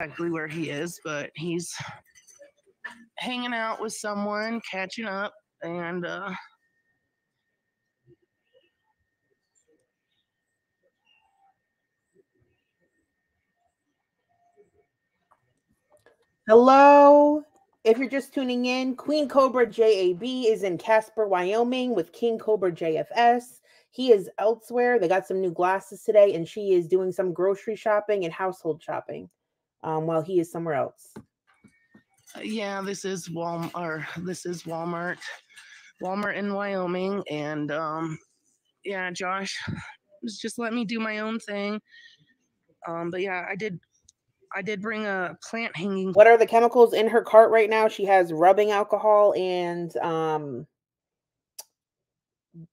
exactly where he is, but he's hanging out with someone, catching up, and uh, Hello. If you're just tuning in, Queen Cobra JAB is in Casper, Wyoming with King Cobra JFS. He is elsewhere. They got some new glasses today, and she is doing some grocery shopping and household shopping um, while he is somewhere else. yeah, this is Walmart. Or this is Walmart, Walmart in Wyoming, and um, yeah, Josh just let me do my own thing. Um, but yeah, I did. I did bring a plant hanging What are the chemicals in her cart right now? She has rubbing alcohol and um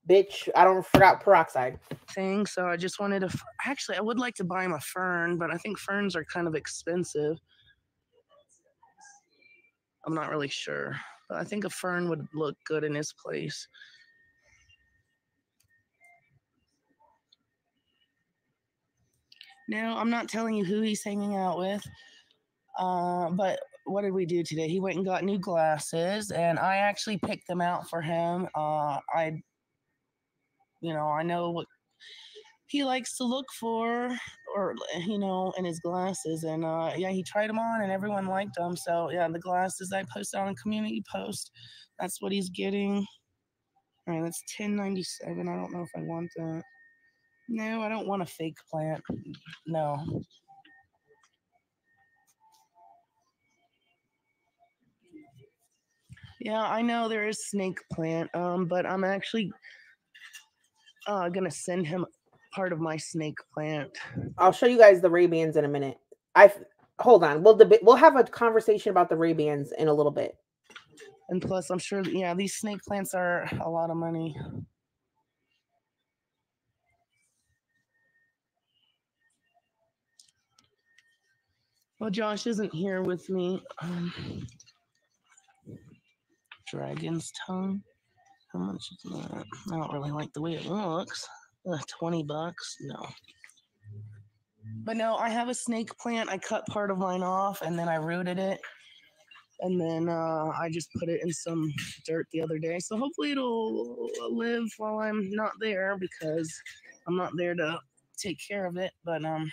bitch, I don't forgot peroxide. thing, so I just wanted to. Actually, I would like to buy him a fern, but I think ferns are kind of expensive. I'm not really sure, but I think a fern would look good in his place. No, I'm not telling you who he's hanging out with. Uh, but what did we do today? He went and got new glasses, and I actually picked them out for him. Uh, I, you know, I know what he likes to look for, or you know, in his glasses. And uh, yeah, he tried them on, and everyone liked them. So yeah, the glasses I posted on a community post. That's what he's getting. All right, that's 1097. I don't know if I want that. No, I don't want a fake plant. No. Yeah, I know there is snake plant, um, but I'm actually uh gonna send him part of my snake plant. I'll show you guys the Ray-Bans in a minute. I hold on. We'll debate we'll have a conversation about the Ray-Bans in a little bit. And plus, I'm sure, yeah, these snake plants are a lot of money. Well, Josh isn't here with me. Um, dragon's tongue. How much is that? I don't really like the way it looks. Uh, 20 bucks? No. But no, I have a snake plant. I cut part of mine off and then I rooted it. And then uh, I just put it in some dirt the other day. So hopefully it'll live while I'm not there because I'm not there to take care of it. But um,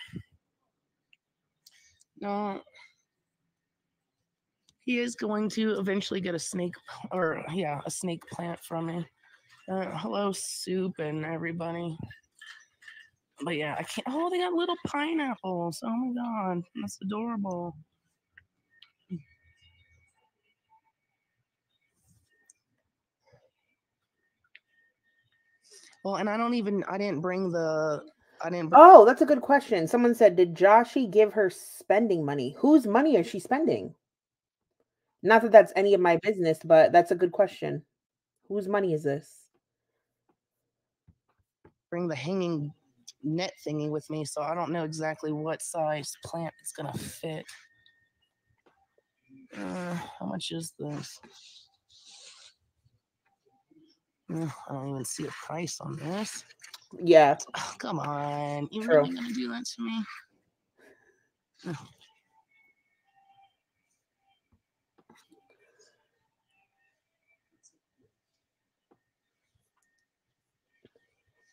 no, he is going to eventually get a snake or yeah, a snake plant from me. Uh, hello, soup and everybody. But yeah, I can't. Oh, they got little pineapples. Oh my god, that's adorable. Well, and I don't even. I didn't bring the. I didn't. Oh, that's a good question. Someone said, "Did Joshi give her spending money? Whose money is she spending?" Not that that's any of my business, but that's a good question. Whose money is this? bring the hanging net thingy with me, so I don't know exactly what size plant it's gonna fit. Uh, how much is this? I don't even see a price on this. Yeah, Oh, come on, you True. really gonna do that to me? Ugh.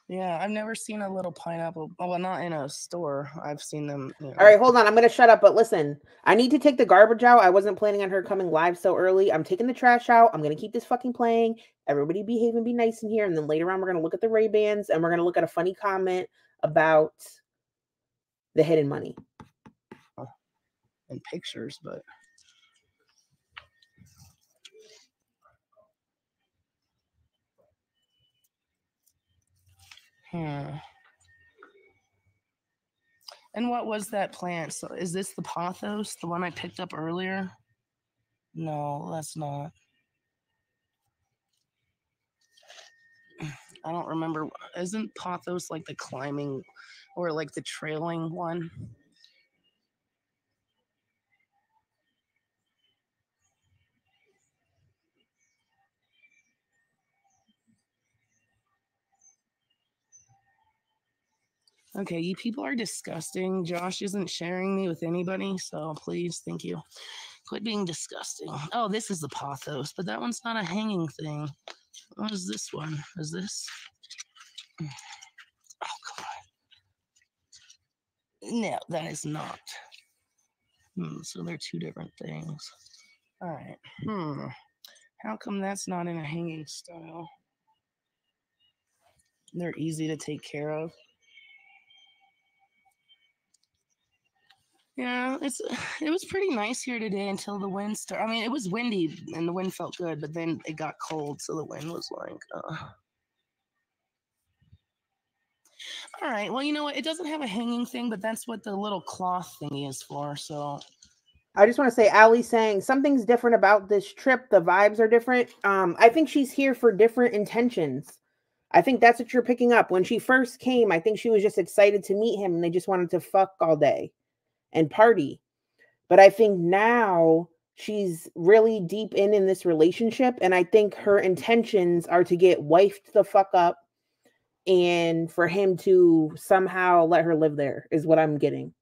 Yeah, I've never seen a little pineapple. oh, Well, not in a store. I've seen them. You know, All right, hold on. I'm going to shut up, but listen, I need to take the garbage out. I wasn't planning on her coming live so early. I'm taking the trash out. I'm going to keep this fucking playing. Everybody behave and be nice in here. And then later on, we're going to look at the Ray Bans and we're going to look at a funny comment about the hidden money. And pictures, but hmm. And what was that plant? So is this the pothos, the one I picked up earlier? No, that's not. I don't remember. Isn't pothos like the climbing or like the trailing one? Okay, you people are disgusting. Josh isn't sharing me with anybody, so please, thank you. Quit being disgusting. Oh, this is the pothos, but that one's not a hanging thing. What is this one? Is this? Oh, come on. No, that is not. Hmm, so they're two different things. All right. Hmm. How come that's not in a hanging style? They're easy to take care of. Yeah, it's it was pretty nice here today until the wind started. I mean, it was windy and the wind felt good, but then it got cold, so the wind was like. Uh... All right. Well, you know what? It doesn't have a hanging thing, but that's what the little cloth thingy is for. So. I just want to say, Ali saying something's different about this trip. The vibes are different. Um, I think she's here for different intentions. I think that's what you're picking up. When she first came, I think she was just excited to meet him and they just wanted to fuck all day and party. But I think now she's really deep in in this relationship and I think her intentions are to get wifed the fuck up and for him to somehow let her live there is what I'm getting.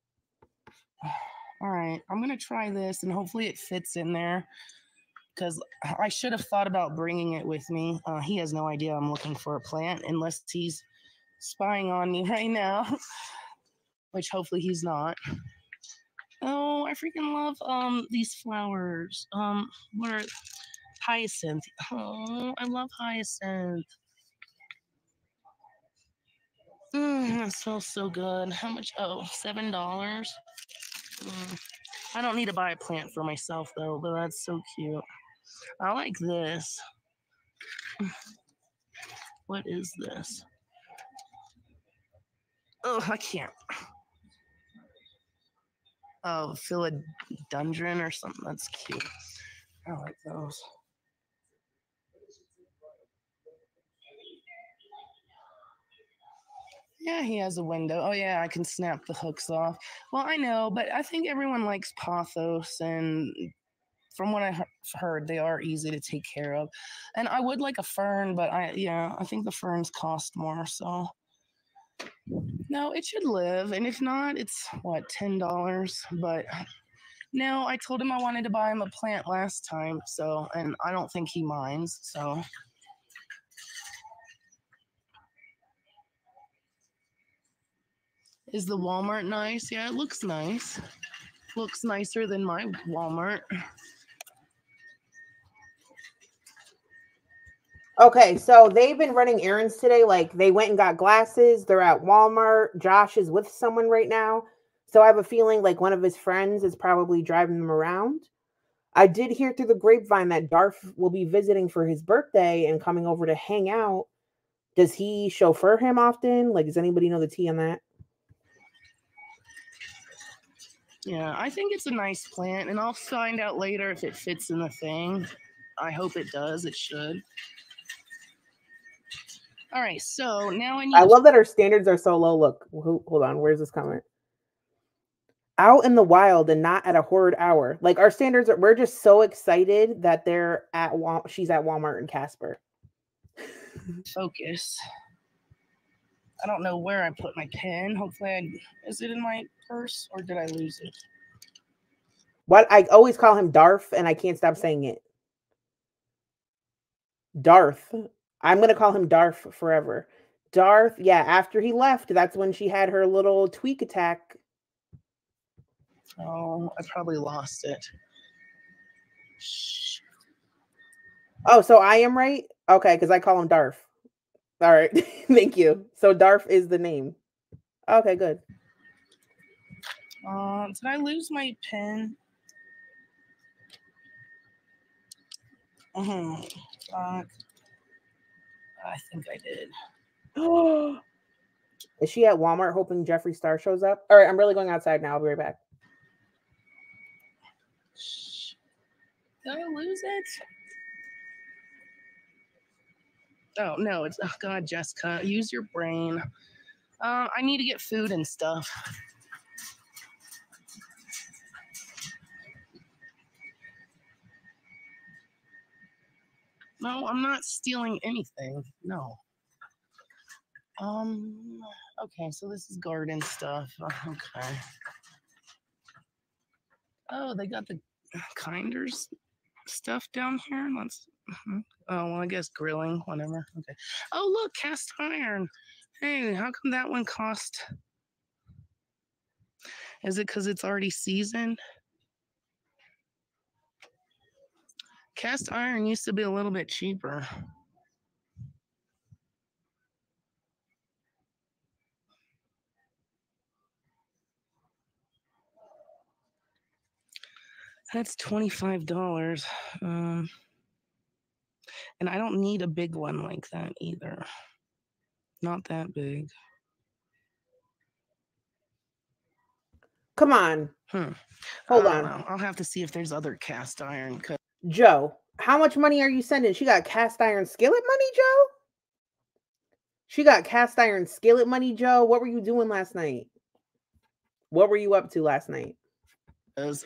All right, I'm going to try this and hopefully it fits in there because I should have thought about bringing it with me. Uh, he has no idea I'm looking for a plant unless he's spying on me right now, which hopefully he's not. Oh, I freaking love um these flowers. Um, what are hyacinth? Oh, I love hyacinth. Mmm, that smells so good. How much? Oh, seven dollars. Mm. I don't need to buy a plant for myself though, but that's so cute. I like this. What is this? Oh, I can't. Uh, oh, philodendron or something. That's cute. I like those. Yeah, he has a window. Oh, yeah, I can snap the hooks off. Well, I know, but I think everyone likes pothos, and from what I heard, they are easy to take care of. And I would like a fern, but I, yeah, I think the ferns cost more. So, no, it should live. And if not, it's what, $10? But no, I told him I wanted to buy him a plant last time. So, and I don't think he minds. So, Is the Walmart nice? Yeah, it looks nice. Looks nicer than my Walmart. Okay, so they've been running errands today. Like they went and got glasses. They're at Walmart. Josh is with someone right now. So I have a feeling like one of his friends is probably driving them around. I did hear through the grapevine that Darf will be visiting for his birthday and coming over to hang out. Does he chauffeur him often? Like, does anybody know the tea on that? Yeah, I think it's a nice plant, and I'll find out later if it fits in the thing. I hope it does. It should. All right, so now I need. I love that our standards are so low. Look, hold on. Where's this comment? Out in the wild and not at a horrid hour. Like our standards are. We're just so excited that they're at. Wal- she's at Walmart in Casper. Focus. I don't know where I put my pen. Hopefully, I, is it in my purse or did I lose it? What I always call him Darth, and I can't stop saying it. Darth. I'm gonna call him Darth forever. Darth, yeah, after he left, that's when she had her little tweak attack. Oh, I probably lost it. Shh. Oh, so I am right? Okay, because I call him Darth. All right. Thank you. So Darth is the name. Okay, good. Um, did I lose my pen? Mm-hmm. Uh, I think I did. Is she at Walmart hoping Jeffree Star shows up? All right, I'm really going outside now. I'll be right back. Did I lose it? Oh no, it's oh god, Jessica, use your brain. Uh, I need to get food and stuff. No, I'm not stealing anything. No. Um. Okay, so this is garden stuff. Okay. Oh, they got the kinders stuff down here. Let's. mhm. Oh well, I guess grilling, whatever. Okay. Oh look, cast iron. Hey, how come that one cost? Is it because it's already seasoned? Cast iron used to be a little bit cheaper. That's twenty-five dollars. Um, and I don't need a big one like that either. Not that big. Come on. Hmm. Hold on. know. I'll have to see if there's other cast iron. Joe, how much money are you sending? She got cast iron skillet money, Joe? She got cast iron skillet money, Joe. What were you doing last night? What were you up to last night? Because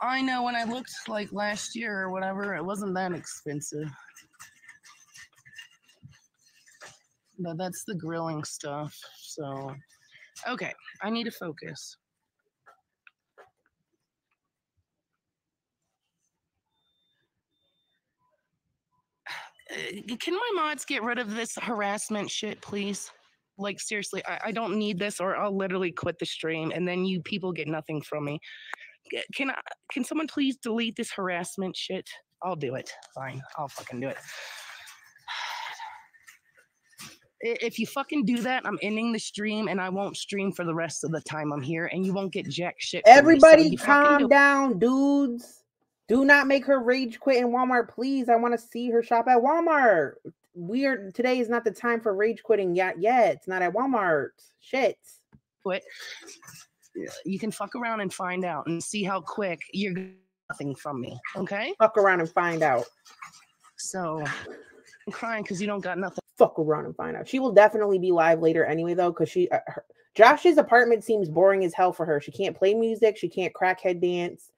I know when I looked like last year or whatever, it wasn't that expensive. But that's the grilling stuff. So, okay, I need to focus. Uh, can my mods get rid of this harassment shit, please? Like, seriously, I, I don't need this or I'll literally quit the stream and then you people get nothing from me. Can I, can someone please delete this harassment shit? I'll do it. Fine. I'll fucking do it. If you fucking do that, I'm ending the stream and I won't stream for the rest of the time I'm here and you won't get jack shit. from me. So Everybody calm down, dudes. Do not make her rage quit in Walmart, please. I want to see her shop at Walmart. We are today is not the time for rage quitting yet. Yet it's not at Walmart. Shit. quit. You can fuck around and find out and see how quick you're getting nothing from me. Okay. Fuck around and find out. So I'm crying because you don't got nothing. Fuck around and find out. She will definitely be live later anyway, though, because she uh, her, Josh's apartment seems boring as hell for her. She can't play music. She can't crackhead dance.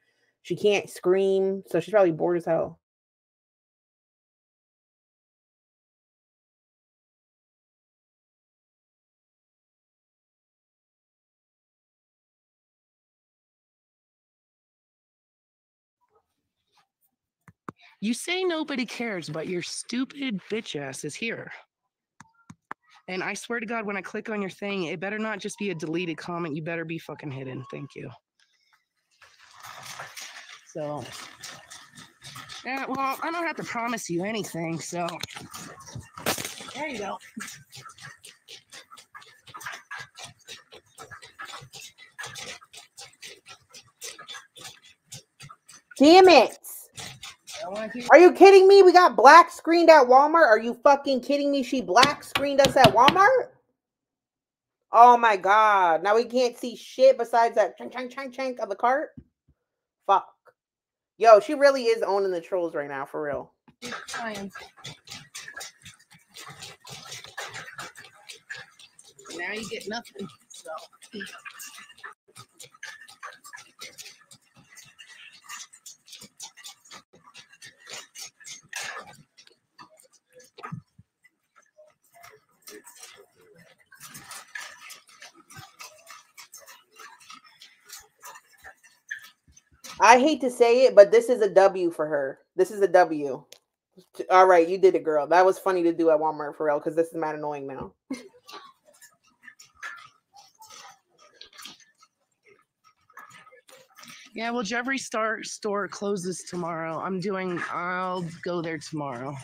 She can't scream. So she's probably bored as hell. You say nobody cares, but your stupid bitch ass is here. And I swear to God, when I click on your thing, it better not just be a deleted comment. You better be fucking hidden. Thank you. So, yeah, well, I don't have to promise you anything. So, there you go. Damn it. I wanna hear- Are you kidding me? We got black screened at Walmart. Are you fucking kidding me? She black screened us at Walmart? Oh my god. Now we can't see shit besides that chunk chunk chunk chunk of the cart. Fuck. Yo, she really is owning the trolls right now, for real. Trying. Now you get nothing. So. I hate to say it, but this is a W for her. This is a W. All right, you did it, girl. That was funny to do at Walmart for real, because this is mad annoying now. Yeah, well, Jeffree Star store closes tomorrow. I'm doing. I'll go there tomorrow.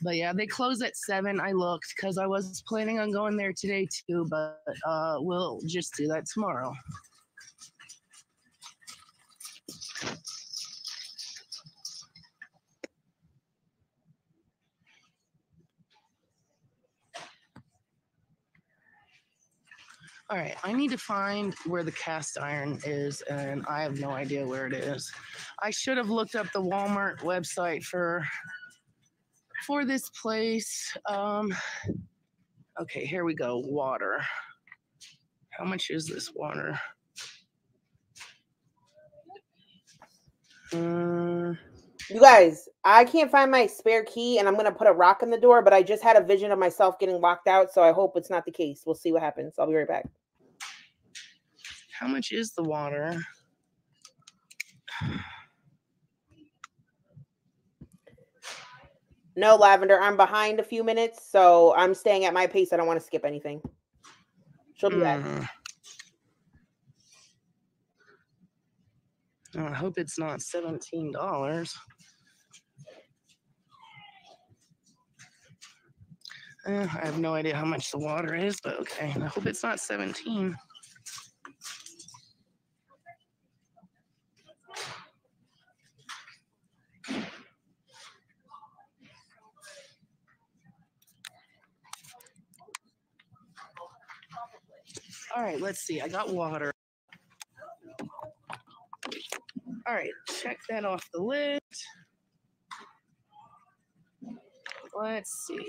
But yeah, they close at seven. I looked because I was planning on going there today too, but uh, we'll just do that tomorrow. All right, I need to find where the cast iron is, and I have no idea where it is. I should have looked up the Walmart website for for this place. Um, okay, here we go. Water. How much is this water? Mm, you guys, I can't find my spare key and I'm going to put a rock in the door, but I just had a vision of myself getting locked out. So I hope it's not the case. We'll see what happens. I'll be right back. How much is the water? No, Lavender, I'm behind a few minutes, so I'm staying at my pace. I don't want to skip anything. She'll be back. Mm. I hope it's not $17. Uh, I have no idea how much the water is, but okay. I hope it's not seventeen. All right, let's see. I got water. All right, check that off the list. Let's see.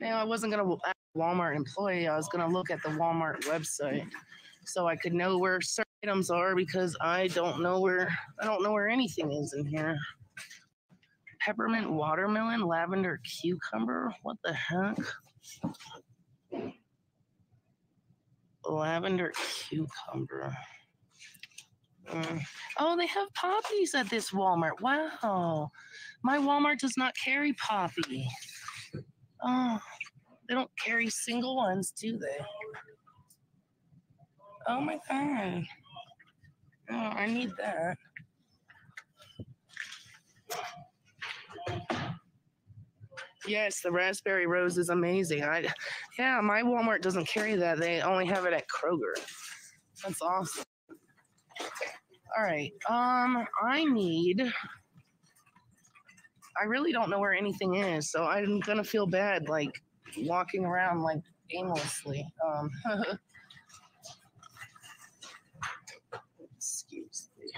Now, I wasn't going to ask Walmart employee. I was going to look at the Walmart website so I could know where certain items are because I don't know where I don't know where anything is in here. Peppermint watermelon, lavender cucumber. What the heck? Lavender cucumber. Mm. Oh, they have poppies at this Walmart. Wow. My Walmart does not carry poppy. Oh, they don't carry single ones, do they? Oh my god. Oh, I need that. Yes, the raspberry rose is amazing. I, yeah, my Walmart doesn't carry that. They only have it at Kroger. That's awesome. All right. Um, I need. I really don't know where anything is, so I'm gonna feel bad like walking around like aimlessly. Um, excuse me.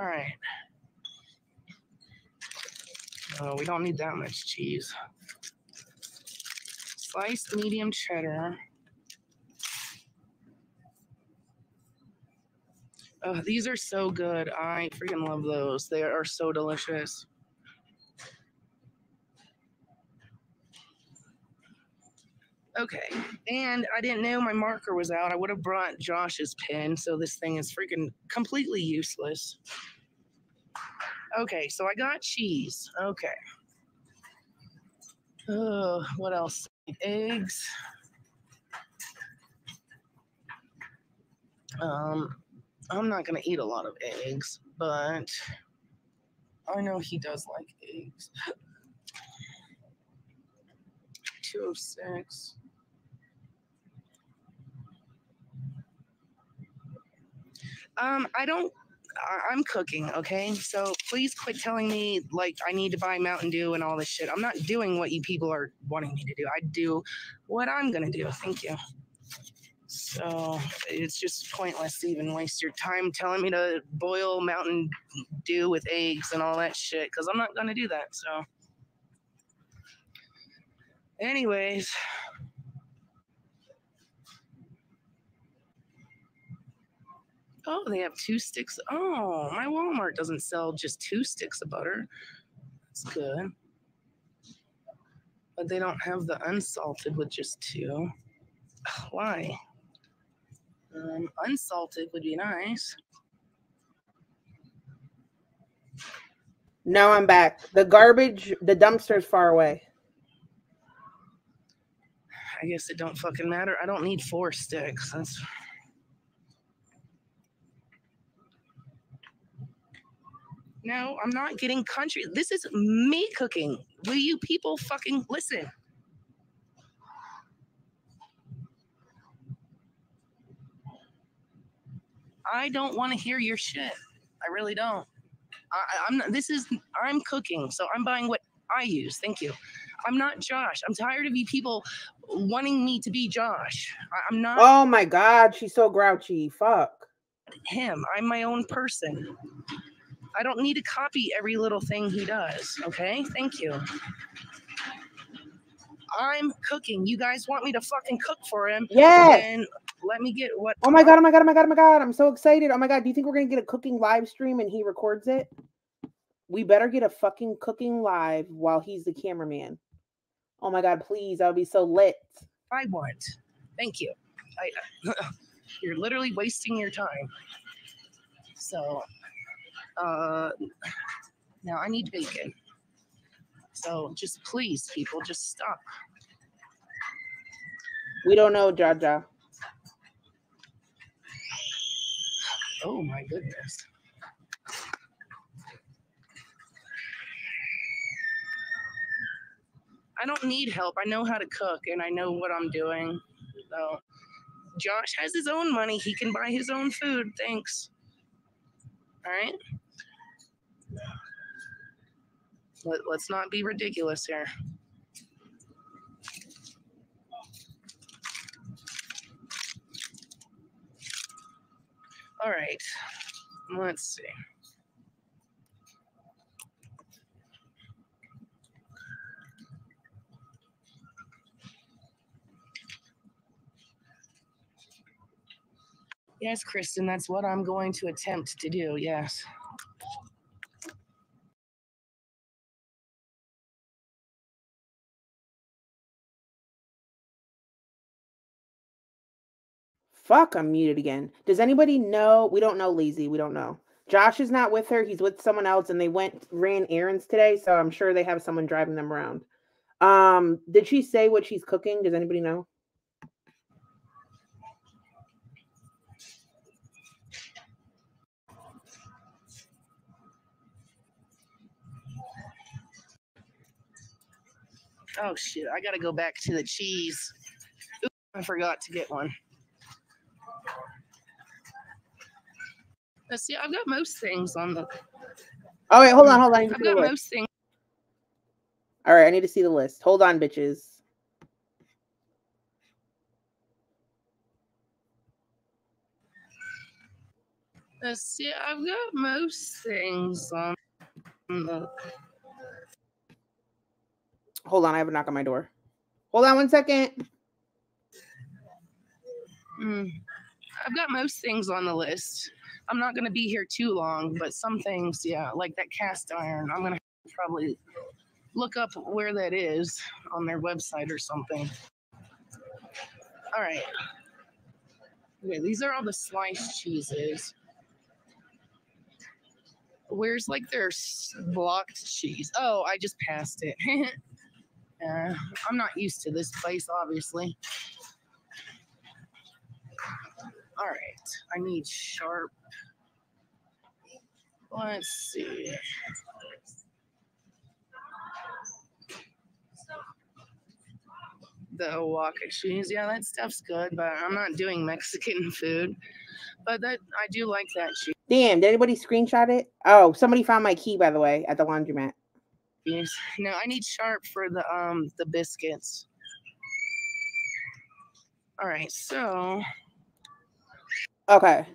All right. Oh, we don't need that much cheese. Sliced medium cheddar. Oh, these are so good. I freaking love those. They are so delicious. Okay, and I didn't know my marker was out. I would have brought Josh's pen, so this thing is freaking completely useless. Okay, so I got cheese. Okay. Oh, what else? Eggs. Um, I'm not gonna eat a lot of eggs, but I know he does like eggs. 206. Um, I don't I- am cooking, okay? So please quit telling me like I need to buy Mountain Dew and all this shit. I'm not doing what you people are wanting me to do. I do what I'm gonna do. Thank you. So it's just pointless to even waste your time telling me to boil Mountain Dew with eggs and all that shit because I'm not gonna do that. So, anyways. Oh, they have two sticks. Oh, my Walmart doesn't sell just two sticks of butter. That's good. But they don't have the unsalted with just two. Why? Um, unsalted would be nice. No, I'm back. The garbage, the dumpster's far away. I guess it don't fucking matter. I don't need four sticks. That's No, I'm not getting country. This is me cooking. Will you people fucking listen? I don't want to hear your shit. I really don't. I, am not, this is I'm cooking, so I'm buying what I use. Thank you. I'm not Josh. I'm tired of you people wanting me to be Josh. I, am not. Oh my God, she's so grouchy. Fuck him. I'm my own person. I don't need to copy every little thing he does. Okay, thank you. I'm cooking. You guys want me to fucking cook for him? Yeah. let me get what. Oh my god! Oh my god! Oh my god! Oh my god! I'm so excited! Oh my god! Do you think we're gonna get a cooking live stream and he records it? We better get a fucking cooking live while he's the cameraman. Oh my god! Please, I would be so lit. I want. Thank you. I, you're literally wasting your time. So, uh, now I need bacon. So just please, people, just stop. We don't know, Jaja. Oh my goodness. I don't need help. I know how to cook and I know what I'm doing. So Josh has his own money. He can buy his own food. Thanks. All right. Let, let's not be ridiculous here. All right. Let's see. Yes, Kristen, that's what I'm going to attempt to do. Yes. Fuck, I'm muted again. Does anybody know? We don't know Lazy. We don't know. Josh is not with her. He's with someone else, and they went ran errands today, so I'm sure they have someone driving them around. Um, did she say what she's cooking? Does anybody know? Oh shit! I gotta go back to the cheese. I forgot to get one. Let's see. I've got most things on the. Oh wait, hold on, hold on. I need to I've got most things. All right, I need to see the list. Hold on, bitches. Let's see. I've got most things on the. Hold on, I have a knock on my door. Hold on one second. Mm, I've got most things on the list. I'm not going to be here too long, but some things, yeah, like that cast iron, I'm going to probably look up where that is on their website or something. All right. Okay, these are all the sliced cheeses. Where's like their blocked cheese? Oh, I just passed it. I'm not used to this place, obviously. All right, I need sharp. Let's see. The Oaxaca cheese, yeah, that stuff's good, but I'm not doing Mexican food. But that I do like that Damn, did anybody screenshot it? Oh, somebody found my key, by the way, at the laundromat. cheese. No, I need sharp for the um the biscuits. All right, so Okay.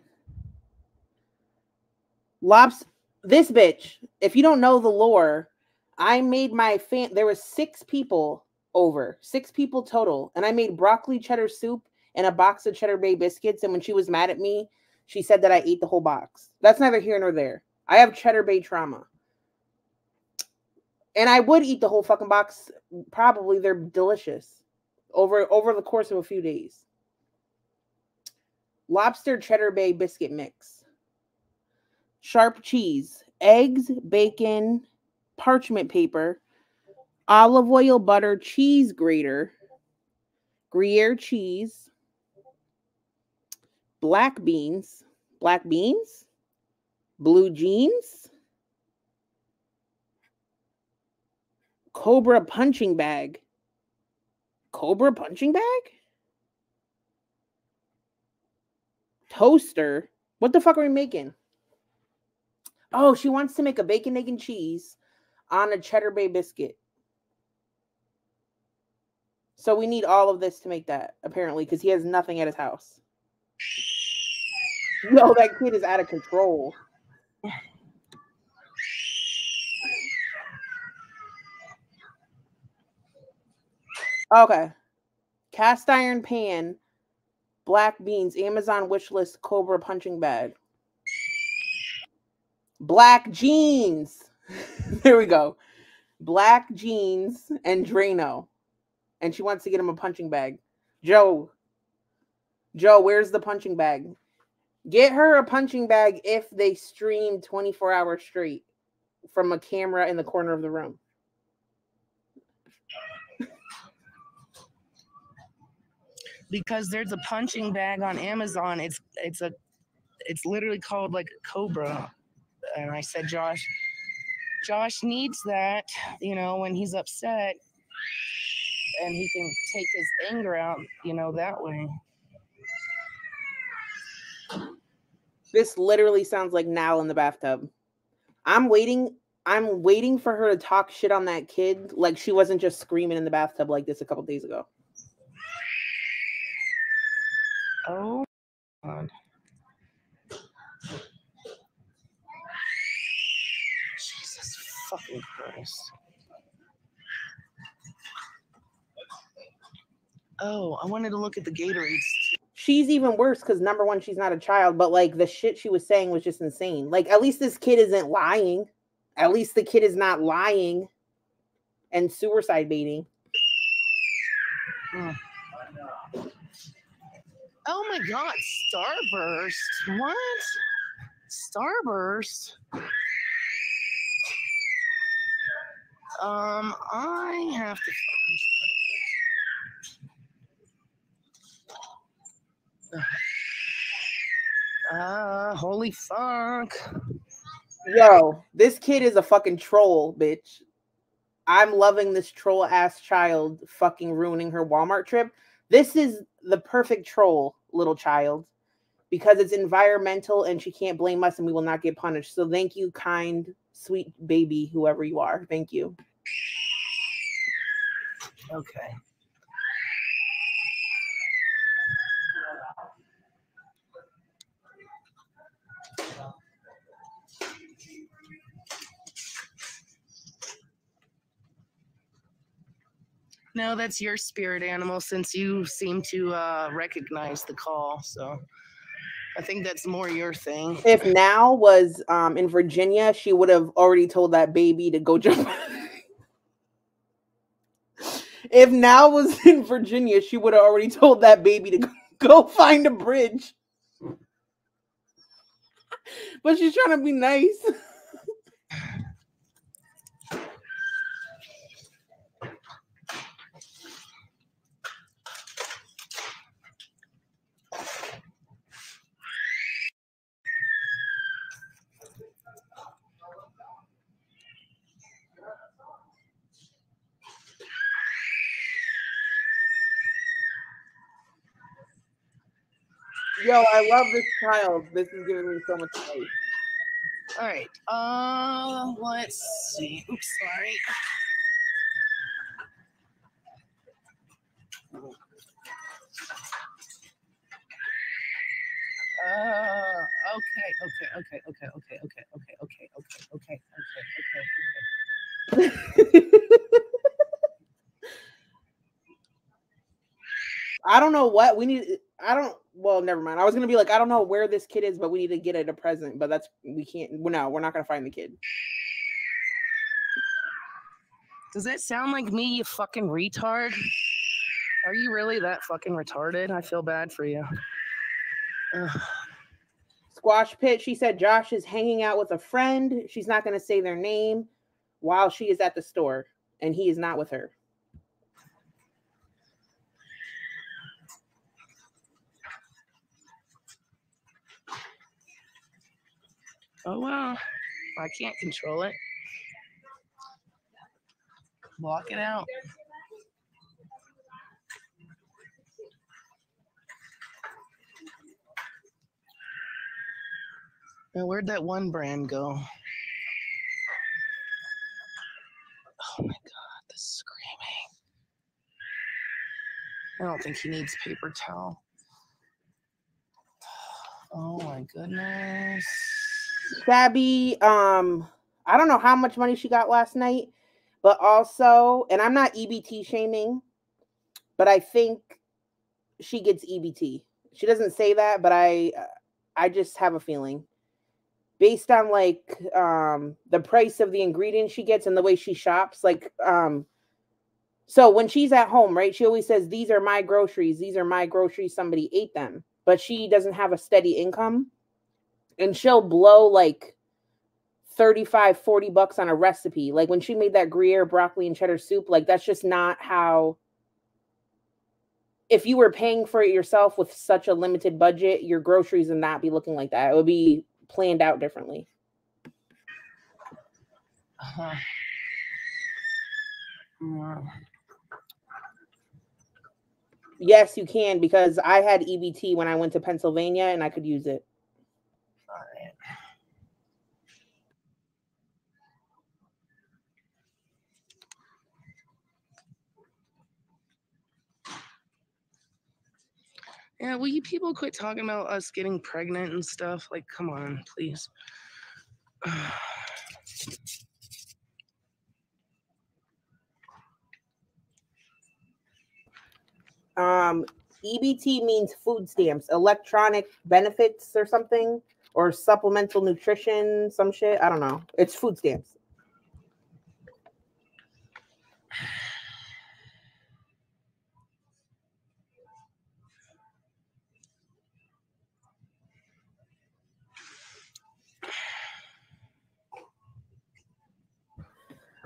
Lops this bitch, if you don't know the lore, I made my fan there was six people over, six people total, and I made broccoli cheddar soup and a box of cheddar bay biscuits. And when she was mad at me, she said that I ate the whole box. That's neither here nor there. I have cheddar bay trauma. And I would eat the whole fucking box. Probably they're delicious over over the course of a few days lobster cheddar bay biscuit mix, sharp cheese, eggs, bacon, parchment paper, olive oil, butter, cheese grater, Gruyere cheese, black beans, black beans, blue jeans, Cobra punching bag. Cobra punching bag? Toaster. What the fuck are we making? Oh, she wants to make a bacon, egg, and cheese on a cheddar bay biscuit. So we need all of this to make that, apparently, because he has nothing at his house. No, that kid is out of control. Okay. Cast iron pan, Black beans, Amazon wishlist, Cobra punching bag. Black jeans. there we go. Black jeans and Drano. And she wants to get him a punching bag. Joe. Joe, where's the punching bag? Get her a punching bag if they stream 24 hours straight from a camera in the corner of the room. Because there's a punching bag on Amazon. It's it's a it's literally called like a Cobra. And I said, Josh, Josh needs that, you know, when he's upset and he can take his anger out, you know, that way. This literally sounds like Nal in the bathtub. I'm waiting. I'm waiting for her to talk shit on that kid like she wasn't just screaming in the bathtub like this a couple days ago. Oh God. Jesus fucking Christ. Oh, I wanted to look at the Gatorades. She's even worse because number one, she's not a child, but like the shit she was saying was just insane. Like, at least this kid isn't lying. At least the kid is not lying and suicide baiting. Mm. Oh my god, Starburst. What? Starburst? Um, I have to Ah, uh, holy fuck. Yo, this kid is a fucking troll, bitch. I'm loving this troll ass child fucking ruining her Walmart trip. This is the perfect troll little child because it's environmental and she can't blame us and we will not get punished. So thank you, kind, sweet baby, whoever you are. Thank you. Okay. No, that's your spirit animal since you seem to uh, recognize the call. So I think that's more your thing. If now was um, in Virginia, she would have already told that baby to go jump. if now was in Virginia, she would have already told that baby to go find a bridge. But she's trying to be nice. Yo, I love this child. This is giving me so much space. All right. Uh, let's see. Oops, sorry. Uh, okay, okay, okay, okay, okay, okay, okay, okay, okay, okay, okay, okay, okay. I don't know what we need. I don't. Well, never mind. I was gonna be like, I don't know where this kid is, but we need to get it a present. But that's we can't. No, we're not gonna find the kid. Does that sound like me, you fucking retard? Are you really that fucking retarded? I feel bad for you. Ugh. Squash Pit, she said Josh is hanging out with a friend. She's not going to say their name while she is at the store, and he is not with her. Oh well, I can't control it. Block it out. Now, where'd that one brand go? Oh my god, the screaming. I don't think he needs paper towel. Oh my goodness. Gabby, um, I don't know how much money she got last night, but also, and I'm not EBT shaming, but I think she gets EBT. She doesn't say that, but I I just have a feeling. Based on like um the price of the ingredients she gets and the way she shops like um so when she's at home right she always says these are my groceries. These are my groceries. Somebody ate them. But she doesn't have a steady income and she'll blow like 35 40 bucks on a recipe. Like when she made that gruyere broccoli and cheddar soup like that's just not how if you were paying for it yourself with such a limited budget your groceries would not be looking like that. It would be planned out differently. Uh-huh. Mm, yes you can because i had ebt when i went to pennsylvania and i could use it all right. Yeah, will you people quit talking about us getting pregnant and stuff? Like, come on, please. um ebt means food stamps electronic benefits or something or supplemental nutrition some shit i don't know it's food stamps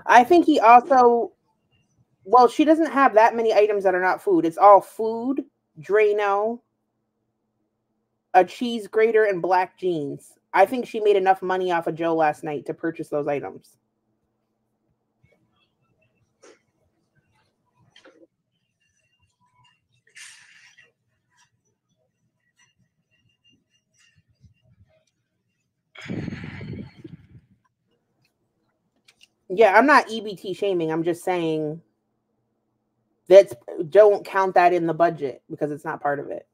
I think he also, well, she doesn't have that many items that are not food. It's all food, Drano, a cheese grater, and black jeans. I think she made enough money off of Joe last night to purchase those items. Yeah, I'm not EBT shaming. I'm just saying that's don't count that in the budget because it's not part of it.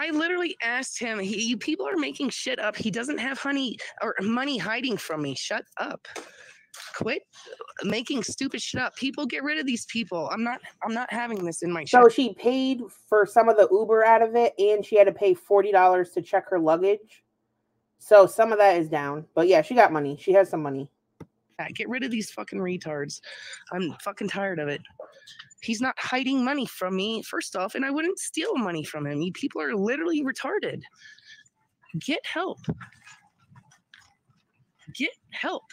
I literally asked him, he, you people are making shit up. He doesn't have honey or money hiding from me. Shut up. Quit making stupid shit up. People get rid of these people. I'm not I'm not having this in my So shit. she paid for some of the Uber out of it and she had to pay $40 to check her luggage. So some of that is down. But yeah, she got money. She has some money. Get rid of these fucking retards. I'm fucking tired of it. He's not hiding money from me, first off, and I wouldn't steal money from him. You people are literally retarded. Get help. Get help.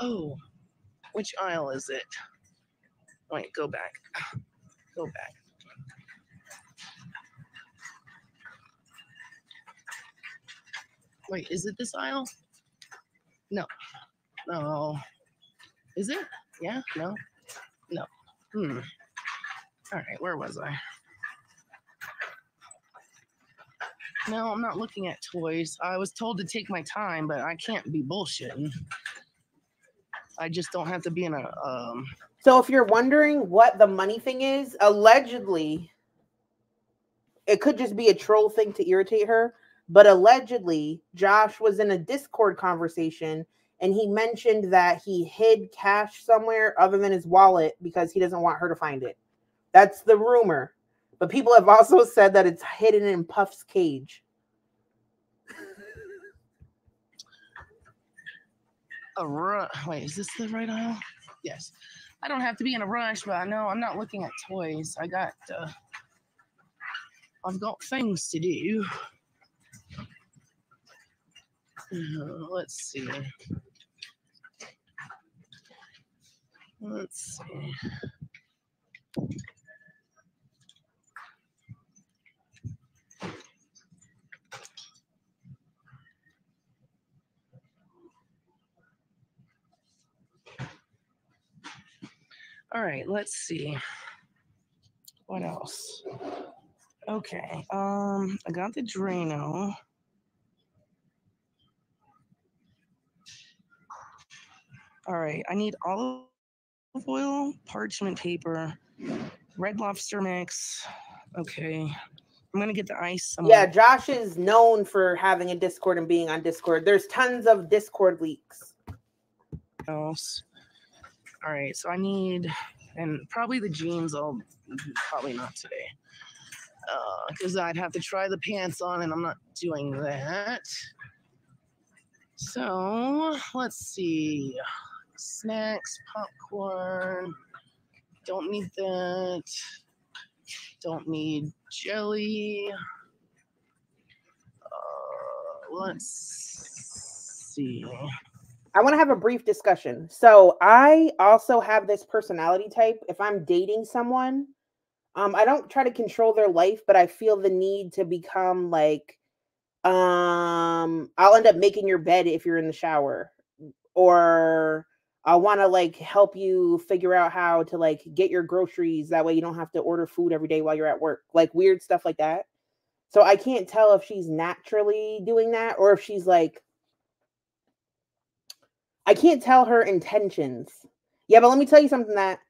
Oh, which aisle is it? Wait, go back. Go back. Wait, is it this aisle? No. No. Is it? Yeah? No? No. Hmm. All right, where was I? No, I'm not looking at toys. I was told to take my time, but I can't be bullshitting. I just don't have to be in a um So if you're wondering what the money thing is, allegedly it could just be a troll thing to irritate her, but allegedly Josh was in a Discord conversation and he mentioned that he hid cash somewhere other than his wallet because he doesn't want her to find it. That's the rumor. But people have also said that it's hidden in Puff's cage. a rush. Wait, is this the right aisle? Yes. I don't have to be in a rush, but I know I'm not looking at toys. I got uh I've got things to do. Uh, let's see. Let's see. All right, let's see. What else? Okay. Um, I got the Drano. All right, I need olive oil, parchment paper, red lobster mix, Okay. I'm gonna get the ice. Yeah, Josh is known for having a Discord and being on Discord. There's tons of Discord leaks. else. All right, so I need, and probably the jeans. I'll mm-hmm, probably not today, uh, because I'd have to try the pants on, and I'm not doing that. So let's see. Snacks, popcorn. Don't need that. Don't need jelly. Uh, let's see. I want to have a brief discussion. So I also have this personality type. If I'm dating someone, um, I don't try to control their life, but I feel the need to become like, um, I'll end up making your bed if you're in the shower, or I want to like help you figure out how to like get your groceries. That way you don't have to order food every day while you're at work, like weird stuff like that. So I can't tell if she's naturally doing that or if she's like I can't tell her intentions. Yeah, but let me tell you something that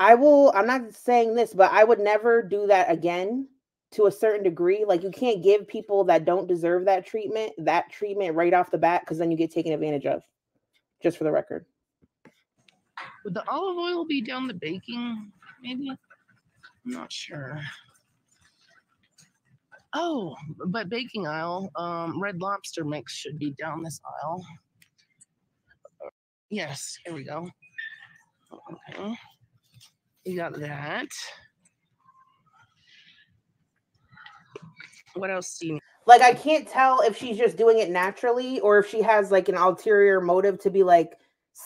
I will, I'm not saying this, but I would never do that again to a certain degree. Like you can't give people that don't deserve that treatment, that treatment right off the bat, because then you get taken advantage of. Just for the record. Would the olive oil be down the baking? Maybe. I'm not sure. Oh, but baking aisle, um, red lobster mix should be down this aisle. Yes, here we go. Okay. You got that. What else do you need? Like I can't tell if she's just doing it naturally or if she has like an ulterior motive to be like,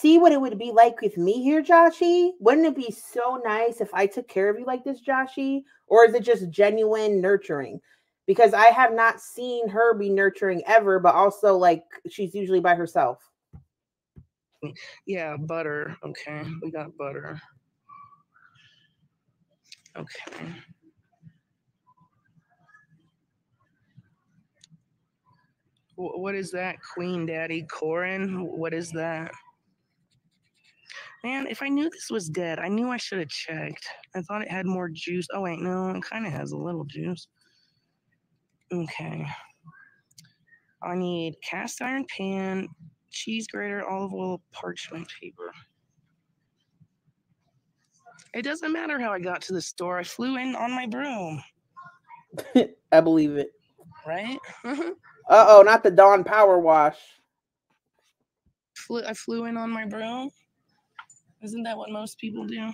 see what it would be like with me here, Joshy. Wouldn't it be so nice if I took care of you like this, Joshy? Or is it just genuine nurturing? Because I have not seen her be nurturing ever, but also like she's usually by herself. Yeah, butter. Okay, we got butter. Okay. What is that, Queen Daddy Corin? What is that? Man, if I knew this was dead, I knew I should have checked. I thought it had more juice. Oh, wait, no, it kind of has a little juice. Okay. I need cast iron pan, cheese grater, olive oil, parchment paper. It doesn't matter how I got to the store. I flew in on my broom, I believe it. right? Uh oh, not the Dawn Power Wash. flew, I flew in on my broom. Isn't that what most people do?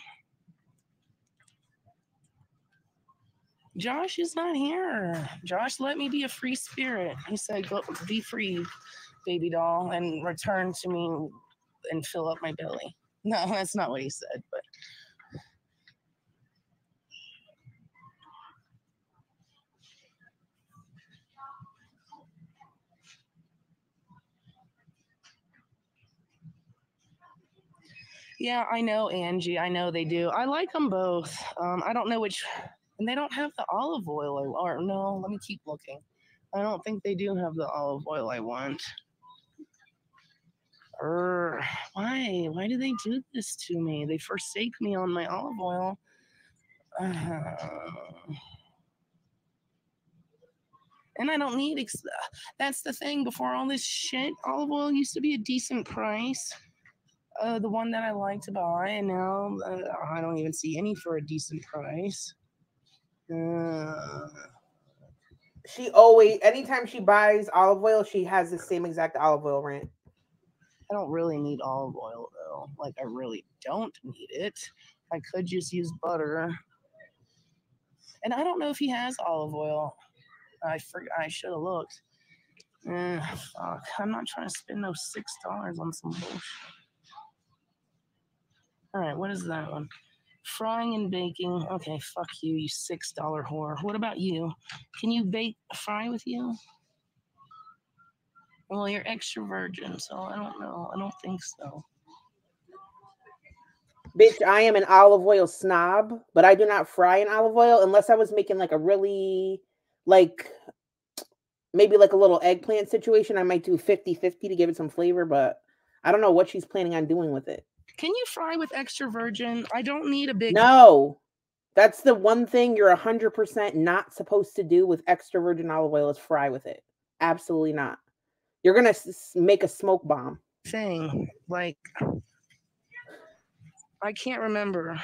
Josh is not here. Josh let me be a free spirit. He said, "Go be free, baby doll, and return to me and fill up my belly." No, that's not what he said, but yeah, I know Angie. I know they do. I like them both. Um, I don't know which, and they don't have the olive oil. I, or no, let me keep looking. I don't think they do have the olive oil I want. Err, why? Why do they do this to me? They forsake me on my olive oil. Uh, and I don't need. Ex- that's the thing. Before all this shit, olive oil used to be a decent price. Uh, the one that I like to buy, and now uh, I don't even see any for a decent price. Uh, She always, anytime she buys olive oil, she has the same exact olive oil rant. I don't really need olive oil though. Like I really don't need it. I could just use butter. And I don't know if he has olive oil. I forgot. I should have looked. Eh, fuck. I'm not trying to spend those six dollars on some bullshit. All right, what is that one? Frying and baking. Okay, fuck you, you six dollar whore. What about you? Can you bake fry with you? Well, you're extra virgin, so I don't know. I don't think so. Bitch, I am an olive oil snob, but I do not fry in olive oil unless I was making like a really, like, maybe like a little eggplant situation. I might do 50 50 to give it some flavor, but I don't know what she's planning on doing with it. Can you fry with extra virgin? I don't need a big. No, That's the one thing you're 100% not supposed to do with extra virgin olive oil is fry with it. Absolutely not. You're going to s- make a smoke bomb. Thing like I can't remember.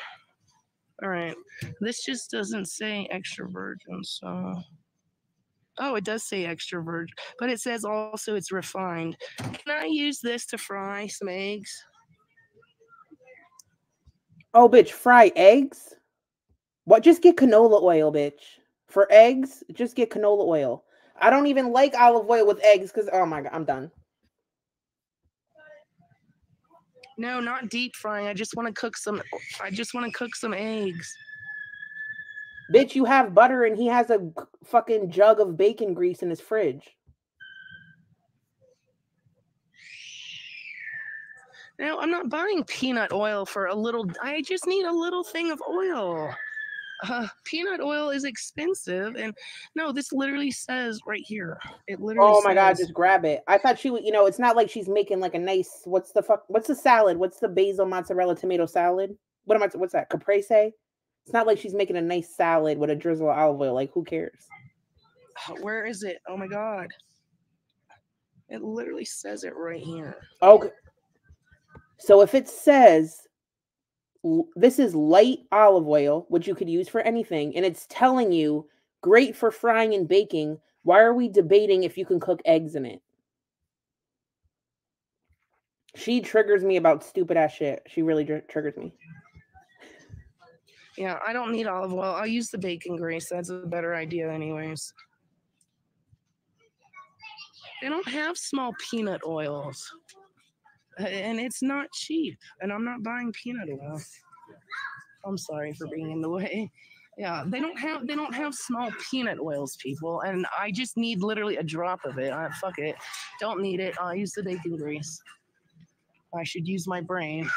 All right, this just doesn't say extra virgin, so. Oh, it does say extra virgin, but it says also it's refined. Can I use this to fry some eggs? Oh, bitch, fry eggs? What? Just get canola oil, bitch. For eggs, just get canola oil. I don't even like olive oil with eggs because, oh my God, I'm done. No, not deep frying. I just want to cook some. I just want to cook some eggs. Bitch, you have butter and he has a fucking jug of bacon grease in his fridge. No, I'm not buying peanut oil for a little. I just need a little thing of oil. Uh, peanut oil is expensive, and no, this literally says right here. It literally. Oh my god, just grab it. I thought she would, you know, it's not like she's making like a nice what's the fuck what's the salad? What's the basil mozzarella tomato salad? What am I what's that? Caprese? It's not like she's making a nice salad with a drizzle of olive oil. Like who cares? Where is it? Oh my god. It literally says it right here. Okay. So if it says this is light olive oil, which you could use for anything, and it's telling you great for frying and baking, why are we debating if you can cook eggs in it? She triggers me about stupid ass shit. She really tr- triggers me. Yeah, I don't need olive oil. I'll use the bacon grease. That's a better idea, anyways. They don't have small peanut oils. And it's not cheap. And I'm not buying peanut oil. I'm sorry for being in the way. Yeah, they don't have they don't have small peanut oils, people. And I just need literally a drop of it. Uh, fuck it. Don't need it. I'll use the bacon grease. I should use my brain.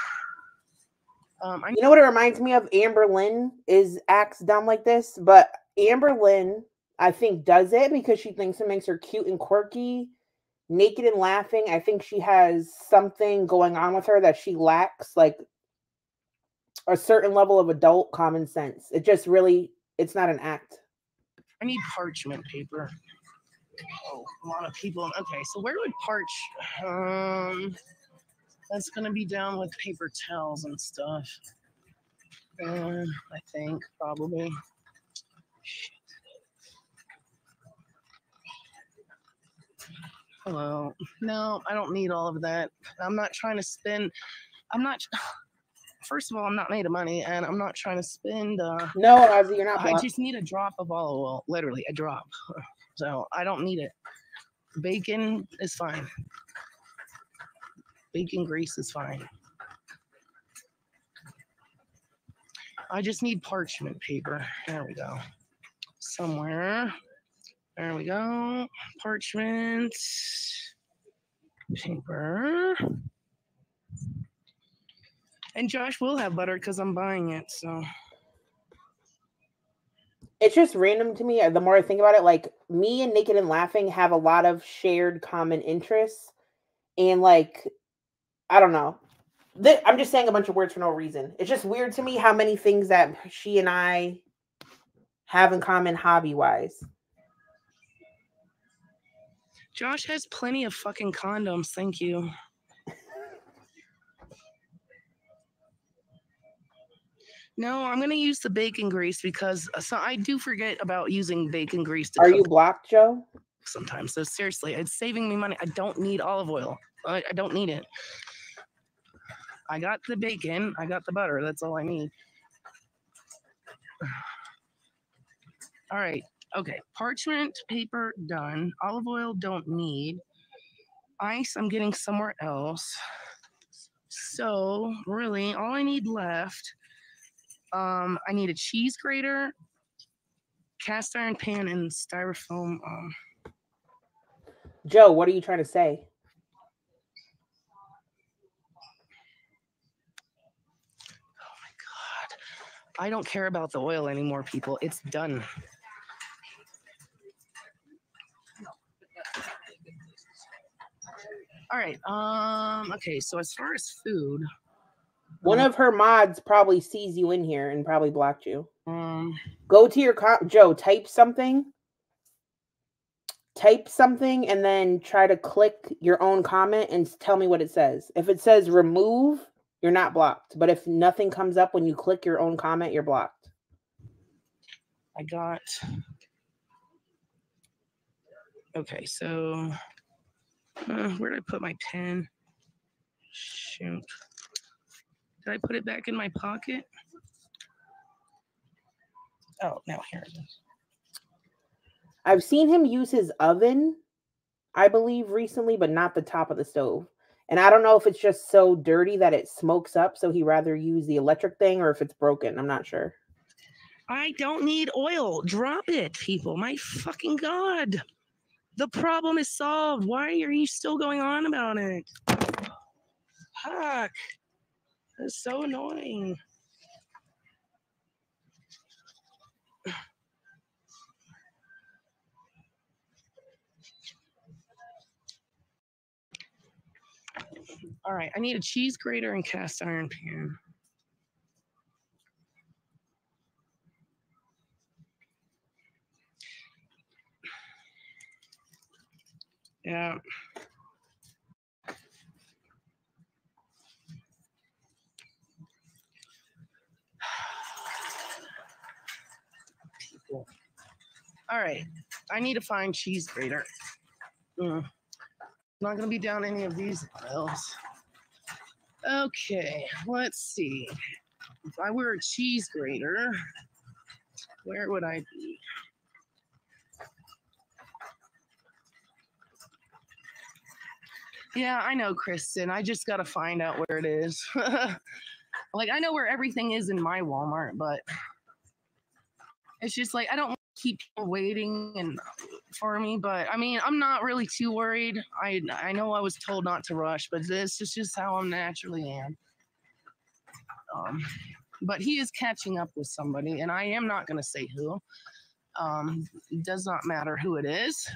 Um, I You know what it reminds me of? Amber Lynn is acts dumb like this, but Amber Lynn, I think, does it because she thinks it makes her cute and quirky, naked and laughing. I think she has something going on with her that she lacks, like a certain level of adult common sense. It just really, it's not an act. I need parchment paper. Oh, a lot of people. Okay, so where would parch? Um, that's gonna be down with paper towels and stuff. Um, I think probably. Hello. No, I don't need all of that. I'm not trying to spend. I'm not. First of all, I'm not made of money, and I'm not trying to spend. Uh, No, Ozzy, you're not. I just need a drop of olive oil, literally a drop. So I don't need it. Bacon is fine. Bacon grease is fine. I just need parchment paper. There we go. Somewhere. There we go. Parchment paper. And Josh will have butter because I'm buying it. So it's just random to me. uh, The more I think about it, like me and Naked and Laughing have a lot of shared common interests. And like, I don't know. I'm just saying a bunch of words for no reason. It's just weird to me how many things that she and I have in common hobby wise. Josh has plenty of fucking condoms. Thank you. No, I'm gonna use the bacon grease because uh, so I do forget about using bacon grease to Are you blocked, Joe? sometimes. So seriously, it's saving me money. I don't need olive oil. I, I don't need it. I got the bacon. I got the butter. That's all I need. All right. Okay. Parchment paper done. Olive oil don't need. Ice I'm getting somewhere else. So really, all I need left. Um, I need a cheese grater, cast iron pan, and styrofoam. Um, Joe, what are you trying to say? Oh my god. I don't care about the oil anymore, people. It's done. All right. Um, okay, so as far as food, One of her mods probably sees you in here and probably blocked you. Um, Go to your co- Joe, type something. Type something and then try to click your own comment and tell me what it says. If it says remove, you're not blocked. But if nothing comes up when you click your own comment, you're blocked. I got. Okay, so uh, where did I put my pen? Shoot. Did I put it back in my pocket? Oh, now here it is. I've seen him use his oven, I believe, recently, but not the top of the stove. And I don't know if it's just so dirty that it smokes up, so he rather use the electric thing, or if it's broken. I'm not sure. I don't need oil. Drop it, people. My fucking God. The problem is solved. Why are you still going on about it? Fuck. That's so annoying. All right, I need a cheese grater and cast iron pan. Yeah. All right. I need to find cheese grater. Mm. Not gonna be down any of these aisles. Okay, let's see. If I were a cheese grater, where would I be? Yeah, I know, Kristen. I just got to find out where it is. like, I know where everything is in my Walmart, but it's just like I don't keep people waiting and for me. But I mean, I'm not really too worried. I I know I was told not to rush, but this is just how I'm naturally am. Um, but he is catching up with somebody, and I am not going to say who. Um, it does not matter who it is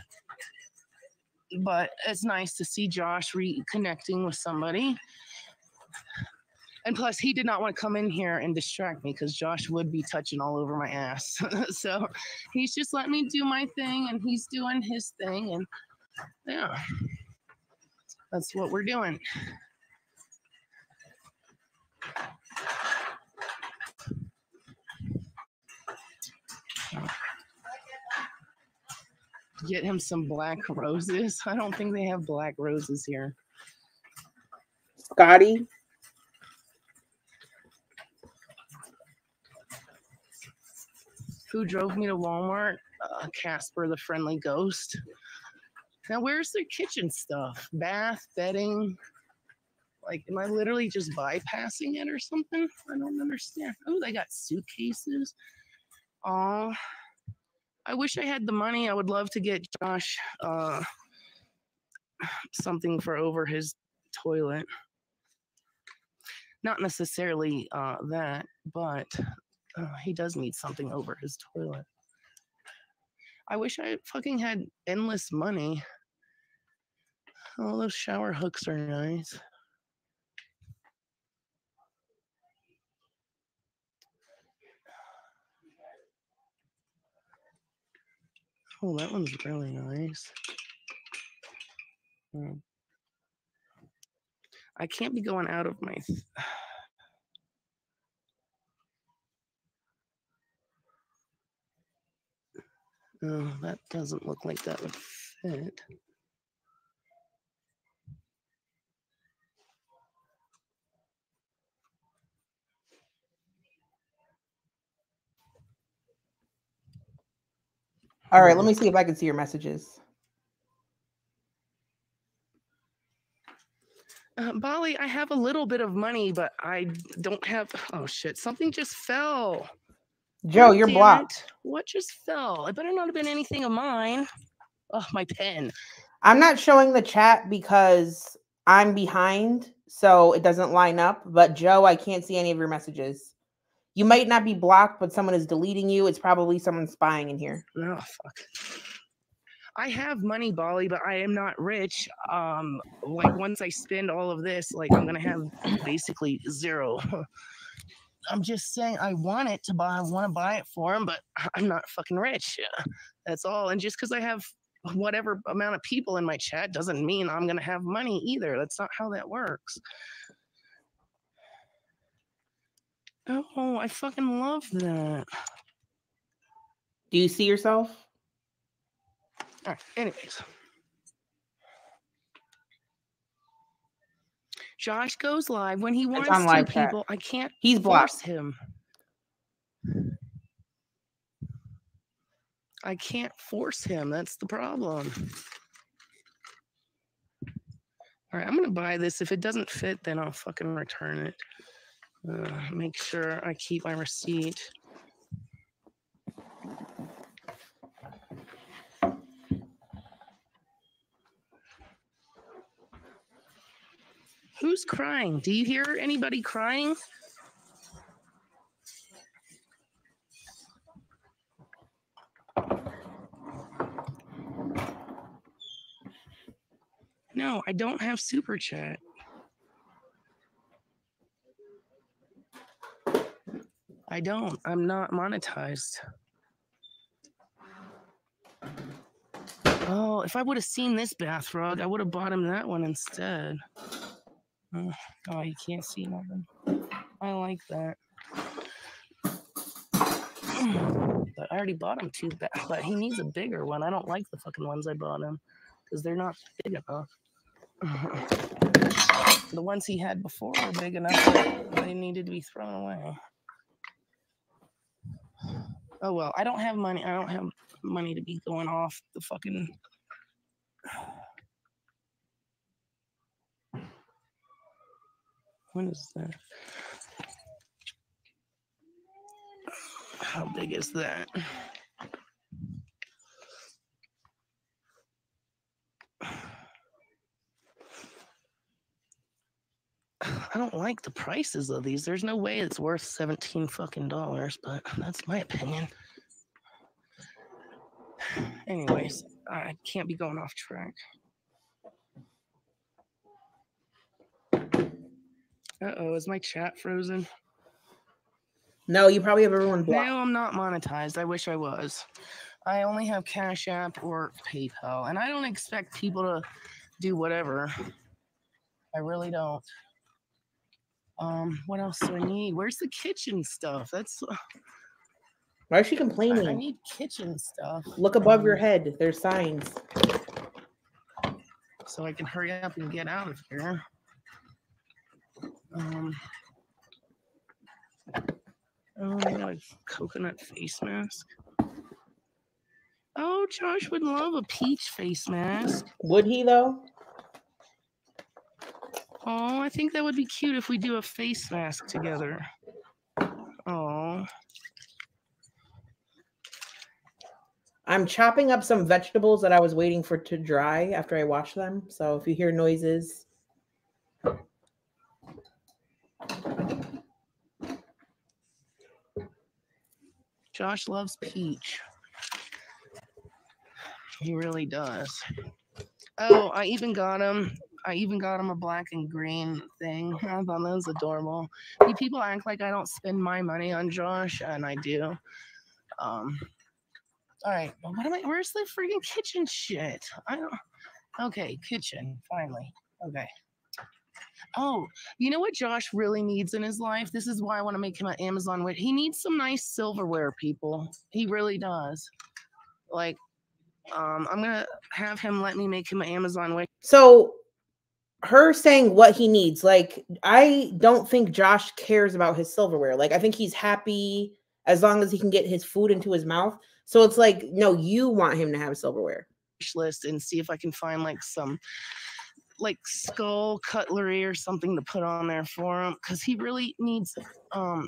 but it's nice to see Josh reconnecting with somebody. And plus, he did not want to come in here and distract me because Josh would be touching all over my ass. so he's just letting me do my thing and he's doing his thing. And yeah, that's what we're doing. Get him some black roses. I don't think they have black roses here. Scotty, Who drove me to Walmart? Uh, Casper the Friendly Ghost. Now, where's their kitchen stuff? Bath, bedding. Like, am I literally just bypassing it or something? I don't understand. Oh, they got suitcases. Oh, I wish I had the money. I would love to get Josh uh, something for over his toilet. Not necessarily uh, that, but uh, he does need something over his toilet. I wish I fucking had endless money. All those shower hooks are nice. Oh, that one's really nice. Hmm. I can't be going out of my. Oh, that doesn't look like that would fit. All right, let me see if I can see your messages. Uh, Bali, I have a little bit of money, but I don't have. Oh shit! Something just fell. Joe, God you're blocked. it. What just fell? It better not have been anything of mine. Oh, my pen. I'm not showing the chat because I'm behind, so it doesn't line up. But Joe, I can't see any of your messages. You might not be blocked, but someone is deleting you. It's probably someone spying in here. Oh fuck. I have money, Bali, but I am not rich. Um, like once I spend all of this, like I'm gonna have basically zero. I'm just saying I want it to buy. I want to buy it for him, but I'm not fucking rich. That's all. And just because I have whatever amount of people in my chat doesn't mean I'm gonna have money either. That's not how that works. Oh, I fucking love that. Do you see yourself? All right. Anyways. Josh goes live when he wants to. chat. People, I can't He's blocked. him. I can't force him. That's the problem. All right, I'm gonna buy this. If it doesn't fit, then I'll fucking return it. Uh, make sure I keep my receipt. Who's crying? Do you hear anybody crying? No, I don't have super chat. I don't. I'm not monetized. Oh, if I would have seen this bath rug, I would have bought him that one instead. Oh, you can't see nothing. I like that. But I already bought him two bath, but he needs a bigger one. I don't like the fucking ones I bought him because they're not big enough. the ones he had before were big enough they needed to be thrown away. Oh well, I don't have money. I don't have money to be going off the fucking. What is that? How big is that? I don't like the prices of these. There's no way it's worth 17 fucking dollars, but that's my opinion. Anyways, I can't be going off track. Uh oh, is my chat frozen? No, you probably have everyone blocked. No, I'm not monetized. I wish I was. I only have Cash App or PayPal, and I don't expect people to do whatever. I really don't. Um, what else do I need? Where's the kitchen stuff? That's Why is she complaining? I need kitchen stuff. Look above your um, head. There's signs. so I can hurry up and get out of here. Um, oh, I got a coconut face mask. Oh, Josh would love a peach face mask. Would he though? Oh, I think that would be cute if we do a face mask together. Oh, I'm chopping up some vegetables that I was waiting for to dry after I wash them. So if you hear noises, Josh loves peach. He really does. Oh, I even got him. I even got him a black and green thing. I thought that was adorable. See, People act like I don't spend my money on Josh, and I do. Um. All right, but what am I? Where's the freaking kitchen shit? I don't. Okay, kitchen. Finally. Okay. Oh, you know what Josh really needs in his life? This is why I want to make him an Amazon wit. He needs some nice silverware, people. He really does. Like, um, I'm gonna have him let me make him an Amazon wit. so her saying what he needs, like I don't think Josh cares about his silverware. Like I think he's happy as long as he can get his food into his mouth. So it's like, no, you want him to have silverware. list and see if I can find like some like skull cutlery or something to put on there for him because he really needs um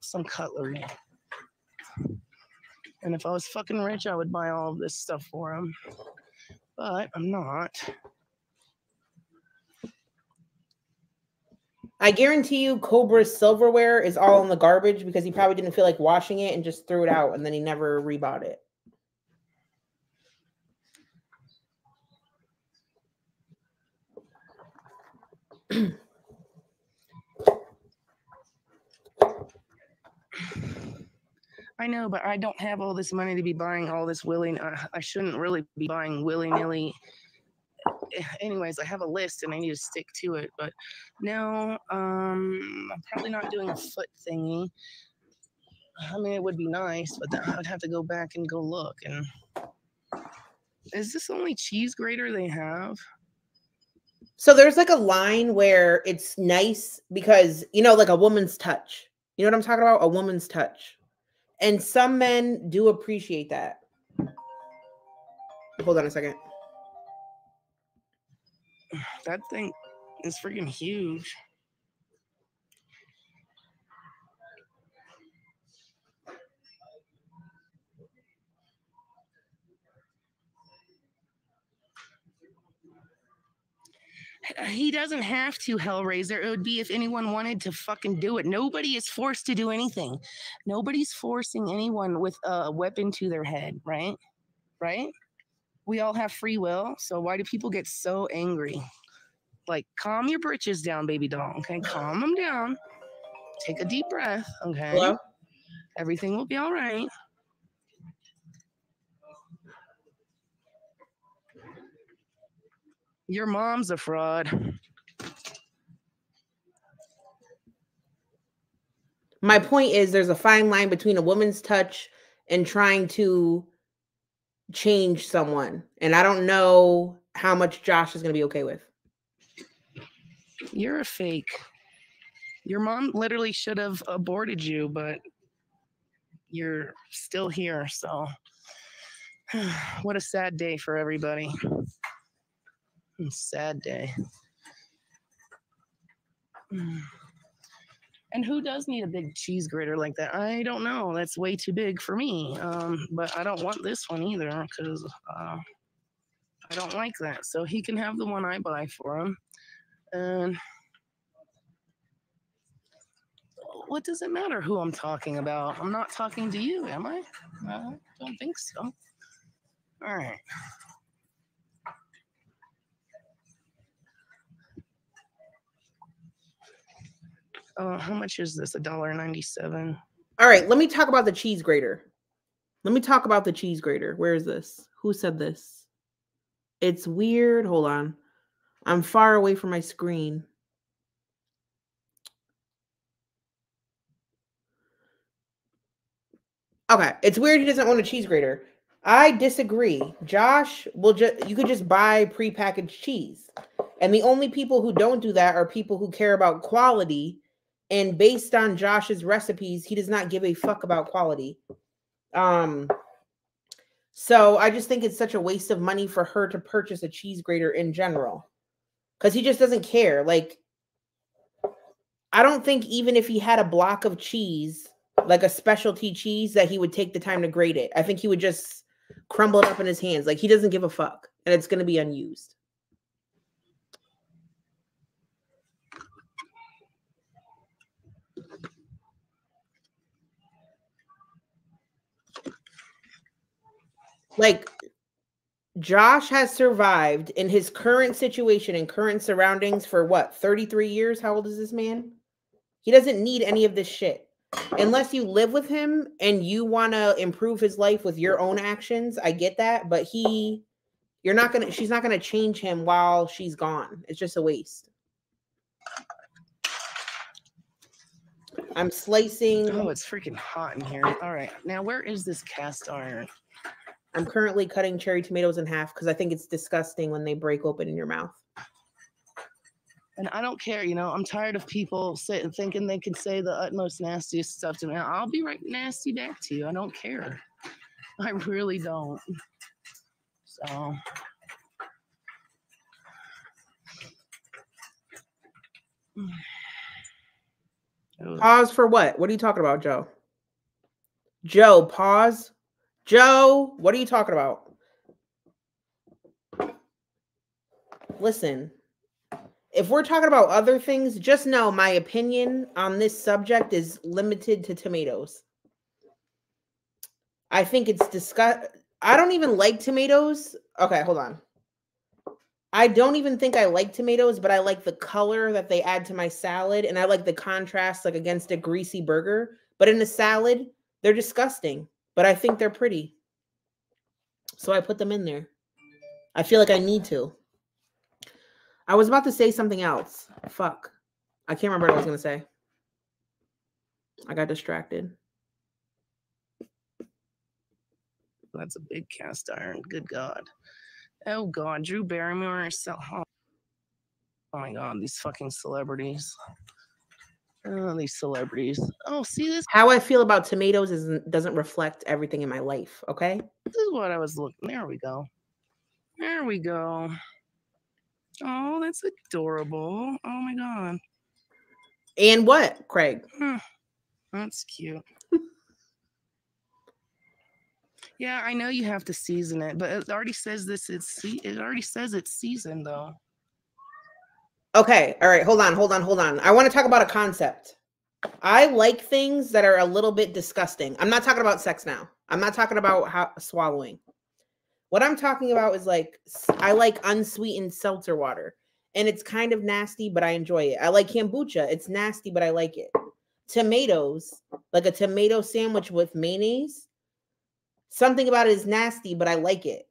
some cutlery. And if I was fucking rich, I would buy all of this stuff for him. But I'm not. I guarantee you Cobra's silverware is all in the garbage because he probably didn't feel like washing it and just threw it out and then he never rebought it. I know, but I don't have all this money to be buying all this willy. Uh, I shouldn't really be buying willy nilly Eh, anyways, I have a list and I need to stick to it. But no, um, I'm probably not doing a foot thingy. I mean, it would be nice, but I'd have to go back and go look. And is this the only cheese grater they have? So there's like a line where it's nice because you know, like a woman's touch. You know what I'm talking about? A woman's touch. And some men do appreciate that. Hold on a second. That thing is freaking huge. he doesn't have to hellraiser. It would be if anyone wanted to fucking do it. Nobody is forced to do anything. Nobody's forcing anyone with a weapon to their head right? Right we all have free will so why do people get so angry? Like calm your britches down baby doll okay? Calm them down. Take a deep breath okay? Hello? everything will be all right. Your mom's a fraud. My point is there's a fine line between a woman's touch and trying to change someone. And I don't know how much Josh is going to be okay with. You're a fake. Your mom literally should have aborted you, but you're still here. So, what a sad day for everybody. Hmm, sad day. Hmm. And who does need a big cheese grater like that? I don't know. That's way too big for me. Um, but I don't want this one either because uh, I don't like that. So he can have the one I buy for him. And what does it matter who I'm talking about? I'm not talking to you, am I? I don't think so. All right. Uh, how much is this? A dollar ninety-seven. All right, let me talk about the cheese grater. Let me talk about the cheese grater. Where is this? Who said this? It's weird. Hold on. I'm far away from my screen. Okay, it's weird he doesn't own a cheese grater. I disagree. Josh will just you could just buy prepackaged cheese. And the only people who don't do that are people who care about quality and based on Josh's recipes, he does not give a fuck about quality. Um, so I just think it's such a waste of money for her to purchase a cheese grater in general. Because he just doesn't care. Like, I don't think even if he had a block of cheese, like a specialty cheese, that he would take the time to grate it. I think he would just crumble it up in his hands. Like he doesn't give a fuck. And it's gonna be unused. Like Josh has survived in his current situation and current surroundings for what, 33 years? How old is this man? He doesn't need any of this shit. Unless you live with him and you want to improve his life with your own actions, I get that, but he you're not going to she's not going to change him while she's gone. It's just a waste. I'm slicing. Oh, it's freaking hot in here. All right. Now, where is this cast iron? I'm currently cutting cherry tomatoes in half because I think it's disgusting when they break open in your mouth. And I don't care, you know. I'm tired of people sitting thinking they can say the utmost nastiest stuff to me. I'll be right nasty back to you. I don't care. I really don't. So. Pause for what? What are you talking about, Joe? Joe, pause. Joe, what are you talking about? Listen, if we're talking about other things, just know my opinion on this subject is limited to tomatoes. I think it's disgust. I don't even like tomatoes. Okay, hold on. I don't even think I like tomatoes, but I like the color that they add to my salad, and I like the contrast, like against a greasy burger. But in a salad, They're disgusting, but I think they're pretty. So I put them in there. I feel like I need to. I was about to say something else. Fuck. I can't remember what I was going to say. I got distracted. That's a big cast iron. Good God. Oh God, Drew Barrymore. Oh, oh my God, these fucking celebrities. Oh, these celebrities. Oh, see this? How I feel about tomatoes is doesn't reflect everything in my life. Okay. This is what I was looking. There we go. There we go. Oh, that's adorable. Oh my God. And what, Craig? Hmm. That's cute. yeah, I know you have to season it, but it already says this. It's it already says it's seasoned though. Okay. All right. Hold on. Hold on. Hold on. I want to talk about a concept. I like things that are a little bit disgusting. I'm not talking about sex now. I'm not talking about how swallowing. What I'm talking about is like I like unsweetened seltzer water, and it's kind of nasty, but I enjoy it. I like kombucha. It's nasty, but I like it. Tomatoes, like a tomato sandwich with mayonnaise. Something about it is nasty, but I like it.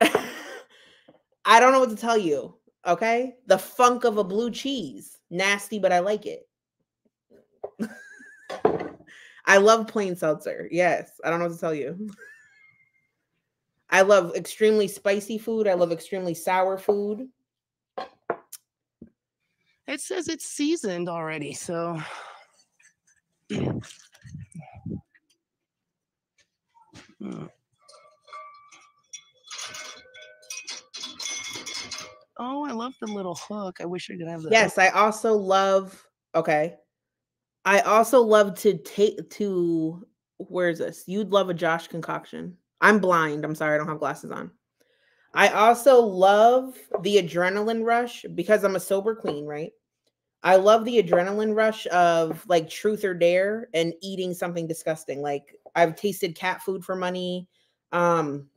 I don't know what to tell you. Okay. The funk of a blue cheese. Nasty, but I like it. I love plain seltzer. Yes. I don't know what to tell you. I love extremely spicy food. I love extremely sour food. It says it's seasoned already, so hmm. Oh, I love the little hook. I wish I could have that. Yes, I also love. Okay, I also love to take to. Where is this? You'd love a Josh concoction. I'm blind. I'm sorry, I don't have glasses on. I also love the adrenaline rush because I'm a sober queen, right? I love the adrenaline rush of like truth or dare and eating something disgusting. Like I've tasted cat food for money. Um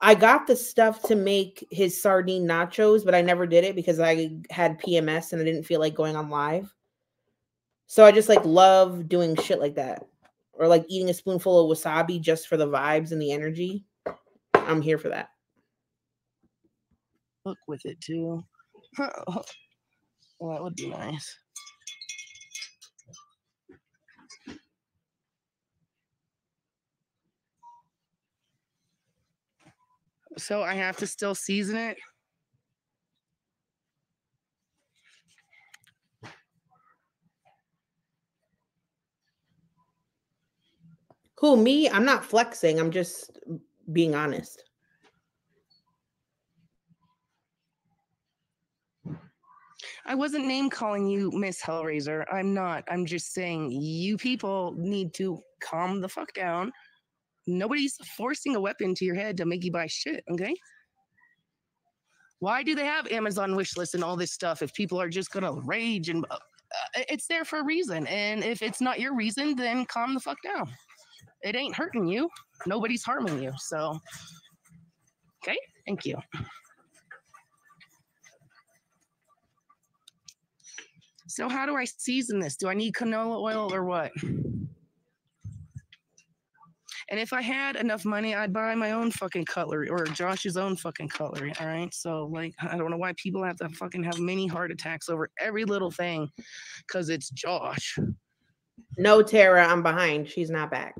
I got the stuff to make his sardine nachos, but I never did it because I had PMS and I didn't feel like going on live. So I just like love doing shit like that. Or like eating a spoonful of wasabi just for the vibes and the energy. I'm here for that. Look with it too. well, that would be nice. So I have to still season it. Who me? I'm not flexing. I'm just being honest. I wasn't name calling you Miss Hellraiser. I'm not. I'm just saying you people need to calm the fuck down Nobody's forcing a weapon to your head to make you buy shit, okay? Why do they have Amazon wish lists and all this stuff if people are just gonna rage and uh, uh, it's there for a reason. And if it's not your reason, then calm the fuck down. It ain't hurting you. Nobody's harming you. So, okay, thank you. So, how do I season this? Do I need canola oil or what? And if I had enough money, I'd buy my own fucking cutlery or Josh's own fucking cutlery. All right. So, like, I don't know why people have to fucking have many heart attacks over every little thing because it's Josh. No, Tara, I'm behind. She's not back.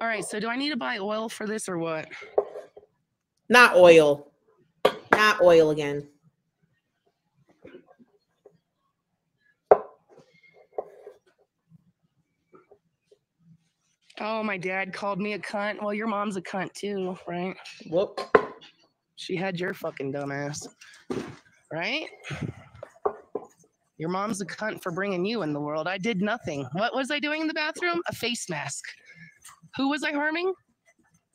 All right. So do I need to buy oil for this or what? Not oil. Not oil again. Oh, my dad called me a cunt. Well, your mom's a cunt too, right? Whoop. She had your fucking dumbass, right? Your mom's a cunt for bringing you in the world. I did nothing. What was I doing in the bathroom? A face mask. Who was I harming?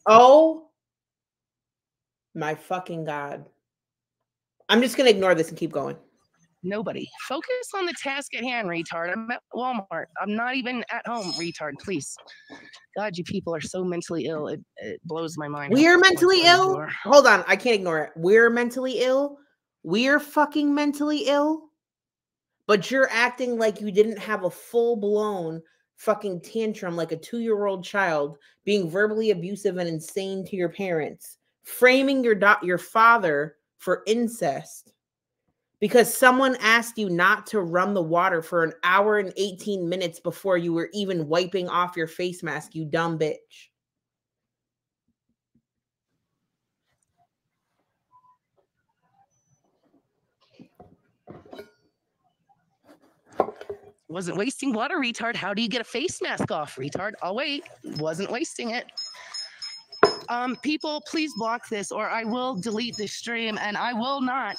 Oh my fucking god. I'm just gonna ignore this and keep going. Nobody. Focus on the task at hand, retard. I'm at Walmart. I'm not even at home, retard. Please. God, you people are so mentally ill. It, it blows my mind. We're mentally ill. Hold on. I can't ignore it. We're mentally ill. We're fucking mentally ill. But you're acting like you didn't have a full blown fucking tantrum like a two year old child being verbally abusive and insane to your parents, framing your do- your father for incest because someone asked you not to run the water for an hour and 18 minutes before you were even wiping off your face mask, you dumb bitch. Wasn't wasting water, retard. How do you get a face mask off, retard? I'll wait. Wasn't wasting it. Um, people, please block this or I will delete this stream and I will not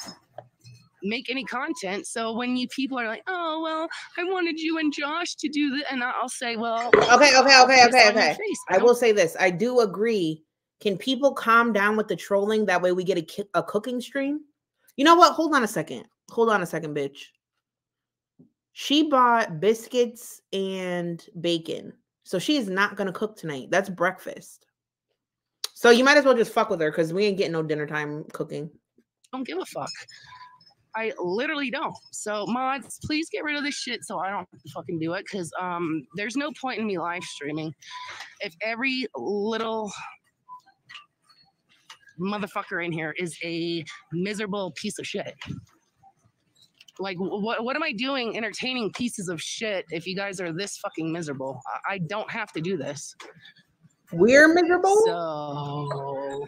make any content. So when you people are like, "Oh well, I wanted you and Josh to do that," and I'll say, "Well, okay, okay, okay, okay, okay." I, I will say this: I do agree. Can people calm down with the trolling? That way, we get a, a cooking stream. You know what? Hold on a second. Hold on a second, bitch. She bought biscuits and bacon. So she is not going to cook tonight. That's breakfast. So you might as well just fuck with her because we ain't getting no dinner time cooking. Don't give a fuck. I literally don't. So mods, please get rid of this shit so I don't fucking do it because um there's no point in me live streaming if every little motherfucker in here is a miserable piece of shit. Like what what am I doing entertaining pieces of shit if you guys are this fucking miserable? I, I don't have to do this. We're miserable. So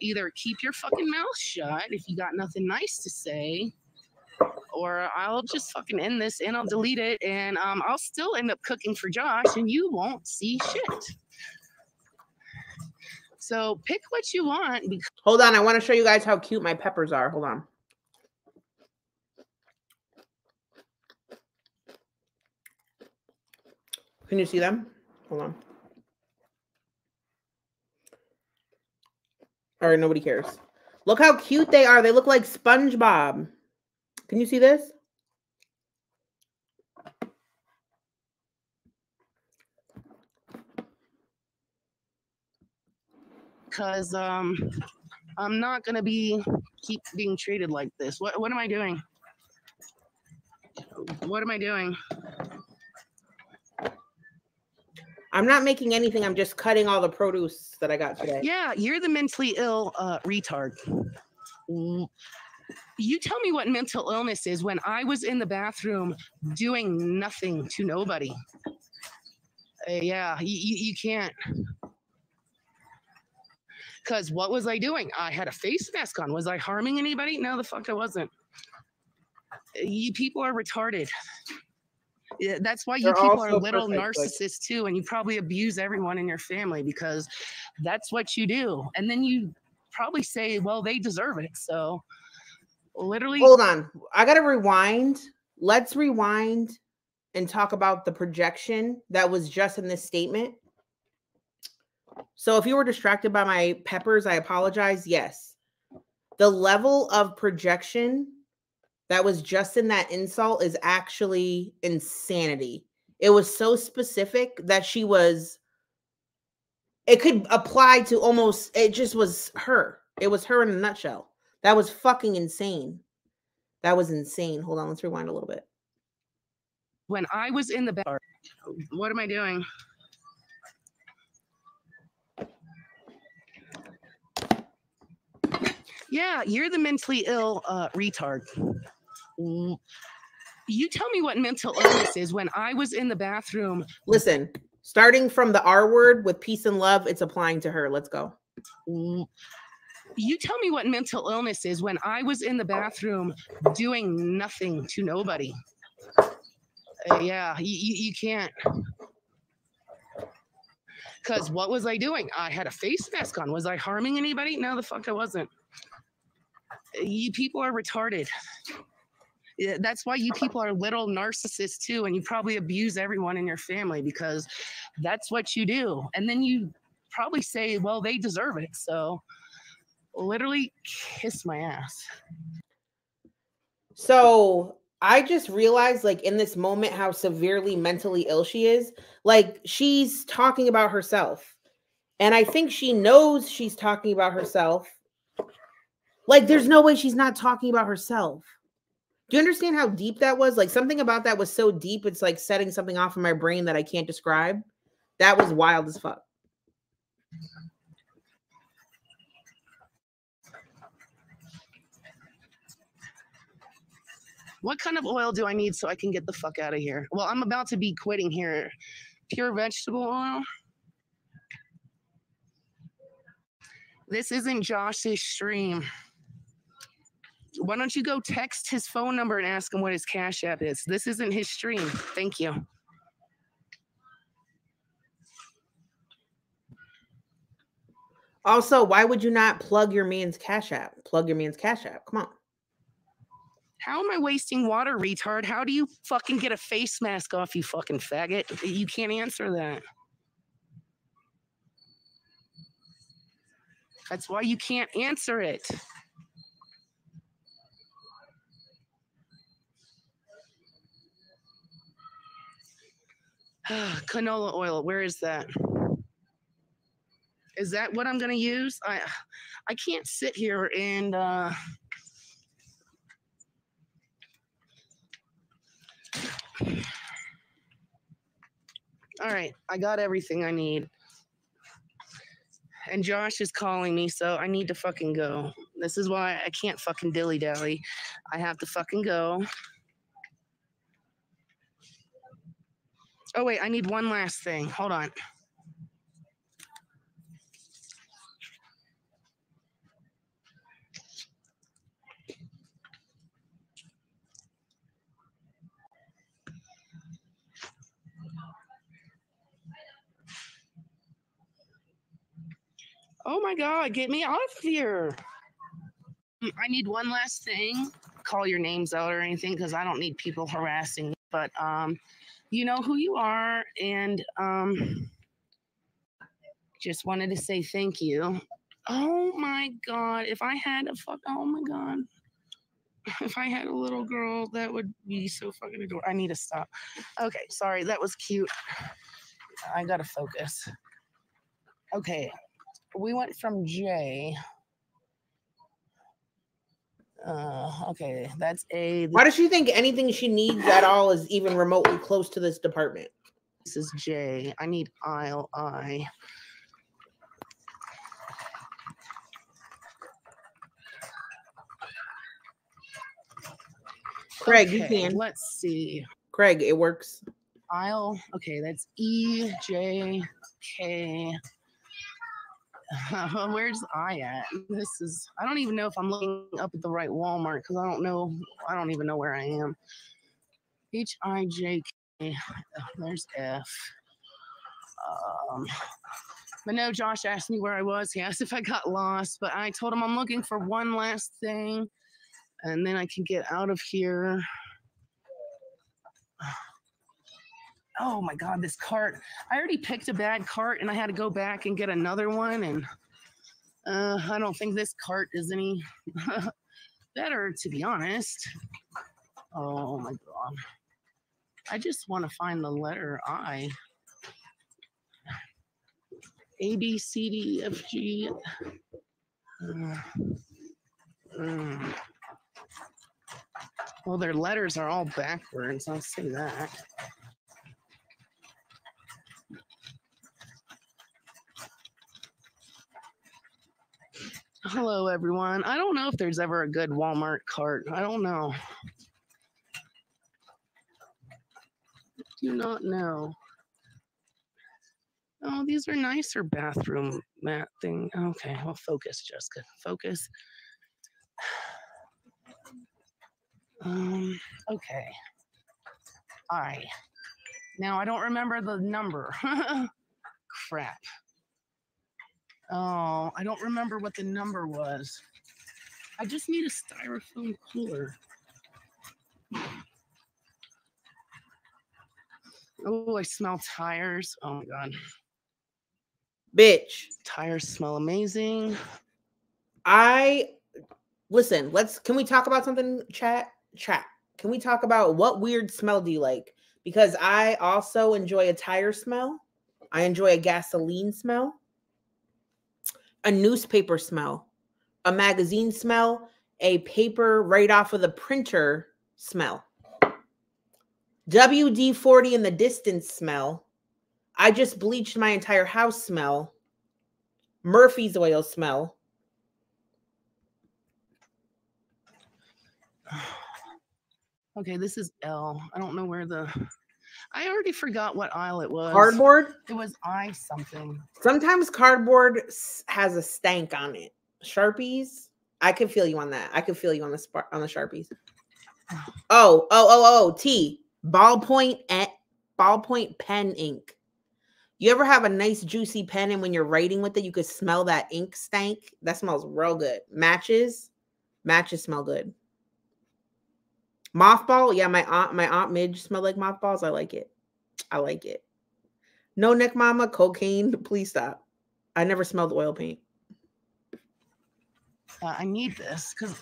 either keep your fucking mouth shut if you got nothing nice to say, or I'll just fucking end this and I'll delete it and um, I'll still end up cooking for Josh and you won't see shit. So pick what you want. Hold on, I want to show you guys how cute my peppers are. Hold on. Can you see them? Hold on. All right, nobody cares. Look how cute they are. They look like SpongeBob. Can you see this? Cause um I'm not gonna be keep being treated like this. What what am I doing? What am I doing? I'm not making anything. I'm just cutting all the produce that I got today. Yeah, you're the mentally ill uh, retard. You tell me what mental illness is when I was in the bathroom doing nothing to nobody. Uh, yeah, you, you can't. Because what was I doing? I had a face mask on. Was I harming anybody? No, the fuck I wasn't. You people are retarded that's why you They're people are little perfect, narcissists too, and you probably abuse everyone in your family because that's what you do. And then you probably say, "Well, they deserve it." So, literally, hold on. I gotta rewind. Let's rewind and talk about the projection that was just in this statement. So, if you were distracted by my peppers, I apologize. Yes, the level of projection that was just in that insult is actually insanity. It was so specific that she was it could apply to almost it just was her. It was her in a nutshell. That was fucking insane. That was insane. Hold on, let's rewind a little bit. When I was in the bar, what am I doing? Yeah, you're the mentally ill uh, retard. Mm. You tell me what mental illness is when I was in the bathroom. Listen, starting from the R word with peace and love, it's applying to her. Let's go. Mm. You tell me what mental illness is when I was in the bathroom doing nothing to nobody. Uh, yeah, you, you can't. Because what was I doing? I had a face mask on. Was I harming anybody? No, the fuck I wasn't. Uh, you people are retarded that's why you people are little narcissists too and you probably abuse everyone in your family because that's what you do and then you probably say well they deserve it so literally kiss my ass So I just realized, like, in this moment, how severely mentally ill she is. Like, she's talking about herself. And I think she knows she's talking about herself. Like, there's no way she's not talking about herself. Do you understand how deep that was? Like, something about that was so deep, it's like setting something off in my brain that I can't describe. That was wild as fuck. What kind of oil do I need so I can get the fuck out of here? Well, I'm about to be quitting here. Pure vegetable oil. This isn't Josh's stream. Why don't you go text his phone number and ask him what his Cash App is? This isn't his stream. Thank you. Also, why would you not plug your man's Cash App? Plug your man's Cash App. Come on. How am I wasting water, retard? How do you fucking get a face mask off, you fucking faggot? You can't answer that. That's why you can't answer it. Canola oil, where is that? Is that what I'm going to use? I I can't sit here and uh All right, I got everything I need. And Josh is calling me, so I need to fucking go. This is why I can't fucking dilly dally. I have to fucking go. Oh, wait, I need one last thing. Hold on. Oh my God, get me out of here. Mm, I need one last thing. Call your names out or anything because I don't need people harassing. Me. But um, you know who you are, and um, just wanted to say thank you. Oh my God, if I had a fuck, oh my God, if I had a little girl, that would be so fucking adorable. I need to stop. Okay, sorry, that was cute. I gotta focus. Okay, we went from J. Uh, okay, that's A. Why does she think anything she needs at all is even remotely close to this department? This is J. I need aisle I. Craig, okay, you can. Let's see. Craig, it works. Aisle. Okay, that's E J K where's I at? This is, I don't even know if I'm looking up at the right Walmart because I don't know, I don't even know where I am. H I J K, there's F. Um, but no, Josh asked me where I was. He asked if I got lost, but I told him I'm looking for one last thing and then I can get out of here oh my god this cart. I already picked a bad cart and i had to go back and get another one and uh, i don't think this cart is any better to be honest. Oh my god. I just want to find the letter i. A b c d f g. Uh, mm. well their letters are all backwards. I'll say that Hello, everyone. I don't know if there's ever a good Walmart cart. I don't know. Do not know. Oh, these are nicer bathroom mat thing. Okay, well, focus, Jessica. Focus. Um, okay. All right. Now I don't remember the number. Crap. Oh, I don't remember what the number was. I just need a styrofoam cooler. Oh, I smell tires. Oh my god. Bitch. Tires smell amazing. I listen, let's can we talk about something chat? chat. Can we talk about what weird smell do you like? Because I also enjoy a tire smell. I enjoy a gasoline smell, a newspaper smell, a magazine smell, a paper right off of the printer smell. WD 40 in the distance smell. I just bleached my entire house smell. Murphy's oil smell. Okay, this is L. I don't know where the. I already forgot what aisle it was. Cardboard. It was I something. Sometimes cardboard has a stank on it. Sharpies. I can feel you on that. I can feel you on the spark on the sharpies. Oh, oh, oh, oh, T. Ballpoint at ballpoint pen ink. You ever have a nice juicy pen and when you're writing with it, you could smell that ink stank? That smells real good. Matches. Matches smell good. Mothball. Yeah, my aunt, my aunt Midge smell like mothballs. I like it. I like it. No neck mama, cocaine. Please stop. I never smelled oil paint. Uh, I need this because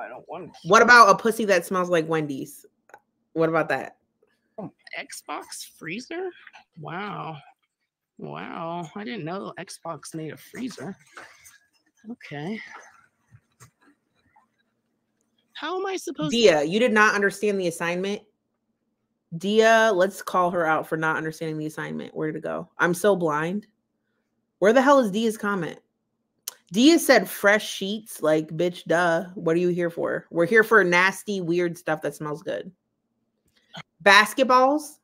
I don't want What about a pussy that smells like Wendy's? What about that? Xbox freezer. Wow, wow! I didn't know Xbox made a freezer. Okay. How am I supposed? Dia, you did not understand the assignment. Dia, let's call her out for not understanding the assignment. Where did it go? I'm so blind. Where the hell is Dia's comment? Dia said fresh sheets. Like, bitch, duh. What are you here for? We're here for nasty, weird stuff that smells good. Basketballs.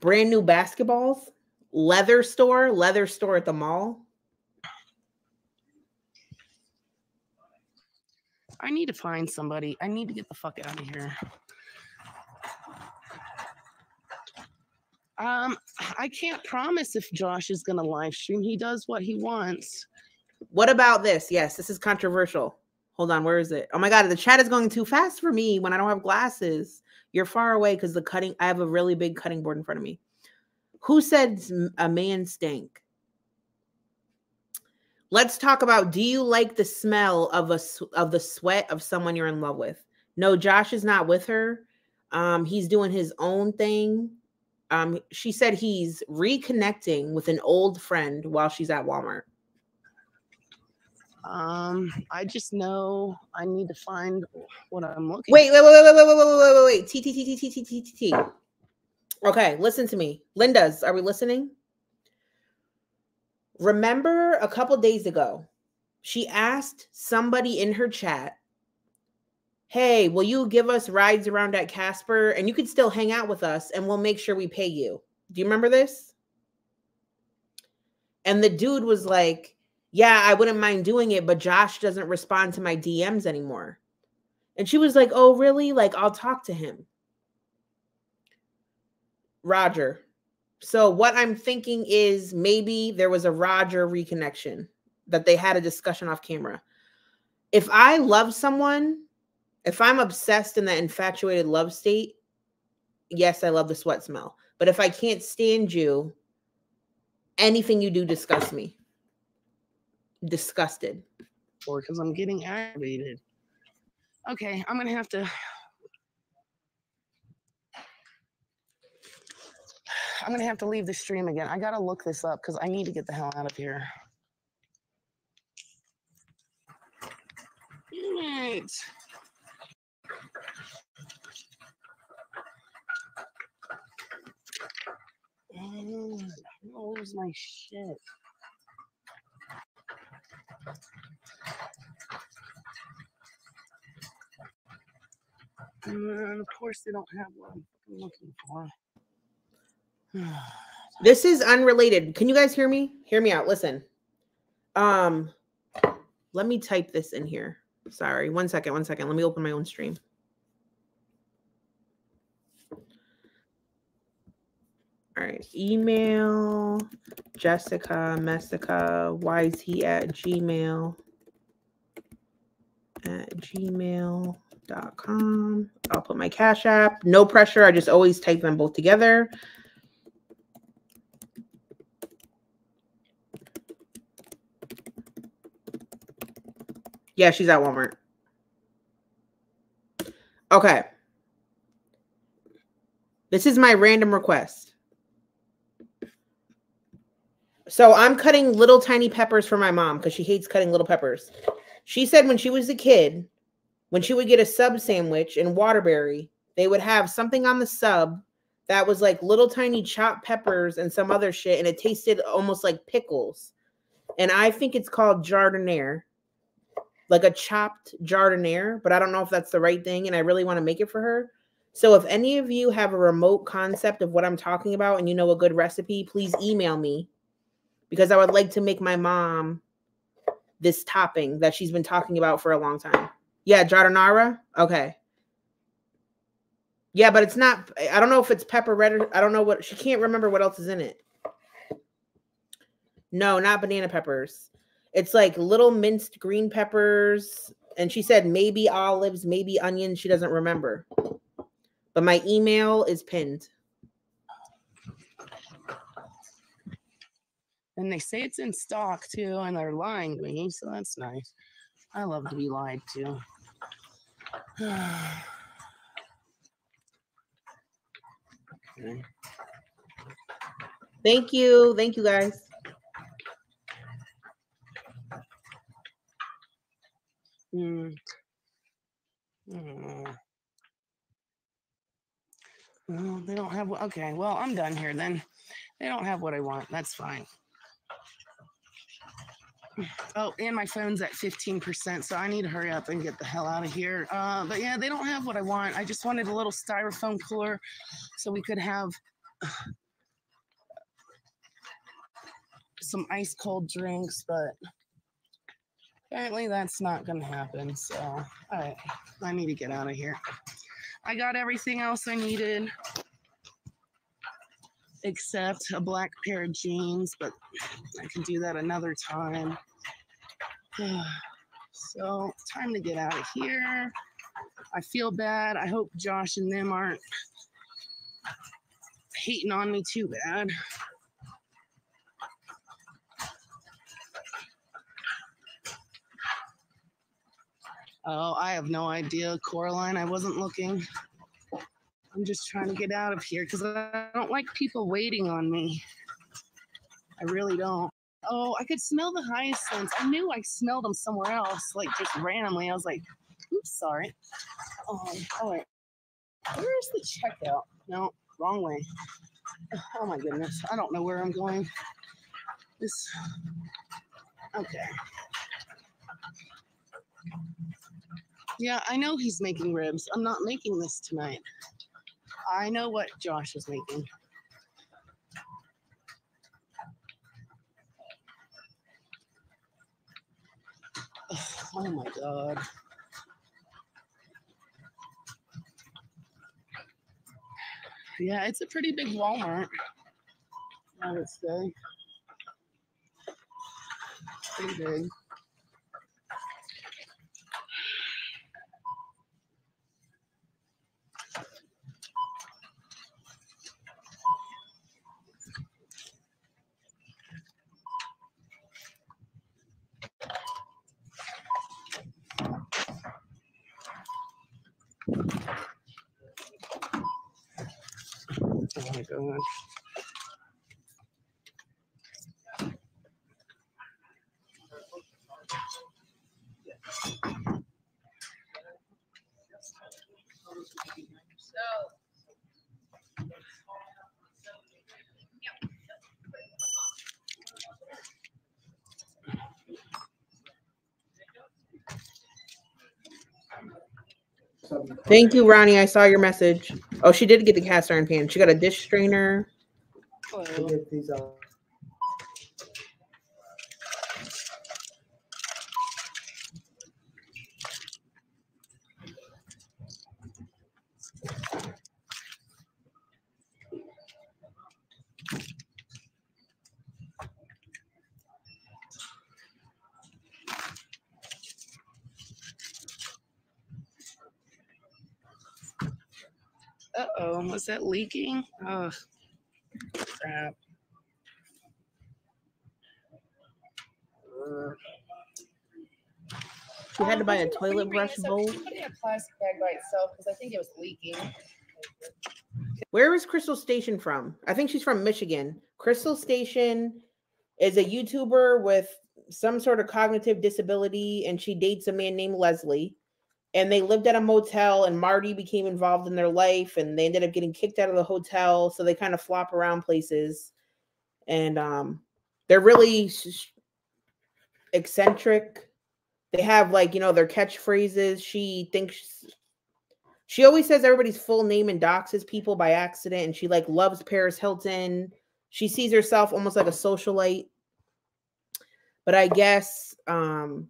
Brand new basketballs. Leather store. Leather store at the mall. I need to find somebody. I need to get the fuck out of here. Um, I can't promise if Josh is gonna live stream. He does what he wants. What about this? Yes, this is controversial. Hold on, where is it? Oh my god, the chat is going too fast for me when I don't have glasses. You're far away because the cutting. I have a really big cutting board in front of me. Who said a man stink? Let's talk about. Do you like the smell of a of the sweat of someone you're in love with? No, Josh is not with her. Um, he's doing his own thing. Um, she said he's reconnecting with an old friend while she's at Walmart. Um, I just know I need to find what I'm looking. Wait, wait, wait, wait, wait, wait, wait, wait, wait, wait, T, T, T, T, T, T, T, T. Okay, listen to me. Linda's, are we listening? Remember a couple days ago, she asked somebody in her chat, Hey, will you give us rides around at Casper and you could still hang out with us and we'll make sure we pay you? Do you remember this? And the dude was like, Yeah, I wouldn't mind doing it, but Josh doesn't respond to my DMs anymore. And she was like, Oh, really? Like, I'll talk to him. Roger. So, what I'm thinking is maybe there was a Roger reconnection that they had a discussion off camera. If I love someone, if I'm obsessed in that infatuated love state, yes, I love the sweat smell. But if I can't stand you, anything you do disgusts me. Disgusted. Or because I'm getting aggravated. Okay, I'm gonna have to. I'm gonna have to leave the stream again. I gotta look this up because I need to get the hell out of here. Damn it. Mm, Where's my shit? And of course, they don't have what I'm looking for. This is unrelated. Can you guys hear me? Hear me out. Listen. Um let me type this in here. Sorry. One second. One second. Let me open my own stream. All right. Email Jessica Messica. He at Gmail? At gmail.com. I'll put my Cash App. No pressure. I just always type them both together. Yeah, she's at Walmart. Okay. This is my random request. So I'm cutting little tiny peppers for my mom because she hates cutting little peppers. She said when she was a kid, when she would get a sub sandwich in Waterbury, they would have something on the sub that was like little tiny chopped peppers and some other shit, and it tasted almost like pickles. And I think it's called jardiniere, like a chopped jardiniere, but I don't know if that's the right thing, and I really want to make it for her. So if any of you have a remote concept of what I'm talking about and you know a good recipe, please email me because I would like to make my mom this topping that she's been talking about for a long time. Yeah, jardinara. Okay. Yeah, but it's not. I don't know if it's pepper red. Or, I don't know what. She can't remember what else is in it. No, not banana peppers. It's like little minced green peppers. And she said maybe olives, maybe onions. She doesn't remember. But my email is pinned. And they say it's in stock too, and they're lying to me, so that's nice. I love to be lied to. okay. Thank you. Thank you guys. Mm. Mm. Well, they don't have. Okay, well, I'm done here then. They don't have what I want. That's fine. Oh, and my phone's at 15%, so I need to hurry up and get the hell out of here. Uh, but yeah, they don't have what I want. I just wanted a little styrofoam cooler so we could have some ice cold drinks, but apparently that's not going to happen. So, all right, I need to get out of here. I got everything else I needed except a black pair of jeans, but I can do that another time. so, time to get out of here. I feel bad. I hope Josh and them aren't hating on me too bad. Oh, I have no idea, Coraline. I wasn't looking. I'm just trying to get out of here because I don't like people waiting on me. I really don't. Oh, I could smell the hyacinths. I knew I smelled them somewhere else, like just randomly. I was like, oops, sorry. Um, all right. Where's the checkout? No, wrong way. Oh my goodness. I don't know where I'm going. This. Okay. Yeah, I know he's making ribs. I'm not making this tonight. I know what Josh is making. Oh my god. Yeah, it's a pretty big Walmart. I would say. Pretty big. Oh my god. Thank you, Ronnie. I saw your message. Oh, she did get the cast iron pan. She got a dish strainer. Oh. Hello. get these out. Oh, was that leaking? Oh, crap. Uh, She had to buy a Will you- will you toilet brush bowl. Could you put it in a plastic bag by itself because I think it was leaking. Where is Krystal Station from? I think she's from Michigan. Krystal Station is a YouTuber with some sort of cognitive disability, and she dates a man named Leslie. And they lived at a motel, and Marty became involved in their life, and they ended up getting kicked out of the hotel. So they kind of flop around places, and um, they're really eccentric. They have like you know their catchphrases. She thinks she always says everybody's full name and doxes people by accident, and she like loves Paris Hilton. She sees herself almost like a socialite. But I guess um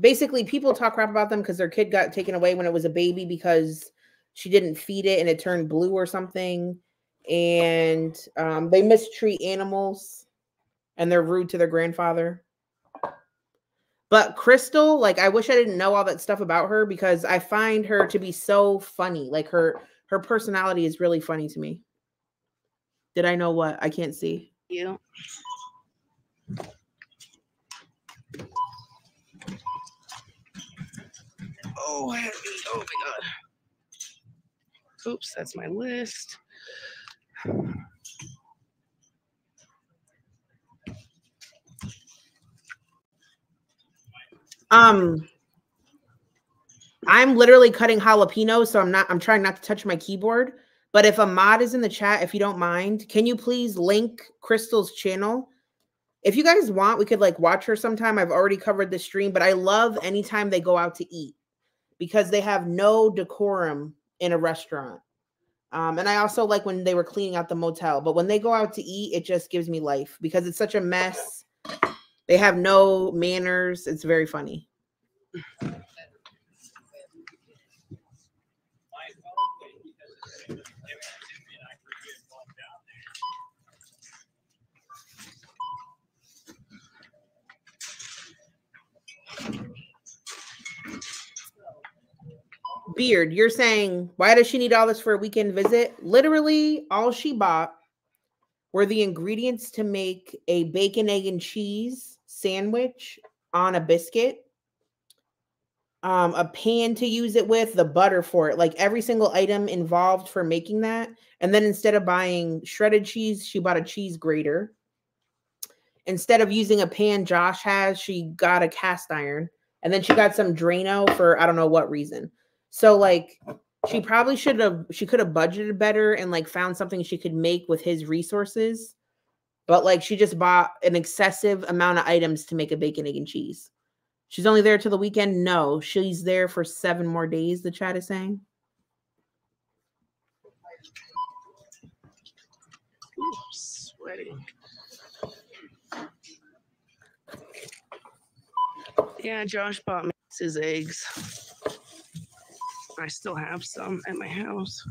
basically people talk crap about them because their kid got taken away when it was a baby because she didn't feed it and it turned blue or something. And um, they mistreat animals and they're rude to their grandfather. But Krystal, like I wish I didn't know all that stuff about her because I find her to be so funny. Like her her personality is really funny to me. Did I know what? I can't see. You. Oh, heavy. Oh my god. Oops, that's my list. Um I'm literally cutting jalapenos, so I'm not I'm trying not to touch my keyboard. But if a mod is in the chat, if you don't mind, can you please link Krystal's channel? If you guys want, we could like watch her sometime. I've already covered the stream, but I love anytime they go out to eat because they have no decorum in a restaurant. Um, and I also like when they were cleaning out the motel, but when they go out to eat, it just gives me life because it's such a mess. They have no manners. It's very funny. Beard, you're saying, why does she need all this for a weekend visit? Literally, all she bought were the ingredients to make a bacon, egg, and cheese sandwich on a biscuit, um, a pan to use it with, the butter for it, like every single item involved for making that. And then instead of buying shredded cheese, she bought a cheese grater. Instead of using a pan Josh has, she got a cast iron. And then she got some Drano for I don't know what reason. So like she probably should have she could have budgeted better and like found something she could make with his resources. But like she just bought an excessive amount of items to make a bacon, egg, and cheese. She's only there till the weekend. No, she's there for seven more days, the chat is saying. Ooh, sweating. Yeah, Josh bought me his eggs. I still have some at my house.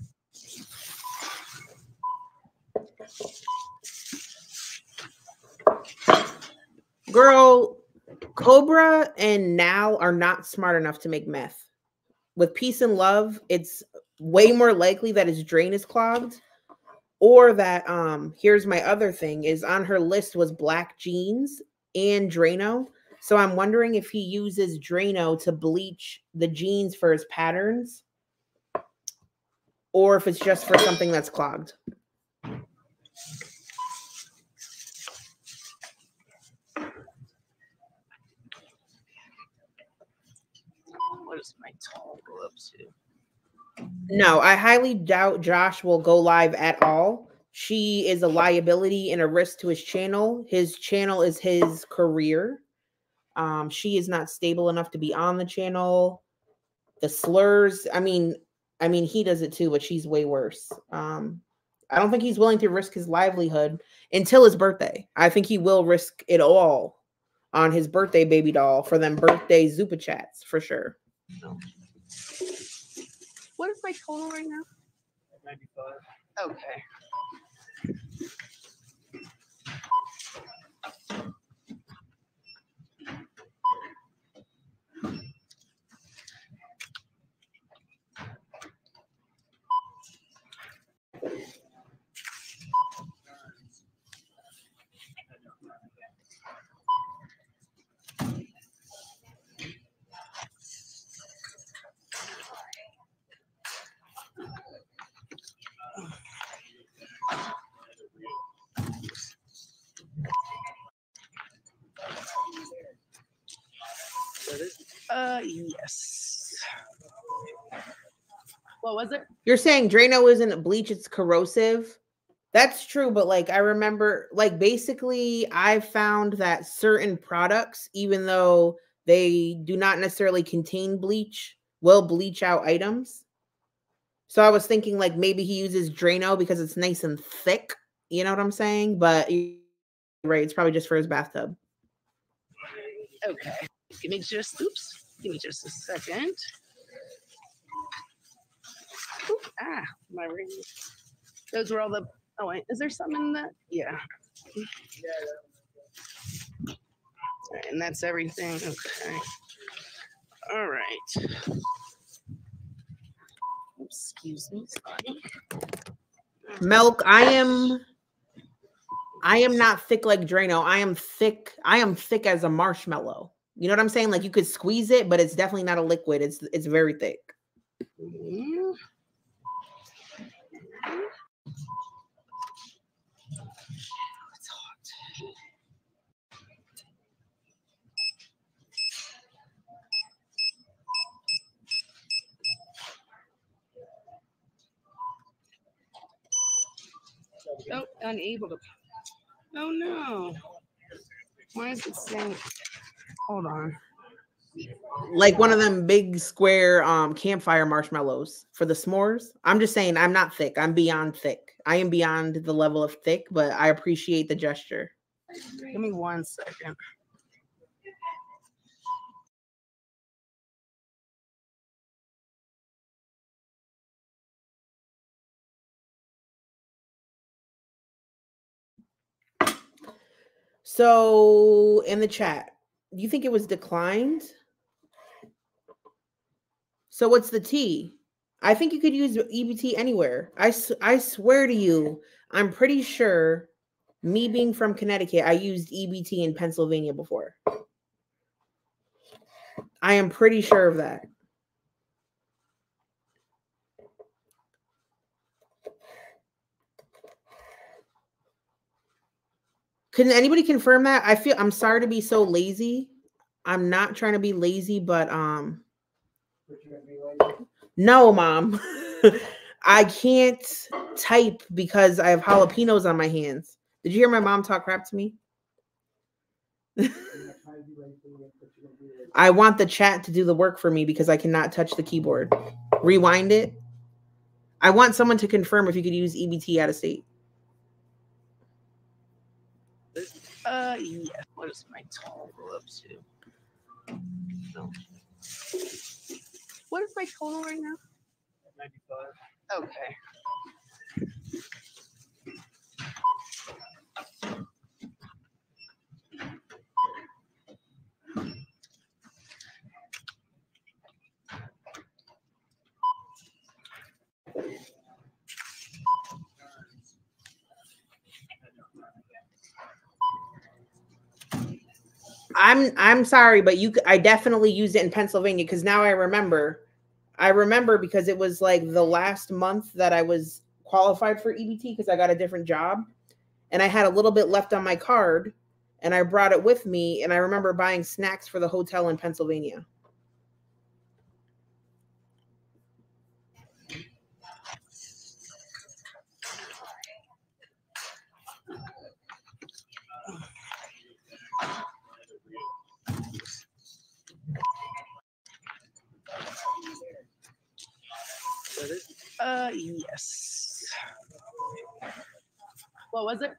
Girl, Cobra and Now are not smart enough to make meth. With peace and love, it's way more likely that his drain is clogged. Or that um here's my other thing is on her list was black jeans and Drano. So I'm wondering if he uses Drano to bleach the jeans for his patterns or if it's just for something that's clogged. What does my tall go up to? No, I highly doubt Josh will go live at all. She is a liability and a risk to his channel. His channel is his career. Um, she is not stable enough to be on the channel. The slurs, I mean, I mean, he does it too, but she's way worse. Um, I don't think he's willing to risk his livelihood until his birthday. I think he will risk it all on his birthday baby doll for them birthday Super Chats for sure. What is my total right now? 95. Okay. Uh, yes. What was it? You're saying Drano isn't bleach, it's corrosive. That's true, but like I remember, like basically, I found that certain products, even though they do not necessarily contain bleach, will bleach out items. So I was thinking like maybe he uses Drano because it's nice and thick. You know what I'm saying? But right, it's probably just for his bathtub. Okay. Give me just oops. Give me just a second. Oop, ah, my ring. Those were all the. Oh wait, is there something in that? Yeah. And that's everything. Okay. All right. Excuse me. Sorry. Milk, I am I am not thick like Drano. I am thick. I am thick as a marshmallow. You know what I'm saying? Like you could squeeze it, but it's definitely not a liquid. It's it's very thick. Oh, unable to. Oh no. Why is it saying? Hold on. Like one of them big square um campfire marshmallows for the s'mores. I'm just saying I'm not thick. I'm beyond thick. I am beyond the level of thick, but I appreciate the gesture. Give me one second. So in the chat, you think it was declined? So what's the T? I think you could use EBT anywhere. I, I swear to you, I'm pretty sure me being from Connecticut, I used EBT in Pennsylvania before. I am pretty sure of that. Can anybody confirm that? I feel I'm sorry to be so lazy. I'm not trying to be lazy, but um no, mom. I can't type because I have jalapenos on my hands. Did you hear my mom talk crap to me? I want the chat to do the work for me because I cannot touch the keyboard. Rewind it. I want someone to confirm if you could use EBT out of state. Uh, yeah. What is my total go up to? No. What is my total right now? 95. Okay. I'm I'm sorry, but you I definitely used it in Pennsylvania because now I remember. I remember because it was like the last month that I was qualified for EBT because I got a different job and I had a little bit left on my card and I brought it with me and I remember buying snacks for the hotel in Pennsylvania. Uh, yes. What was it?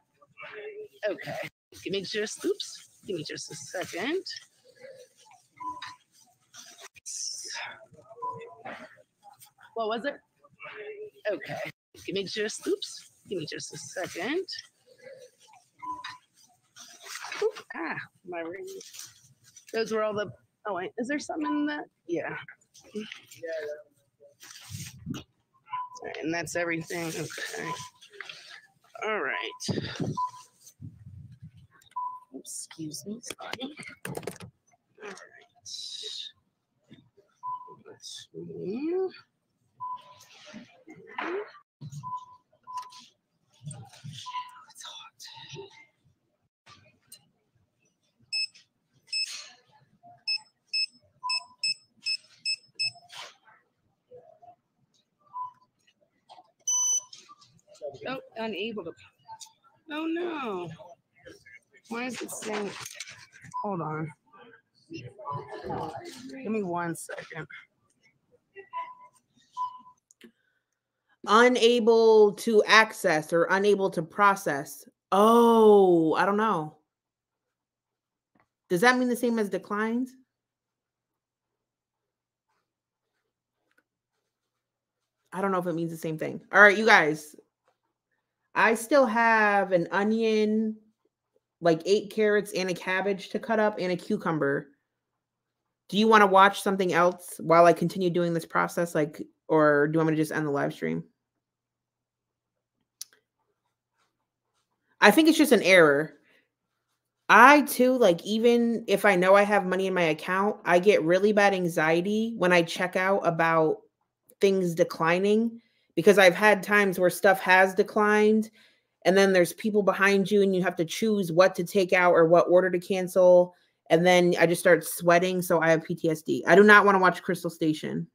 Okay. Give me just, oops. Give me just a second. What was it? Okay. Give me just, oops. Give me just a second. Oop, ah, my ring. Those were all the. Oh wait, is there something in that? Yeah. Yeah. And that's everything. Okay. All right. Excuse me. Sorry. All right. Let's see. Unable to. Oh no. Why is it saying? Hold on. Give me one second. Unable to access or unable to process. Oh, I don't know. Does that mean the same as declined? I don't know if it means the same thing. All right, you guys. I still have an onion, like eight carrots and a cabbage to cut up and a cucumber. Do you want to watch something else while I continue doing this process? Like, or do you want to just end the live stream? I think it's just an error. I too, like, even if I know I have money in my account, I get really bad anxiety when I check out about things declining because I've had times where stuff has declined and then there's people behind you and you have to choose what to take out or what order to cancel and then I just start sweating so I have PTSD. I do not want to watch Krystal Station.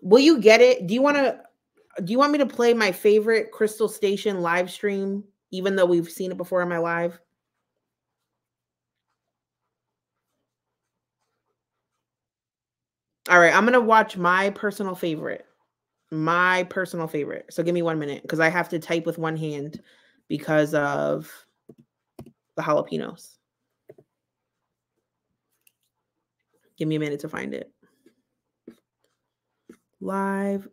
Will you get it? Do you want to do you want me to play my favorite Krystal Station live stream even though we've seen it before in my live? All right, I'm gonna watch my personal favorite. My personal favorite. So give me one minute because I have to type with one hand because of the jalapenos. Give me a minute to find it. Live.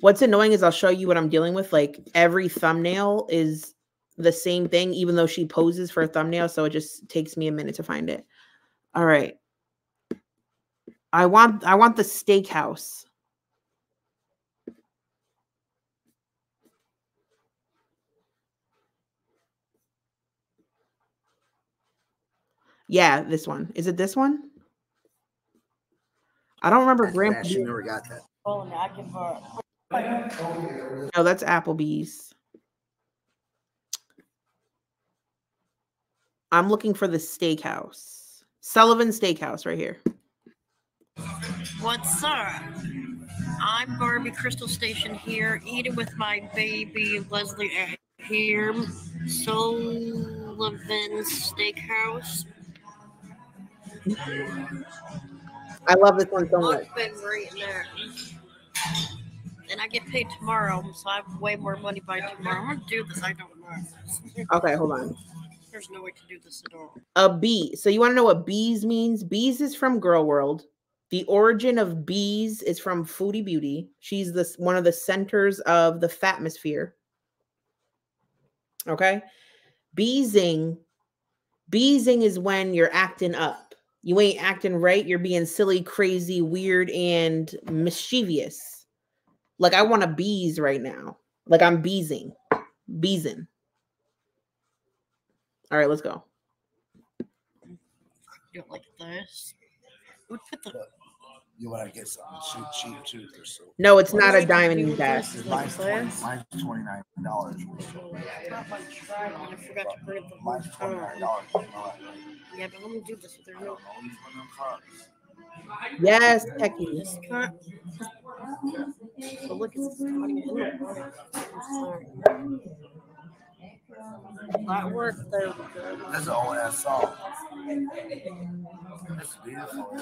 What's annoying is I'll show you what I'm dealing with. Like every thumbnail is the same thing, even though she poses for a thumbnail. So it just takes me a minute to find it. All right. I want I want the steakhouse. Yeah, this one. Is it this one? I don't remember Grandpa. She never got that. Oh, no, I can No, that's Applebee's. I'm looking for the steakhouse. Sullivan Steakhouse right here. What's up? I'm Barbie Krystal Station here, eating with my baby Leslie here, Sullivan's Steakhouse. I love this one so much. I've been right there. And I get paid tomorrow, so I have way more money by tomorrow. I'm gonna do this. I don't know. Okay, hold on. There's no way to do this at all. A bee. So you want to know what bees means? Bees is from Girl World. The origin of bees is from Foodie Beauty. She's this one of the centers of the fatmosphere. Okay. Beezing. Beezing is when you're acting up. You ain't acting right. You're being silly, crazy, weird, and mischievous. Like I want to bees right now. Like I'm beezing. Beezing. All right, let's go. You don't like this? Would put the You want to get something cheap, cheap too, or so. No, it's not a What diamond do in with dash. this? Mine's Like twenty. Mine's twenty nine dollars. I forgot to bring it the Mine's twenty nine time. dollars. Yeah, but let me do this. There's I no don't know. Use one of them cards. Yes, Techie. this cut. Look, it's cutting it in the water. That worked there. we go. That's an old ass song. That's beautiful.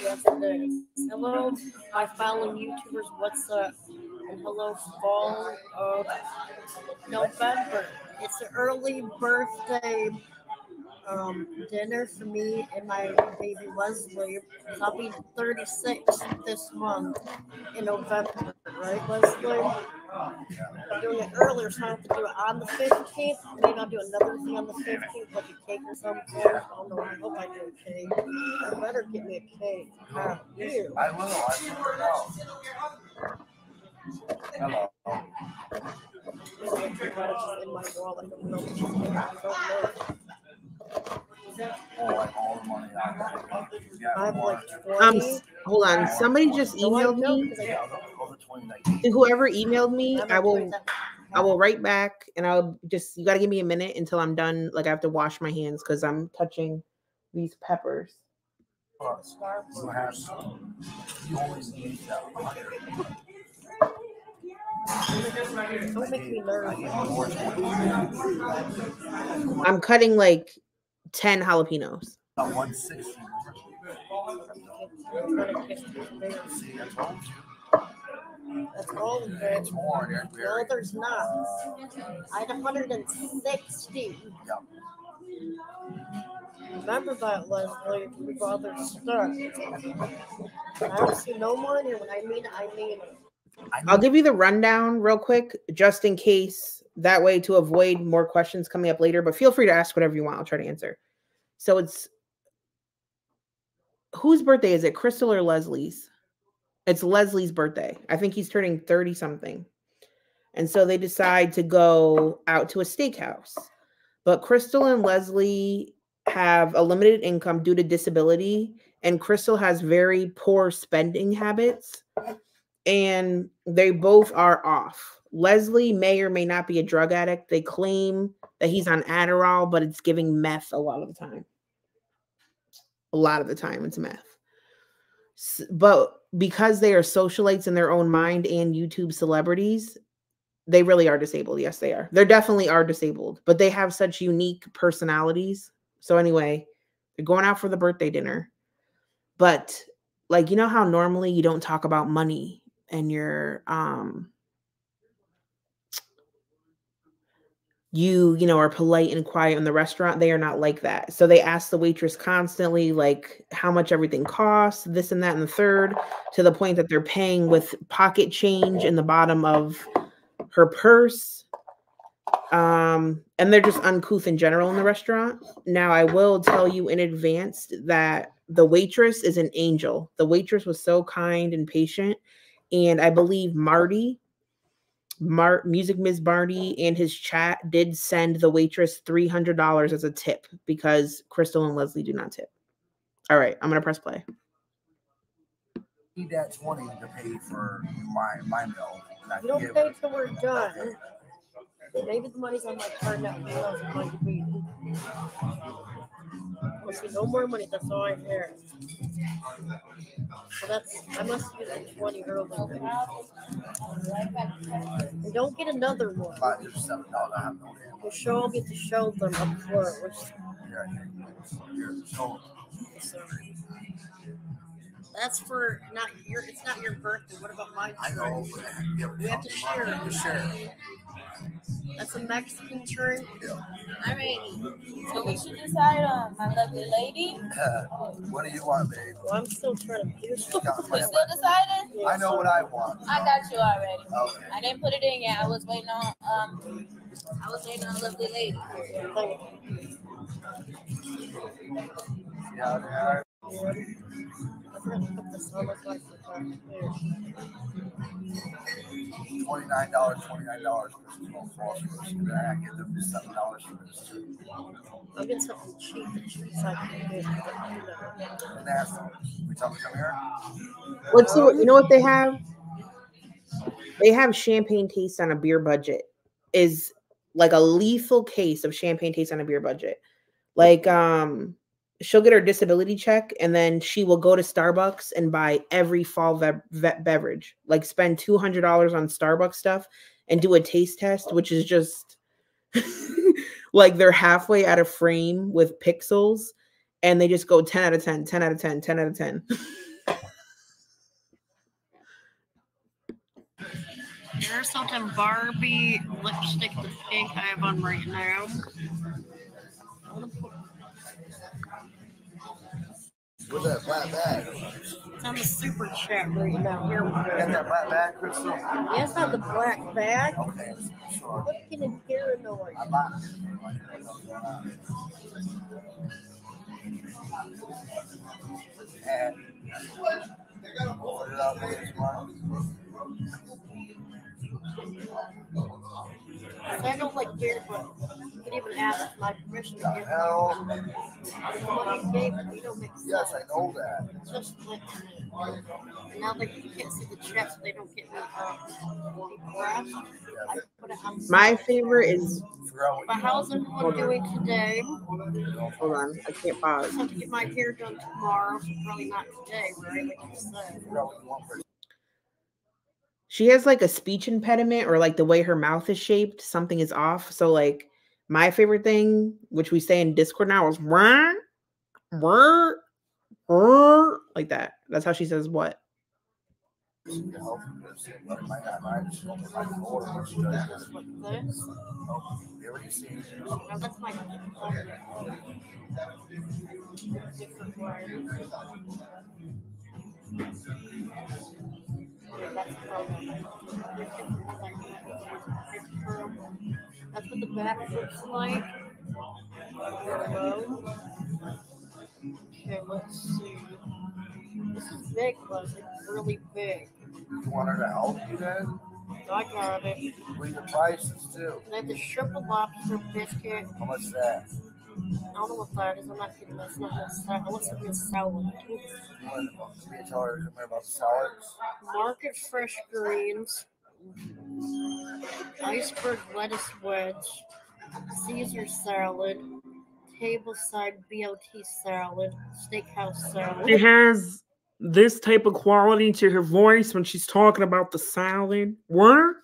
Yes, it is. Hello, my fellow YouTubers. What's up? And hello, fall of November. It's an early birthday um, dinner for me and my baby Leslie. I'll be 36 this month in November, right, Leslie? I'm doing it earlier, so I have to do it on the 15th. Maybe I'll do another thing on the 15th, like a cake or something. I don't know. I hope I do a cake. I better get me a cake. You? I will. I will. Hello. There's I don't know. I don't know. Like all the money out there. Yeah, I have like 20. Um, hold on. Somebody just emailed me. whoever emailed me, I will. I will write back, and I'll just. You got to give me a minute until I'm done. Like I have to wash my hands because I'm touching these peppers. I'm cutting like 10 jalapenos. About one sixty. See, I told you. That's all of it. It's more, they're No, very. there's not. I had 160. Yep. Remember that, Leslie, your brother stuck. I don't see no money. When I mean, it, I mean. it. I I'll know, give you the rundown real quick, just in case. That way, to avoid more questions coming up later. But feel free to ask whatever you want. I'll try to answer. So it's whose birthday is it? Krystal or Leslie's? It's Leslie's birthday. I think he's turning 30 something. And so they decide to go out to a steakhouse. But Krystal and Leslie have a limited income due to disability, and Krystal has very poor spending habits and they both are off. Leslie may or may not be a drug addict. They claim that he's on Adderall, but it's giving meth a lot of the time. A lot of the time, it's meth. But because they are socialites in their own mind and YouTube celebrities, they really are disabled. Yes, they are. They definitely are disabled, but they have such unique personalities. So, anyway, they're going out for the birthday dinner. But like you know how normally you don't talk about money and you're um you you know are polite and quiet in the restaurant they are not like that. So they ask the waitress constantly like how much everything costs this and that and the third to the point that they're paying with pocket change in the bottom of her purse. Um and they're just uncouth in general in the restaurant. Now i will tell you in advance that the waitress is an angel. The waitress was so kind and patient. And I believe Marty, Mar- Music Ms. Barney and his chat did send the waitress three hundred dollars as a tip because Krystal and Leslie do not tip. All right, I'm gonna press play. need that twenty to pay for my, my meal. and I You don't pay till we're done. Maybe the money's on my card now. Who knows what I see no more money. That's all I hear. So that's I must use the twenty early. And don't get another one. About just seven dollars, I have no damn. The show will get to show them up front, which Here, here. So, so. That's for not your. It's not your birthday. What about my I know. but yeah, but We have to share. To share. That's a Mexican turn. Alrighty. So we should decide on my lovely lady. What do you want, babe? Well, I'm still trying to figure You stuff got We still decided? I know what I want. I got you already. Okay. I didn't put it in yet. I was waiting on um I was waiting on a lovely lady. Yeah, to this on my life for. Twenty-nine dollars, twenty-nine dollars. I give them seven dollars for this too. I'll get something cheap and cheap so I can get And that's, we tell them to come here? What's the you know what they have? They have champagne taste on a beer budget. Is like a lethal case of champagne taste on a beer budget. Like um she'll get her disability check and then she will go to Starbucks and buy every fall ve- ve- beverage. Like spend $200 on Starbucks stuff and do a taste test which is just like they're halfway out of frame with pixels and they just go 10 out of 10, 10 out of 10, 10 out of 10. There's something Barbie lipstick the pink I have on right now. What's that black bag? It's on the super chat right now. Here we You got that black bag, Krystal? Yes, on the black bag. Okay, sure. Looking paranoid. I bought And it up there tomorrow. I don't like beer, but you can even ask my permission to give hell? the money you gave me. We don't make Yes. I know that. It's just like, and now they you can't see the checks, they don't get me uh, graphs. I put it on. My favorite is Figure out But how's everyone doing today? hold on, I can't I pause. just have to get my hair done tomorrow, probably not today, right? Like you said. What you want for she has like a speech impediment or like the way her mouth is shaped, something is off. So like my favorite thing, which we say in Discord now, is "Wah, wah, wah," like that. That's how she says what. That's that's from- That's what the back looks like. Okay, let's see. This is big, but it's really big. You want her to help you then? I got it. Read the prices too. And then the triple lobster biscuit. How much is that? I don't know what that is. I'm not kidding. That's not a salad. What's a salad? You want tell her to come here about salads? Market fresh greens, iceberg lettuce wedge, Caesar salad, tableside BLT salad, steakhouse salad. It has this type of quality to her voice when she's talking about the salad. Word?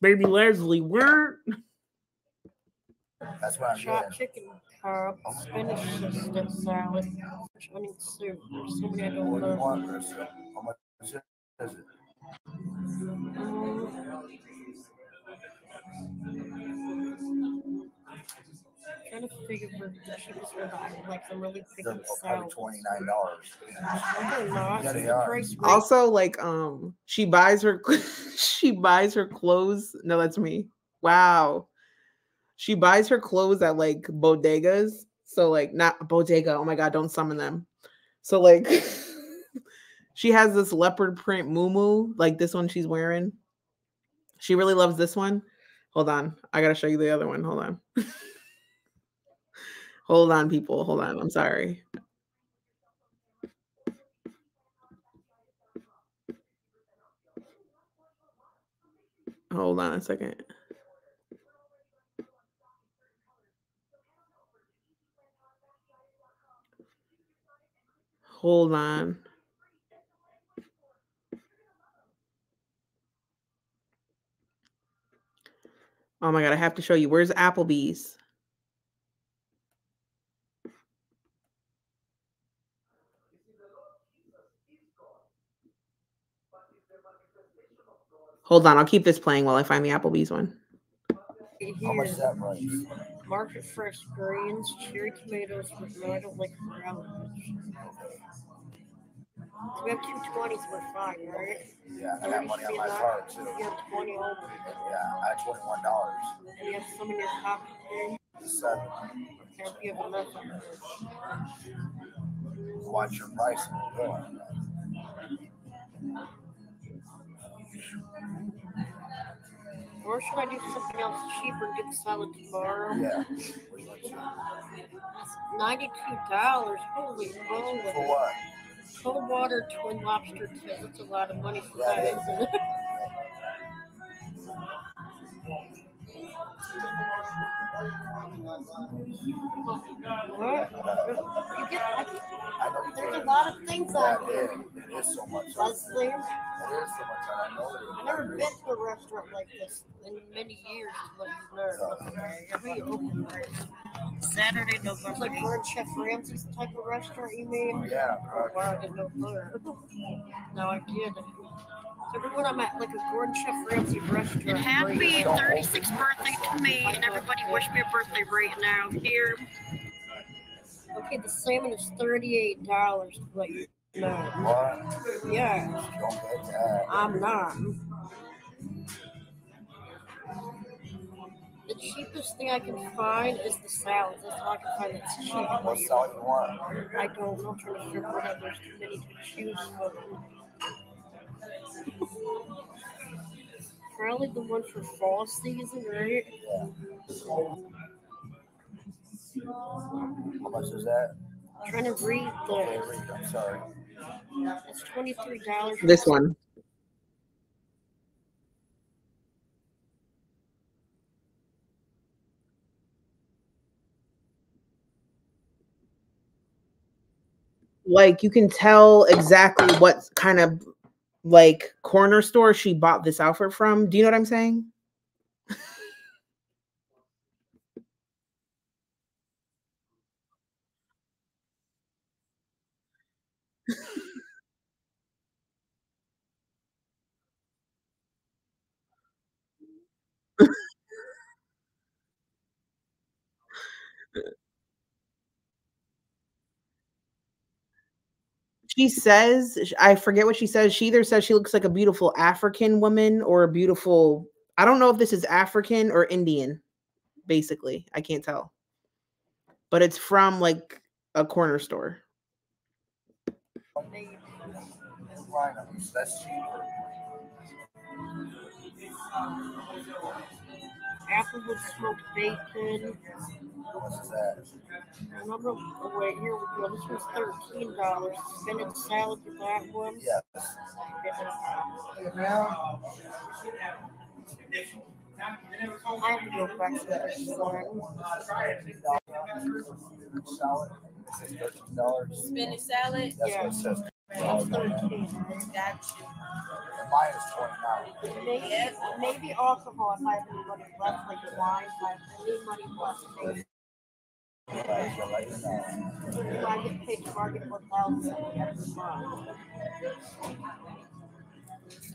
Baby Leslie, word? That's what I'm Chopped chicken curb, spinach assistant salad, onion soup. There's so many I don't What know. How much is it? Mm. Trying to figure where the cheapest one I like some really big They're twenty nine dollars. Yeah, they are. Also, like, um, she buys her she buys her clothes. No, that's me. Wow. She buys her clothes at like bodegas. So like not bodega. Oh my god, don't summon them. So like she has this leopard print muumuu, like this one she's wearing. She really loves this one. Hold on. I gotta show you the other one. Hold on. Hold on, people. Hold on. I'm sorry. Hold on a second. Hold on. Oh my god, I have to show you. Where's Applebee's? Hold on, I'll keep this playing while I find the Applebee's one. How much Here, is that price? market fresh greens, cherry tomatoes with no, I don't like relish. We have two twenties, we're fine, right? Yeah, I got money on my card too. You have twenty over, Yeah, I had twenty one dollars. and you have some in your pocket too. Seven. And you have enough. Watch your price on. Or should I do something else cheaper and get the salad tomorrow? Yeah. What do you want to- Ninety-two dollars. Holy moly. For what? Cold water twin lobster tail. That's a lot of money for that, isn't it? What? You get, I think I know you there's a lot of things out it here. is. It is so much. It is Leslie, so much. I know. I've never been to a restaurant like this in many years. But you've never. Open right Saturday, November. Like Lord Chef Ramsay's type of restaurant, you mean? Oh, yeah. Oh, wow, I didn't know that. No, I did. So everyone I'm at like a Gordon Chef Ramsay restaurant. And happy Right. 36th birthday to me, and everybody wish me a birthday right now. Here, Okay, the salmon is thirty-eight dollars. Like, no, What? yeah, Don't. I'm not. The cheapest thing I can find is the salad. That's all I can find that's cheap. What salad you want? I don't know. I'm trying to figure out. There's too many to choose from. Probably the one for fall season, right? Yeah. How much is that? trying to read Okay, the. read. I'm sorry. It's twenty-three dollars. This one. Like you can tell exactly what kind of like corner store she bought this outfit from. Do you know what I'm saying? she says i forget what she says she either says she looks like a beautiful african woman or a beautiful i don't know if this is african or indian basically i can't tell but it's from like a corner store that's cheaper. Applewood smoked bacon. What's that? Another, oh wait, here we go. This was thirteen dollars. Spinach salad for that one. Yes. I have to go back to this one. Salad. Thirteen dollars. Spinach salad. That's Yeah. what it says. Thirteen. Got you. Twenty-nine. Maybe, maybe alcohol if I have any money left, like wine, I have any money left. I get paid to one thousand every month.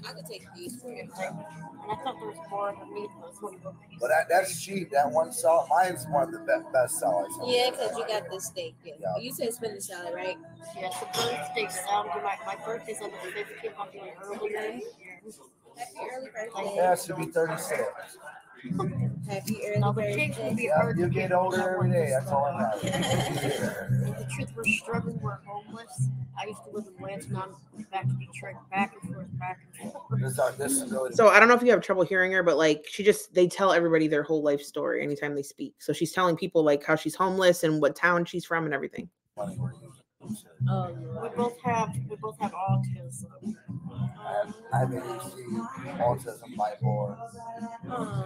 I could take these for you. And I thought there was more underneath those one piece. But that, that's cheap. That one salad, mine's one of the be- best salads. Yeah, because you got the steak. Yeah. Yeah. You said spinach salad, right? Yes, the birthday salad. My, my birthday's on the fifteenth. I'm doing earlier. Happy early birthday. It has to be thirty-six. Happy early Now the cake will birthday. be Yeah, hard you get get older every day. That's all I know. The truth, we're struggling. We're homeless. I used to live in Lansing. I'm back to Detroit, back and forth, back and forth. Uh, this is our disability. so i don't know if you have trouble hearing her but like she just they tell everybody their whole life story anytime they speak so she's telling people like how she's homeless and what town she's from and everything money we're using. Oh, We both have we both have autism. I have ADHD, autism, bipolar. oh.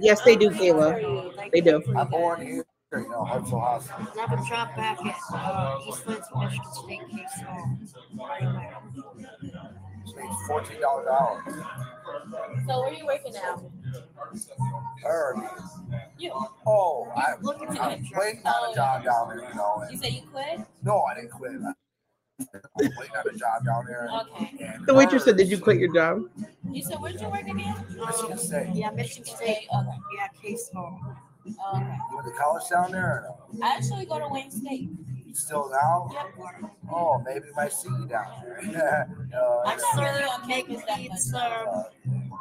yes they do kayla. They do. I'm born here, you know, Hutzel Hospital. I have a job back at uh, East Lansing Michigan State Case Hall. It's made fourteen dollars hours. So where are you working now? Her, You. oh, I, Looking for I'm that job. waiting on a job down there, you know. You And, said you quit? no, I didn't quit. I'm waiting on a job down there. Okay. And the waitress said did you quit your job You said where'd you work again? Michigan State. Yeah, Michigan State. State. Okay. Yeah, Case Hall. Okay. You went to college down there or no? I actually go to Wayne State. You still now? Yep. Oh, maybe my see you down there. uh, I'm not really Sir, on make campus that much. pizza. uh,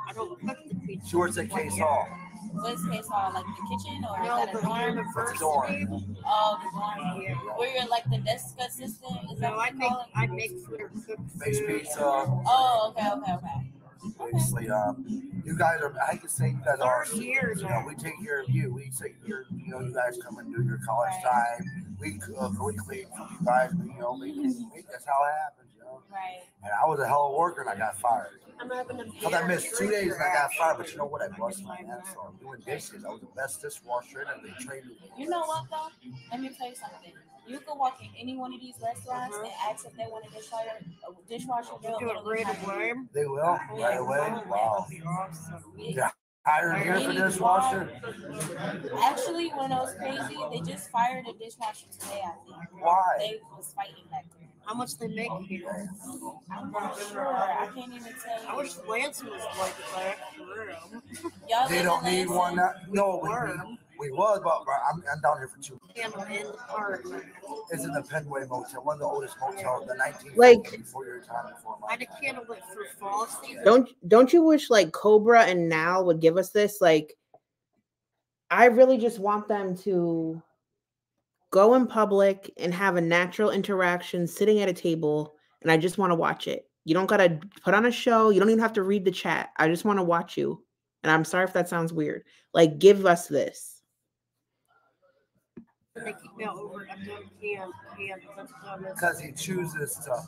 I don't cook the pizza. she works at Case Hall. What's case hall? Like the kitchen or No, is that the a dorm? What's the university. dorm? Oh, the dorm. Yeah. Where you're like the desk assistant? Is that No, what I you make it? I make food Makes pizza. Oh, okay, okay, okay. Basically, um, you guys are, I can say you guys are, Third you know, now. we take care of you. We take your, you know, you guys come and do your college Right. time. We cook, we clean for you guys, we, you know, we, we, that's how it happens, you know. Right. And I was a hell of a worker and I got fired. I'm Because I missed two days and I got fired, but you know what? I busted my ass off doing dishes. I was the best dishwasher and they trained me. You know what though? Let me tell you something. You can walk in any one of these restaurants and ask if they want a dishwasher, a dishwasher. They'll do it literally right have away. They will, right away. Wow. That'd. Yeah. Hired here for dishwasher? Actually, when I was crazy, they just fired a dishwasher today. I think. Why? They was fighting back there. How much they make here? I'm not sure. I can't even tell you. I wish Lansing was like that for real. Y'all They live don't in need Lansing? one. Now. No, we, we, we was, but but I'm, I'm down here for two. And in the park. It's in the Penway Motel, one of the oldest motels, the 19 Like- before your time, before I my had a candle for fall season. don't don't you wish like cobra and now would give us this like i really just want them to go in public and have a natural interaction sitting at a table and i just want to watch it. You don't gotta put on a show you don't even have to read the chat. I just want to watch you and i'm sorry if that sounds weird. Like give us this they kick me over. I'm doing can, can. Because he chooses to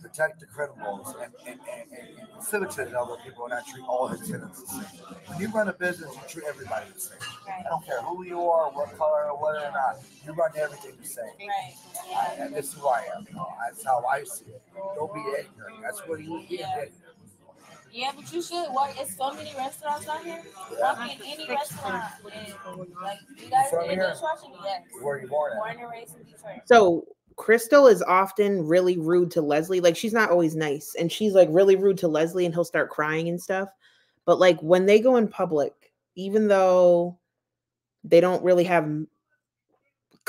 protect the criminals and, and, and, and other people and not treat all his tenants the same. When you run a business, you treat everybody the same. I don't care who you are, what color, or whether or not. You run everything the same. Right. I, and this is who I am. You know, that's how I see it. Don't be ignorant. That's what he, did. Yeah, but you should walk. It's so many restaurants out here. Walk in any restaurant and like you guys From in here? dishwashing. Yes. Where you born at? Born and raised in Detroit. So Krystal is often really rude to Leslie. Like she's not always nice, and she's like really rude to Leslie, and he'll start crying and stuff. But like when they go in public, even though they don't really have,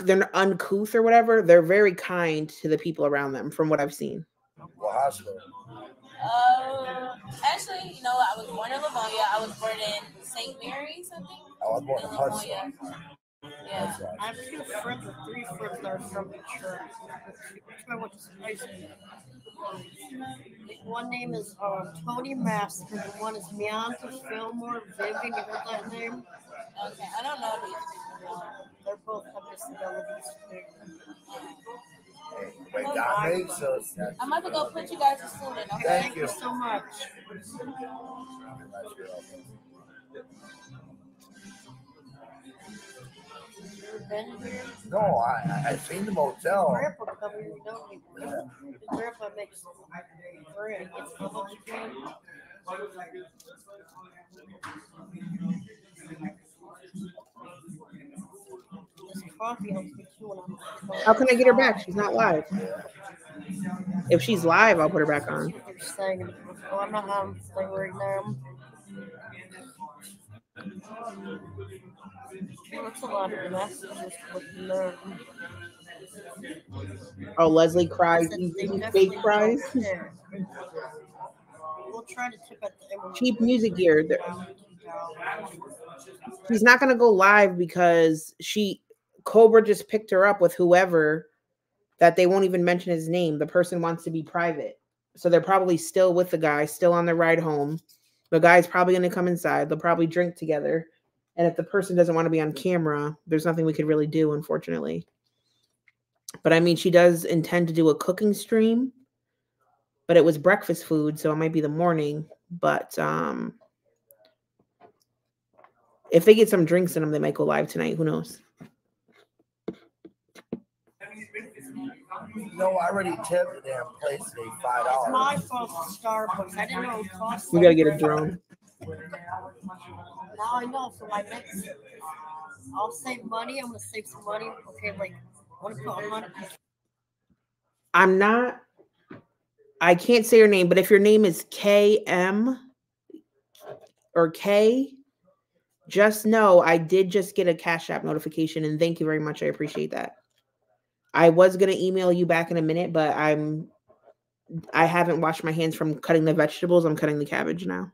they're uncouth or whatever, they're very kind to the people around them. From what I've seen. What hospital? Uh, actually, you know, I was born in Livonia. I was born in St. Mary's, I think. I was born in in Hudson. Livonia. Yeah. Right. I have two friends or three friends that are from Detroit. I went to high school. One name is uh, Tony Master, and one is Mianta Fillmore Vivian. You heard that name? Okay, I don't know these people. They're both have disabilities. Wait, God makes us. I'm about to go put you guys to sleep. Okay. Thank Thank you. so much. No, I, I- seen the motel. Grandpa come here, don't he? Grandpa makes bread. It's how much bread? This coffee helps when I'm. How can I get her back? She's not live. If she's live, I'll put her back on. Saying, oh, I'm not on thing right now. That's a lot of messages with them. Oh, Leslie cries. Said You they you definitely fake cries. We'll try to tip at the end. Cheap music gear. She's not gonna go live because she Cobra just picked her up with whoever that they won't even mention his name. The person wants to be private. So they're probably still with the guy, still on their ride home. The guy's probably gonna come inside. They'll probably drink together. And if the person doesn't want to be on camera, there's nothing we could really do, unfortunately. But I mean, she does intend to do a cooking stream, but it was breakfast food, so it might be the morning. But um if they get some drinks in them, they might go live tonight. Who knows? No, I already tipped the damn place today five It's my dollars. fault Starbucks. I didn't know it cost. We gotta get a drone. Now I know for my next. I'll save money. I'm gonna save some money. Okay, like I want to put a hundred. I'm not. I can't say your name, but if your name is KM or K, just know I did just get a Cash App notification, and thank you very much. I appreciate that. I was gonna email you back in a minute, but I'm. I haven't washed my hands from cutting the vegetables. I'm cutting the cabbage now.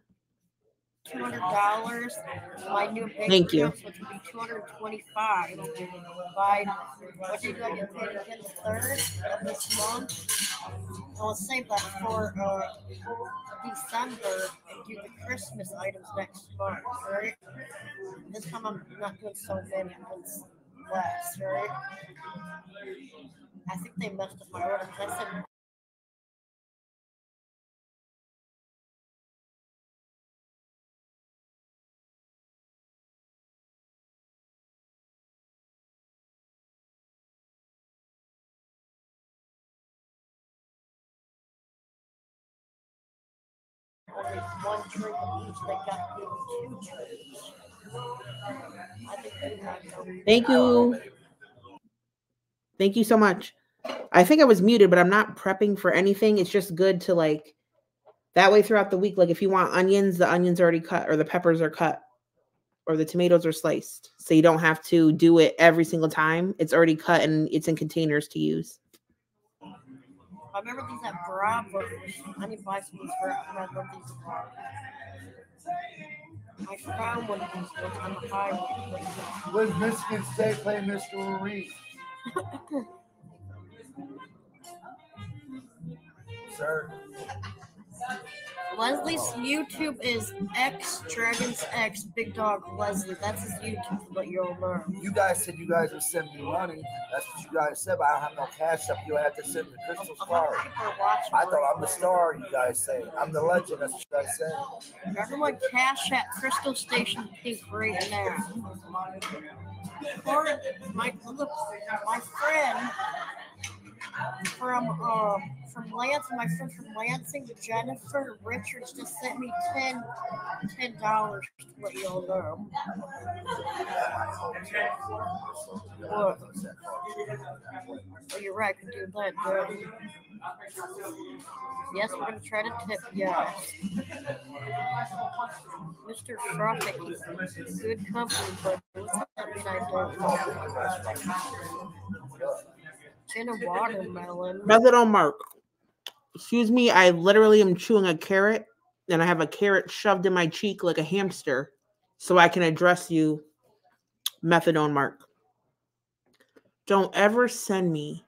two hundred dollars. My new Thank you. which would be two hundred twenty-five. By what I get paid again? The third of this month. I'll save that for uh, December and do the Christmas items next month. Right? This time I'm not doing so many. I'm doing Right? I think they messed up my I one each. Got me two. Thank you. Thank you so much. I think I was muted, but I'm not prepping for anything. It's just good to like that way throughout the week. Like if you want onions, the onions are already cut, or the peppers are cut, or the tomatoes are sliced. So you don't have to do it every single time. It's already cut and it's in containers to use. I remember these at. I need to buy some for uh, these. I found one of these ones on the highway. With Michigan State play Mr. Reed. Sir, Leslie's YouTube is X Dragons X Big Dog Leslie. That's his YouTube, but you'll learn. You guys said you guys would send me money. That's what you guys said, but I don't have no cash up. You have to send me Krystal Star. people are watching. I thought I'm the star, you guys say. I'm the legend, that's what you guys say. Everyone cash at Krystal Station Pink right now. Or my my friend from um from Lansing, my friend from Lansing, Jennifer Richards just sent me ten ten dollars to let you all know. What? Oh, you're right, I can do that. Yes, we're gonna try to tip, yes. Mr. Tropic good company, but what's that I don't? know? In a watermelon. Method on Mark. Excuse me, I literally am chewing a carrot and I have a carrot shoved in my cheek like a hamster so I can address you, Methadone Mark. Don't ever send me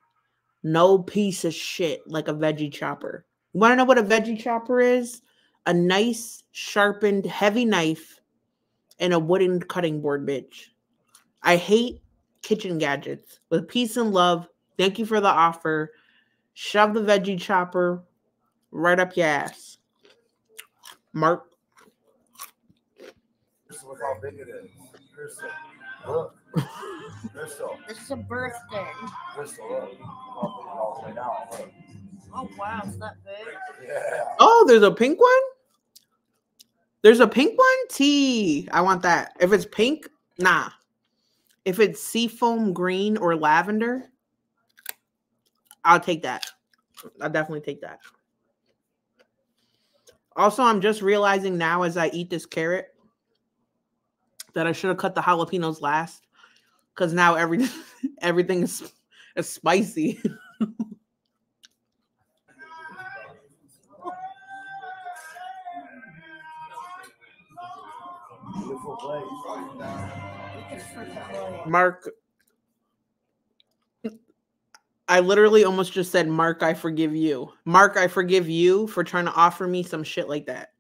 no piece of shit like a veggie chopper. You want to know what a veggie chopper is? A nice, sharpened, heavy knife and a wooden cutting board, bitch. I hate kitchen gadgets. With peace and love, thank you for the offer. Shove the veggie chopper right up your ass. Mark. Krystal, look how big it is. Krystal, look. Krystal, This is a birthday. Krystal, look. How big it all the way down. Look. Oh wow, it's that big. Yeah. Oh, there's a pink one? There's a pink one? T. I want that. If it's pink, nah. If it's seafoam green or lavender, I'll take that. I'll definitely take that. Also, I'm just realizing now as I eat this carrot that I should have cut the jalapenos last because now everything everything is, is spicy. Beautiful place. You can freaking play it. Mark, I literally almost just said, Mark, I forgive you. Mark, I forgive you for trying to offer me some shit like that.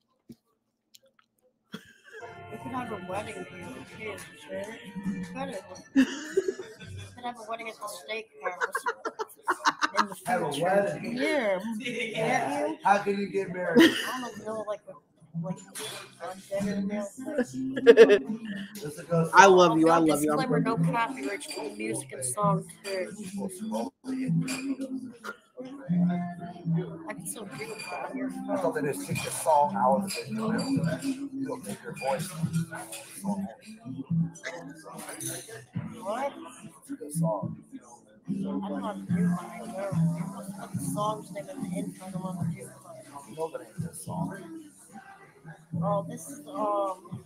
We could have a wedding here too, sure. Could we could have a wedding at the steakhouse. In the Have a future. wedding? Yeah. Can't? How can you get married? I don't know, like a like a dinner meal. This is a good I love you. I love you. I'm no copyrights to the music and song. I can still do it on your I thought they just take the song out of it. You don't take your voice. What? It's a song. I don't know how to do mine. though. Put the song's name in the intro. I don't to do mine. You know the name of this song. Oh, this is um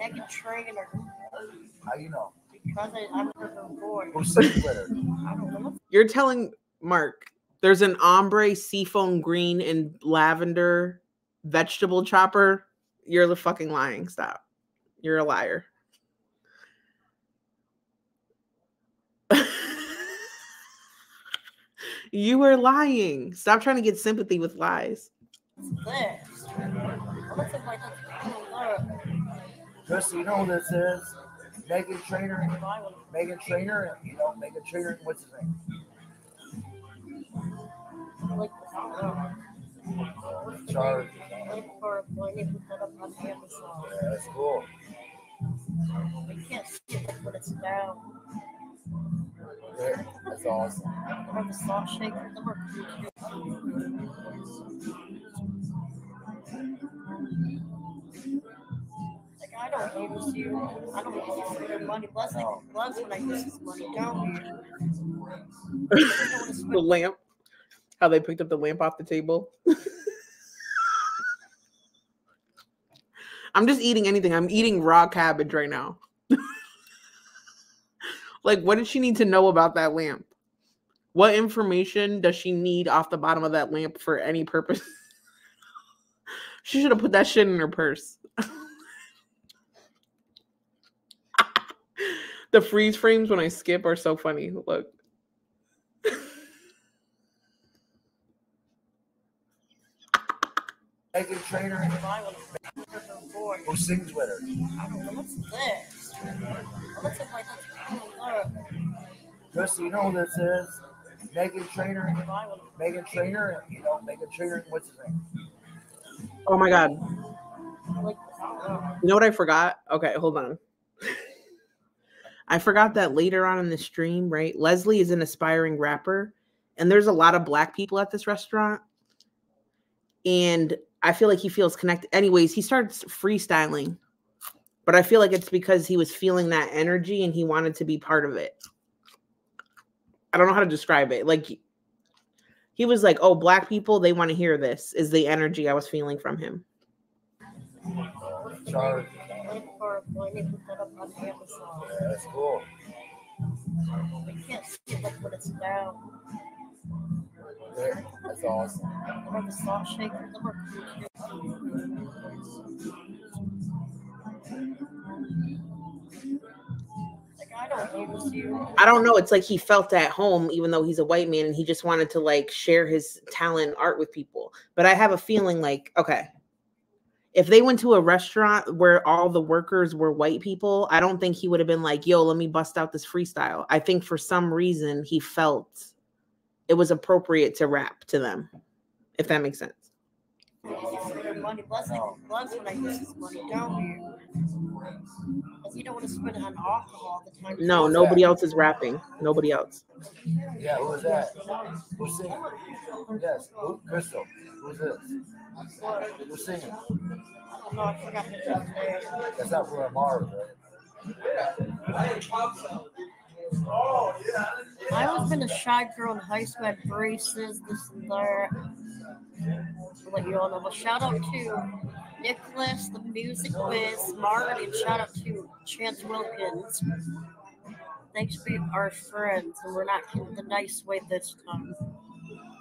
Meghan Trainor How you know? because I, I'm her boy. Who sings with her? I don't know. You're telling Mark there's an ombre seafoam green and lavender vegetable chopper. You're the fucking lying. Stop. You're a liar. you are lying. Stop trying to get sympathy with lies. What's this? Like? Oh, you know this is? Meghan Trainor. Meghan Trainor. And you know Meghan Trainor. What's his name? Amazon. Yeah, that's cool. I can't see it, but it's down. Yeah, that's awesome. Have the salt shaker. Cool too. Like I don't use you. I don't your money. Leslie loves when I use his money, wanna The lamp. How they picked up the lamp off the table. I'm just eating anything. I'm eating raw cabbage right now. like, what did she need to know about that lamp? What information does she need off the bottom of that lamp for any purpose? She should have put that shit in her purse. the freeze frames when I skip are so funny. Look. Meghan Trainor Buy one for her boy. who sings with her. I don't know what's this. It looks like that's oh, you know who this is? Meghan Trainor. Buy one. Meghan Trainor. And you know Meghan Trainor. What's his name? Oh my god. You know what I forgot? Okay, hold on. I forgot that later on in the stream, right? Leslie is an aspiring rapper, and there's a lot of black people at this restaurant. And I feel like he feels connected. Anyways, he starts freestyling, but I feel like it's because he was feeling that energy and he wanted to be part of it. I don't know how to describe it. Like he was like, "Oh, black people, they want to hear this." Is the energy I was feeling from him. I don't know. It's like he felt at home, even though he's a white man, and he just wanted to like share his talent, and art with people. But I have a feeling like, okay, if they went to a restaurant where all the workers were white people, I don't think he would have been like, yo, let me bust out this freestyle. I think for some reason he felt it was appropriate to rap to them, if that makes sense. For their money. Leslie when I use his money down here. Because you don't want to spend it on alcohol all the time. No, nobody else is rapping. Nobody else. Yeah, who was that? Who's singing? Yes, who? Krystal. Who's this? Who's singing? Oh, I forgot his name. That's not for Mars, right? I always been a shy girl in high school. I had braces, this and that. I'll let you all know. But shout out to Nicholas, the music whiz, Martin, and shout out to Chance Wilkins. Thanks for being our friends, and we're not the nice way this time.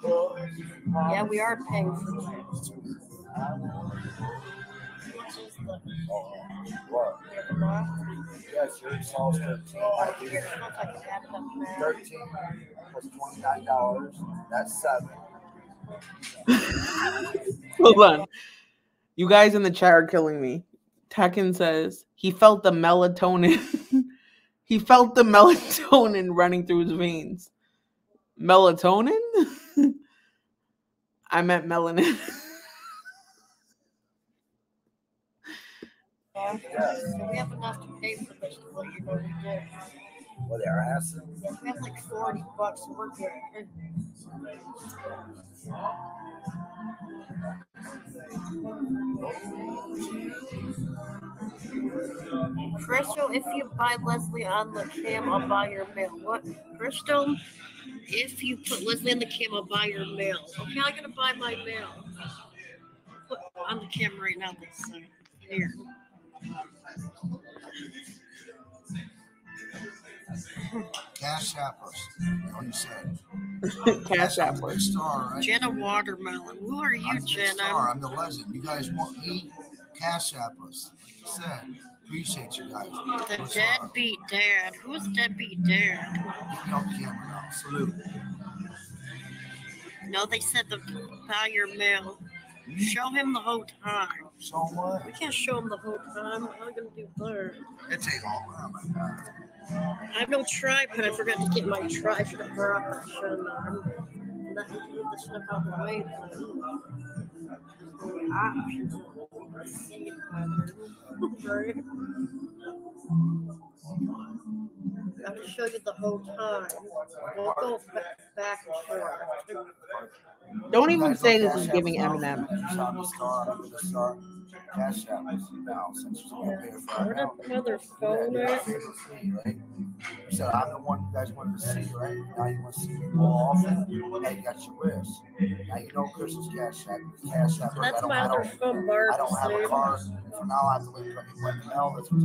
Yeah, we are paying for this. Yes, your sauce 13. I don't. 13 plus $29. That's seven. Hold on. You guys in the chat are killing me. Tekken says he felt the melatonin. he felt the melatonin running through his veins. Melatonin? I meant melanin. So we have enough to pay for this, to what you're going to do. Well, they're asking. Yeah, we have like 40 bucks to work here. Krystal, if you buy Leslie on the cam, I'll buy your mail. What? Krystal, if you put Leslie on the cam, I'll buy your mail. Okay, I'm gonna buy my mail. Put on the cam right now. This uh, here. Cash apples. You know you said. Cash app. I'm the big star, right? Jenna Watermelon. Who are you, I'm the Jenna? star. I'm the legend. You guys want me? Cash apples. Like said. Appreciate you guys. The What's up? deadbeat dad. Who's deadbeat dad? Get me on camera now. Salute. No, they said the buy your mail. Show him the whole time. So what? We can't show him the whole time. How I gonna do that? It take all. God. I have no tripod. I forgot to get my tripod for operation. I'm not gonna move this stuff out of the way. Ah. Options. Right. I have to show you the whole time. We'll go back and forth. Don't even say this is giving. Eminem. I'm the star. I'm the star. Cash apples now since you're gonna pay for Where it did now. another phone Yeah, at? yeah, yeah, right? You said I'm the one you guys wanted to see, right? Now you want to see me more often. Now you got your wish. Now you know Chris's cash app. Cash app. I That's don't, my other don't, phone, Barb. I don't have a car. For now, I have to wait for me when the mail. That's what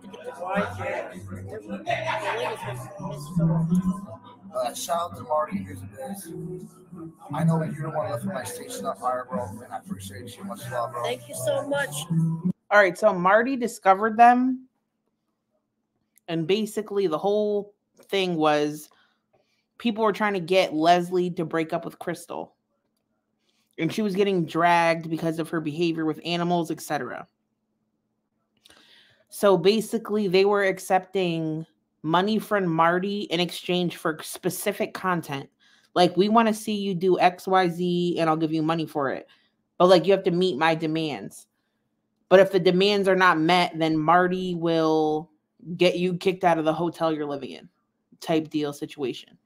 to get the wide here. The latest one is so- Uh, shout out to Marty. Here's this. I know you're the one to lift my station up higher, bro, and I appreciate you. Much love, bro. Thank you so much. All right, so Marty discovered them, and basically the whole thing was people were trying to get Leslie to break up with Krystal, and she was getting dragged because of her behavior with animals, etc. So basically, they were accepting money from Marty in exchange for specific content. Like, we want to see you do X, Y, Z, and I'll give you money for it. But like, you have to meet my demands. But if the demands are not met, then Marty will get you kicked out of the hotel you're living in, type deal situation.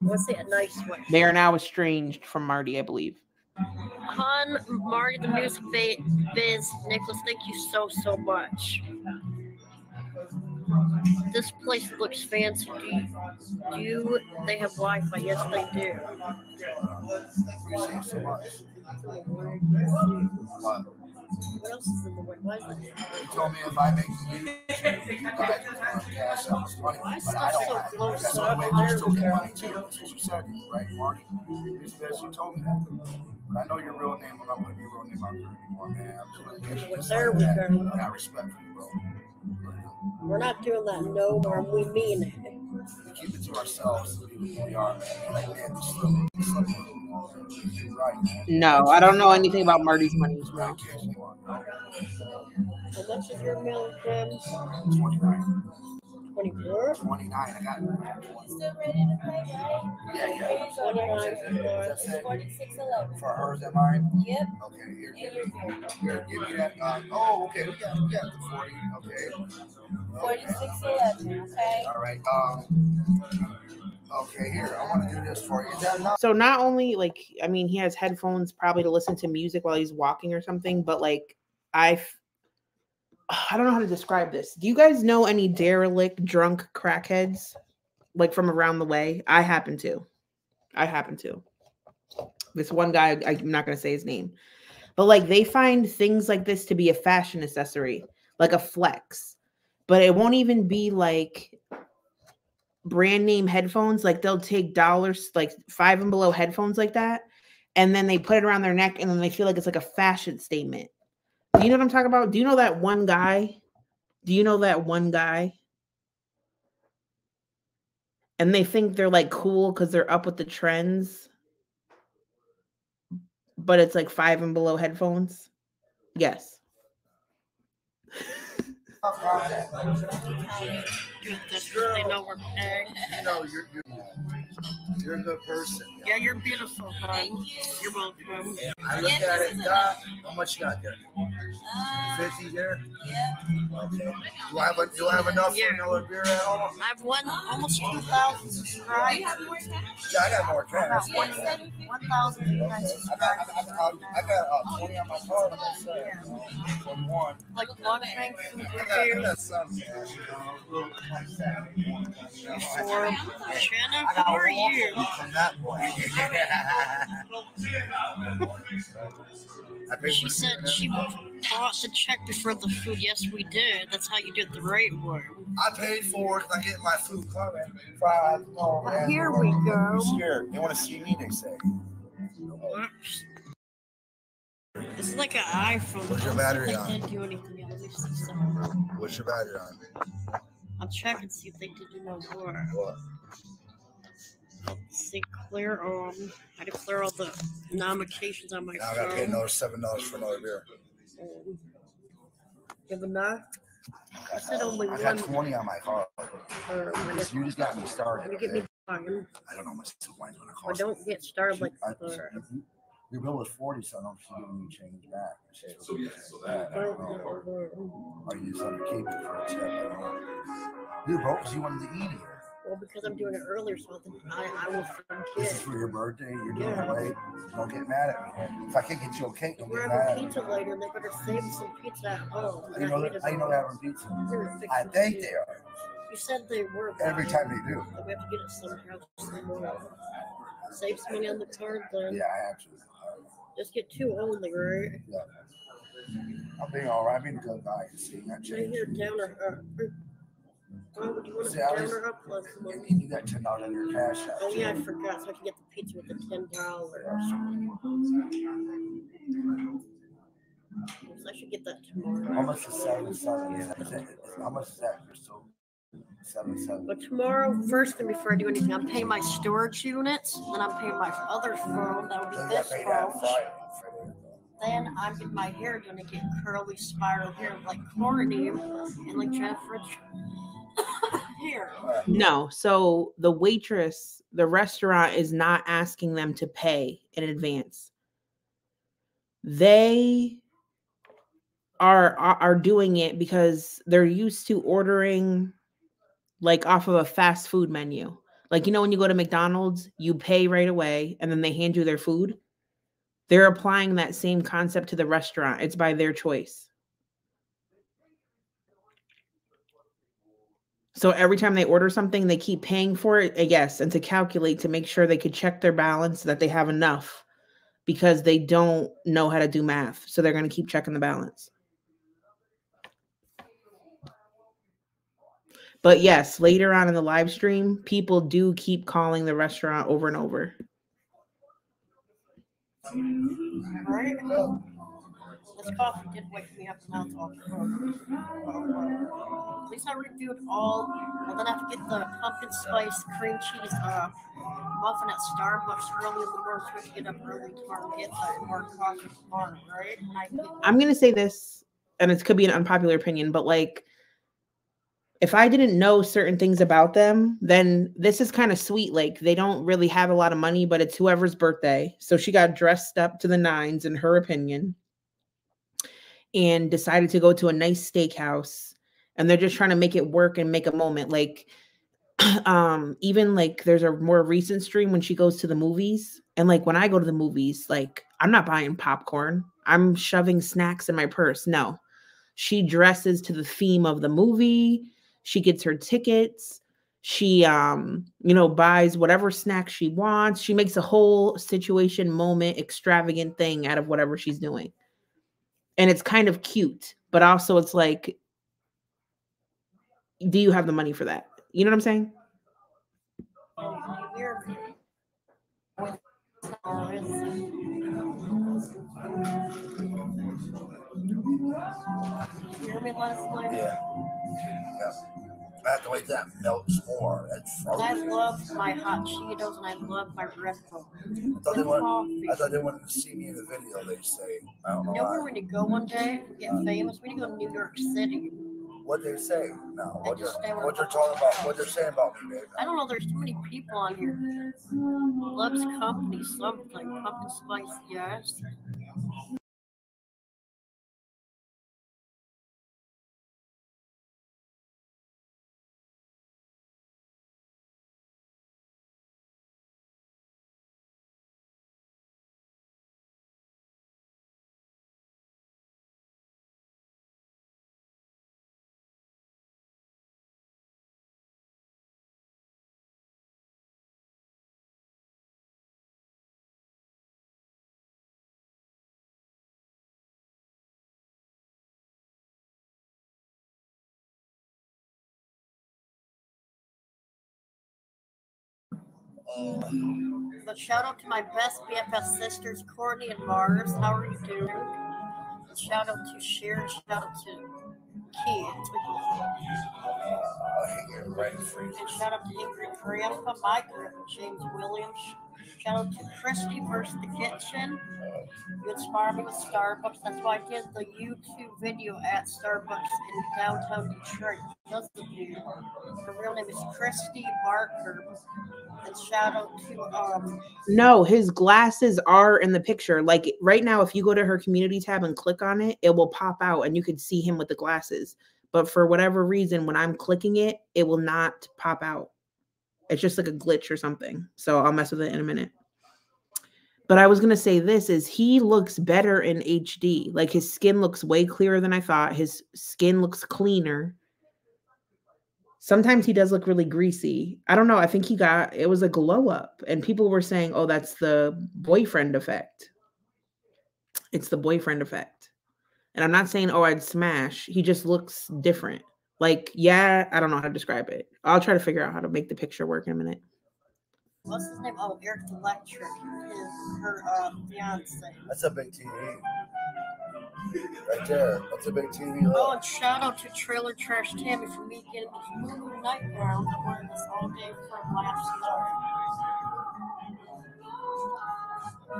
Was it a nice one? They are now estranged from Marty, I believe. Han, Marty, the music ba- biz, Nicholas, thank you so, so much. This place looks fancy. Do, you, do you, they have Wi Fi? Yes, they do. Appreciate you so. What? What else is in the way? Why is it? He told me if I make the you guys will cash out this money. But I don't have. That's the way we're still getting money too. That's what you said, right, Marty? You told me that. But I know your real name. I'm not putting your real name out there anymore, man. I'm just gonna get you just There like we that. go. I respect you, bro. We're not doing that no harm. We mean it. We keep it to ourselves. to be who We are, man. Like, man, just look, just look, right, man. No, I don't know anything about Marty's money. I No. can't you are, bro. How much is your meal, Jim? 29. 24? 29. I got You still ready to play, right? Yeah, yeah. 29. That's it. Forty-six eleven. For hers and mine? Yep. Okay, here, And here, give me that. Uh, oh, okay, we got, we got the 40. Okay. Okay. Forty-six eleven, okay? All right. Um. Okay, here. I want to do this for you. Is? So not only like I mean he has headphones probably to listen to music while he's walking or something, but like I I don't know how to describe this. Do you guys know any derelict drunk crackheads like from around the way? I happen to. I happen to. This one guy, I'm not going to say his name. But like they find things like this to be a fashion accessory, like a flex. But it won't even be like brand name headphones like they'll take dollars like five and below headphones like that and then they put it around their neck and then they feel like it's like a fashion statement do you know what i'm talking about? Do you know that one guy? Do you know that one guy? And they think they're like cool because they're up with the trends. But it's like five and below headphones? Yes Dude, this they know we're paying. You know, you're, you're, you're a good person. Yeah, you're beautiful, hon. You're welcome. I look at it, God, how much you got there? Uh, 50 there? yeah. Okay. Do I have, a, do I have enough for Yeah. another beer at all? I've won almost 2,000 subscribers. Yeah, I got more cash. I got, I got, 1,000 I got, I got uh, 20 on my card, like I said. 21. Like one drink from I got, I got some cash, you know, a little for Shanna. How are you? From that boy. She said she bought the check before the food. Yes, we did. That's how you do it the right way. I paid for it 'cause I get my food coming Friday. Oh, Well, man. here we go. Who's Here, they want to see me. They say. Whoops. It's like an iPhone. What's your battery think on? They didn't do anything else. Let me see something. What's your battery on? I'll check and see if they did do no more. What? See, clear um, I had to clear all the nominations on my Now I gotta pay phone. another seven dollars for another beer. Um, Give knock. I said only I got one. twenty on my card. Or I'm gonna, You just got me I'm started. gonna get me okay? time. I don't know how much the wine's gonna cost. don't get started like I- the. Your bill was forty, so I don't see you change back. So yeah, so that, I don't know. Or you just want to keep it for a check. I don't. You broke because you wanted to eat here. Well, because I'm doing it earlier, so I think I, I will This is forget. for your birthday. You're doing Yeah. it late. Don't get mad at me. If I can't get you a cake, don't We're get having mad at me. pizza later, and they better save some pizza at home. How you know that? How you know they're having pizza? I think they are. You said they were. but Every time they do. We have to get it somehow. somewhere. Save some money on the card then. Yeah, I actually. Um, just get two only, right? I'm being all right. Being a good guy. See, I Right here changed. down or, or Oh, do you want to See, I was- dinner up one? And and you got ten dollars in your cash app. Oh yeah, I forgot. So I can get the pizza with the ten dollars. So I should get that tomorrow. How much is seven seven? Is that- How much is that, Krystal? Seven seven. But tomorrow, first thing before I do anything, I'm paying my storage units, and I'm paying my other phone. That would be this that phone. Friday. Friday. Then I'm getting my hair gonna get curly spiral hair like Courtney and like Jennifer hair. No, so the waitress, the restaurant is not asking them to pay in advance. They are are are doing it because they're used to ordering like off of a fast food menu. Like you know when you go to McDonald's, you pay right away and then they hand you their food. They're applying that same concept to the restaurant. It's by their choice. So every time they order something, they keep paying for it, uh, I guess, and to calculate to make sure they could check their balance that they have enough because they don't know how to do math. So they're going to keep checking the balance. But yes, later on in the live stream, people do keep calling the restaurant over and over. Right? This coffee did wake me up now it's all cold. At least I reviewed all. And then I have to get the pumpkin spice cream cheese uh, muffin at Starbucks early in the morning so can get up early tomorrow and get more coffee tomorrow, right? And I get I'm going to say this, and it could be an unpopular opinion, but like, if I didn't know certain things about them, then this is kind of sweet. Like, they don't really have a lot of money, but it's whoever's birthday. So she got dressed up to the nines, in her opinion, and decided to go to a nice steakhouse. And they're just trying to make it work and make a moment. Like, um, even like there's a more recent stream when she goes to the movies. And like when I go to the movies, like I'm not buying popcorn. I'm shoving snacks in my purse. No. She dresses to the theme of the movie. She gets her tickets. She um, you know, buys whatever snack she wants. She makes a whole situation moment extravagant thing out of whatever she's doing. And it's kind of cute, but also it's like do you have the money for that? You know what I'm saying? Yeah. Yeah. I have to wait that melts more. That's And I love my hot Cheetos and I love my Red Bull. I thought they wanted. I thought they wanted to see me in the video. They say. I don't know You know where why. we need to go one day? Get uh, famous. We need to go to New York City. What they say? No. What they're what they're talking about? What they're saying about me, babe? I don't know. There's too many people on here. Loves company something. Pumpkin spice, yes. But shout out to my best BFF sisters, Courtney and Mars. How are you doing? Shout out to Sharon. Shout out to freeze. And shout out to Ingrid Grandpa, my grandpa, James Williams. Shout out to Christy versus the Kitchen. You inspired me with Starbucks. That's why I did the YouTube video at Starbucks in downtown Detroit. Because of you. Her real name is Christy Barker. And shout out to um No, his glasses are in the picture. Like right now, if you go to her community tab and click on it, it will pop out and you can see him with the glasses. But for whatever reason, when I'm clicking it, it will not pop out. It's just like a glitch or something. So I'll mess with it in a minute. But I was gonna say this is he looks better in HD. Like his skin looks way clearer than I thought. His skin looks cleaner. Sometimes he does look really greasy. I don't know. I think he got it was a glow up, and people were saying, "Oh, that's the boyfriend effect." It's the boyfriend effect, and I'm not saying, "Oh, I'd smash." He just looks different. Like, yeah, I don't know how to describe it. I'll try to figure out how to make the picture work in a minute. What's his name? Oh, Eric Electric is her uh, fiance. That's a big TV. Right there. That's a big TV. Oh, and shout out to Trailer Trash Tammy for me getting this movie nightgown. I'm wearing this all day from last year. I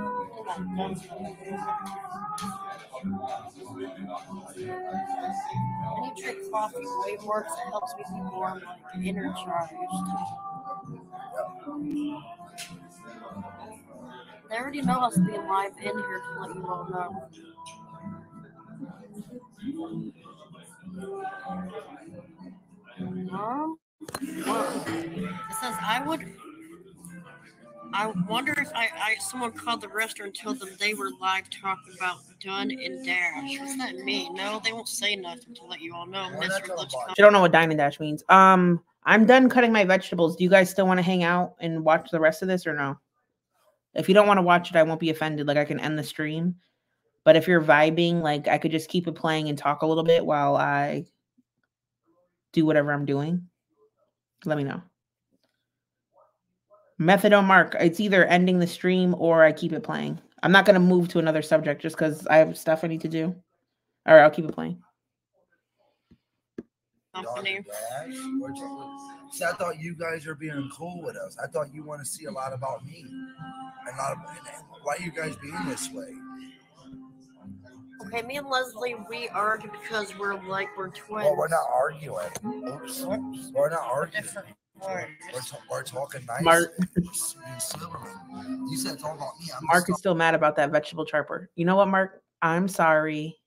need drink coffee way more 'cause it helps me be more like energized. They already know us being live in here to let you all know. Well, it says I would. I wonder if I, I someone called the restaurant and told them they were live talking about Dun and Dash. What's that mean? No, they won't say nothing to let you all know. Why not Mr. tell Lips them com- I don't know what Dine and Dash means. Um, I'm done cutting my vegetables. Do you guys still want to hang out and watch the rest of this or no? If you don't want to watch it, I won't be offended. Like I can end the stream. But if you're vibing, like I could just keep it playing and talk a little bit while I do whatever I'm doing. Let me know. Methadone Mark, it's either ending the stream or I keep it playing. I'm not gonna move to another subject just because I have stuff I need to do. All right, I'll keep it playing. company. Dash? We're talking- See, I thought you guys are being cool with us. I thought you want to see a lot about me. And not, and, and why are you guys being this way? Okay, me and Leslie, we argue because we're like we're twins. Well, we're not arguing. Oops. We're not arguing. Different words. We're, ta- we're talking nice. Mark- You said about me. I'm Mark is still mad about that vegetable chopper. You know what, Mark? I'm sorry.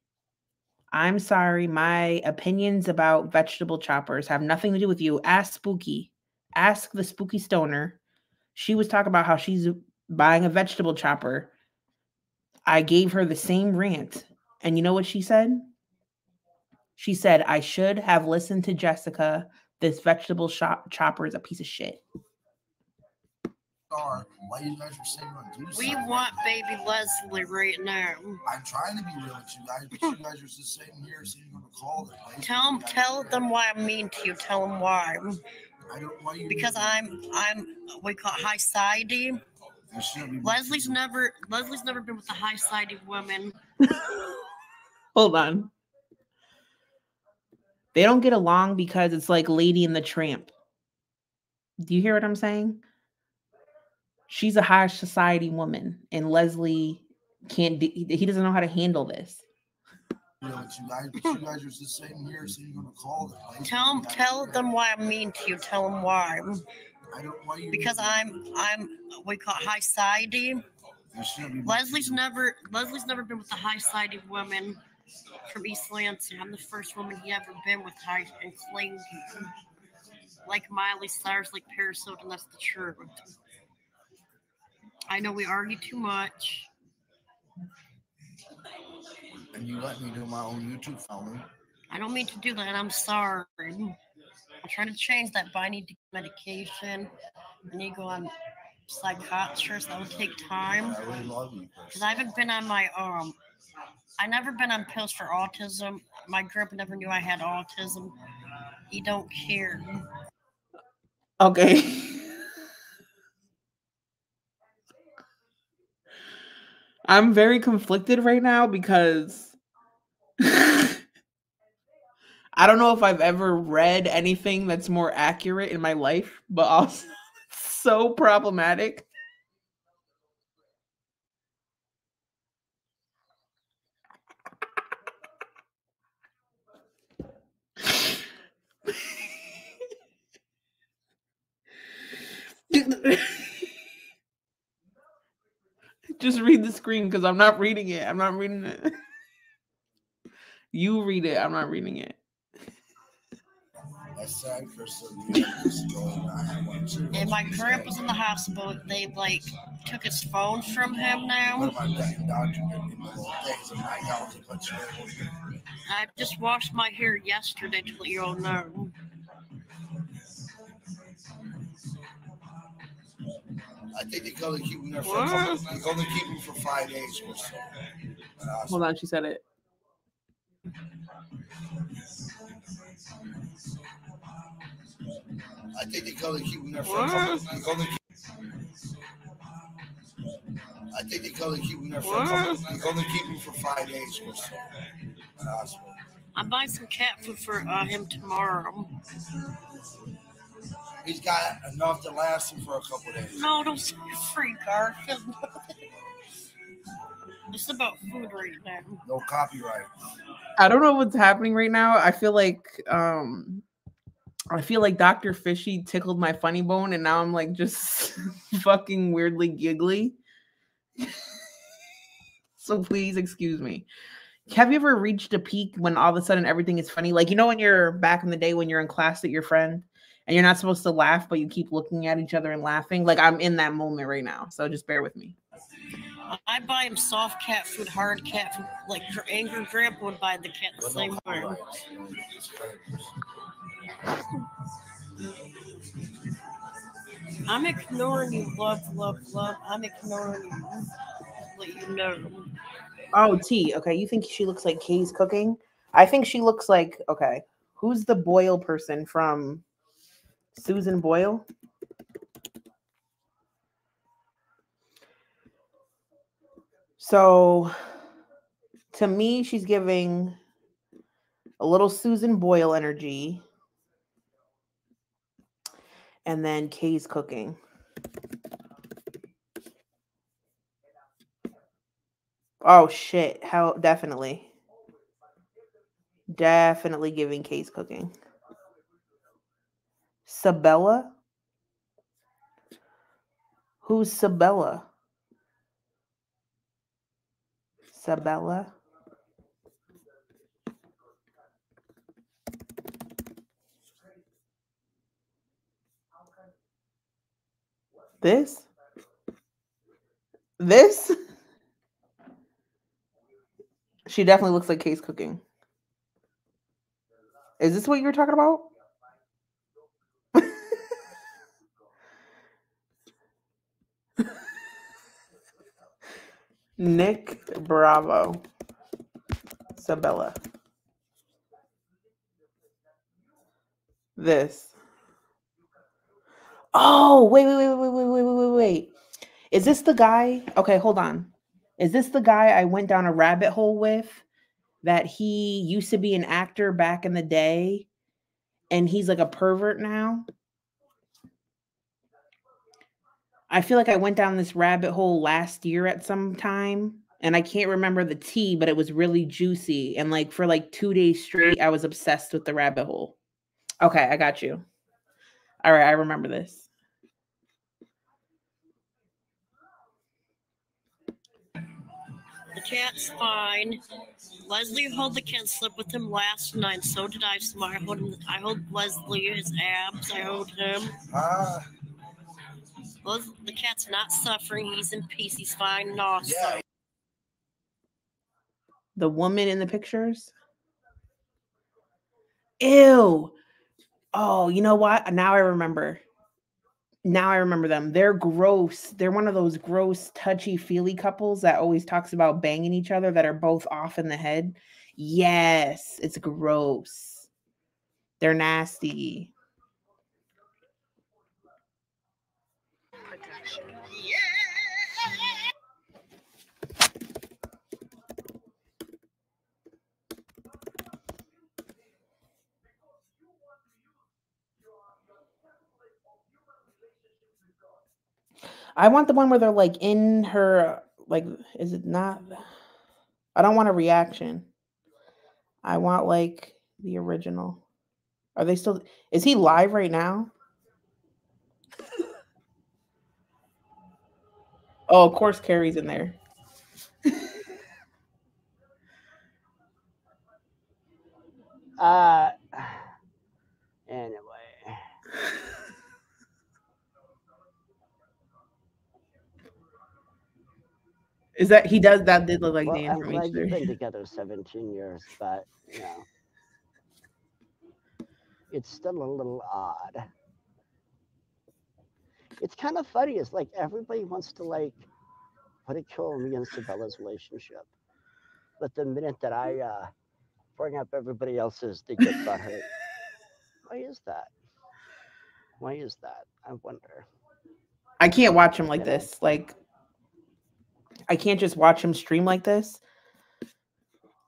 I'm sorry. My opinions about vegetable choppers have nothing to do with you. Ask Spooky. Ask the Spooky Stoner. She was talking about how she's buying a vegetable chopper. I gave her the same rant. And you know what she said? She said, I should have listened to Jessica. This vegetable shop chopper is a piece of shit. Why you guys are saying do We something? want baby Leslie right now. I'm trying to be real with you guys, but you guys are just sitting here saying you're gonna call the place. Tell them, tell them why I'm mean to you. Tell them why. I don't why you Because I'm, I'm, we call it high sidey. You shouldn't be- Leslie's never, Leslie's never been with a high sided woman. Hold on. They don't get along because it's like Lady and the Tramp. Do you hear what I'm saying? She's a high society woman, and Leslie can't. d- He doesn't know how to handle this. real with you guys, but you guys are just sitting here saying you're gonna call the place. Tell them, tell them why I'm mean to you. Tell them why. I don't why you Because I'm, I'm, we call it high sidey. You shouldn't be- Leslie's never, Leslie's never been with a high sided woman from East Lansing. I'm the first woman he ever been with high and clingy. Like Miley Cyrus, like Paris Hilton, that's the truth. I know we argue too much. and you let me do my own YouTube filming. I don't mean to do that. I'm sorry. I'm trying to change that, but I need to get medication. I need to go on psychiatrist. That would take time. I really love you. Because I haven't been on my um I never been on pills for autism. My grandpa never knew I had autism. He don't care. Okay. I'm very conflicted right now because I don't know if I've ever read anything that's more accurate in my life, but also so problematic. Just read the screen because I'm not reading it. I'm not reading it. You read it. I'm not reading it. That's sad, Krystal. You have this going. I have one too. And my grandpa's in the hospital. They like took his phone from him now. What about that doctor giving me little things and I got to put you in? I just washed my hair yesterday to let you all know. I think they can only keep me there for a What? couple. They only keep me for five days or so. And Hold on, she said it. I think they go to keep him there for a couple. They go keep, I think they go to keep him there for a couple. They go to keep him for five days or so in. I'm buying some cat food for uh, him tomorrow. He's got enough to last him for a couple days. No, don't say free, Garfield. it's about food right now. No copyright. I don't know what's happening right now. I feel like um I feel like Dr. Fishy tickled my funny bone and now I'm like just fucking weirdly giggly. so please excuse me. Have you ever reached a peak when all of a sudden everything is funny? Like you know when you're back in the day when you're in class with your friend and you're not supposed to laugh but you keep looking at each other and laughing? Like I'm in that moment right now. So just bear with me. I buy him soft cat food, hard cat food. Like your angry grandpa would buy the cat the same no way. I'm ignoring you, love, love, love. I'm ignoring you. Let you know. Oh, T. Okay, you think she looks like Kay's cooking? I think she looks like okay. Who's the Boyle person from Susan Boyle? So, to me, she's giving a little Susan Boyle energy, and then Kay's cooking. Oh shit! How definitely, definitely giving Kay's cooking. Sabella. Who's Sabella? Sabella. This. This. She definitely looks like Kay's cooking. Is this what you were talking about? Nick Bravo. Sabella. This. Oh, wait, wait, wait, wait, wait, wait, wait, wait. Is this the guy? Okay, hold on. Is this the guy I went down a rabbit hole with? That he used to be an actor back in the day and he's like a pervert now? I feel like I went down this rabbit hole last year at some time and I can't remember the tea, but it was really juicy. And like for like two days straight, I was obsessed with the rabbit hole. Okay, I got you. All right, I remember this. The cat's fine. Leslie held the cat slip with him last night. So did I. So I hold him. I hold Leslie his abs. I hold him. Ah, Les- the cat's not suffering. He's in peace. He's fine. No, yeah. The woman in the pictures. Ew. Oh, you know what? Now I remember. Now I remember them. They're gross. They're one of those gross, touchy feely couples that always talks about banging each other that are both off in the head. Yes, it's gross. They're nasty. I want the one where they're like in her like is it not I don't want a reaction. I want like the original. Are they still is he live right now? Oh, of course Carrie's in there. Uh, anyway, Is that he does that did look like well, Dan from glad you've been together 17 years, but you know, it's still a little odd. It's kind of funny. It's like everybody wants to like put a kill on me and Sabella's relationship, but the minute that I uh, bring up everybody else's they get butthurt. Why is that? Why is that? I wonder. I can't watch him like this. Like, I can't just watch him stream like this.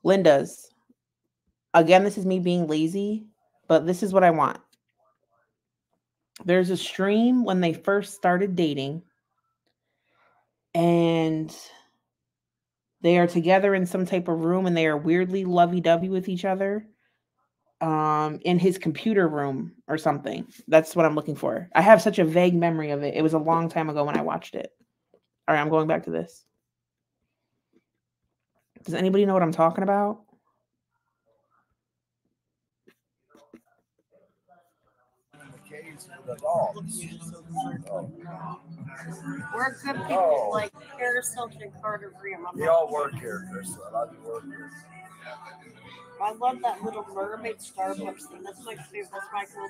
Linda's. Again, this is me being lazy, but this is what I want. There's a stream when they first started dating, and they are together in some type of room and they are weirdly lovey-dovey with each other um in his computer room or something that's what i'm looking for i have such a vague memory of it it was a long time ago when i watched it all right i'm going back to this does anybody know what i'm talking about the caves with the dogs. We're good people Oh. like Paris Hilton and Carter Reum. I'm They all work here, Chris. I love you work here. I love that little mermaid Starbucks thing. That's my favorite. That's my cool.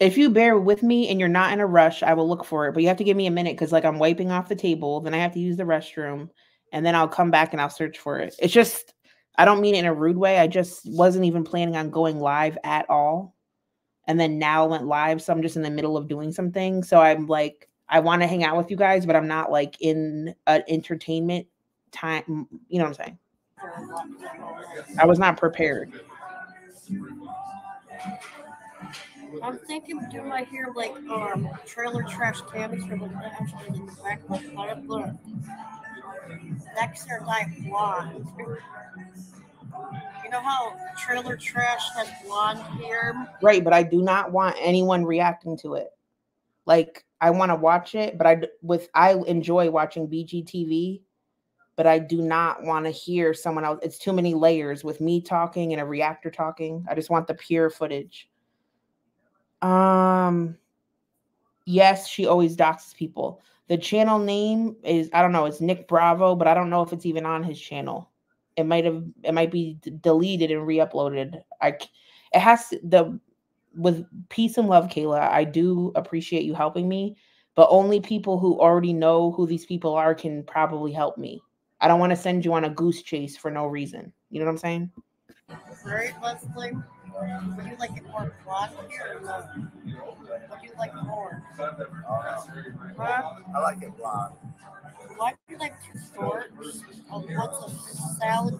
if you bear with me and you're not in a rush i will look for it but you have to give me a minute because like i'm wiping off the table then i have to use the restroom and then i'll come back and i'll search for it. It's just i don't mean it in a rude way i just wasn't even planning on going live at all. And then now went live so i'm just in the middle of doing something so i'm like i want to hang out with you guys but i'm not like in an entertainment time you know what i'm saying? I was not prepared. I'm thinking, do I hear like um trailer trash Tammy's from the actually the back of the next are like blonde. You know how trailer trash has blonde hair? Right, but I do not want anyone reacting to it. Like I want to watch it, but I with I enjoy watching BGTV, but I do not want to hear someone else. It's too many layers with me talking and a reactor talking. I just want the pure footage. Um yes, she always doxes people. The channel name is I don't know, it's Nick Bravo, but I don't know if it's even on his channel. It might have it might be deleted and re-uploaded. I it has to, the with peace and love, Kayla. I do appreciate you helping me, but only people who already know who these people are can probably help me. I don't want to send you on a goose chase for no reason. You know what I'm saying? Right, Leslie? Would you like it more blonde hair or no? Would you like more? Uh, Huh? I like it blonde. Why do you like two forks? Uh, one's a salad,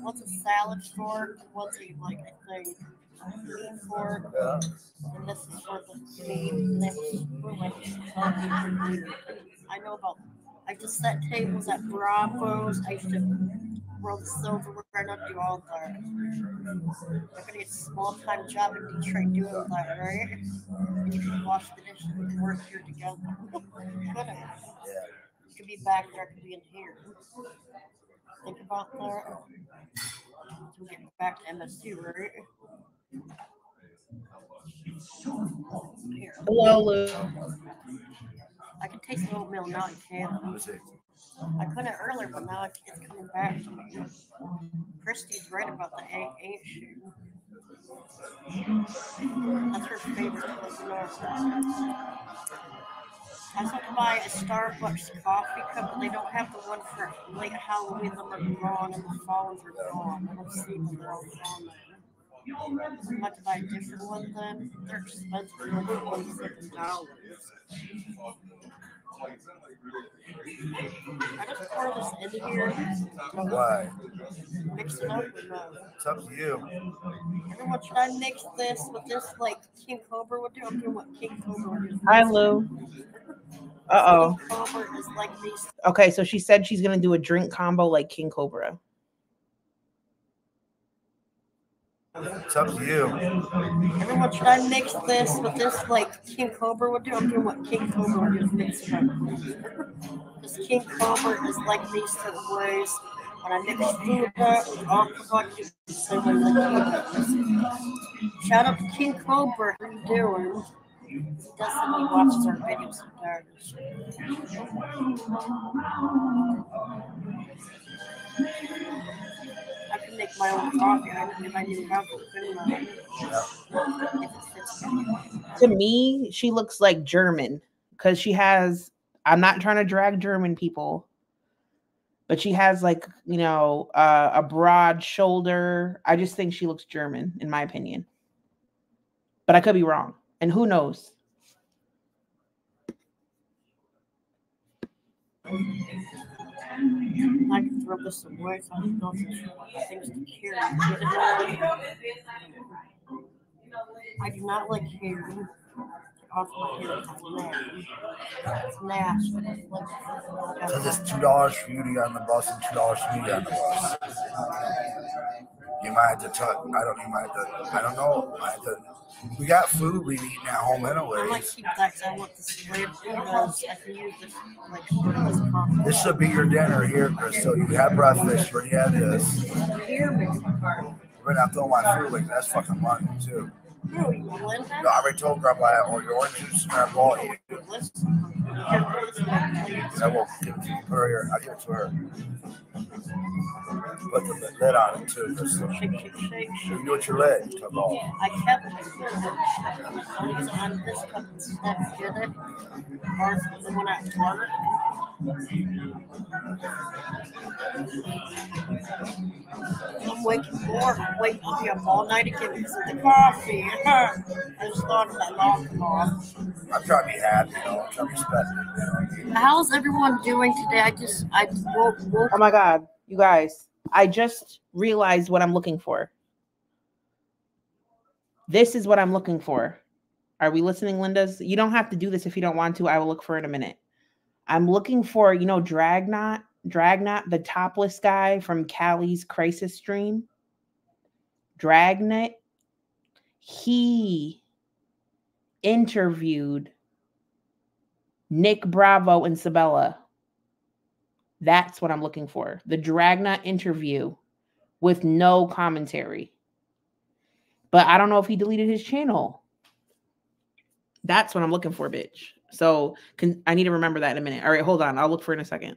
What's a salad fork, one's a like a thing, meat fork, Yeah. and this is for the meat. And then we're like, um, I know about. I just set tables at Bravos. I used to silverware and I'd do all that. I'm gonna get a small time job in Detroit doing that, right? And you can wash the dishes. We can work here together. Yeah. You could be back there, I could be in here. Think about that. We're getting back to MSU, right? Here. Hello, Lou. I can taste the oatmeal now. I can. I couldn't earlier, but now it's coming back. Christy's right about the egg, ain't she? That's her favorite. place North. I was to buy a Starbucks coffee cup, but they don't have the one for late Halloween. Them are gone, and the fall ones are gone. I don't see them. They're all gone. I'm about to buy a different one then. They're expensive. They're like dollars. I just pour in here, Why? mix it up, and uh, It's up to you. everyone should I mix this with this like King Cobra would do? I'm doing what King Cobra would. Hi, Lou. Uh oh. Cobra is like these. Okay, so she said she's gonna do a drink combo like King Cobra. It's up to you. Everyone should I mix this with this like King Cobra would do? I'm doing what King Cobra would do. Mix it up. This King Cobra is like these certain ways. When I mix food up, all productive. So the Shout out to King Cobra. How you doing? He watches our videos sometimes. Make my own coffee. I don't if I knew how to couldn't I? It. To me, she looks like German because she has. I'm not trying to drag German people, but she has like you know uh, a broad shoulder. I just think she looks German, in my opinion. But I could be wrong, and who knows? Can throw this away so I don't know if things to carry. I do not like carrying off my. It's nasty. It's. So two dollars for you to get on the bus and two dollars for me to get on the bus. You might have to touch. I don't. You might have to. I don't know. I have to, we got food we eating at home I might keep that 'cause I want this lamp because I can use this like this. This should be your dinner here, Krystal. You had breakfast. But you already had this. Hear me. We're not throwing my food like that's fucking money too. No, you I already told Grandpa I want your orange juice and grandpa eat it. Listen. Here, put this in my plate. I will give it to you. Put her here. I'll give it to her. Put the lid on it too. Shake, shake, shake, shake. You do it your lid. You took off. I kept it. I was on this cup instead. Get it? Or the one at water. I'm waking more. I'm waiting. Up all night again because of the coffee. I just thought of that long call. I'm trying to be happy, you know. I'm trying to be special. How's everyone doing today? I just I woke woke Oh my god, you guys! I just realized what I'm looking for. This is what I'm looking for. Are we listening, Linda's? You don't have to do this if you don't want to. I will look for it in a minute. I'm looking for, you know, Dragnot, Dragnot, the topless guy from Callie's Crisis Stream. Dragnet. He interviewed Nick Bravo and Sabella. That's what I'm looking for. The Dragnet interview with no commentary. But I don't know if he deleted his channel. That's what I'm looking for, bitch. So can, I need to remember that in a minute. All right, hold on. I'll look for it in a second.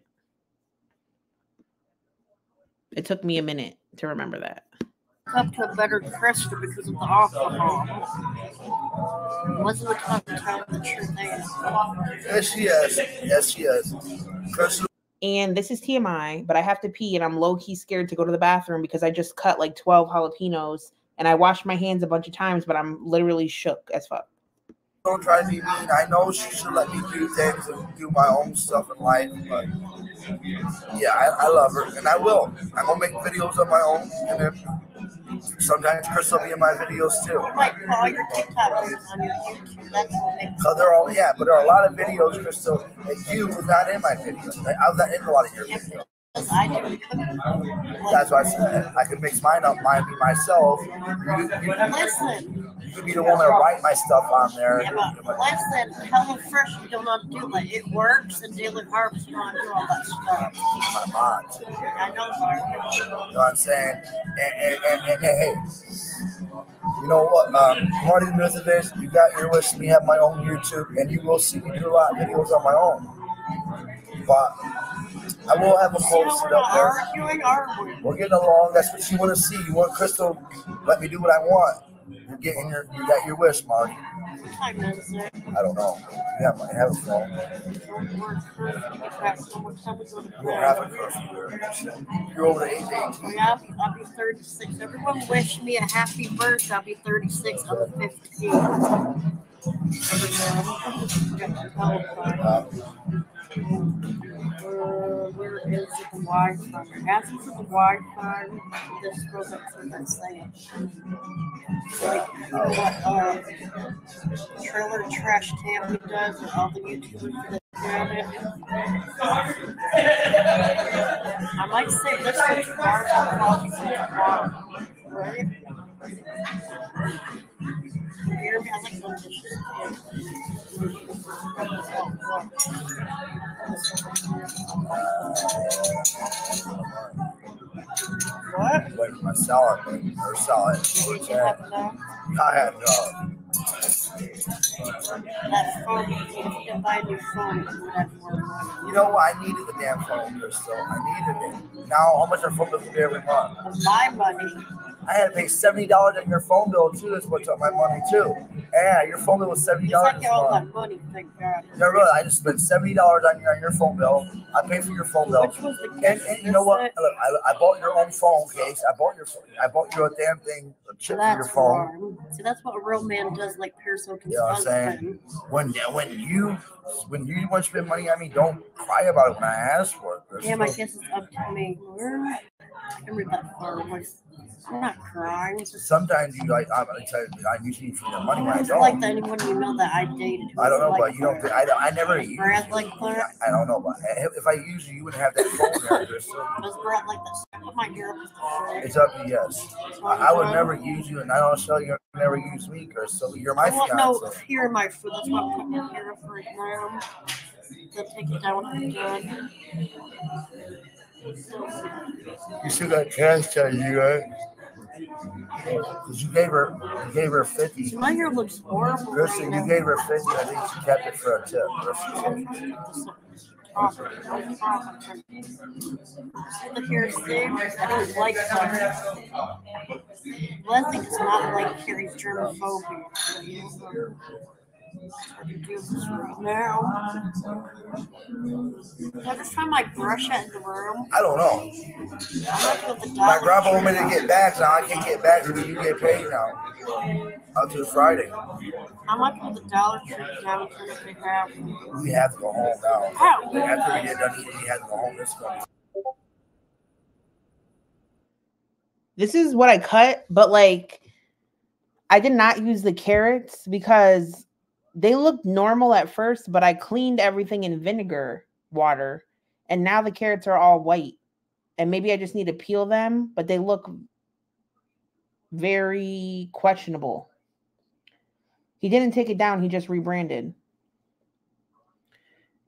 It took me a minute to remember that. Up to a better crystal because of the alcohol. Wasn't the time to tell the truth there. Yes, she is. Yes, she is. Krystal. And this is TMI, but I have to pee and I'm low key scared to go to the bathroom because I just cut like 12 jalapenos and I washed my hands a bunch of times, but I'm literally shook as fuck. don't try to be mean. I know she should let me do things and do my own stuff in life, but yeah, I, I love her and I will. I'm gonna make videos of my own, and then sometimes Chris will be in my videos too. Like all your TikTok videos on your YouTube. That's what makes So there are all yeah, but there are a lot of videos, Krystal, that you was not in my videos. I was not in a lot of your videos. Sense. I do cooking. That's why I said I could mix mine up, mine be myself. You, you, Listen, you could be the one that write my stuff on there. yeah, but listen, Hello Fresh, you don't know to do that. It works, and Daily Harvest, you know to do all that stuff. My mods. I know, Mark. You know what I'm saying? And, and, and, and, hey, you know what? Um, part of the myth of this, you got your list. Me have my own YouTube, and you will see me do a lot of videos on my own. But I will have them posted up there. arguing, are we? We're getting along. That's what you want to see. You want Krystal? Let me do what I want. You're getting your, you got your wish, Mark. What time is it? I don't know. You have, you have a phone. Don't work curfew. Get back so much time we go to You don't have a there. You're over the age 18. Yeah, I'll be, I'll be 36. Everyone wish me a happy birthday. I'll be 36 on the 15th. Uh, Where is the Wi-Fi? Asking for the Wi-Fi. This goes up to that saying. Like, what, uh, Trailer Trash Tammy does and all the YouTubers it. I might say this for tomorrow. I'll call you for tomorrow. Right? You hear me? I like. What? wait for my salad, but her salad. Did you have? I had no. That phone, you can buy a new phone, you have more money. You know what? I needed the damn phone, Krystal. I needed it. Now, how much our phone bill be every month? My money, I had to pay seventy dollars on your phone bill too. That's what took my money too. Yeah, your phone bill was seventy dollars. get all that money, thank God. No, really, I just spent seventy dollars on your on your phone bill. I paid for your phone bill. Which was the And, and you know what? Look, I, I bought your own phone case. I bought your I bought you a damn thing, a chip for your That's phone. wrong. See, that's what a real man does, like Paris Hilton's You know what I'm saying? When when you when you want to spend money on me, don't cry about it when I ask for it. There's Damn, I guess it's up to me. Where? I can read that far. I'm I'm not crying. Just Sometimes you like I'm, I tell you, I usually for the money when I don't. like that anyone you know that I dated. I don't know, was like but you don't. I, don't- I never. use- Brad like that. I don't know, but if eh, if I use you, you wouldn't have that phone there. Was Brad like that? My hair up the. It's up to you. Yes. I, I would never use you, and I don't show you never use me, Chris. So you're my Well, no, here in my food. That's why I'm putting my hair up right now. Then take it down when You still got cash tag, you? Cause you gave her, you gave her fifty. My hair looks horrible Listen, you gave her fifty. I think she kept it for a tip. The hair thing, I don't like. Leslie does not like Carrie's germophobia. I can this now. Every time I brush it in the room, I don't know. I'm not with the My Dollar grandpa Tree. wanted me to get back. Now I can't get back because you get paid now. Up to Friday. I'm like with the Dollar Tree now because they have. We have to go home now. How? After we get done eating, we have to go home. This one. This is what I cut, but like I did not use the carrots because they looked normal at first, but I cleaned everything in vinegar water and now the carrots are all white. And maybe I just need to peel them, but they look very questionable. He didn't take it down, he just rebranded.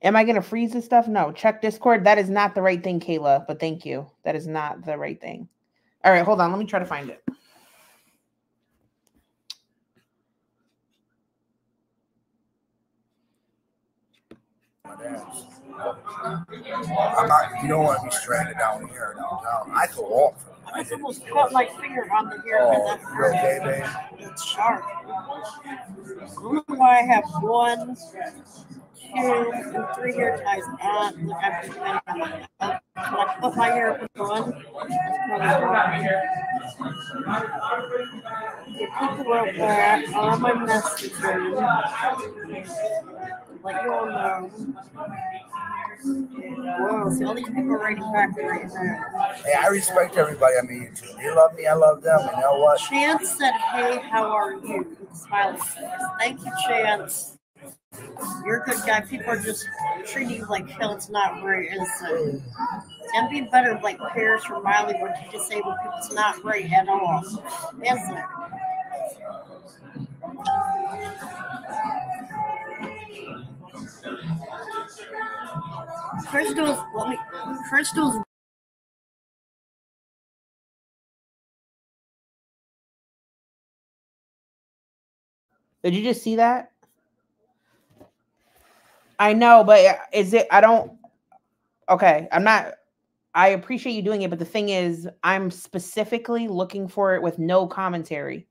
Am I going to freeze this stuff? No. Check Discord. That is not the right thing, Kayla, but thank you. That is not the right thing. All right, hold on. Let me try to find it. I'm not. You don't want to be stranded down here downtown. I could walk. From I just almost cut my finger on the hair. Oh, that's you okay, babe? It's sharp. Why I have one, two, and three hair ties on. Look, I have too on my head. When I put my hair up with one, probably Okay, people wrote back on my messages. Like you all know. Whoa, see all these people writing back right now. Hey, I respect everybody I meet YouTube. They love me. I love them. And you know what? Chance said, "Hey, how are you?" Smiley face. Thank you, Chance. You're a good guy. People are just treating you like hell. It's not right, is it? And be better like Paris or Miley when you disabled people. It's not right at all, is it? Krystal's Did you just see that? I know, but uh, is it? I don't. Okay, I'm not. I appreciate you doing it, but the thing is, I'm specifically looking for it with no commentary.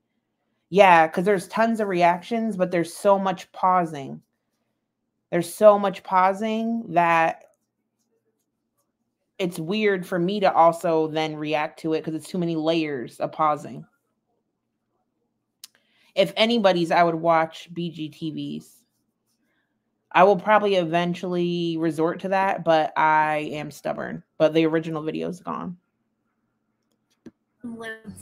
Yeah, because there's tons of reactions, but there's so much pausing. There's so much pausing that it's weird for me to also then react to it because it's too many layers of pausing. If anybody's, I would watch BGTVs. I will probably eventually resort to that, but I am stubborn. But the original video is gone. live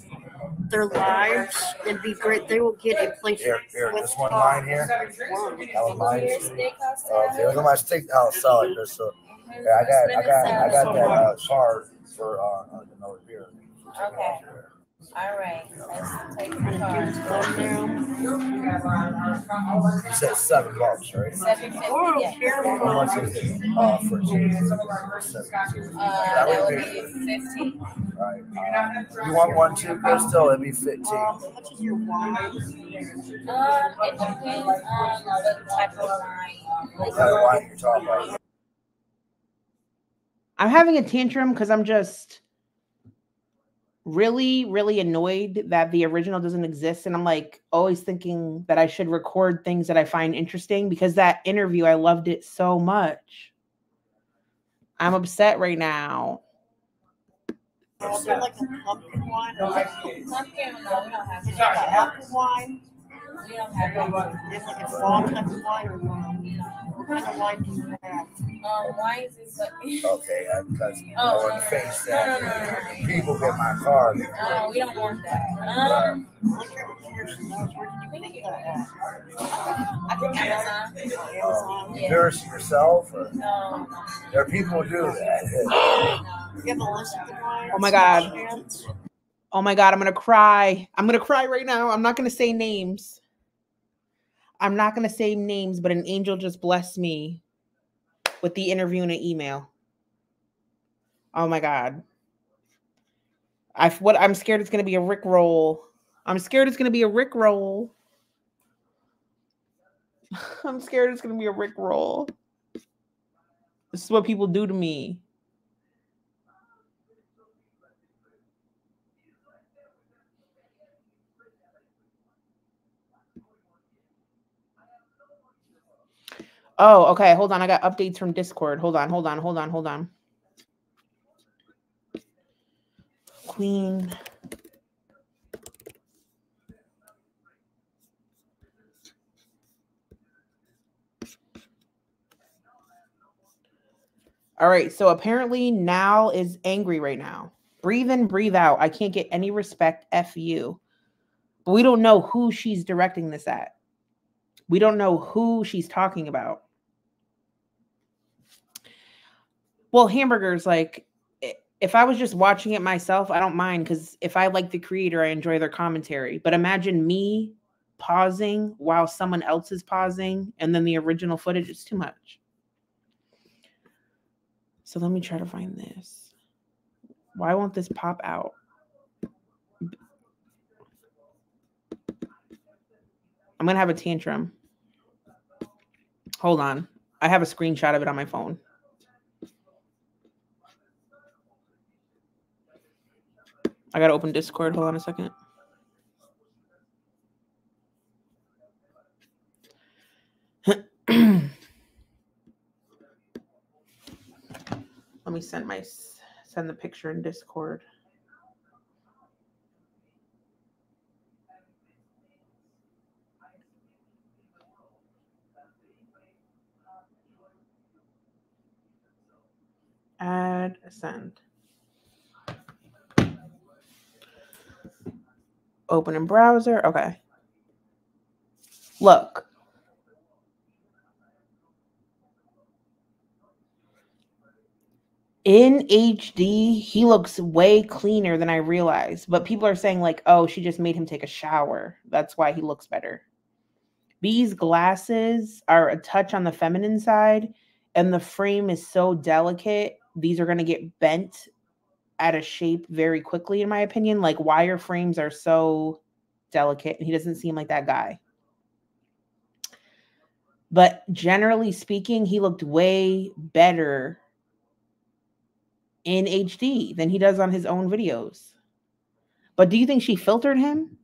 their lives and be great. They will get a place. Here, here, with this one God. mine here. That was mine. Uh, okay, look at my steakhouse salad. Just so, yeah, I got, I got, I got that uh, card for uh, another beer. Okay. All right, let's take the Gonna do card. this one now. You said seven bucks, right? Seven fifty, Oh, yeah. careful. How much is it? Uh, for cheese. Seven. Uh, that would be fifteen. Right. Uh, you want one too, Krystal? It'd be fifteen. How much is your wine? It depends on the type of wine. What kind of wine you're talking about? I'm having a tantrum because I'm just really, really annoyed that the original doesn't exist. And I'm like always thinking that I should record things that I find interesting because that interview, I loved it so much. I'm upset right now. I'll like pumpkin wine. Pumpkin, no, we don't have Is that apple wine? We don't have that. Like a fall type of wine or wine? What kind of wine do you have? Um, why is this like? Okay, because I Oh, want no, to face no, no, that. no, no, People get my car. No, we don't want that. Um, Look at yours. Where did you get that at? I think Amazon. Amazon. Yeah. Nurse yourself. Or, No, there are people who do that. You have a list of the wines? Oh my God. Oh my God, I'm going to cry. I'm going to cry right now. I'm not going to say names. I'm not going to say names, but an angel just blessed me with the interview and an email. Oh my God. I what I'm scared it's going to be a Rick roll. I'm scared it's going to be a Rick roll. I'm scared it's going to be a Rick roll. This is what people do to me. Oh, okay. Hold on. I got updates from Discord. Hold on, hold on, hold on, hold on. Queen. All right. So apparently Nal is angry right now. Breathe in, breathe out. I can't get any respect. F you. But we don't know who she's directing this at. We don't know who she's talking about. Well, hamburgers, like if I was just watching it myself, I don't mind because if I like the creator, I enjoy their commentary. But imagine me pausing while someone else is pausing and then the original footage is too much. So let me try to find this. Why won't this pop out? I'm gonna have a tantrum. Hold on. I have a screenshot of it on my phone. I gotta open Discord. Hold on a second. Let me send my send the picture in Discord. Add send. Open in browser. Okay. Look. In HD, he looks way cleaner than I realized. But people are saying, like, oh, she just made him take a shower. That's why he looks better. B's glasses are a touch on the feminine side, and the frame is so delicate. These are going to get bent out of shape very quickly, in my opinion. Like, wire frames are so delicate, and he doesn't seem like that guy. But generally speaking, he looked way better in HD than he does on his own videos. But do you think she filtered him?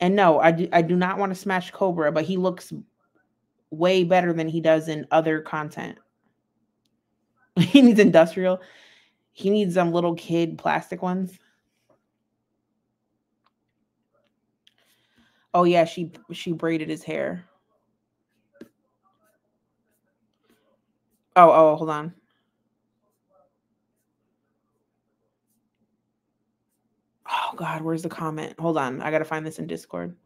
And no, I do, I do not want to smash Cobra, but he looks way better than he does in other content. he needs industrial. He needs some little kid plastic ones. Oh yeah, she she braided his hair. Oh, oh, hold on. Oh God, where's the comment? Hold on, I gotta find this in Discord.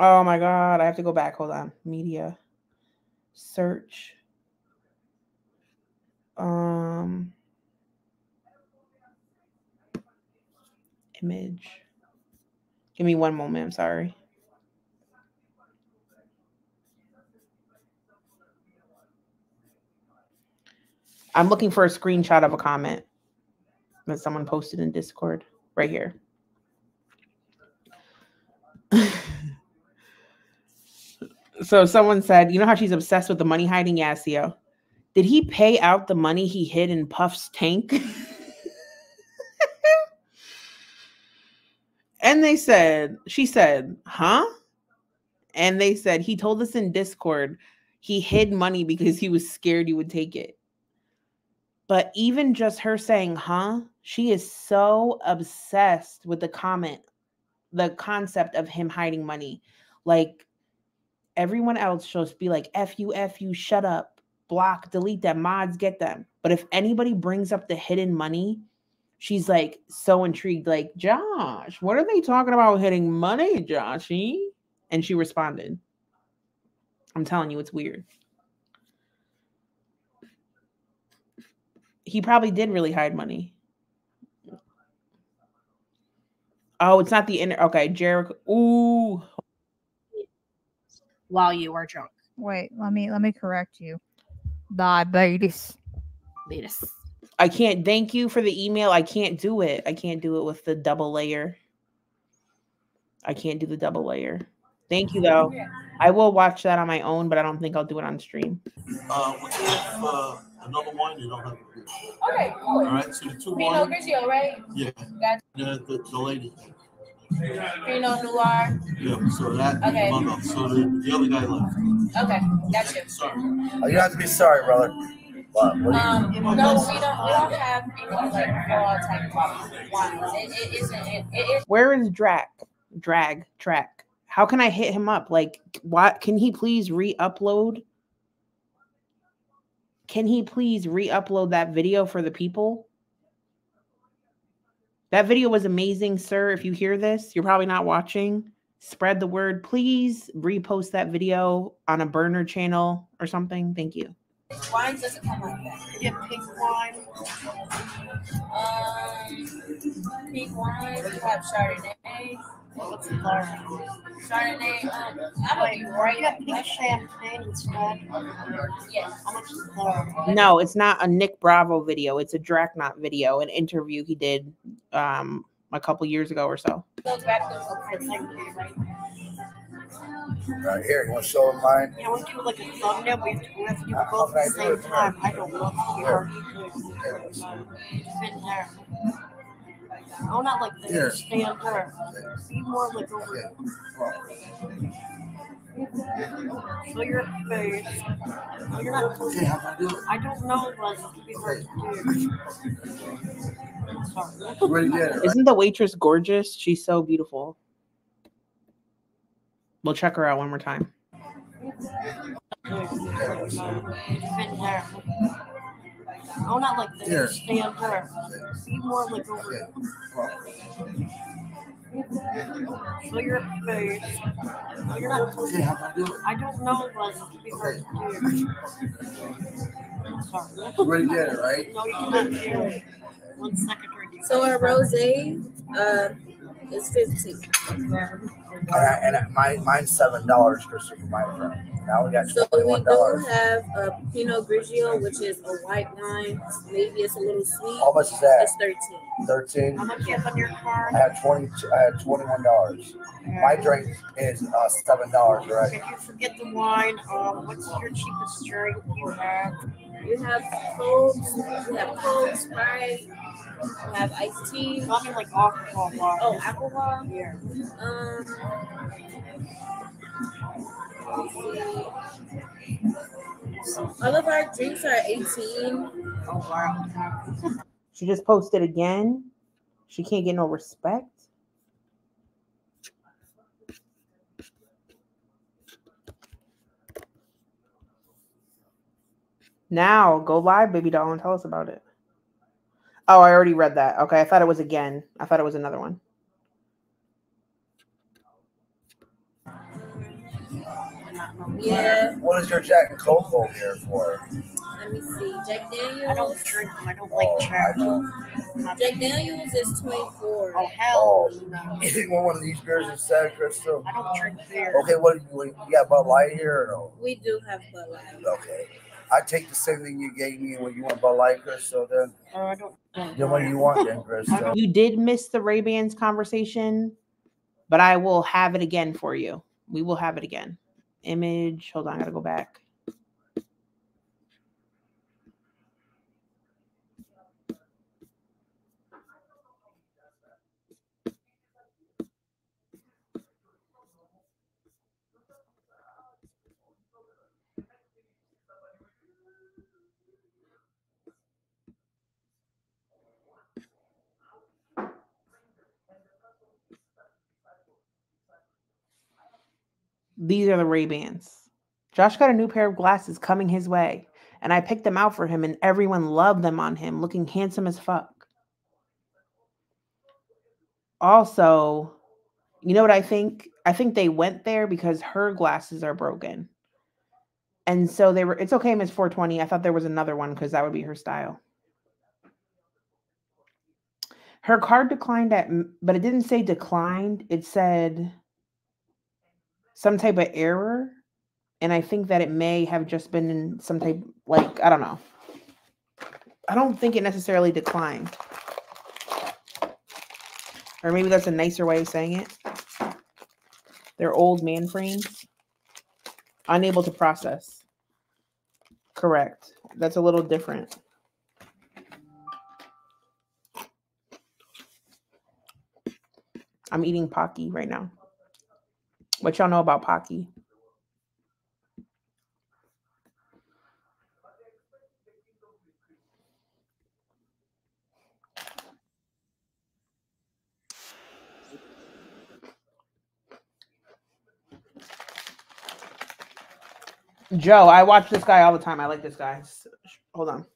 Oh my God, I have to go back. Hold on. Media search. Um, image. Give me one moment. I'm sorry. I'm looking for a screenshot of a comment that someone posted in Discord right here. so someone said, you know how she's obsessed with the money hiding? CEO. Did he pay out the money he hid in Puff's tank? and they said, she said, huh? And they said, he told us in Discord he hid money because he was scared you would take it. But even just her saying, huh? She is so obsessed with the comment, the concept of him hiding money. Like everyone else should just be like, F you, F you, shut up, block, delete them, mods, get them. But if anybody brings up the hidden money, she's like so intrigued, like, Josh, what are they talking about hitting money, Joshy? And she responded, I'm telling you, it's weird. He probably did really hide money. Oh, it's not the inner. Okay, Jericho. Ooh, While you are drunk. Wait, let me let me correct you. Diabetes. Venus. I can't. Thank you for the email. I can't do it. I can't do it with the double layer. I can't do the double layer. Thank you though. I will watch that on my own, but I don't think I'll do it on stream. Uh, we have uh, another one. You don't have. Okay, All cool. right, so the two Pinot one. Grigio, right? Yeah. Got The, the, the lady. Pinot Noir. Yeah. So that. Okay. no, no, So the, the other guy left. Okay, gotcha. Sorry. Oh, you don't have to be sorry, brother. What? What do you? Um, no, we don't. We don't have any like fall type of wines. It, it isn't. It, it is. Where is Drac? Drag track. How can I hit him up? Like, what? Can he please re-upload? Can he please re-upload that video for the people? That video was amazing, sir. If you hear this, you're probably not watching. Spread the word. Please repost that video on a burner channel or something. Thank you. Wine doesn't come like that. Get pink wine. Um, pink wine. You have Chardonnay. What's the color? Um, I'm be right. Get pink champagne instead. Yes. How much is the? No, it's not a Nick Bravo video. It's a Draknot video, an interview he did um a couple years ago or so. Go grab the Okay, thank you. Right here. You want to show him mine? Yeah, we'll do like a thumbnail. We have to, we have to do both at the same time. I don't know if you are fit there. Oh, not like this. Here. Stand there. Be more like over Yeah. Show your face. No, you're not. Okay, how can I do it? I don't know, but it'd be hard to do. Sorry. Ready to get it? Right? Isn't the waitress gorgeous? She's so beautiful. We'll check her out one more time. Fit there. Oh, not like this. Here. Stand there. Be more like over Okay. Show your face. No, you're not. Okay, how can I do it? I don't know, but it'd be hard to do. Sorry. You ready to get it, right? No, you cannot do it. One second. or So our rosé, uh, is fifteen. And, I, and I, mine, mine's seven dollars, Christopher, my friend. Now we got So we twenty-one dollars. do have a Pinot Grigio, which is a white wine. Maybe it's a little sweet. How much is that? It's thirteen. Thirteen. How much you have on your card? I had twenty. I had twenty-one dollars. My drink is uh, seven dollars, right? If you forget the wine, um, what's your cheapest drink you have? You have Coke, you have Coke, Sprite, you have iced tea. Nothing like alcohol wine. Oh, alcohol. yeah. Um, all of our drinks are 18. Oh wow. She just posted again. She can't get no respect. Now go live, baby doll, and tell us about it. Oh, I already read that. Okay, I thought it was again. I thought it was another one. Yeah, What is your Jack and Coke here for? let me see. Jack Daniels. I Daniels. don't drink them. I don't like Oh, I Jack. Jack Daniels is 24. Oh hell oh. no. You want one of these beers instead, Krystal? I don't drink beer. Okay, what do you, what, you got Bud Light here or no? We do have Bud Light. Okay. I take the same thing you gave me when you want Bud Light, Krystal. Then, Oh, I don't. drink then what do you want, then, Krystal? You did miss the Ray Bans conversation but I will have it again for you. We will have it again. Image. Hold on, I gotta go back. These are the Ray Bans. Josh got a new pair of glasses coming his way, and I picked them out for him, and everyone loved them on him, looking handsome as fuck. Also, you know what I think? I think they went there because her glasses are broken. And so they were, it's okay, Miss 420. I thought there was another one because that would be her style. Her card declined at, but it didn't say declined. It said some type of error. And I think that it may have just been in some type, like, I don't know. I don't think it necessarily declined. Or maybe that's a nicer way of saying it. They're old man frames. Unable to process. Correct. That's a little different. I'm eating Pocky right now. What y'all know about Pocky? Joe, I watch this guy all the time. I like this guy. Hold on.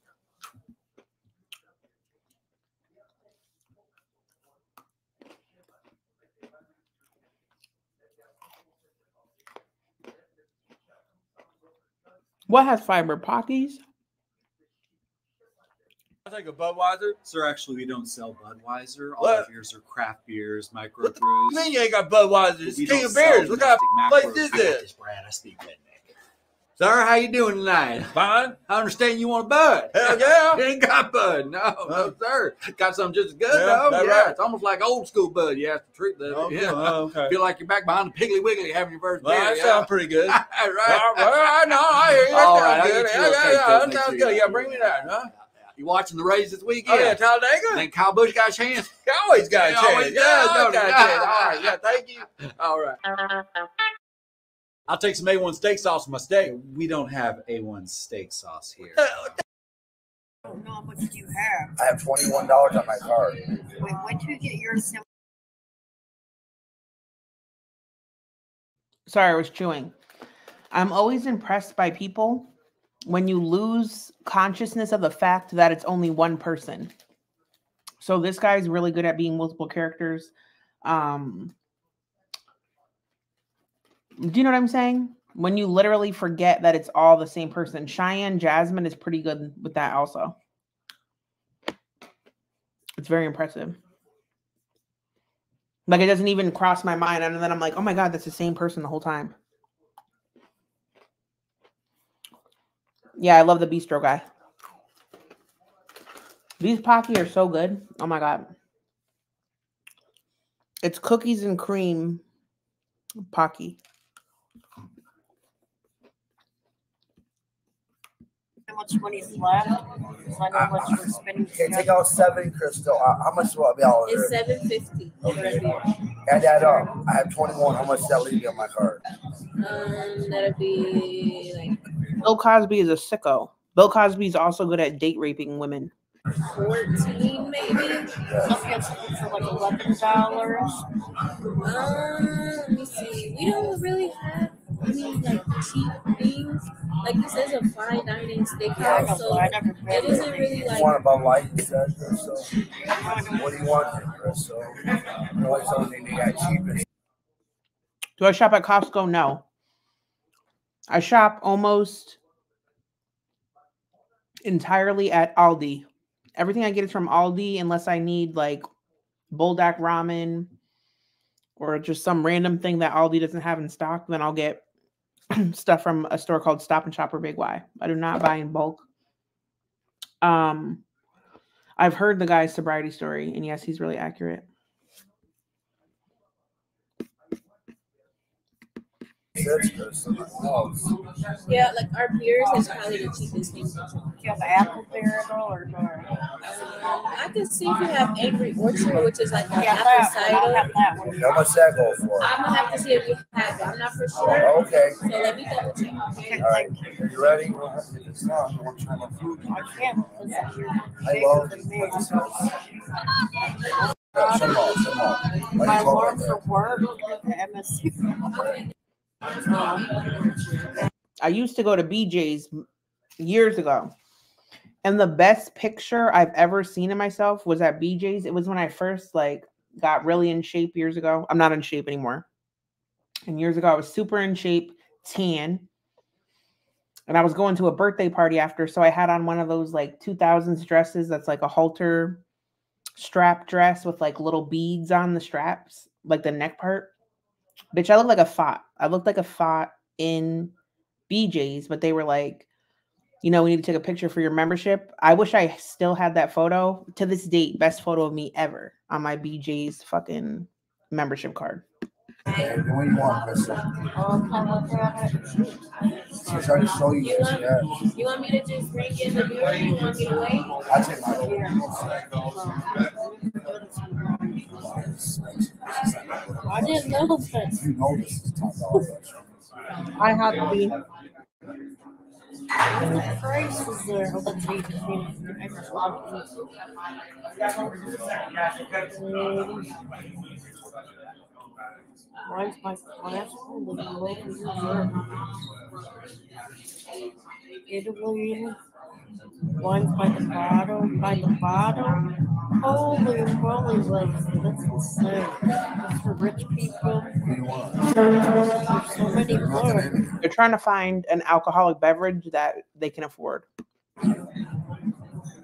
What has fiber? Pockies? I take a Budweiser. Sir, actually, we don't sell Budweiser. All What? of yours are craft beers, microbrews. I mean, you ain't got Budweiser. It's We King don't of Beers. sell Look how domestic place this is. Brad, I speak redneck. Sir, how you doing tonight? Fine. I understand you want a bud. Hell yeah. you ain't got bud. No, no, sir. Got something just as good, Yeah, though. Yeah, right. it's almost like old school bud. You have to treat the. Oh, yeah. oh, okay. Feel like you're back behind the Piggly Wiggly having your first Well, beer. that yeah. sounds pretty good. right. Well, well, I know. I hear you. That All sounds right, good. Yeah, yeah, yeah. That sounds good. Yeah, bring me that, huh? You watching the Rays this weekend? Oh, yeah, Talladega? Think Kyle Busch got a chance? He always got a chance. always Yeah, does, got a chance. All right. Yeah, thank you. All right. I'll take some A1 steak sauce with my steak. We don't have A1 steak sauce here. Oh, no, how much do you have? I have twenty-one dollars on my card. Wait, when do you get yours? Sorry, I was chewing. I'm always impressed by people when you lose consciousness of the fact that it's only one person. So this guy's really good at being multiple characters. Um Do you know what I'm saying? When you literally forget that it's all the same person. Cheyenne Jasmine is pretty good with that also. It's very impressive. Like it doesn't even cross my mind, and then I'm like, oh my god, that's the same person the whole time. Yeah, I love the bistro guy. These Pocky are so good. Oh my god. It's cookies and cream Pocky. How much money's left? So I know how much we're spending. Okay, take out seven, Krystal. Uh, how much will I be all It's here? seven fifty. Okay. Add that up. I have twenty-one. How much does that leave me on my card? Um, that'd be like Bill Cosby is a sicko. Bill Cosby is also good at date raping women. fourteen, maybe. I'll get something for like eleven dollars. Um, let me see. We don't really have any like cheap things. Like this is a fine dining steakhouse, so it isn't really You like. want about light instead, Krystal? What do you want, Krystal? What's the only they got cheapest? Do I shop at Costco? No. I shop almost entirely at Aldi. Everything I get is from Aldi unless I need like Buldak ramen or just some random thing that Aldi doesn't have in stock. Then I'll get stuff from a store called Stop and Shop or Big Y. I do not buy in bulk. Um, I've heard the guy's sobriety story, and yes, he's really accurate. That's good. So, oh, Yeah, like our beers is probably the cheapest thing. Do you have apple beer at all or no? I can see if you have Angry Orchard, which is like an Yeah, apple that one. I'll cider. have that one. how much that go for? I'm gonna have to see if you have it. I'm not for sure. Oh, okay. So let me double check. Okay, All right. thank you. Are you ready? Well, If it's not, I want to try my food. I can't because I love than me. No, some more, some more. My alarm for work, the MSC. I used to go to BJ's years ago. And the best picture I've ever seen of myself was at BJ's. It was when I first like got really in shape years ago. I'm not in shape anymore. And years ago I was super in shape, tan. And I was going to a birthday party after, so I had on one of those like 2000s dresses that's like a halter strap dress with like little beads on the straps, like the neck part. Bitch, I looked like a fat. I looked like a fat in BJ's, but they were like, you know, we need to take a picture for your membership. I wish I still had that photo to this date, best photo of me ever on my BJ's fucking membership card. What do you want, trying to show you yeah. you want me to just bring in the beer? You want me to wait? I take my I didn't know that. You know this is ten dollars. I have to be. The price there. That's eight. I just love it. Mine's my classical with the Italy. Mine's by the bottom. By the bottom. Holy moly, like, that's insane. That's for rich people. There's so many books. They're trying to find an alcoholic beverage that they can afford.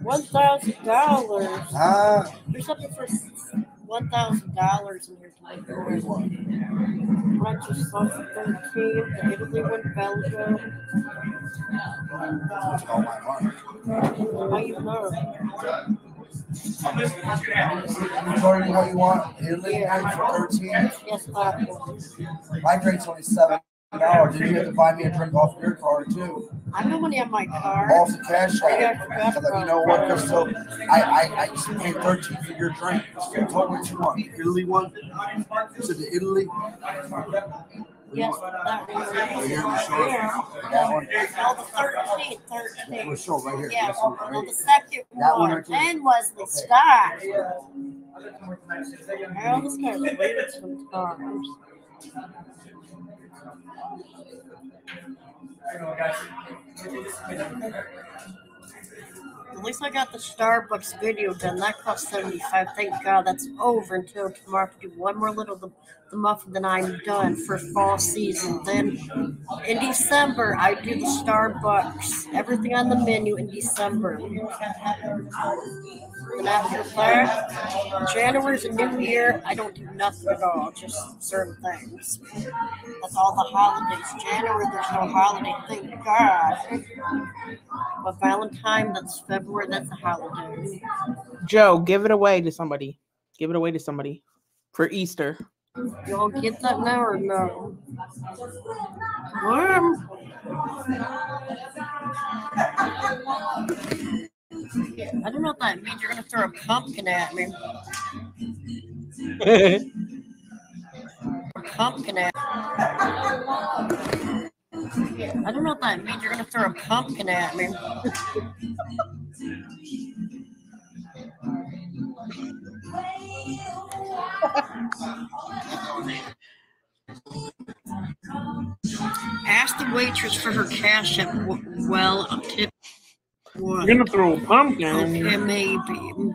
One thousand dollars. Ah, There's something for one thousand dollars in your life. Rent yourself from King to Italy and Belgium. How you learn? Jordan, what you want? Italy, yeah. 13? Yes, My grade's only 7. Now, you have to buy me a drink off your car too. I don't want to have my uh, card. Off the cash app. So you know what? So I, I, I used to pay 13 for your drink. So you told me what you want. Italy one? Is it the Italy? Yes, that one. Oh, right here, That one. Oh, the 13, 13. Right here. Yeah, well, well, the second that one, one then was the okay. sky. I almost got the at least I got the Starbucks video done. That cost 75 Thank God that's over until tomorrow. I to do one more little the, the muffin, then I'm done for fall season. Then in December, I do the Starbucks. Everything on the menu in December. After January's a new year. I don't do nothing at all, just certain things. That's all the holidays. January, there's no holiday. Thank God. But Valentine, that's February, that's a holiday. Joe, give it away to somebody. Give it away to somebody for Easter. Y'all get that now or no? Worm. I don't know what that means. You're gonna throw a pumpkin at me. Pumpkin at. Me. I don't know what that means. You're gonna throw a pumpkin at me. Ask the waitress for her cash at well tip. What? You're gonna throw a pumpkin. Okay, maybe.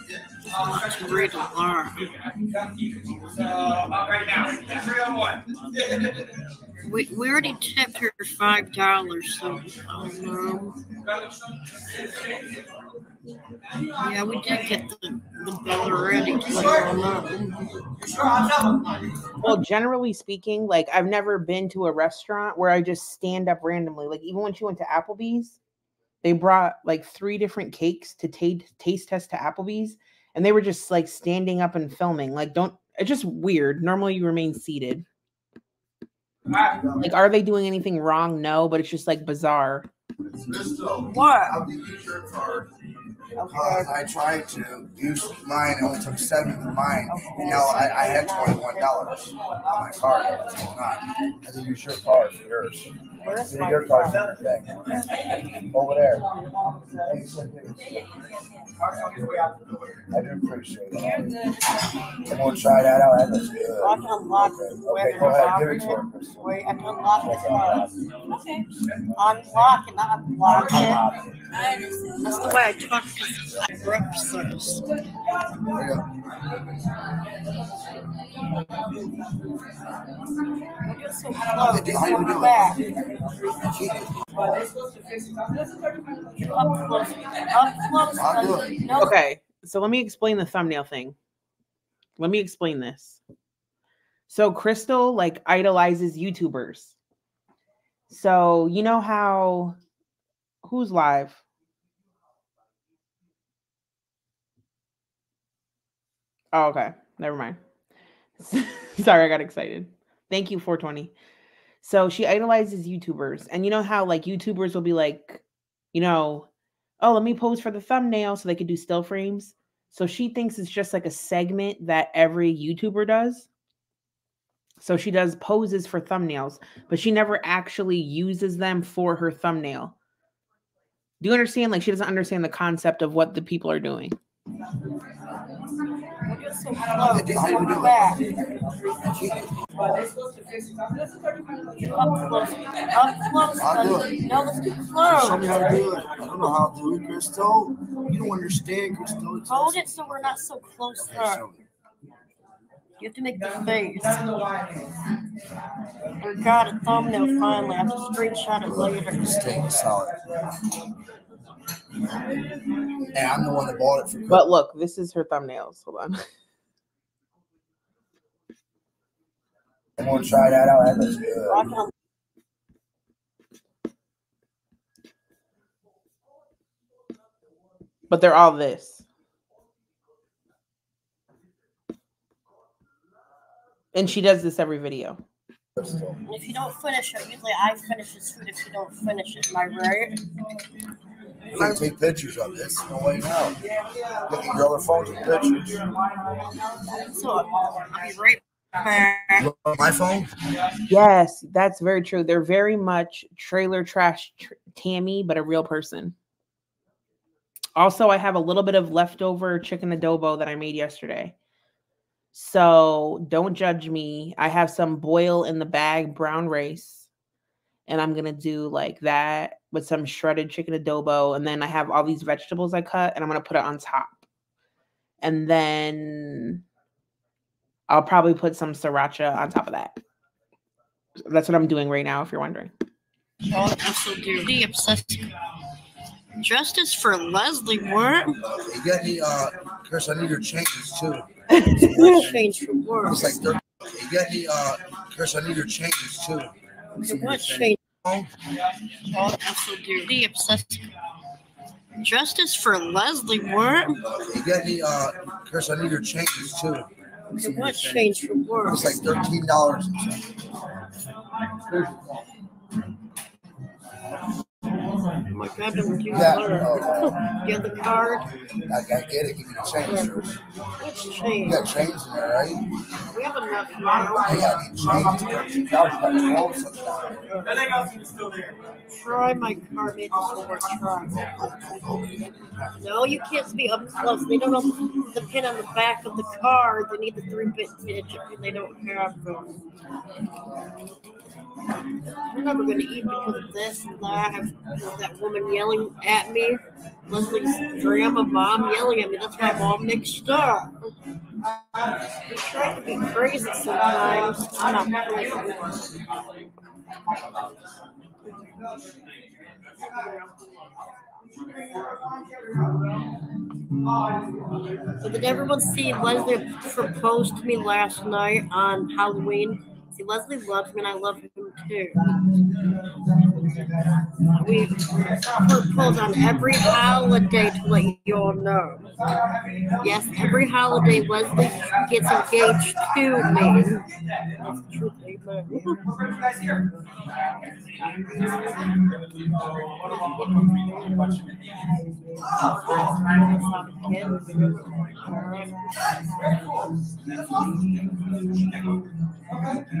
We, we already tipped her five dollars, so um, yeah, we did get the, the bill already. Um, well, generally speaking, like I've never been to a restaurant where I just stand up randomly. Like even when she went to Applebee's, they brought like three different cakes to t- taste test to Applebee's, and they were just like standing up and filming. Like, don't it's just weird. Normally, you remain seated. Like, are they doing anything wrong? No, but it's just like bizarre. What? Because I tried to use mine, it only took seven for mine, and now I, I had twenty-one dollars on my card. What's going on? I had to use your card for yours. Over there. I do appreciate it. I'm gonna try that out. That looks good. I can unlock Okay, go ahead, give it to her. Wait, I can unlock the card. Okay. Unlock and not unlock it. That's the way I talk to Brooks. first. Okay, so let me explain the thumbnail thing. Let me explain this. So Krystal like idolizes YouTubers. So you know how who's live? Oh, okay. Never mind. Sorry, I got excited. Thank you, 420. So she idolizes YouTubers. And you know how like YouTubers will be like, you know, oh, let me pose for the thumbnail so they could do still frames. So she thinks it's just like a segment that every YouTuber does. So she does poses for thumbnails, but she never actually uses them for her thumbnail. Do you understand? Like she doesn't understand the concept of what the people are doing. Up. Up Show me how to do it. I don't know how to do it, Krystal. You don't understand, Krystal. Hold it so we're not so close her. You have to make the face. Oh, we got a thumbnail finally. I have to screenshot it later. Stay solid. And I'm the one that bought it for But look, this is her thumbnails. Hold on. I'm gonna try that out. That looks good. But they're all this. And she does this every video. And if you don't finish it, usually I finish the food if you don't finish it. Am I right? You can take pictures of this. No way now. Look at your other phones and pictures. So I'll be right my phone. Yes, that's very true. They're very much trailer trash tr- Tammy, but a real person. Also, I have a little bit of leftover chicken adobo that I made yesterday. So don't judge me. I have some boil in the bag brown rice, and I'm gonna do like that with some shredded chicken adobo. And then I have all these vegetables I cut, and I'm gonna put it on top. And then I'll probably put some sriracha on top of that. That's what I'm doing right now, if you're wondering. Oh, also do the obsessed. Justice for Leslie Worm. You got any, uh, Chris? I need your changes too. What changed for worm? It's like thirty. You got any, uh, Chris? I need your changes too. What changed? Oh, the obsessed. Justice for Leslie Worm. You got any, uh, Chris? I need your changes too. What changed for worm? It's like thirteen dollars. Oh my God, I'm doing Yeah. better. Oh, You have the card? I, I get it. Give me the change. Chris. What's You got change in there, right? We have enough Hey, now. I need change. Thirteen dollars. Got twelve sometimes. Try my card, maybe one more try. No, you can't be up close. They don't know the pin on the back of the card. They need the three bit digit, and they don't have them. We're never going to eat because of this and that. I've- That woman yelling at me. Leslie's grandma, mom yelling at me. That's my mom mixed up. We try to be crazy sometimes. I'm not crazy. But did everyone see Leslie proposed to me last night on Halloween? See, Leslie loves me and I love him too. We propose on every holiday to let you all know. Yes, every holiday Leslie gets engaged to me. That's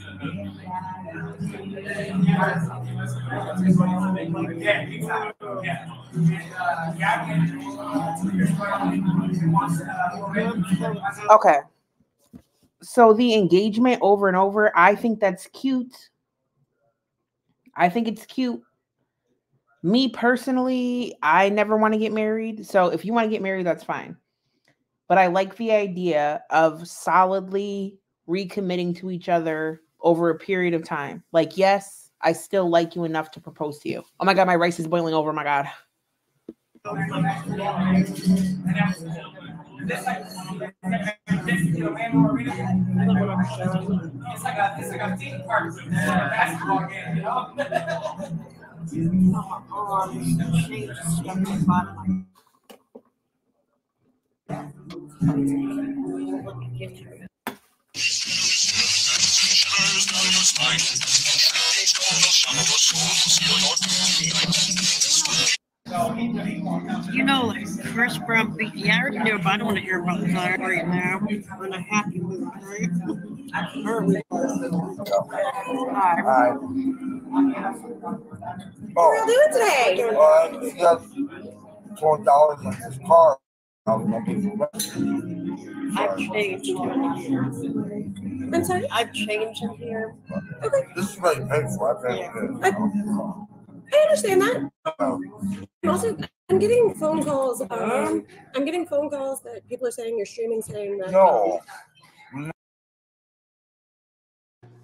Okay. So the engagement over and over, I think that's cute. I think it's cute. Me personally, I never want to get married. So if you want to get married, that's fine. But I like the idea of solidly recommitting to each other over a period of time. Like, yes, I still like you enough to propose to you. Oh my God, my rice is boiling over. Oh my God. You know, like Chris Brown beat yeah, I already knew, but I don't want to hear about that right now. I'm in a happy mood, right? Early. Hi. Hi. What are you doing today? Uh, he got twenty dollars in his car. I was gonna give him I've changed here. I'm sorry? I've changed in here. This is what he paid for. I paid for this. I understand that. Oh. I'm also I'm getting phone calls. Um, I'm getting phone calls that people are saying you're streaming, saying that. No.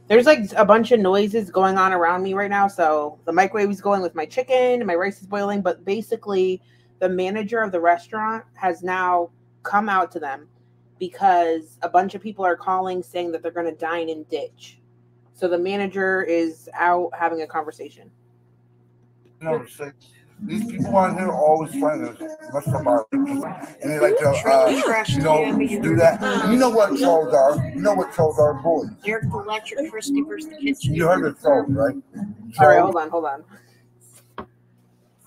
There's like a bunch of noises going on around me right now. So the microwave is going with my chicken, my rice is boiling. But basically, the manager of the restaurant has now come out to them because a bunch of people are calling saying that they're going to dine in ditch. So the manager is out having a conversation. No, see, these people on here are always trying to mess somebody, and they like to, uh, you know, do that. You know what trolls are? You know what trolls are, boys. Eric the Electric, Christy versus the Kitchen. You heard of trolls, right? All right, hold on, hold on.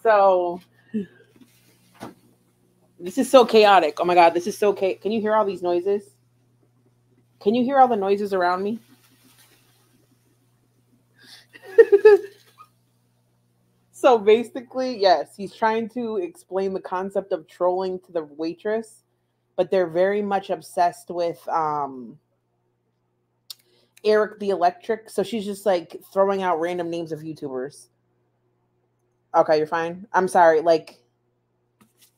So this is so chaotic. Oh my god, this is so cha- Can you hear all these noises? Can you hear all the noises around me? so basically, yes, he's trying to explain the concept of trolling to the waitress, but they're very much obsessed with um Eric the Electric. So she's just like throwing out random names of YouTubers. Okay, you're fine. I'm sorry. Like,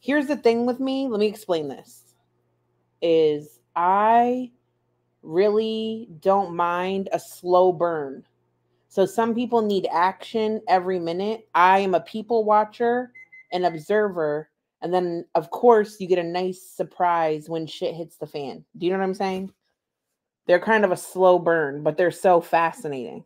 here's the thing with me. Let me explain this. Is I really don't mind a slow burn. So some people need action every minute. I am a people watcher, an observer, and then of course you get a nice surprise when shit hits the fan. Do you know what I'm saying? They're kind of a slow burn, but they're so fascinating.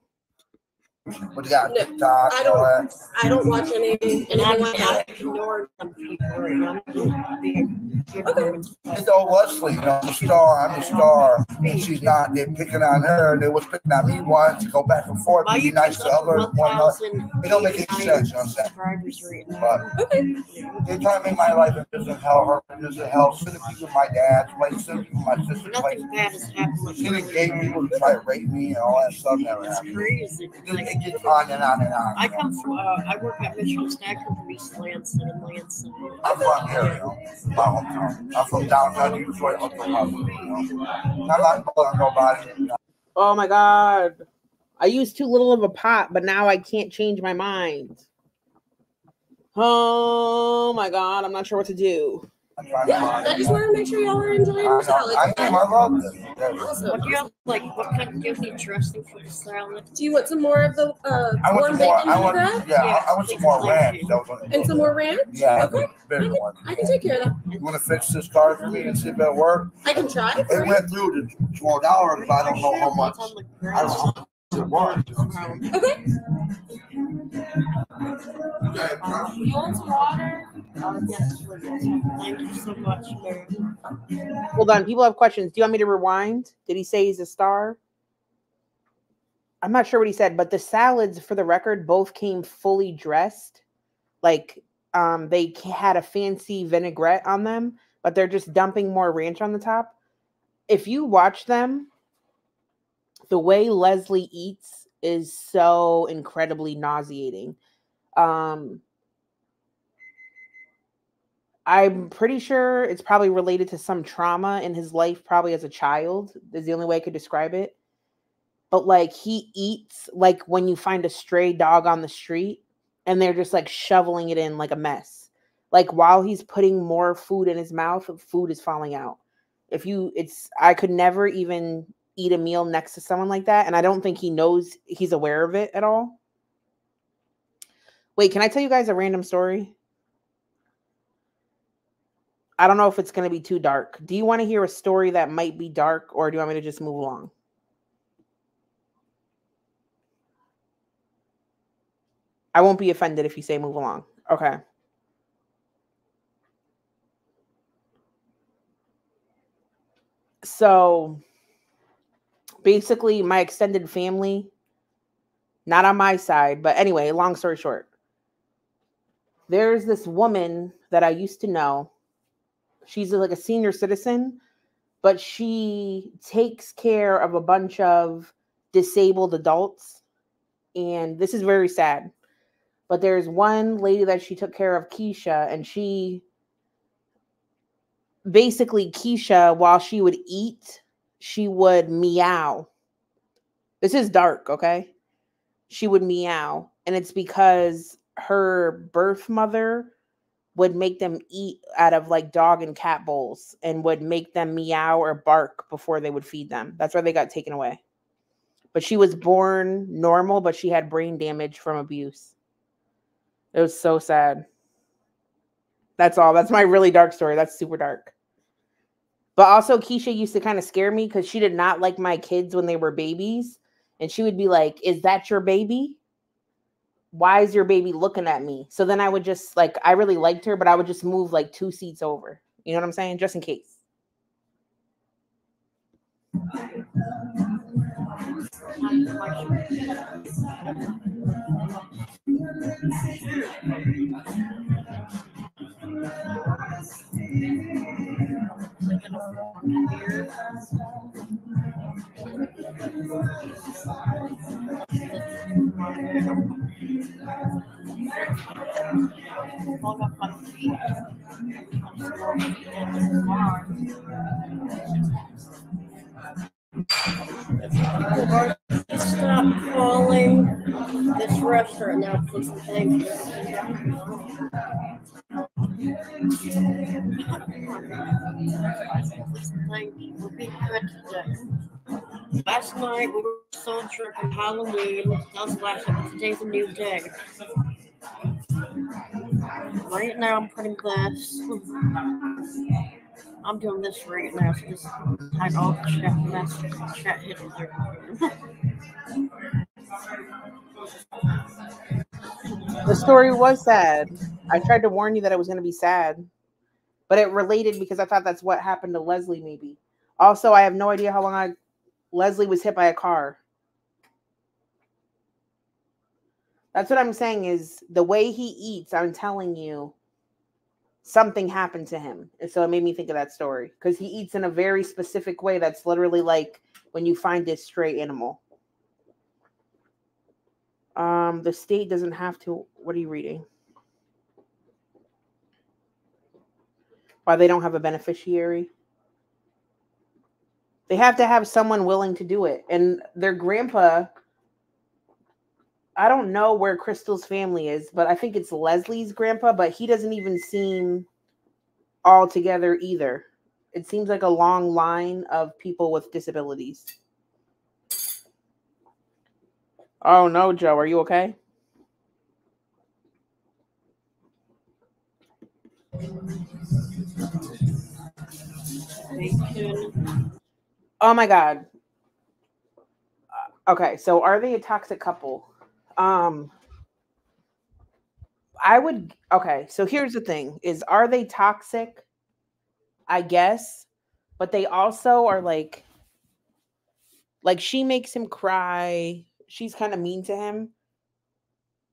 But they got No, TikTok, I all don't. that. I don't watch any And I'm like not ignoring some people right now. I'm being good woman. It's old Leslie, you know, the star. I'm the star, and she's not. They're picking on her. They was picking on me once go back and forth, My be nice to other one another. It don't make any sense, you know what I'm saying? subscribers right now. But they're trying to make my life a business hell, her business hell. Sympathy with my dad, my sympathy with my sister, my Nothing bad has happened. She didn't gay people to try to rape me and all that stuff never It's happened. crazy. It just- it gets on and on and on. I come from, uh, I work at Michigan Stack from East Lansing and Lansing. I'm from here, you know, my hometown. I'm from downtown Detroit, Oklahoma. You know. I'm not calling nobody. Oh my god. I used too little of a pot, but now I can't change my mind. Oh my god, I'm not sure what to do. Yeah, I just want to make sure y'all are enjoying your salad. I am. I love this. Awesome. What do you have, like, what kind of gives you dressing for the salad? Do you want some more of the uh, I want warm some more. bacon I want, bread? yeah, I, I want some more ranch. That was on- And some more ranch? Yeah, Okay. bigger one. I can take care of that. You want to fix this car for me and see if it'll work? I can try. It for you. went through the twelve dollars, but I don't know how much. I don't know how much it was. Okay. You want some water? Uh, yes. Thank you so much, Mary. Hold on, people have questions. Do you want me to rewind? Did he say he's a star? I'm not sure what he said, but the salads, for the record, both came fully dressed. Like um, they had a fancy vinaigrette on them, but they're just dumping more ranch on the top. If you watch them, the way Leslie eats is so incredibly nauseating. Um, I'm pretty sure it's probably related to some trauma in his life, probably as a child, is the only way I could describe it. But like he eats like when you find a stray dog on the street and they're just like shoveling it in like a mess. Like while he's putting more food in his mouth, food is falling out. If you, it's, I could never even eat a meal next to someone like that. And I don't think he knows he's aware of it at all. Wait, can I tell you guys a random story? I don't know if it's going to be too dark. Do you want to hear a story that might be dark or do you want me to just move along? I won't be offended if you say move along. Okay. So basically, my extended family, not on my side, but anyway, long story short, there's this woman that I used to know. She's like a senior citizen, but she takes care of a bunch of disabled adults. And this is very sad. But there's one lady that she took care of, Keisha, and she basically, Keisha, while she would eat, she would meow. This is dark, okay? She would meow. And it's because her birth mother would make them eat out of like dog and cat bowls and would make them meow or bark before they would feed them. That's why they got taken away. But she was born normal, but she had brain damage from abuse. It was so sad. That's all. That's my really dark story. That's super dark. But also, Keisha used to kind of scare me because she did not like my kids when they were babies. And she would be like, Is that your baby? Why is your baby looking at me? So then I would just like, I really liked her, but I would just move like two seats over. You know what I'm saying? Just in case. Thank you. my feet, Stop calling this restaurant now, please. Thank you. We'll be good today. Last night we were so drunk on Halloween. That was last night. Today's a new day. Right now I'm putting this. I'm doing this right now. So just hide all the chat messages, chat history. The story was sad. I tried to warn you that it was going to be sad, but it related because I thought that's what happened to Leslie. Maybe. Also, I have no idea how long I Leslie was hit by a car. That's what I'm saying is the way he eats, I'm telling you, something happened to him. And so it made me think of that story because he eats in a very specific way that's literally like when you find this stray animal. Um, the state doesn't have to. What are you reading? Why they don't have a beneficiary? They have to have someone willing to do it. And their grandpa, I don't know where Krystal's family is, but I think it's Leslie's grandpa, but he doesn't even seem all together either. It seems like a long line of people with disabilities. Oh no, Joe, are you okay? Oh my god. Uh, Okay, so are they a toxic couple? Um I would okay, so here's the thing is are they toxic? I guess, but they also are like like she makes him cry. She's kind of mean to him.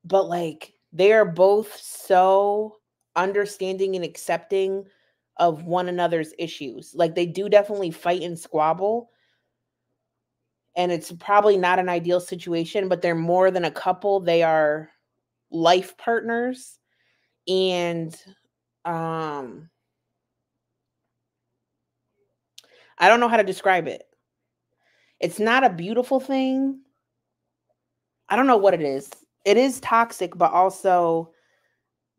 But like they are both so understanding and accepting of one another's issues. Like they do definitely fight and squabble. And it's probably not an ideal situation, but they're more than a couple. They are life partners and um I don't know how to describe it. It's not a beautiful thing. I don't know what it is. It is toxic, but also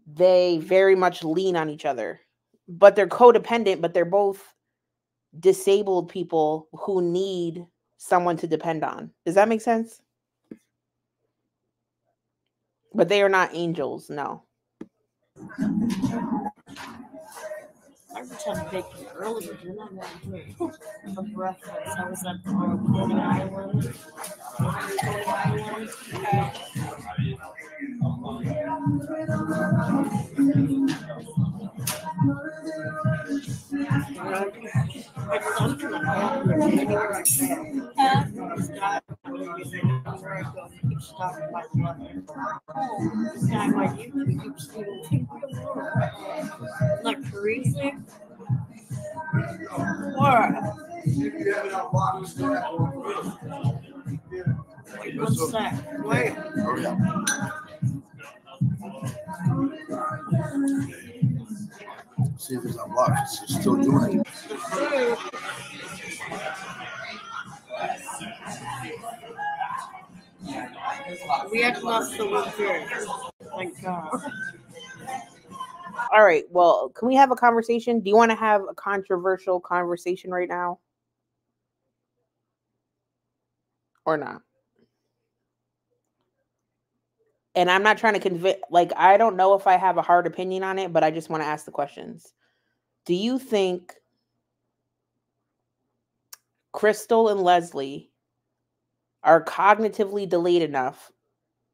they very much lean on each other. But they're codependent, but they're both disabled people who need someone to depend on. Does that make sense? But they are not angels, no. I was trying to it earlier, didn't I? I was at the Island. Like crazy. What? Wait sec. Wait. See if it's unlocked. It's still doing it. We had lost the wood here. Thank God. All right. Well, can we have a conversation? Do you want to have a controversial conversation right now? Or not? And I'm not trying to convince, like, I don't know if I have a hard opinion on it, but I just want to ask the questions. Do you think Krystal and Leslie are cognitively delayed enough?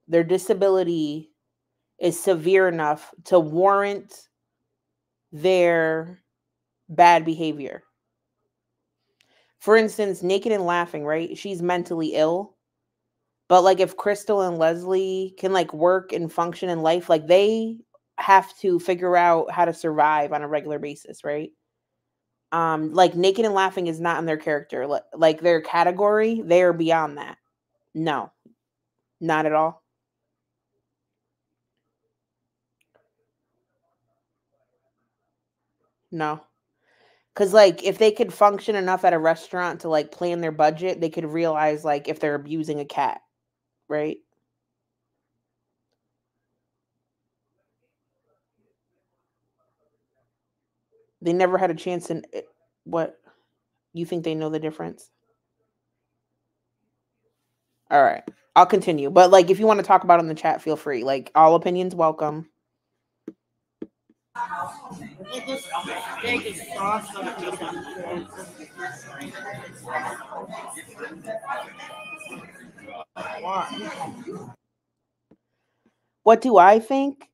Their disability is severe enough to warrant their bad behavior. For instance, Naked and Laughing, right? She's mentally ill. But like if Krystal and Leslie can like work and function in life, like they have to figure out how to survive on a regular basis, right? Um like Naked and Laughing is not in their character. Like their category, they are beyond that. No. Not at all. No. Cuz like if they could function enough at a restaurant to like plan their budget, they could realize like if they're abusing a cat, right? They never had a chance in it- what you think they know the difference? All right. I'll continue. But like if you want to talk about it in the chat, feel free. Like all opinions welcome. What do I think?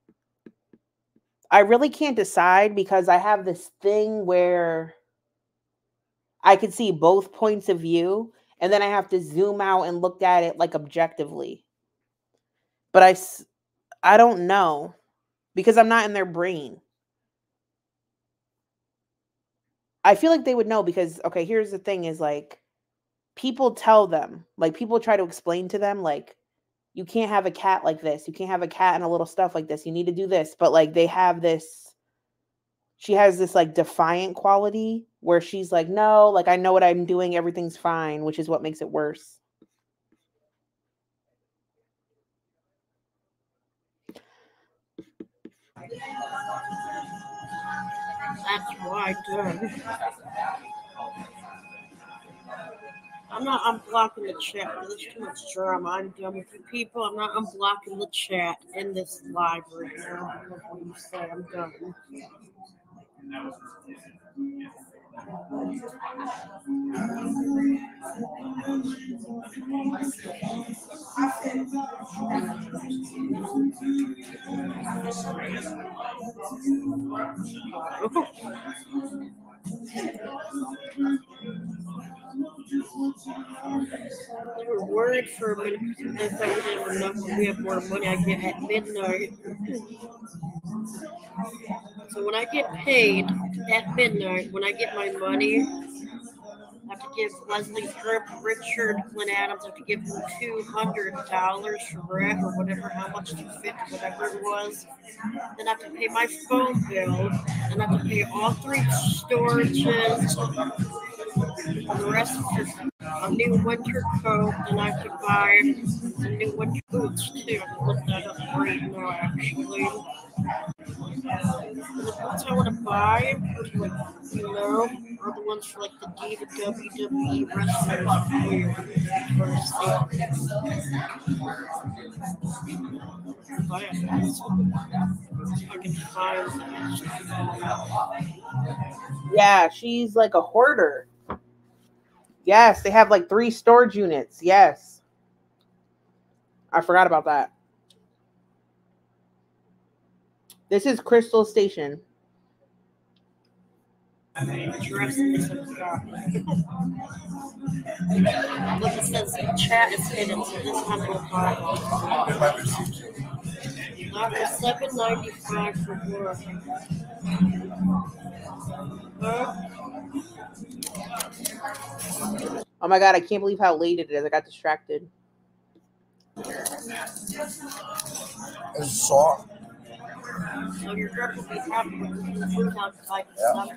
I really can't decide because I have this thing where I could see both points of view and then I have to zoom out and look at it like objectively. But I I don't know because I'm not in their brain. I feel like they would know because okay, here's the thing is like people tell them, like people try to explain to them like you can't have a cat like this. You can't have a cat and a little stuff like this. You need to do this. But like they have this she has this like defiant quality where she's like, "No, like I know what I'm doing. Everything's fine," which is what makes it worse. That's. I'm not unblocking the chat. There's too much drama. I'm done with you people. I'm not unblocking the chat in this live right now. Say. I'm done. Worried for a minute. Thought we didn't. We have more money. I get at midnight. So when I get paid at midnight, when I get my money, I have to give Leslie Thripp, Richard, Glenn Adams, I have to give them two hundred dollars for rent or whatever, how much, to fifty, whatever it was. Then I have to pay my phone bill, and I have to pay all three storages, the rest for a new winter coat, and I to buy some new winter boots too. Look that up right now, actually. The boots I want to buy, like, you know, are the ones for like the D WWE wrestlers. I can find Yeah, she's like a hoarder. Yes, they have like three storage units. Yes. I forgot about that. This is Krystal Station. dress this and that. Look, it says chat is hidden, so this time we'll buy Not for seven ninety five for work. Huh? Oh my god, I can't believe how late it is. I got distracted. It's soft. So your girl will be happy with the food outside Yeah.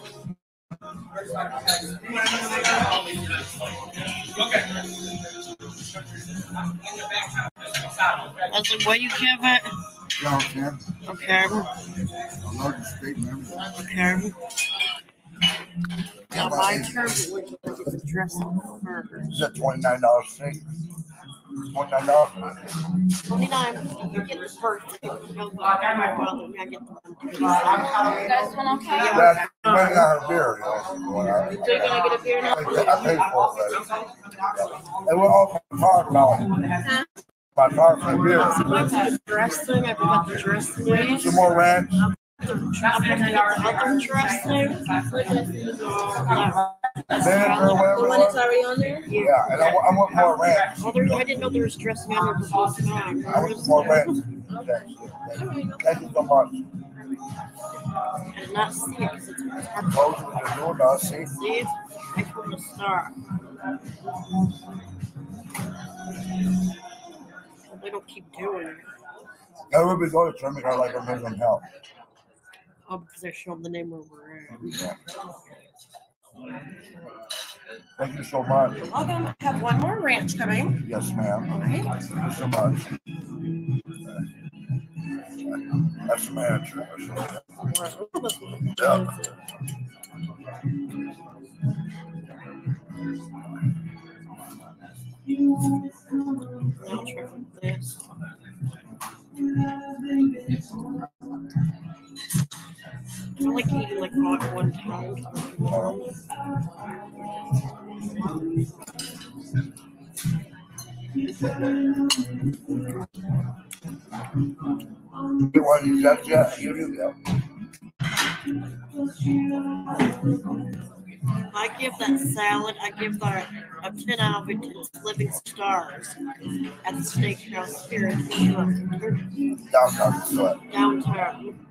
The way you give it. John Ken, Okay. a larger state member. Okay. Now my turn. Would you like to dress up burgers? Is that twenty-nine dollars steak? Twenty-nine. You get the mother. I get. You okay? That, depending on her beer, you know. what I- So you're gonna get a beer now? I paid for it. And we're all talking about my car for beer. The dress thing. I the. Some more ranch. Other dress thing. Vinegar or whatever. The one that's already on there? Yeah, and I, wa- I want more ranch. Oh, there, I didn't know there was dressing on there the time. I want more ranch. Thank you so much. I did not see it 'cause it's it's Close the door, now, see? See, I told to start. They don't keep doing it. Everybody go to Trimmy, I like a million help. Oh, because I showed them the name where we're at. Yeah. Thank you so much. Welcome. Have one more ranch coming. Yes, ma'am. All right. Thank you so much. That's the man. Yeah. I'll try with this. I like eating like hot one time. You want to use that? You do, yeah. I give that salad, I give that a 10 out of 10 living stars at the steakhouse here in. Downtown Downtown.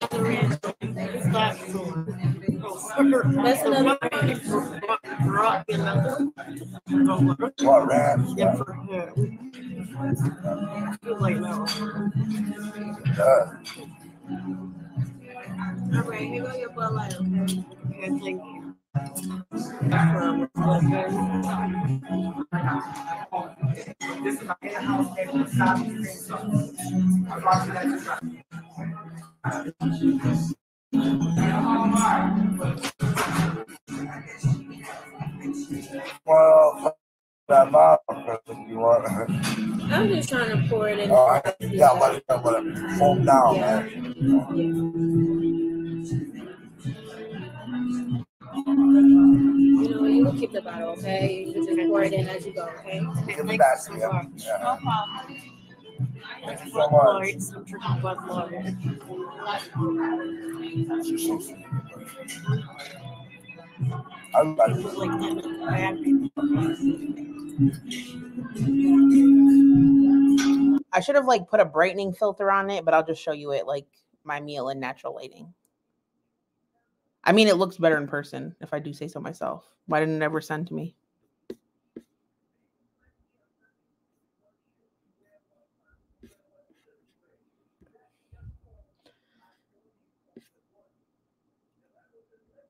That's another? Yeah. Uh, All right, here go your Bud Light, okay? Okay, thank you. Well, that bottle, if you want. I'm just trying to pour it in. Oh, I yeah, let it, let it foam down, man. You know, you can keep the bottle, okay? You can just pour it in as you go, okay? Give it back to you. Yeah. Thank you so much. Light, some drinking Bud Light. You're so sweet. I like it. Like that in the bag. I should have like put a brightening filter on it, but I'll just show you it like my meal in natural lighting. I mean, it looks better in person, if I do say so myself. Why didn't it ever send to me?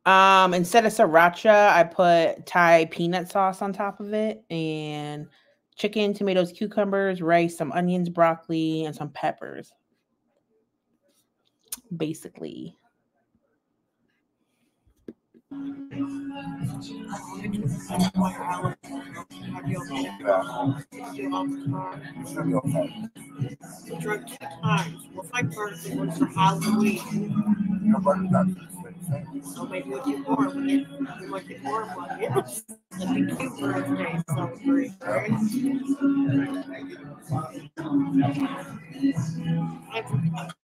Um, instead of sriracha, I put Thai peanut sauce on top of it and chicken, tomatoes, cucumbers, rice, some onions, broccoli, and some peppers. Basically. Drunk two times. Well, for Halloween. So maybe we get more. We get we might get more money. It's the big cute birthday celebration?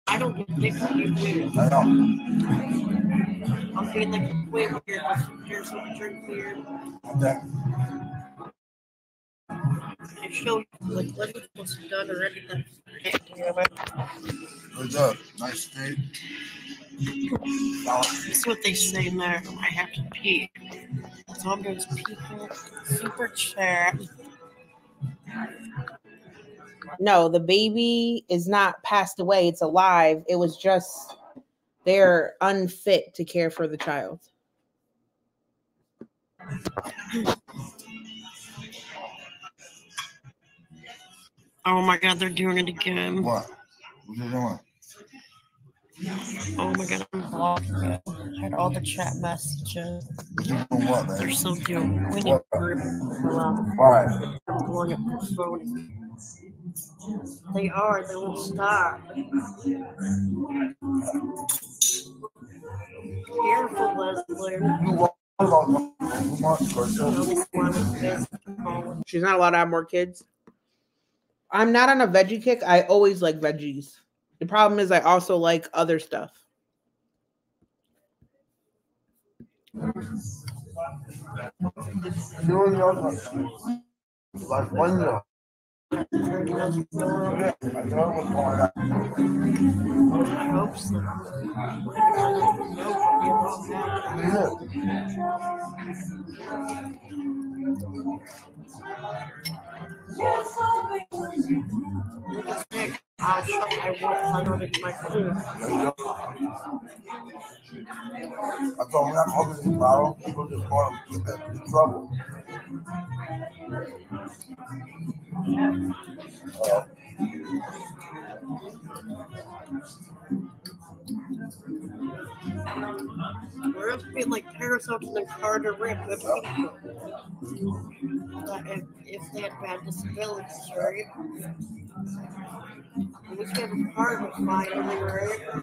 I, don't get dick when you weird. I know. I'm getting like way weird. There's some drink weird. Okay. I show you like what was done already. Good job. Nice steak. This is what they say in there. I have to pee. So I'm going to people super chat. No, the baby is not passed away. It's alive. It was just they're unfit to care for the child. Oh my god, they're doing it again. What? What you doing? Oh my god, I'm blocked. I had all the chat messages. What you doing what, man? They're so doing. We need a group. Why? I'm going at the phone. They are. They won't stop. Careful, Leslie. She's not allowed to have more kids. I'm not on a veggie kick. I always like veggies. The problem is I also like other stuff. Like one year. I told him not holding this bottle, people just want to get in trouble. We're to be like Paris Hilton and Carter Reum people. That if, if they had bad disabilities, right? We have a partner finally, right?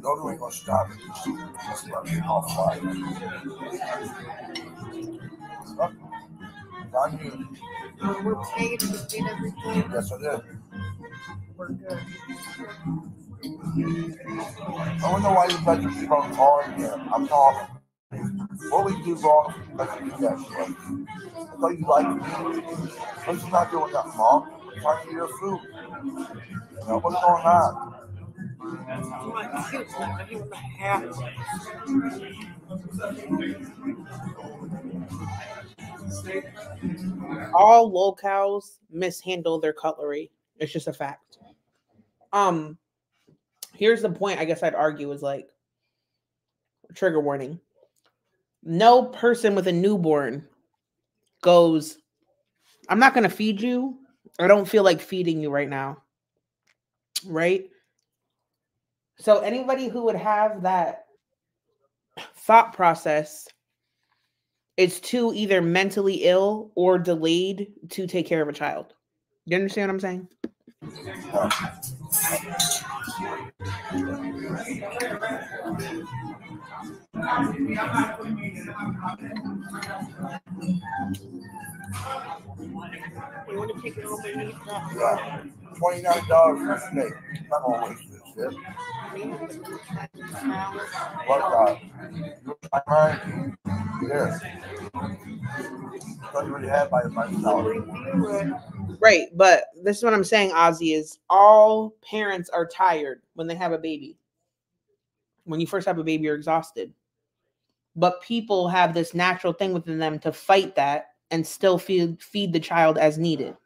The only way you're going to stop it is to let me off you. Uh, we're paid, we did everything. Yes, I did. We're good. I don't know why you let you keep on calling here. I'm talking. What we do wrong, let you do that shit. I thought you liked me. But you're not doing nothing wrong. You're trying to eat your food. You know, what's going on? All locales mishandle their cutlery. It's just a fact. Um, here's the point. I guess I'd argue is like trigger warning. No person with a newborn goes, I'm not gonna feed you. I don't feel like feeding you right now. Right? So anybody who would have that thought process is too either mentally ill or delayed to take care of a child. You understand what I'm saying? You want to take it over and? Yeah. Twenty-nine dollars for a snake. I'm gonna What God? Mind? Yes. Right, but this is what I'm saying, Ozzy, is all parents are tired when they have a baby. When you first have a baby, you're exhausted. But people have this natural thing within them to fight that and still feed feed the child as needed.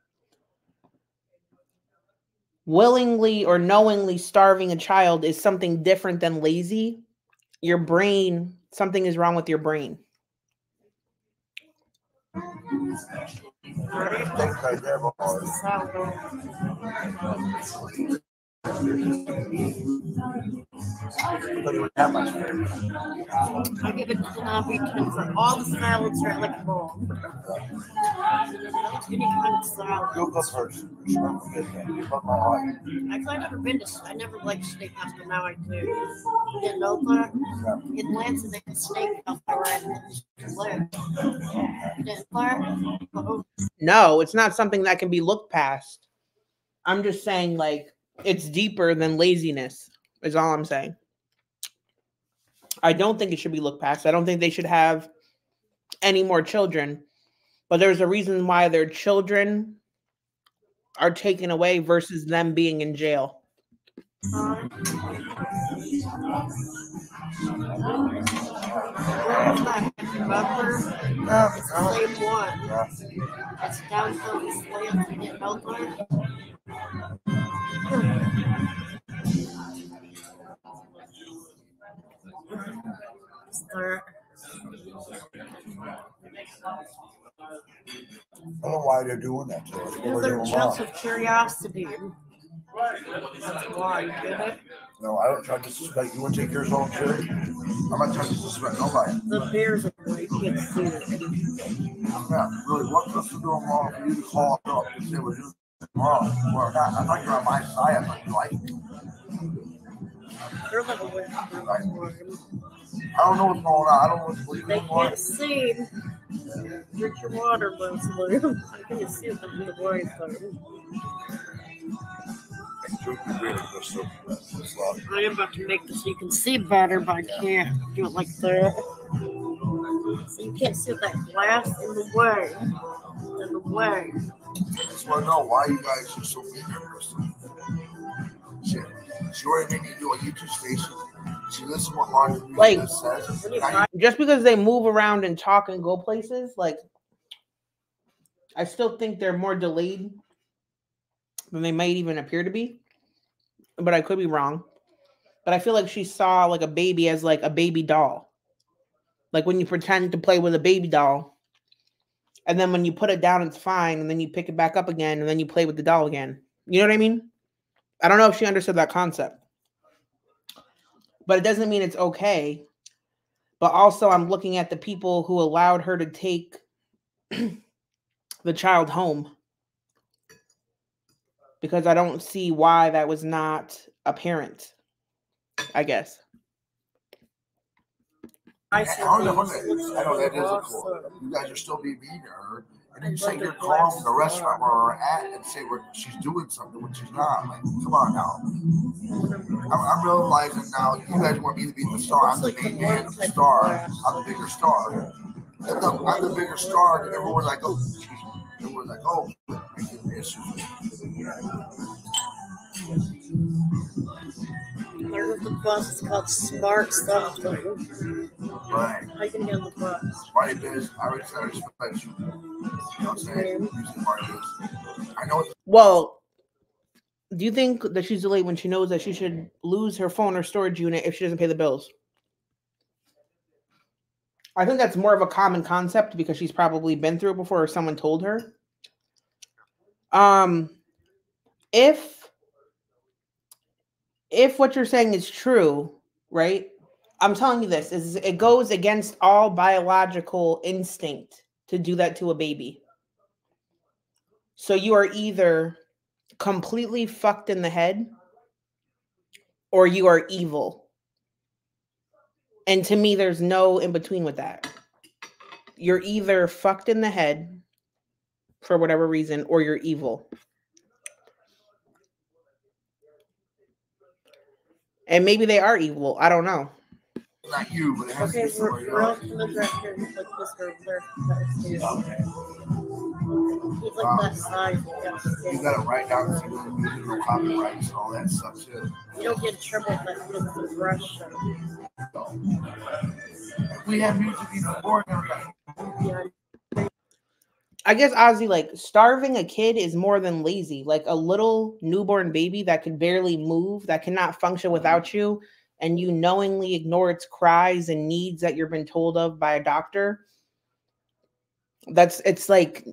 Willingly or knowingly starving a child is something different than lazy. Your brain, something is wrong with your brain. I give it to Navi for all the salads are like a bowl. Any kind of salad. You go first. You love my life. Actually, I've never been to. I never liked steakhouse, but now I do. Know that? In Lansing, they have steakhouse in? Oh, No, it's not something that can be looked past. I'm just saying, like, it's deeper than laziness, is all I'm saying. I don't think it should be looked past. I don't think they should have any more children, but there's a reason why their children are taken away versus them being in jail. Start. I don't know why they're doing that to us. but They're we're doing wrong. of curiosity. That's why you get it. No, I don't try to suspect. You want to take yours home too? I'm not trying to suspect nobody. The bears are great. You can't see it. Yeah, really, what's us doing wrong for you to call up and say we're doing wrong? We're not. I thought you were on my side. I thought you liked me. They're like. I don't know what's going on. I don't know what's what you They can't see. Drink your water, Leslie. I can't see it in the voice. though. I am about to make this so you can see better, but I can't do it like that. So you can't see that glass in the way. In the way. I just want to know why you guys are so mean to her. Shit. She already made me do a YouTube station. She listens to what Martin Like, says. Just because they move around and talk and go places, like I still think they're more delayed than they might even appear to be. But I could be wrong. But I feel like she saw like a baby as like a baby doll. Like when you pretend to play with a baby doll, and then when you put it down, it's fine, and then you pick it back up again, and then you play with the doll again. You know what I mean? I don't know if she understood that concept. But it doesn't mean it's okay. But also, I'm looking at the people who allowed her to take the child home because I don't see why that was not apparent. I guess. I I know, I that is a cool. You guys are still being mean to her. And then you say you're calling the restaurant where we're at and say we're, she's doing something when she's not. Like, come on now. I'm, I'm realizing now you guys want me to be the star. I'm the main man of the star. I'm the bigger star. And the, I'm the bigger star. And everyone's like, oh. Everyone's like, oh, making issues. There's the bus. It's called Smart Something. Right. How you gonna get on the bus? Marty Biz, I respect I respect you. You know what I'm saying? Using Marty Biz. I know it's Well, do you think that she's delayed when she knows that she should lose her phone or storage unit if she doesn't pay the bills? I think that's more of a common concept because she's probably been through it before or someone told her. Um if if what you're saying is true, right? I'm telling you this is it goes against all biological instinct to do that to a baby. So you are either completely fucked in the head or you are evil. And to me, there's no in between with that. You're either fucked in the head for whatever reason or you're evil. And maybe they are evil. I don't know. not you, but it has Okay, to be we're, somebody we're else. off the director and put this over there. He's like Wow. that size. You gotta write down some of the music, no copyrights and all that stuff too. You don't get in trouble if that with the brush. We have music even more than that. I guess Ozzy, like starving a kid is more than lazy. Like a little newborn baby that can barely move, that cannot function mm-hmm. without you, and you knowingly ignore its cries and needs that you've been told of by a doctor. That's it's like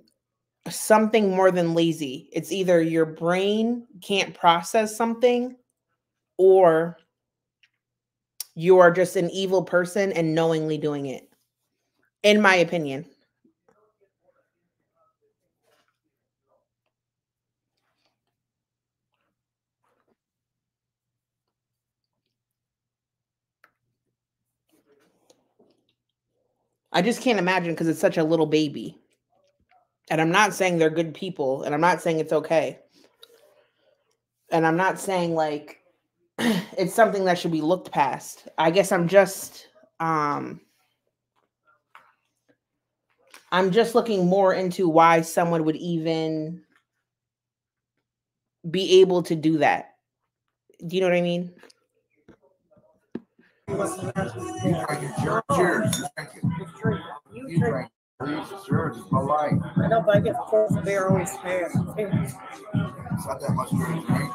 something more than lazy. It's either your brain can't process something or you are just an evil person and knowingly doing it. In my opinion. I just can't imagine because it's such a little baby. And I'm not saying they're good people, and I'm not saying it's okay. And I'm not saying like it's something that should be looked past. I guess I'm just um I'm just looking more into why someone would even be able to do that. Do you know what I mean? Cheers, cheers. Thank you. You drink. Please, it's yours. It's my life. I know, but I get four barrels here. It's not that much beer to drink.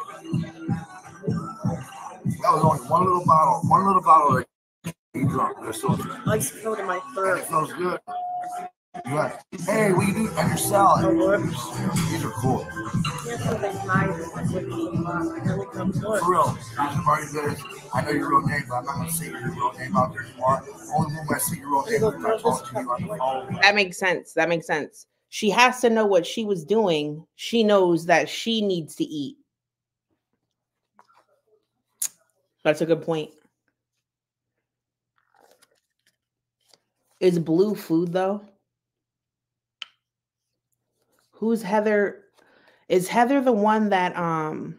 That was only one little bottle. One little bottle of you drunk. They're still drunk. Ice cold in my And it feels good. You got, hey, what you do on your salad? These are cool. And. For real. I know your real name, but I'm not going to say your real name out there anymore. Only when I see your real name is when I talk to you on the phone. That makes sense. That makes sense. She has to know what she was doing. She knows that she needs to eat. That's a good point. Is blue food though? Who's Heather? Is Heather the one that um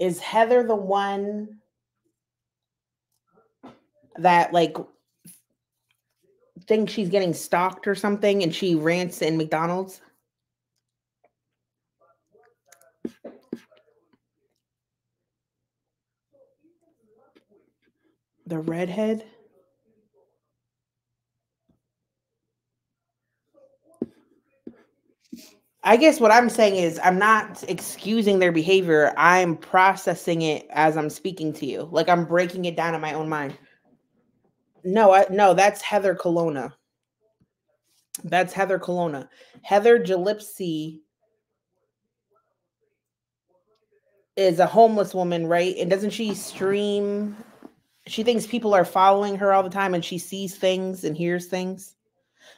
Is Heather the one that like thinks she's getting stalked or something and she rants in McDonald's? The redhead? I guess what I'm saying is I'm not excusing their behavior. I'm processing it as I'm speaking to you. Like I'm breaking it down in my own mind. No, I, no, that's Heather Colonna. That's Heather Colonna. Heather Gillespie is a homeless woman, right? And doesn't she stream? She thinks people are following her all the time and she sees things and hears things.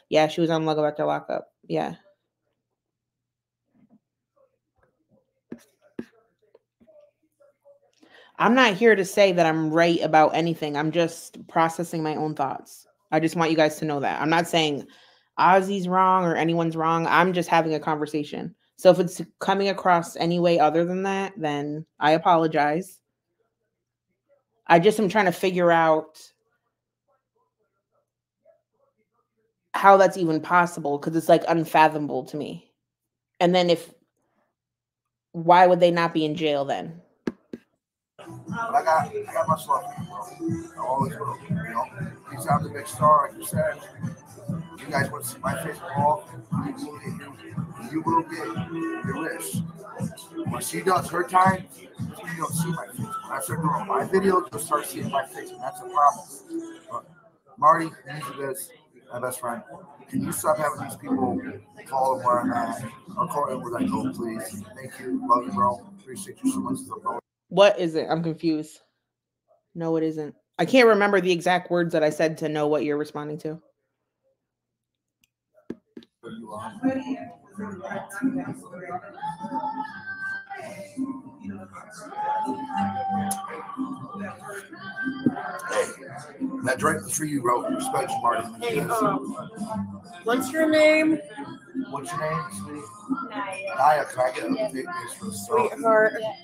Yeah, she was on Luggo Vector Lockup. Yeah. I'm not here to say that I'm right about anything. I'm just processing my own thoughts. I just want you guys to know that. I'm not saying Ozzy's wrong or anyone's wrong. I'm just having a conversation. So if it's coming across any way other than that, then I apologize. I just am trying to figure out how that's even possible because it's like unfathomable to me. And then if why would they not be in jail then? But I got, I got my stuff, I always will. You know, he's out the big star, like you said. You guys want to see my face off? You will get your, you will get your wish. When she does her time, you don't see my face. When I start doing my videos, you'll start seeing my face, and that's a problem. But Marty, you this, my best friend. Can you stop having these people call him where I'm at or call him where I go, please? Thank you. Love you, bro. Appreciate you so much for the what is it? I'm confused. No, it isn't. I can't remember the exact words that I said to know what you're responding to. That drink was for you, bro. Respect you, Marty. Hey, um, what's your name? What's your name, sweetie? Naya. Naya, can I get a for the Sweetheart. God,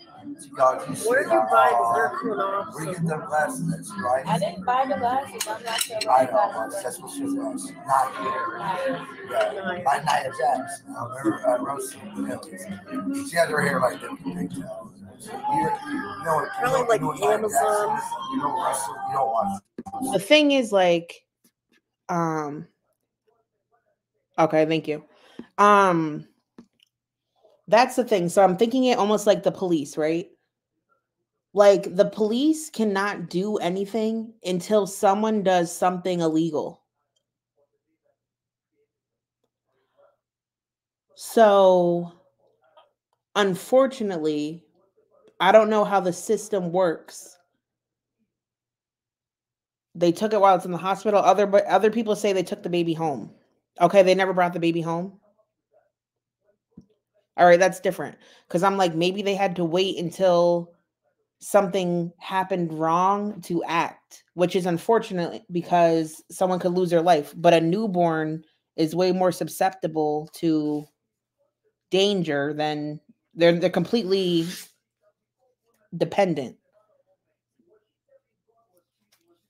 Where did you buy the zircon off? Where get them glasses, right? I didn't buy the glasses. I'm not sure. I know, that's what she says. Not Yeah, by Nia Jax. I remember uh, Rose. She had her hair like that. Pigtails. You, you know what? Probably like you know Amazon. You don't wrestle. You don't watch. The thing is, like, um. Okay, thank you. Um that's the thing. So I'm thinking it almost like the police, right? Like the police cannot do anything until someone does something illegal. So unfortunately, I don't know how the system works. They took it while it's in the hospital. Other but other people say they took the baby home. Okay, they never brought the baby home. All right, that's different. Because I'm like, maybe they had to wait until something happened wrong to act, which is unfortunate because someone could lose their life. But a newborn is way more susceptible to danger than they're they're completely dependent.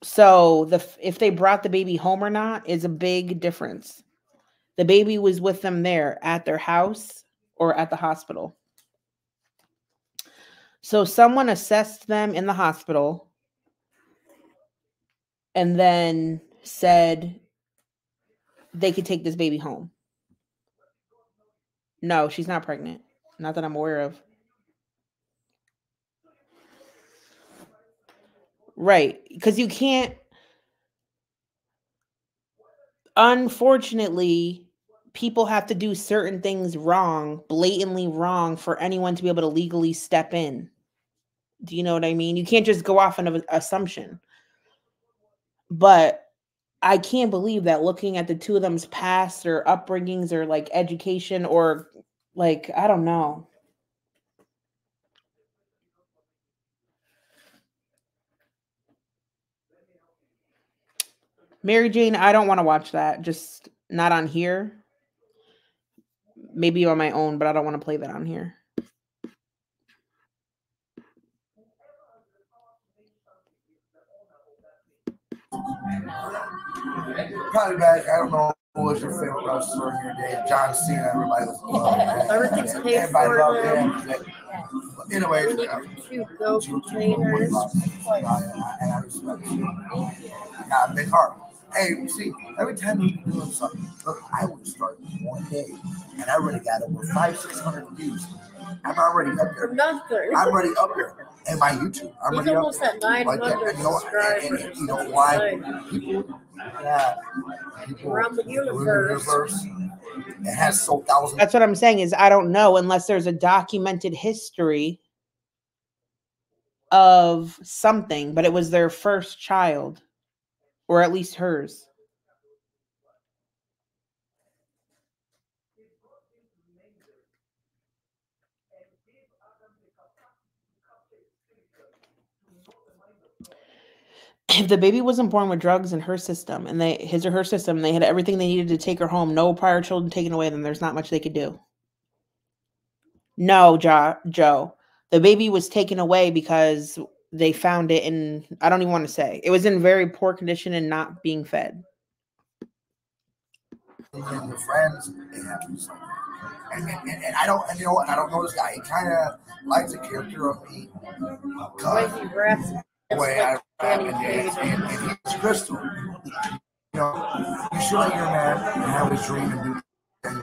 So the if they brought the baby home or not is a big difference. The baby was with them there at their house or at the hospital. So someone assessed them in the hospital and then said they could take this baby home. No, she's not pregnant. Not that I'm aware of. Right. Because you can't, unfortunately, people have to do certain things wrong, blatantly wrong, for anyone to be able to legally step in. Do you know what I mean? You can't just go off on an assumption. But I can't believe that looking at the two of them's past or upbringings or like education or like, I don't know. Mary Jane, I don't want to watch that. Just not on here maybe on my own, but I don't want to play that on here. Probably bad. I don't know what's your favorite wrestler in your day. John Cena, everybody loves him. Everybody loves Loved him. But anyways, uh, you go complainers. And I respect a big heart. Hey, see, every time you be doing something, look, I would start one day, and I already got over five, six hundred views. I'm already up there. Nothing. I'm already up there in my YouTube. I'm He's already up almost there. at 900 And you know, and- and- and you know why? People, yeah, people Around the universe. It has so thousands. That's what I'm saying is I don't know unless there's a documented history of something, but it was their first child, or at least hers. If the baby wasn't born with drugs in her system and they his or her system, they had everything they needed to take her home, no prior children taken away, then there's not much they could do. No, jo- Joe. The baby was taken away because they found it in I don't even want to say. It was in very poor condition and not being fed. and your friends and happens like that. And, and, and, and I don't, and you know what? I don't know this guy. He kind of likes the character of me. Way Cause he way I like rap Danny and, and, and, and he's crystal. You know, you should let your man have his dream and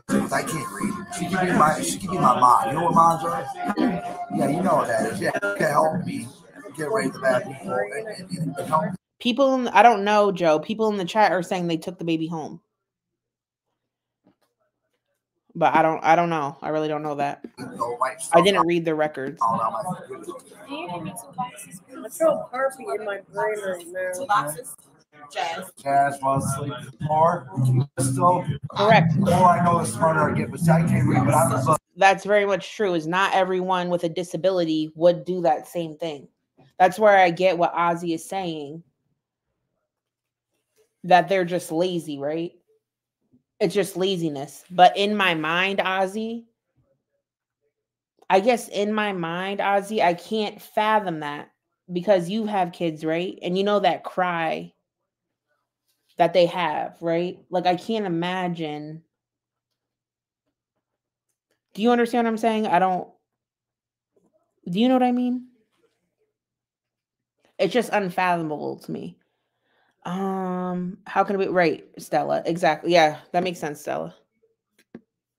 do things. I can't read. She can be my, she can be my mom. You know what moms are? Yeah, you know what that is. Yeah, you can help me get ready the bad people and, and, People in, I don't know, Joe. People in the chat are saying they took the baby home. But I don't I don't know. I really don't know that. I didn't read the records. all out my goodness. I feel perfect in my brain right now. Jazz. Jazz wants to sleep more. Correct. the more I know, the smarter I get. But I can't read, but I'm a That's very much true. Is not everyone with a disability would do that same thing. That's where I get what Ozzy is saying. That they're just lazy, right? It's just laziness. But in my mind, Ozzy, I guess in my mind, Ozzy, I can't fathom that because you have kids, right? And you know that cry that they have, right? Like I can't imagine. Do you understand what I'm saying? I don't. Do you know what I mean? It's just unfathomable to me. Um, how can we right, Stella? Exactly. Yeah, that makes sense, Stella.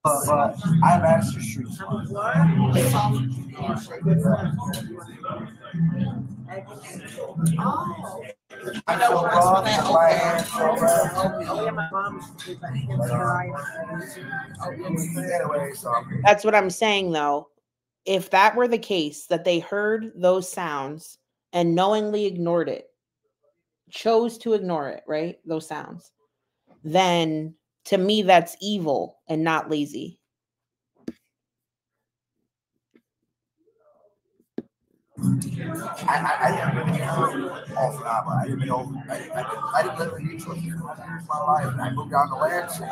but, but I'm Astor Street. I'm so rough, my hands so rough. Yeah, my mom used to do that. Anyway, so That's what I'm saying, though. If that were the case, that they heard those sounds and knowingly ignored it, chose to ignore it, right? Those sounds, then to me, that's evil and not lazy. I, I, I didn't know off and on, but I didn't know. I, I, I didn't live in Detroit my life, and I moved down to Lansing.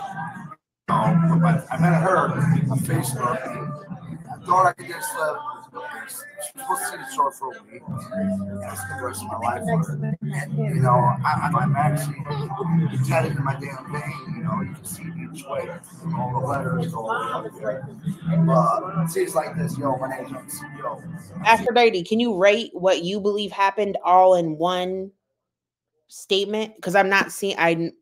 Um, but I met her on Facebook. I thought I could just live. To see the store for a week. Spent the rest of my life. You know, I, I'm actually tatted in my damn vein. You know, you can see each way. All the letters, all the uh, see, it's like this. Yo, my name's Yo. Aphrodite, can you rate what you believe happened all in one statement? Because I'm not seeing. I.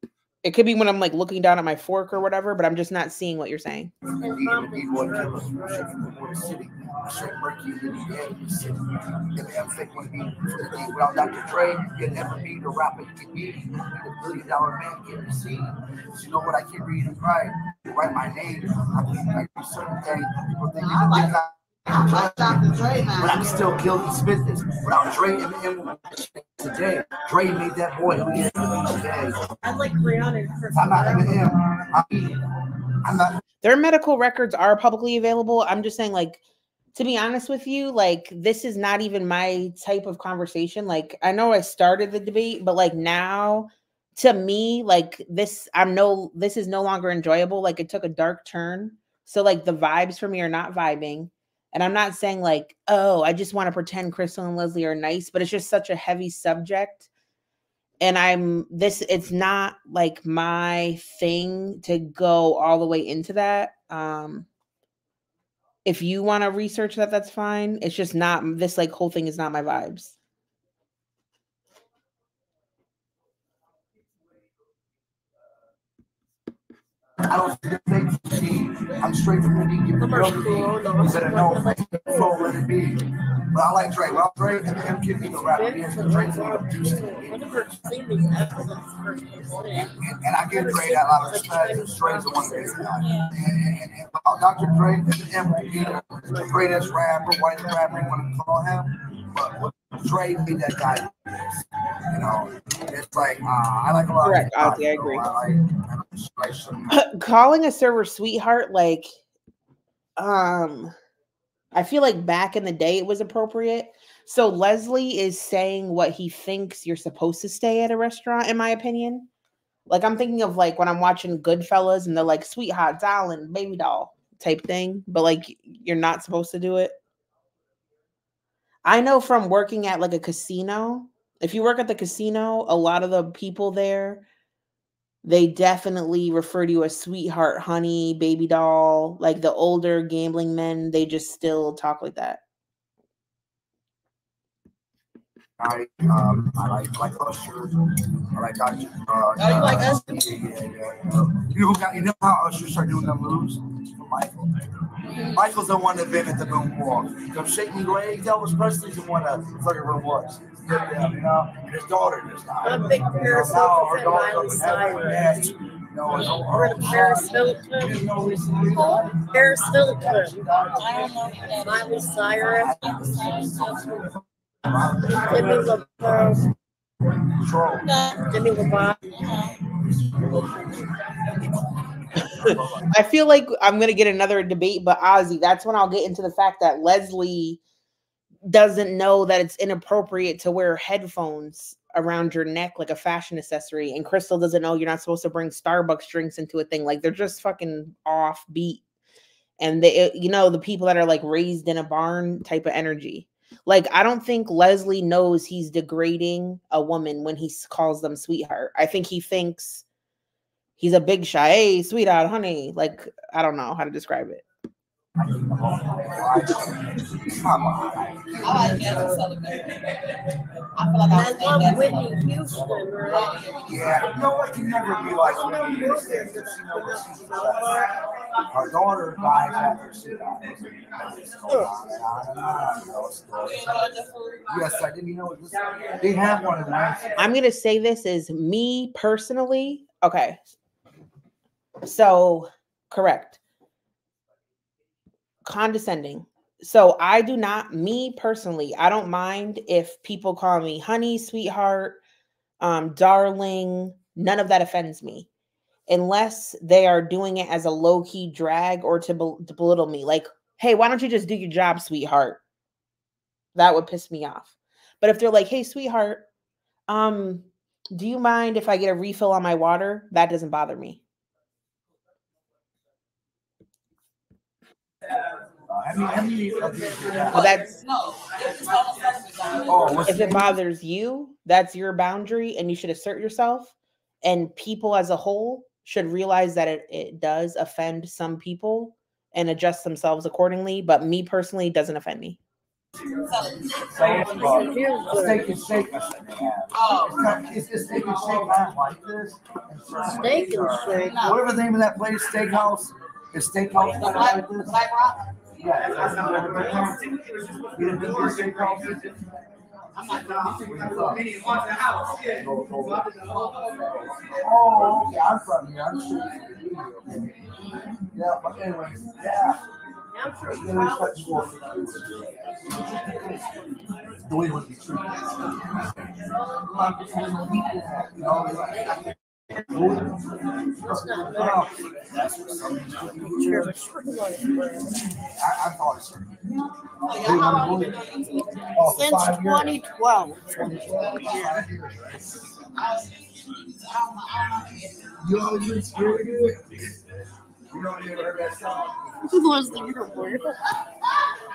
It could be when I'm like looking down at my fork or whatever, but I'm just not seeing what you're saying. Indeed, indeed, what killed us was shit from the border city. Straight murky, living dead in the city. And the M-Fake would be for the day without Dr. Dre. You'd never be the rapper you can be. You'd be the billion dollar man getting the scene. You know what? I can read and write. Write my name. I can I do certain things. People think you can think I I like Dr. Dre, man. But I'm still killing business. Without Dre and him today, Dre made that boy who he is today. I like Rihanna. If I'm not even him, I'm, I'm not Their medical records are publicly available. I'm just saying, like, to be honest with you, like, this is not even my type of conversation. Like, I know I started the debate, but like now, to me, like, this, I'm no, this is no longer enjoyable. Like, it took a dark turn. So, like, the vibes for me are not vibing. And I'm not saying, like, oh, I just want to pretend Krystal and Leslie are nice, but it's just such a heavy subject. and I'm this it's not like my thing to go all the way into that. Um if you want to research that that's fine. It's just not this like whole thing is not my vibes. I don't think I'm straight from the. Give me the You better know flow, let it be. But I like Drake. Well, Drake and M Kid need to rap. Drake's gonna something. And I give Drake a lot of respect. Drake's the one that it done. And, and, Dr. Dre and M Kid, the greatest rapper, white rapper, you want to call him. But what Dre made that guy. You know, it's like uh, I like a lot. Correct, of I agree. I like, I like calling a server sweetheart like um i feel like back in the day it was appropriate so leslie is saying what he thinks you're supposed to stay at a restaurant in my opinion like i'm thinking of like when i'm watching goodfellas and they're like sweetheart darling baby doll type thing but like you're not supposed to do it i know from working at like a casino if you work at the casino a lot of the people there they definitely refer to you as sweetheart, honey, baby doll. Like the older gambling men, they just still talk like that. I um I like like Usher. I like Dr. Uh, Oh, you like uh, Usher? Yeah, yeah, yeah. You know got you know how Usher started doing them moves? Michael. Michael's the one that invented the moonwalk. Come shake me leg. Elvis Presley's the one that fucking room was. Yeah, you know, and his daughter just died. I'm a big Paris Hilton daughter's Miley. Cyrus. And her- Heard of Paris Hilton? Paris Hilton. Miley Cyrus. Demi Lovato. Demi Lovato. I feel like I'm gonna get another debate, but Ozzy, that's when I'll get into the fact that Leslie doesn't know that it's inappropriate to wear headphones around your neck like a fashion accessory, and Krystal doesn't know you're not supposed to bring Starbucks drinks into a thing. Like they're just fucking off beat, and they, you know, the people that are like raised in a barn type of energy. Like I don't think Leslie knows he's degrading a woman when he calls them sweetheart. I think he thinks he's a big shy, hey, sweetheart, honey. Like, I don't know how to describe it. Come on. I love Whitney Houston? Yeah, know what? You never be like Whitney Houston. You know she's like. Her daughter dies after she dies. Yes, I didn't. Know, this- they have one in Lansing. I'm gonna say this is me personally. Okay. So correct. Condescending. So I do not, me personally, I don't mind if people call me honey, sweetheart, um, darling. None of that offends me. Unless they are doing it as a low-key drag or to, bel- to belittle me. Like, hey, why don't you just do your job, sweetheart? That would piss me off. But if they're like, hey, sweetheart, um, do you mind if I get a refill on my water? That doesn't bother me. I mean, I mean, Well, that's Oh, what's if it bothers you, that's your boundary and you should assert yourself. And people as a whole should realize that it, it does offend some people and adjust themselves accordingly. But me personally, it doesn't offend me. Steak and shake. I said they have. It's it's steak and shake. Don't like this. Steak and shake. Whatever the name of that place, steakhouse. Is steakhouse like this? Yeah. Oh, okay, I'm from here. I'm sure. Yeah, but anyway, yeah. Yeah, respect for The way it would be. I, Since five years. 2012. You always been scared of? You know, you ever heard that song? Who was the?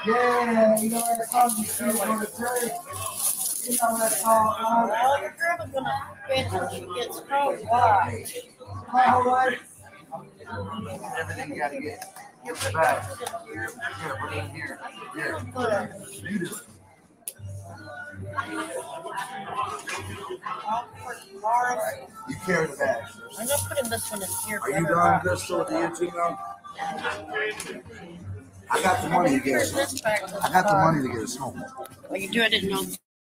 Yeah, you know train? Well, your grandma's gonna wait until she gets home. Why? Everything you gotta get. Get the bag. Here, put it in here. Here. You do. You carry the bag. I'm not putting this one in here. Are you done, Krystal, with the YouTube now? I got the money to get I got the money to get us home. Well, you do. I didn't know.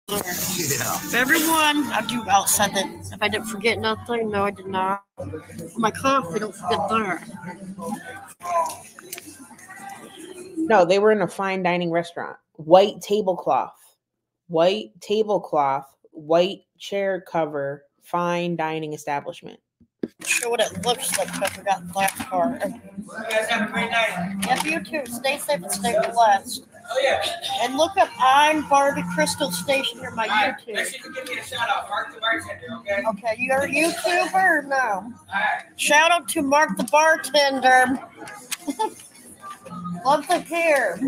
Yeah. Everyone, I do outside that. If I didn't forget nothing, no, I did not. My coffee, don't forget that. No, they were in a fine dining restaurant. White tablecloth, white tablecloth, white chair cover, fine dining establishment. Show what it looks like. I forgot that part. You guys have a great night. Yep, you too. Stay safe and stay blessed. Oh yeah. And look up I'm Barbie Krystal Station here, my YouTube. Make sure you give me a shout out, Mark the bartender, okay? Okay, you're a YouTuber or no? Shout out to Mark the bartender. Love the hair.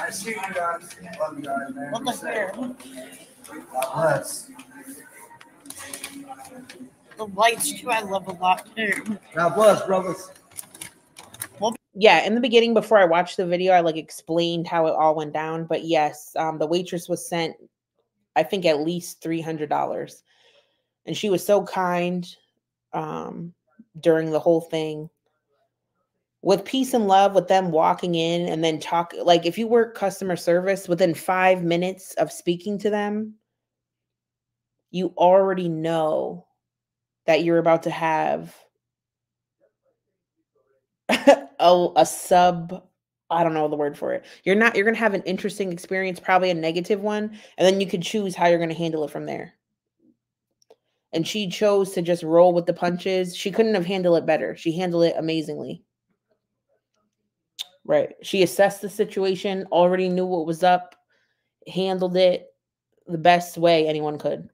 I see you guys. Love you guys, man. Love the hair. God bless. The lights too, I love a lot too. God bless, brothers. Yeah, in the beginning, before I watched the video, I like explained how it all went down. But yes, um, the waitress was sent, I think, at least three hundred dollars, and she was so kind um, during the whole thing. With peace and love, with them walking in and then talk, like if you work customer service, within five minutes of speaking to them, you already know that you're about to have a, a sub i don't know the word for it. You're not you're gonna have an interesting experience probably a negative one and then you could choose how you're gonna handle it from there. And she chose to just roll with the punches. She couldn't have handled it better. She handled it amazingly. Right. She assessed the situation already knew what was up handled it the best way anyone could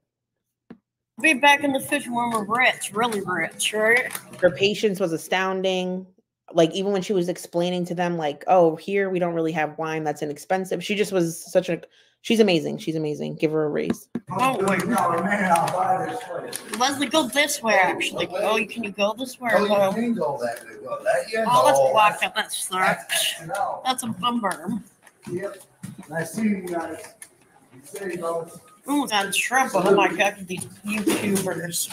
Be back in the fish when we're rich, really rich, right? her patience was astounding like even when she was explaining to them like oh here we don't really have wine that's inexpensive she just was such a she's amazing she's amazing give her a raise Oh wait. man, I'll buy this place. Leslie, go this way actually. Oh, you can you go this way? Oh, or you go? can go that way. Go that yeah, Oh, let's no, block that. That sucks. no. That's a bummer. Yep. Nice seeing you guys. See you, Oh, God, Trump. Oh my God, these YouTubers.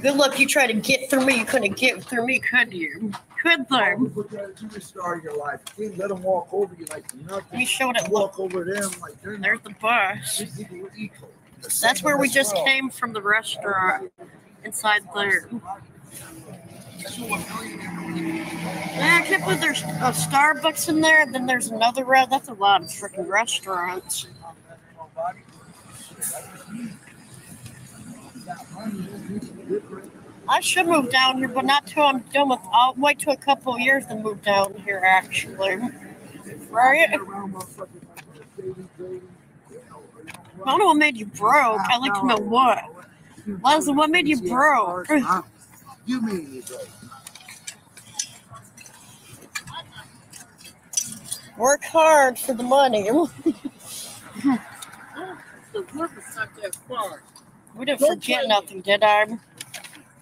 Good luck. You try to get through me. You couldn't get through me, could you? Could they? Look at it, you started your life. You let them walk over you like nothing. We showed it. Walk over them like they're There's the bus. These people were equal. That's where we just came from the restaurant. Inside there. Yeah, I can't believe there's a Starbucks in there. Then there's another route. That's a lot of freaking restaurants. I should move down here, but not till I'm done with. I'll wait till a couple of years to move down here. Actually, right? I don't know what made you broke. I'd like to know what. Leslie, what made you broke? You mean you broke. Work hard for the money. We didn't forget nothing, did I?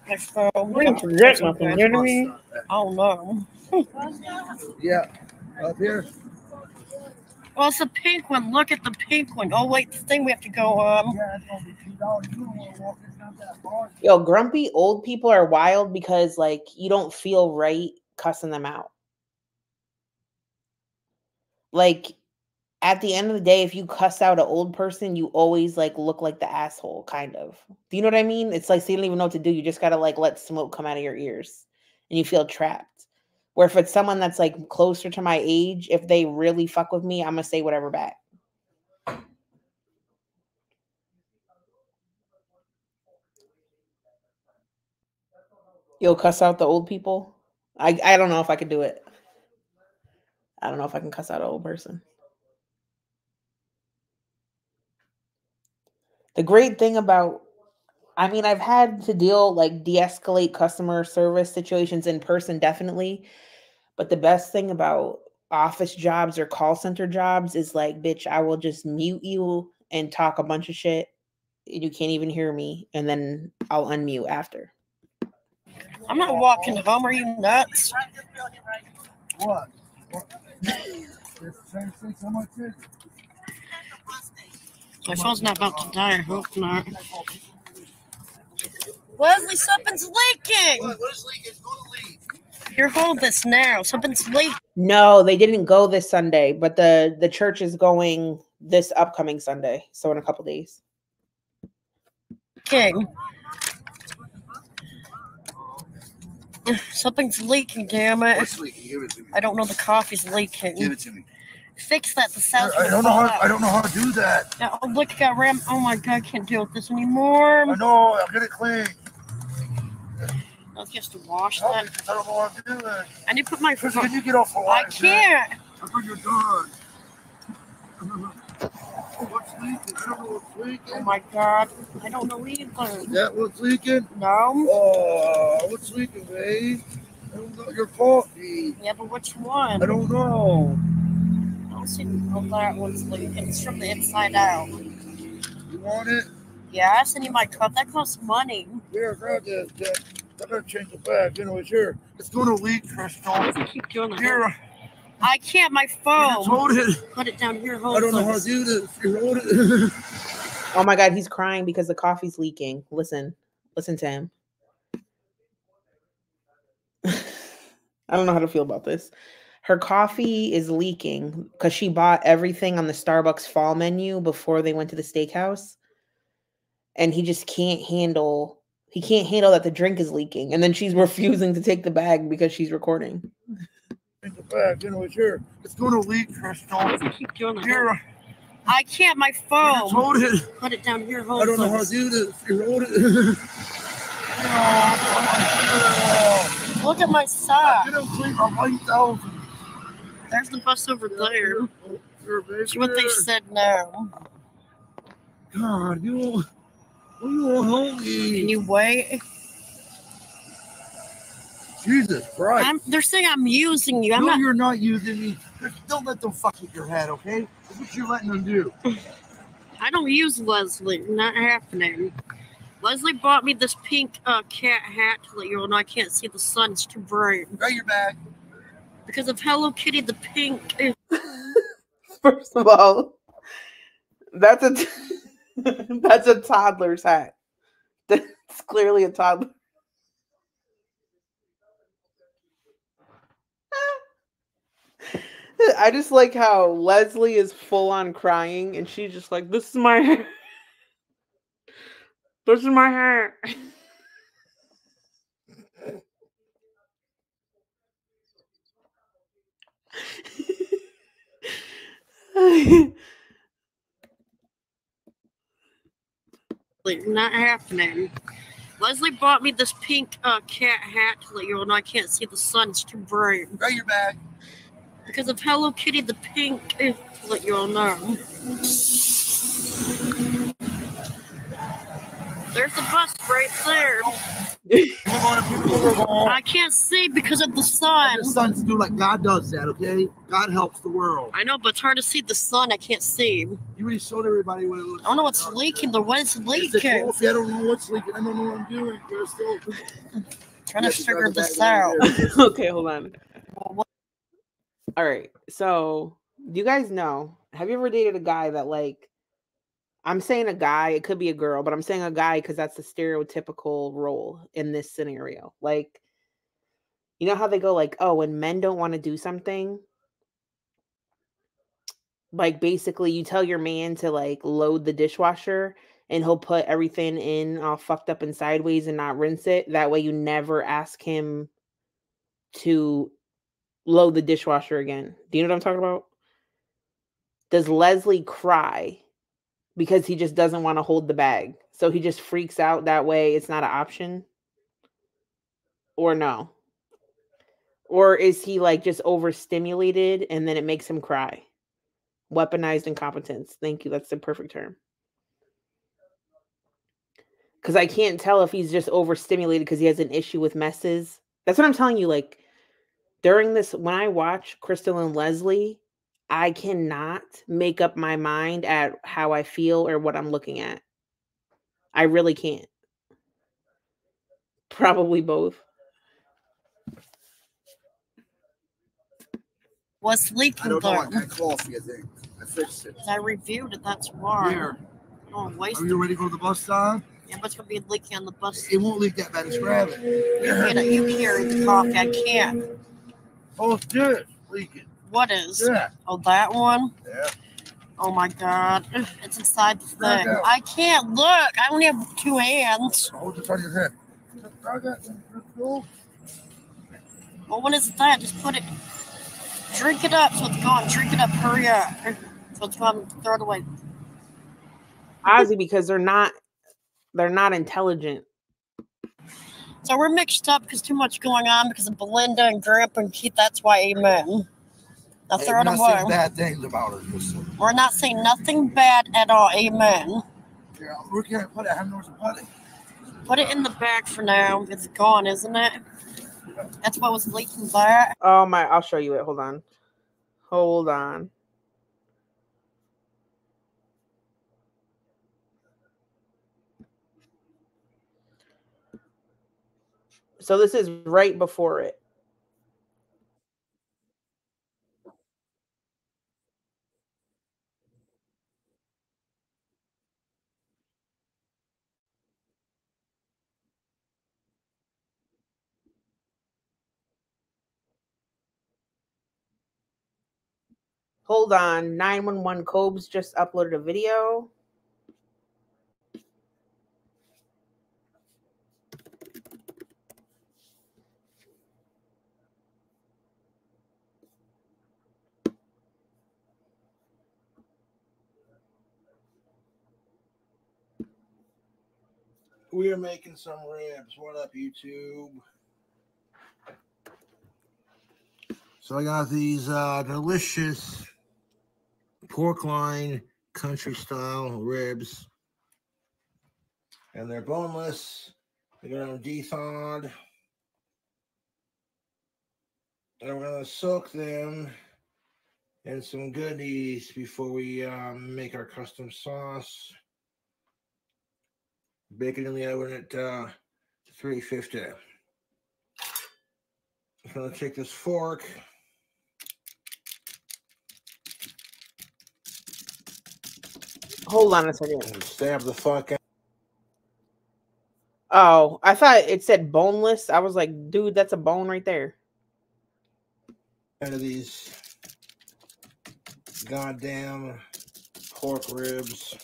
My phone. We didn't forget nothing, did we? Oh no. Yeah. Up here. Well, it's a pink one. Look at the pink one. Oh wait, the thing we have to go um. Yo, grumpy old people are wild because like you don't feel right cussing them out. Like at the end of the day, if you cuss out an old person, you always like look like the asshole, kind of. Do you know what I mean? It's like so you don't even know what to do. You just gotta like let smoke come out of your ears and you feel trapped. Where if it's someone that's like closer to my age, if they really fuck with me, I'm gonna say whatever back. You'll cuss out the old people. I I don't know if I could do it. I don't know if I can cuss out an old person. The great thing about I mean, I've had to deal like de-escalate customer service situations in person definitely. But the best thing about office jobs or call center jobs is like, bitch, I will just mute you and talk a bunch of shit. And you can't even hear me, and then I'll unmute after. I'm not walking home. Are you nuts? What? Same thing, how much is it? My phone's not about to die. I hope not. Leslie, something's leaking. What is leaking? It's gonna leak. Your hole this now. Something's leaking. No, they didn't go this Sunday, but the the church is going this upcoming Sunday, so in a couple days. King. Something's leaking, damn it. What's leaking? Give it to me. I don't know. The coffee's leaking. Give it to me. Fix that. The sound's I, don't know how. out. I don't know how to do that. Now, oh, look, got ram. Oh my god, I can't deal with this anymore. I know. I'll get it clean. I'll just wash that. 'cause I don't know what to do. Then. I need to put my phone. can you get off the line? I can't. I thought you're done. Oh, what's leaking? I don't know what's leaking. Oh my god, I don't know either. That what's leaking? No. Oh, what's leaking, babe? I don't know. Your coffee. Yeah, but which one? I don't know. I don't see. Oh, that one's leaking. It's from the inside out. You want it? Yes, I need my cup. That costs money. Here, grab that. that. I gotta change the bag. Anyways, here. It's gonna leak, Krystal. Keep doing that. Here. I can't. My phone. hold it. Put it down here. Hold I don't know how to do this. You hold it. Oh my god, he's crying because the coffee's leaking. Listen, listen to him. I don't know how to feel about this. Her coffee is leaking because she bought everything on the Starbucks fall menu before they went to the steakhouse. And he just can't handle he can't handle that the drink is leaking. And then she's refusing to take the bag because she's recording. Change the bag. Anyways, here. It's gonna leak, Krystal. Keep doing that. Here. I can't. My phone. Just hold it. Put it down here. Hold it. I don't know how to this. do this. You hold it. Look at my sock. Get him clean on 1,000. There's the bus over there. Here, what they said now. God, you. You won't help me. Can you wait? Jesus Christ. I'm, they're saying I'm using you. I'm no, not. you're not using me. Don't let them fuck with your head, okay? That's what you're letting them do. I don't use Leslie. Not happening. Leslie bought me this pink uh, cat hat to let you all know I can't see the sun. It's too bright. Grab your bag. Because of Hello Kitty, the pink. First of all, that's a that's a toddler's hat. That's clearly a toddler. I just like how Leslie is full on crying and she's just like, This is my hair. This is my hair. Not happening. Leslie bought me this pink uh, cat hat to let you all know I can't see the sun. It's too bright. Grab your bag. Because of Hello Kitty, the pink. let you all know. There's the bus right there. I can't see because of the sun. The sun's do like God does that, okay? God helps the world. I know, but it's hard to see the sun. I can't see. You already showed everybody what it looks I don't know what's leaking. The what's leaking. coffee. I don't know what's leaking. I don't know what I'm doing. Krystal. Trying to figure got the this out. okay, hold on. All right. So, do you guys know? Have you ever dated a guy that like I'm saying a guy, it could be a girl, but I'm saying a guy because that's the stereotypical role in this scenario. Like, you know how they go like, oh, when men don't want to do something, like basically you tell your man to like load the dishwasher and he'll put everything in all fucked up and sideways and not rinse it. That way you never ask him to load the dishwasher again. Do you know what I'm talking about? Does Leslie cry because he just doesn't want to hold the bag? So he just freaks out that way it's not an option? Or no? Or is he like just overstimulated and then it makes him cry? Weaponized incompetence. Thank you. That's the perfect term. Because I can't tell if he's just overstimulated because he has an issue with messes. That's what I'm telling you. Like, during this when I watch Krystal and Leslie, I cannot make up my mind at how I feel or what I'm looking at. I really can't. Probably both. What's I leaking don't know. I got coffee, I think. I fixed it. I reviewed it. That's why. Here. Oh, waste Are you ready to go to the bus stop? Yeah, but it's gonna be leaking on the bus. It won't leak that bad. It's grab it. You, know, you carry the coffee. I can't. Oh, it's good. Leaking. What is? Yeah. Oh, that one. Yeah. Oh my God! It's inside the thing. out. I can't look. I only have two hands. Hold it on your head. It. Well, what is that? Just put it. Drink it up so it's gone. Drink it up. Hurry up. So it's gone. Throw it away. Ozzy, because they're not they're not intelligent. So we're mixed up because too much going on because of Belinda and Grandpa and Keith. That's why, amen. Now Hey, I'm it not saying away. bad things about her. Just, We're not saying nothing bad at all, amen. yeah, where can I put it? I have nowhere to put it. Put it in the bag for now. It's gone, isn't it? That's what was leaking there. Oh my, I'll show you it. Hold on. Hold on. So this is right before it. Hold on. 911 Cobes just uploaded a video. We are making some ribs. What up, YouTube? So I got these uh, delicious pork loin country style ribs, and they're boneless. They're gonna de-thawed, and we're gonna soak them in some goodies before we um, make our custom sauce. Bake it in the oven at uh, 350. I'm gonna take this fork. Hold on a second. stab the fuck out. Oh, I thought it said boneless. I was like, dude, that's a bone right there. out of these goddamn pork ribs.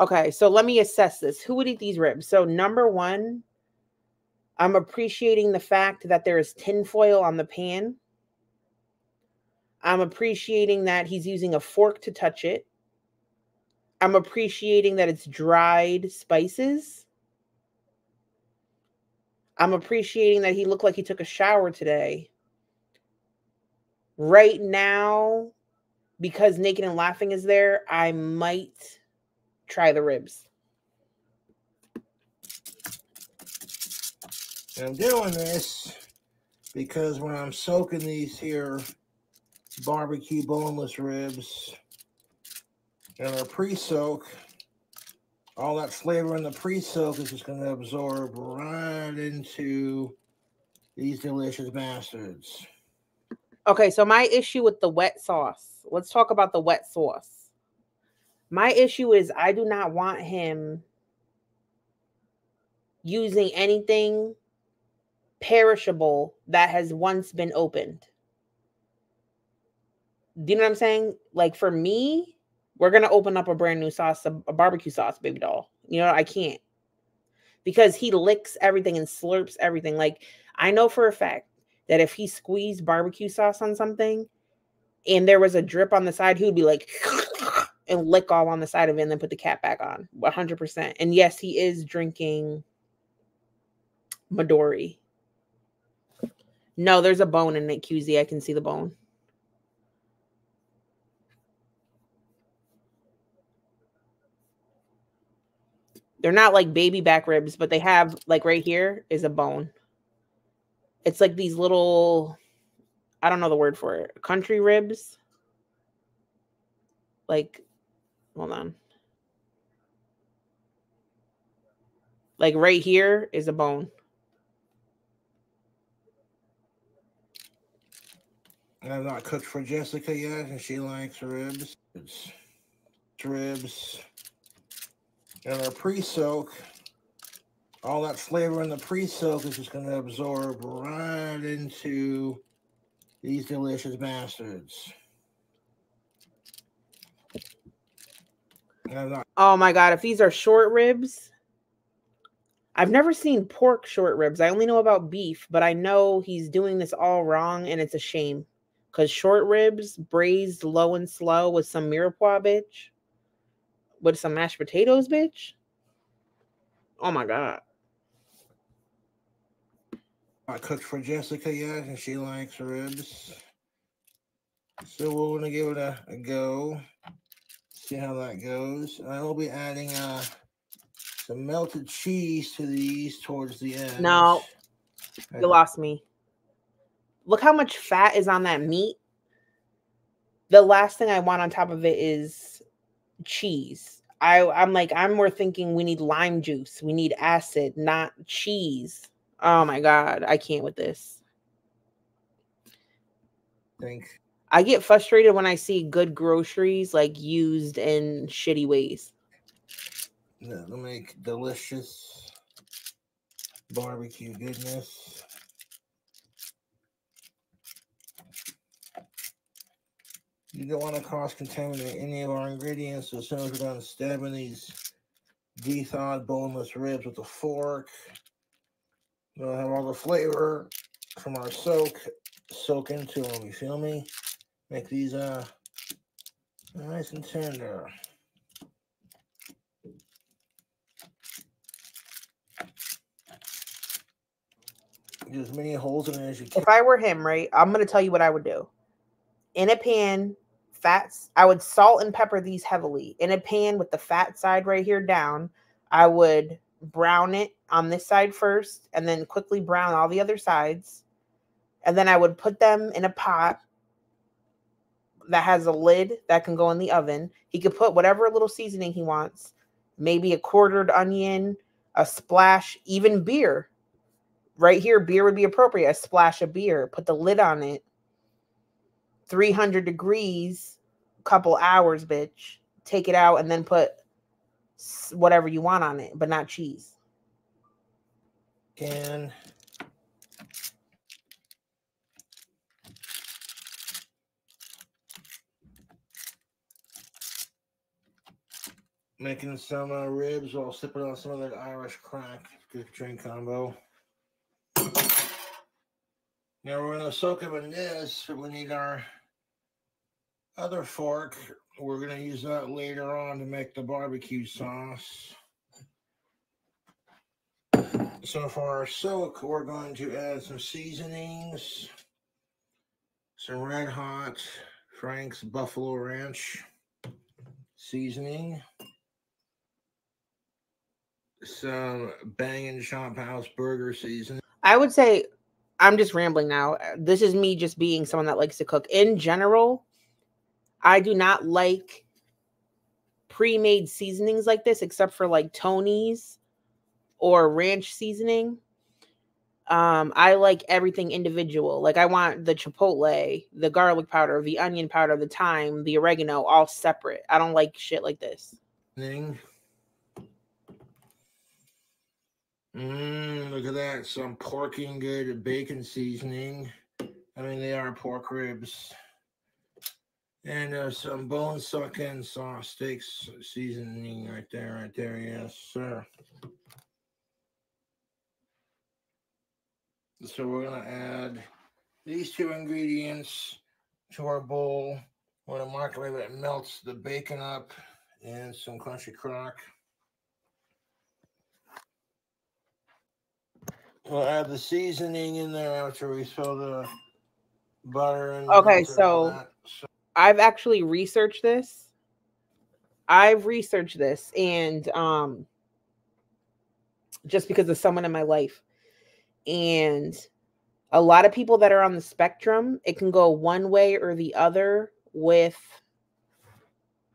Okay, so let me assess this. Who would eat these ribs? So, number one, I'm appreciating the fact that there is tinfoil on the pan. I'm appreciating that he's using a fork to touch it. I'm appreciating that it's dried spices. I'm appreciating that he looked like he took a shower today. Right now, because Naked and Laughing is there, I might try the ribs. I'm doing this because when I'm soaking these here barbecue boneless ribs and our pre-soak, all that flavor in the pre-soak is just going to absorb right into these delicious bastards. Okay, so my issue with the wet sauce. Let's talk about the wet sauce. My issue is I do not want him using anything perishable that has once been opened. Do you know what I'm saying? Like for me, we're gonna open up a brand new sauce, a, a barbecue sauce, baby doll. You know, I can't because he licks everything and slurps everything. Like I know for a fact that if he squeezed barbecue sauce on something and there was a drip on the side, he would be like and lick all on the side of it and then put the cap back on 100%. And yes, he is drinking Midori. No, there's a bone in it, QZ. I can see the bone. They're not like baby back ribs, but they have like right here is a bone. It's like these little, I don't know the word for it, country ribs. Like, hold on. Like right here is a bone. I've not cooked for Jessica yet, and she likes ribs. It's ribs. And our pre-soak, all that flavor in the pre-soak is just going to absorb right into these delicious bastards. Oh my god, if these are short ribs, I've never seen pork short ribs. I only know about beef, but I know he's doing this all wrong and it's a shame. Cause short ribs braised low and slow with some mirepoix, bitch. With some mashed potatoes, bitch. Oh my god. I cooked for Jessica yet, and she likes ribs. So we're gonna give it a, a go. See how that goes. I will be adding uh some melted cheese to these towards the end. No, you lost me. Look how much fat is on that meat. The last thing I want on top of it is cheese. I, I'm like, I'm more thinking we need lime juice. We need acid, not cheese. Oh my God. I can't with this. think I get frustrated when I see good groceries like used in shitty ways. that'll make delicious barbecue goodness. You don't want to cross contaminate any of our ingredients. So as soon as we're done stabbing these de-thawed boneless ribs with a fork, we'll have all the flavor from our soak soak into them. You feel me? Make these uh nice and tender. Get as many holes in it as you can. If I were him, right, I'm gonna tell you what I would do. In a pan, fats, I would salt and pepper these heavily. In a pan with the fat side right here down, I would brown it on this side first and then quickly brown all the other sides. And then I would put them in a pot that has a lid that can go in the oven. He could put whatever little seasoning he wants, maybe a quartered onion, a splash, even beer. Right here, beer would be appropriate. A splash of beer. Put the lid on it. 300 degrees, couple hours, bitch. Take it out and then put whatever you want on it, but not cheese. Can making some uh, ribs while sipping on some of that Irish crack. Good drink combo. Now we're gonna soak them in this. We need our other fork. We're gonna use that later on to make the barbecue sauce. So for our soak, we're going to add some seasonings, some red hot Frank's Buffalo Ranch seasoning, some banging Shop House burger seasoning. I would say I'm just rambling now. This is me just being someone that likes to cook. In general, I do not like pre-made seasonings like this, except for like Tony's or ranch seasoning. Um, I like everything individual. Like I want the chipotle, the garlic powder, the onion powder, the thyme, the oregano, all separate. I don't like shit like this. Thing. Mmm, look at that. Some porking good bacon seasoning. I mean, they are pork ribs. And uh, some bone sucking sauce steaks seasoning right there, right there. Yes, sir. So we're going to add these two ingredients to our bowl. We're going to microwave it. It melts the bacon up and some crunchy crock. We'll add the seasoning in there after we throw the butter and Okay, melted so that. So I've actually researched this. I've researched this and um just because of someone in my life. And a lot of people that are on the spectrum, it can go one way or the other with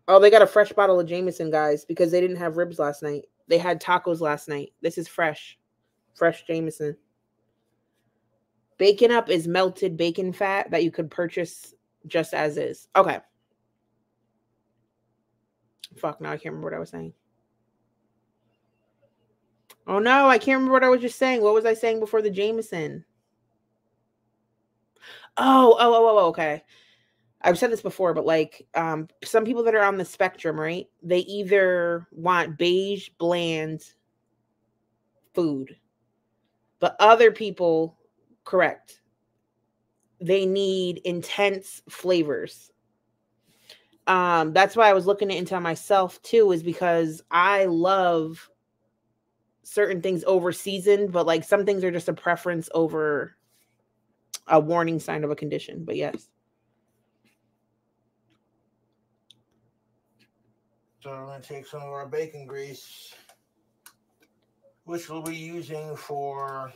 Oh, they got a fresh bottle of Jameson, guys, because they didn't have ribs last night. They had tacos last night. This is fresh. Fresh Jameson. Bacon up is melted bacon fat that you could purchase just as is. Okay. Fuck, now I can't remember what I was saying. Oh no, I can't remember what I was just saying. What was I saying before the Jameson? Oh, oh, oh, oh, okay. I've said this before, but like um some people that are on the spectrum, right? They either want beige, bland food, but other people, correct, they need intense flavors. Um, that's why I was looking into myself too, is because I love certain things over seasoned, but like some things are just a preference over a warning sign of a condition. But yes. So I'm going to take some of our bacon grease, which we'll be using for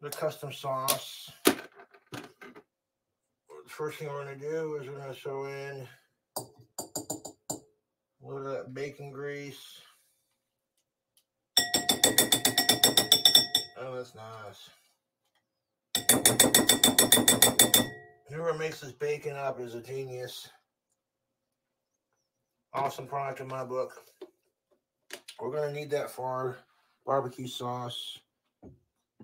the custom sauce. First thing we're going to do is we're going to throw in a little of that bacon grease. Oh, that's nice. Whoever makes this bacon up is a genius. Awesome product in my book. We're going to need that for our barbecue sauce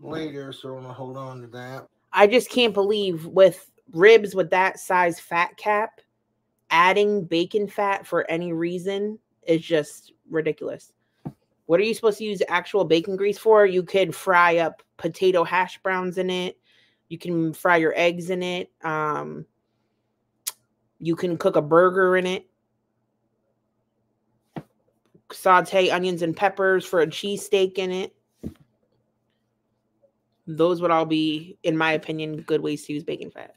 later, so I'm going to hold on to that. I just can't believe with ribs with that size fat cap, adding bacon fat for any reason is just ridiculous. What are you supposed to use actual bacon grease for? You could fry up potato hash browns in it. You can fry your eggs in it. Um, you can cook a burger in it saute onions and peppers for a cheesesteak in it. Those would all be, in my opinion, good ways to use bacon fat.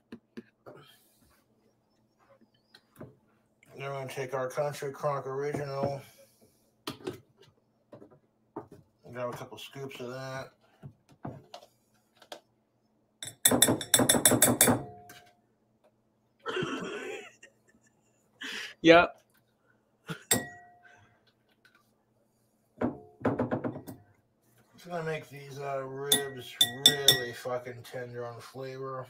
Then we're going to take our Country Crock Original. Grab a couple scoops of that. Yep. It's gonna make these uh, ribs really fucking tender on flavor.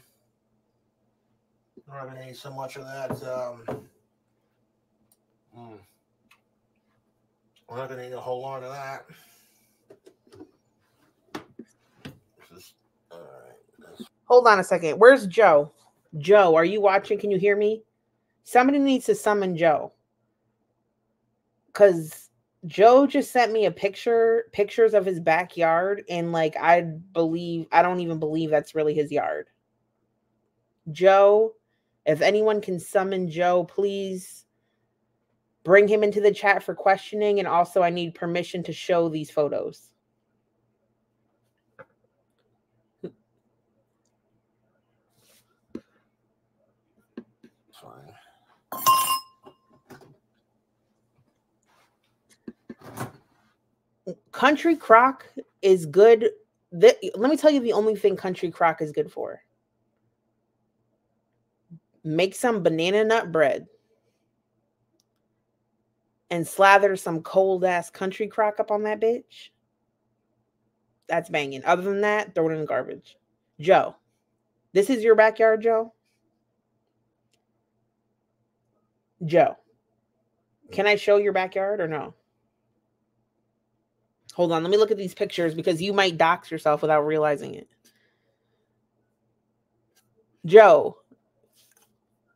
We're not gonna need so much of that. Um, mm. We're not gonna need a whole lot of that. Right. Hold on a second. Where's Joe? Joe, are you watching? Can you hear me? Somebody needs to summon Joe. Cause Joe just sent me a picture, pictures of his backyard, and like I believe I don't even believe that's really his yard. Joe, if anyone can summon Joe, please bring him into the chat for questioning, and also I need permission to show these photos. Country Crock is good. Let me tell you the only thing Country Crock is good for. Make some banana nut bread and slather some cold ass Country Crock up on that bitch. That's banging. Other than that, throw it in the garbage. Joe, this is your backyard, Joe? Joe, can I show your backyard or no? Hold on, let me look at these pictures because you might dox yourself without realizing it. Joe,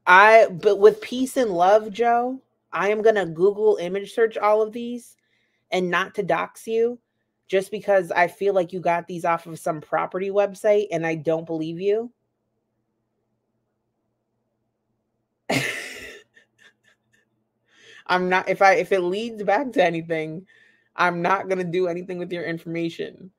I but with peace and love, Joe, I am gonna Google image search all of these and not to dox you just because I feel like you got these off of some property website and I don't believe you. I'm not if I if it leads back to anything, I'm not gonna do anything with your information.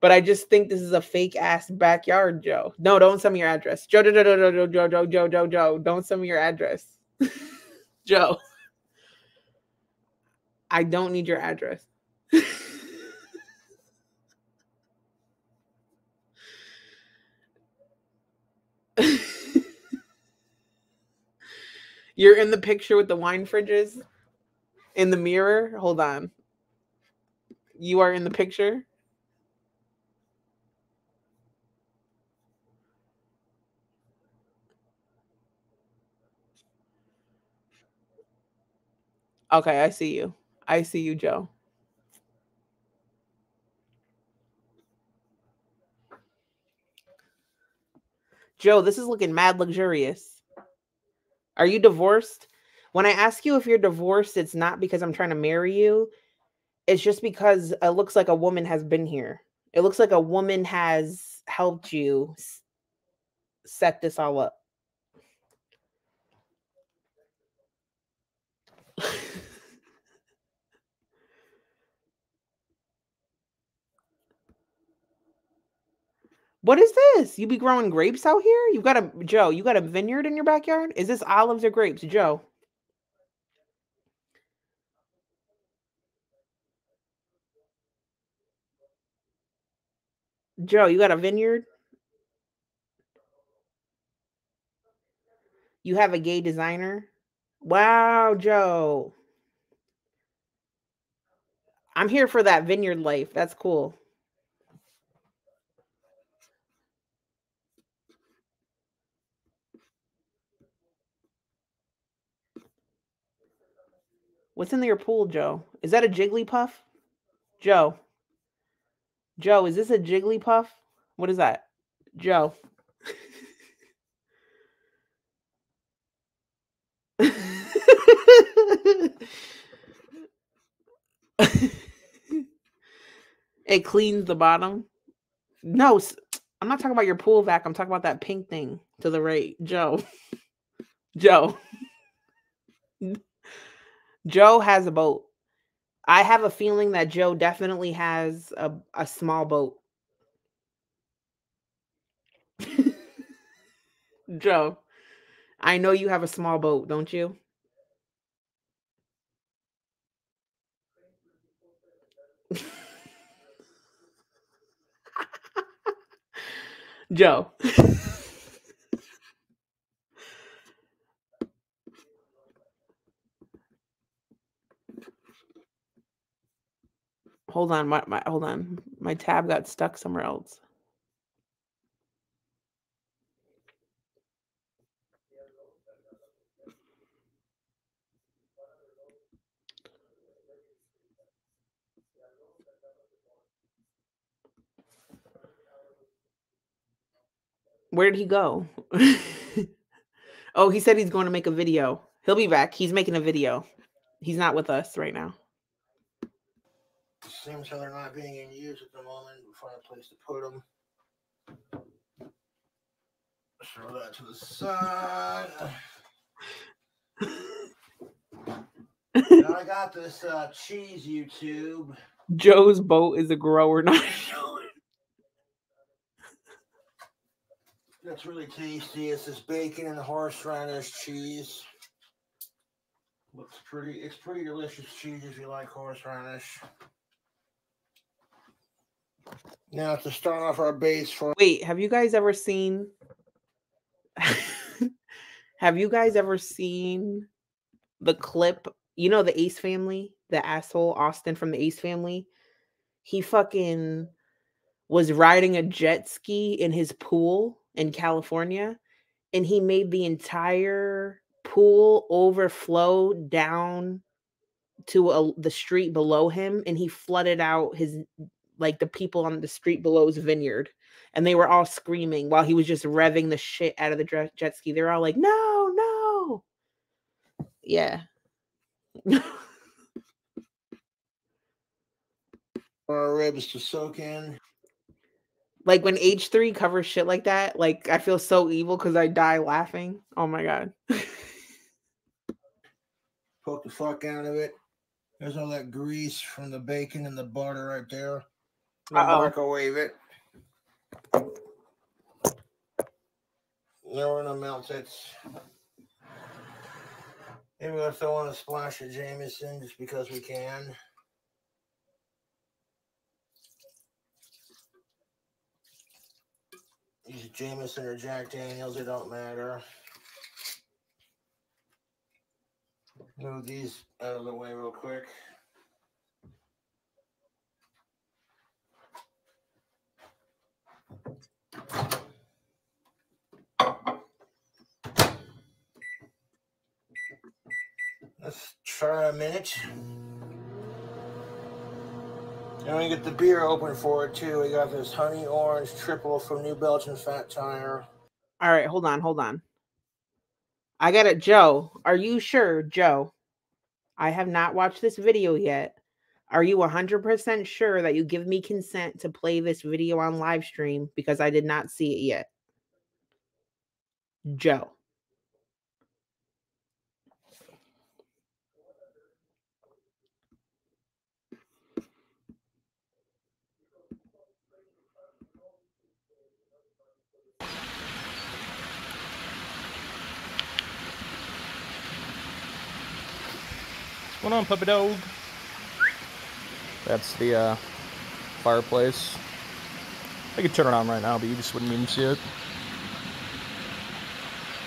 But I just think this is a fake ass backyard, Joe. No, don't send me your address. Joe, Joe, Joe, Joe, Joe, Joe, Joe, Joe, Joe, Joe. Don't send me your address. Joe. I don't need your address. You're in the picture with the wine fridges in the mirror. Hold on. You are in the picture. Okay, I see you. I see you, Joe. Joe, this is looking mad luxurious. Are you divorced? When I ask you if you're divorced, it's not because I'm trying to marry you. It's just because it looks like a woman has been here. It looks like a woman has helped you set this all up. What is this? You be growing grapes out here? You got a Joe, you got a vineyard in your backyard? Is this olives or grapes, Joe? Joe, you got a vineyard? You have a gay designer? Wow, Joe. I'm here for that vineyard life. That's cool. What's in your pool, Joe? Is that a Jigglypuff? Joe. Joe, is this a Jigglypuff? What is that? Joe. it cleans the bottom. No, I'm not talking about your pool vac. I'm talking about that pink thing to the right. Joe. Joe. Joe has a boat. I have a feeling that Joe definitely has a, a small boat. Joe, I know you have a small boat, don't you? Joe. hold on, my, my hold on. My tab got stuck somewhere else. Where did he go? oh, he said he's going to make a video. He'll be back. He's making a video. He's not with us right now. Seems how they're not being in use at the moment. We'll find a place to put them. Throw that to the side. Now I got this uh, cheese YouTube. Joe's boat is a grower, not That's really tasty. It's this bacon and horseradish cheese. Looks pretty. It's pretty delicious cheese if you like horseradish. Now to start off our base for Wait, have you guys ever seen Have you guys ever seen the clip? You know the Ace family, the asshole Austin from the Ace family? He fucking was riding a jet ski in his pool in California and he made the entire pool overflow down to a, the street below him and he flooded out his like the people on the street below's vineyard and they were all screaming while he was just revving the shit out of the jet ski they're all like no no yeah our ribs to soak in. like when h3 covers shit like that like i feel so evil because i die laughing oh my god Poke the fuck out of it. There's all that grease from the bacon and the butter right there. We'll Uh-oh. Microwave it. Then we're gonna melt it. Maybe we'll throw in a splash of Jameson just because we can. Use Jameson or Jack Daniels, it don't matter. Move these out of the way real quick. Let's try a minute. And we get the beer open for it too. We got this honey orange triple from New Belgium Fat Tire. All right, hold on, hold on. I got it, Joe. Are you sure, Joe? I have not watched this video yet. Are you 100% sure that you give me consent to play this video on live stream because I did not see it yet? Joe. What's going on, puppy dog? That's the uh, fireplace. I could turn it on right now, but you just wouldn't even see it.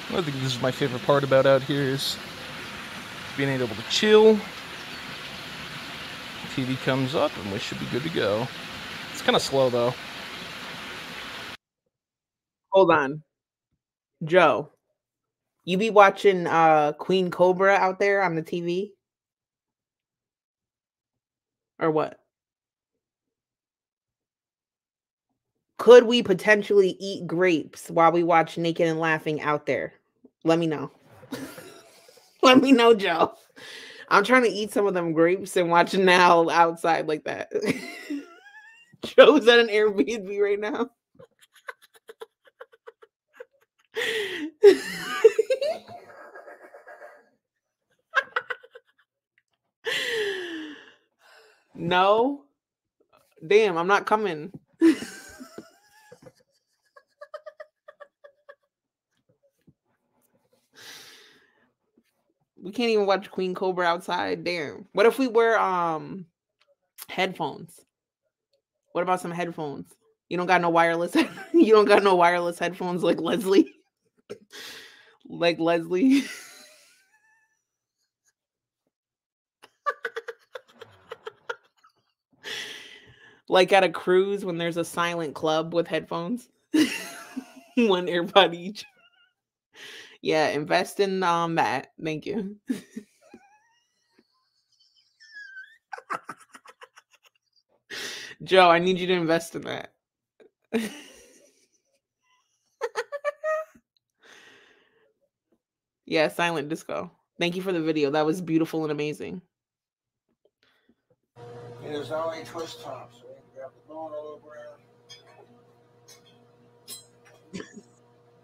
I think this is my favorite part about out here is being able to chill. TV comes up and we should be good to go. It's kind of slow though. Hold on. Joe. You be watching uh Queen Cobra out there on the TV? Or what? Could we potentially eat grapes while we watch Naked and Laughing out there? Let me know. Let me know, Joe. I'm trying to eat some of them grapes and watch now outside like that. Joe's at an Airbnb right now. no. Damn, I'm not coming. we can't even watch Queen Cobra outside. Damn. What if we wear um headphones? What about some headphones? You don't got no wireless. you don't got no wireless headphones like Leslie. like Leslie. like at a cruise when there's a silent club with headphones. One earbud each. Yeah, invest in um that. Thank you. Joe, I need you to invest in that. yeah, silent disco. Thank you for the video. That was beautiful and amazing. And there's already twist tops. So we can grab the bone all over it.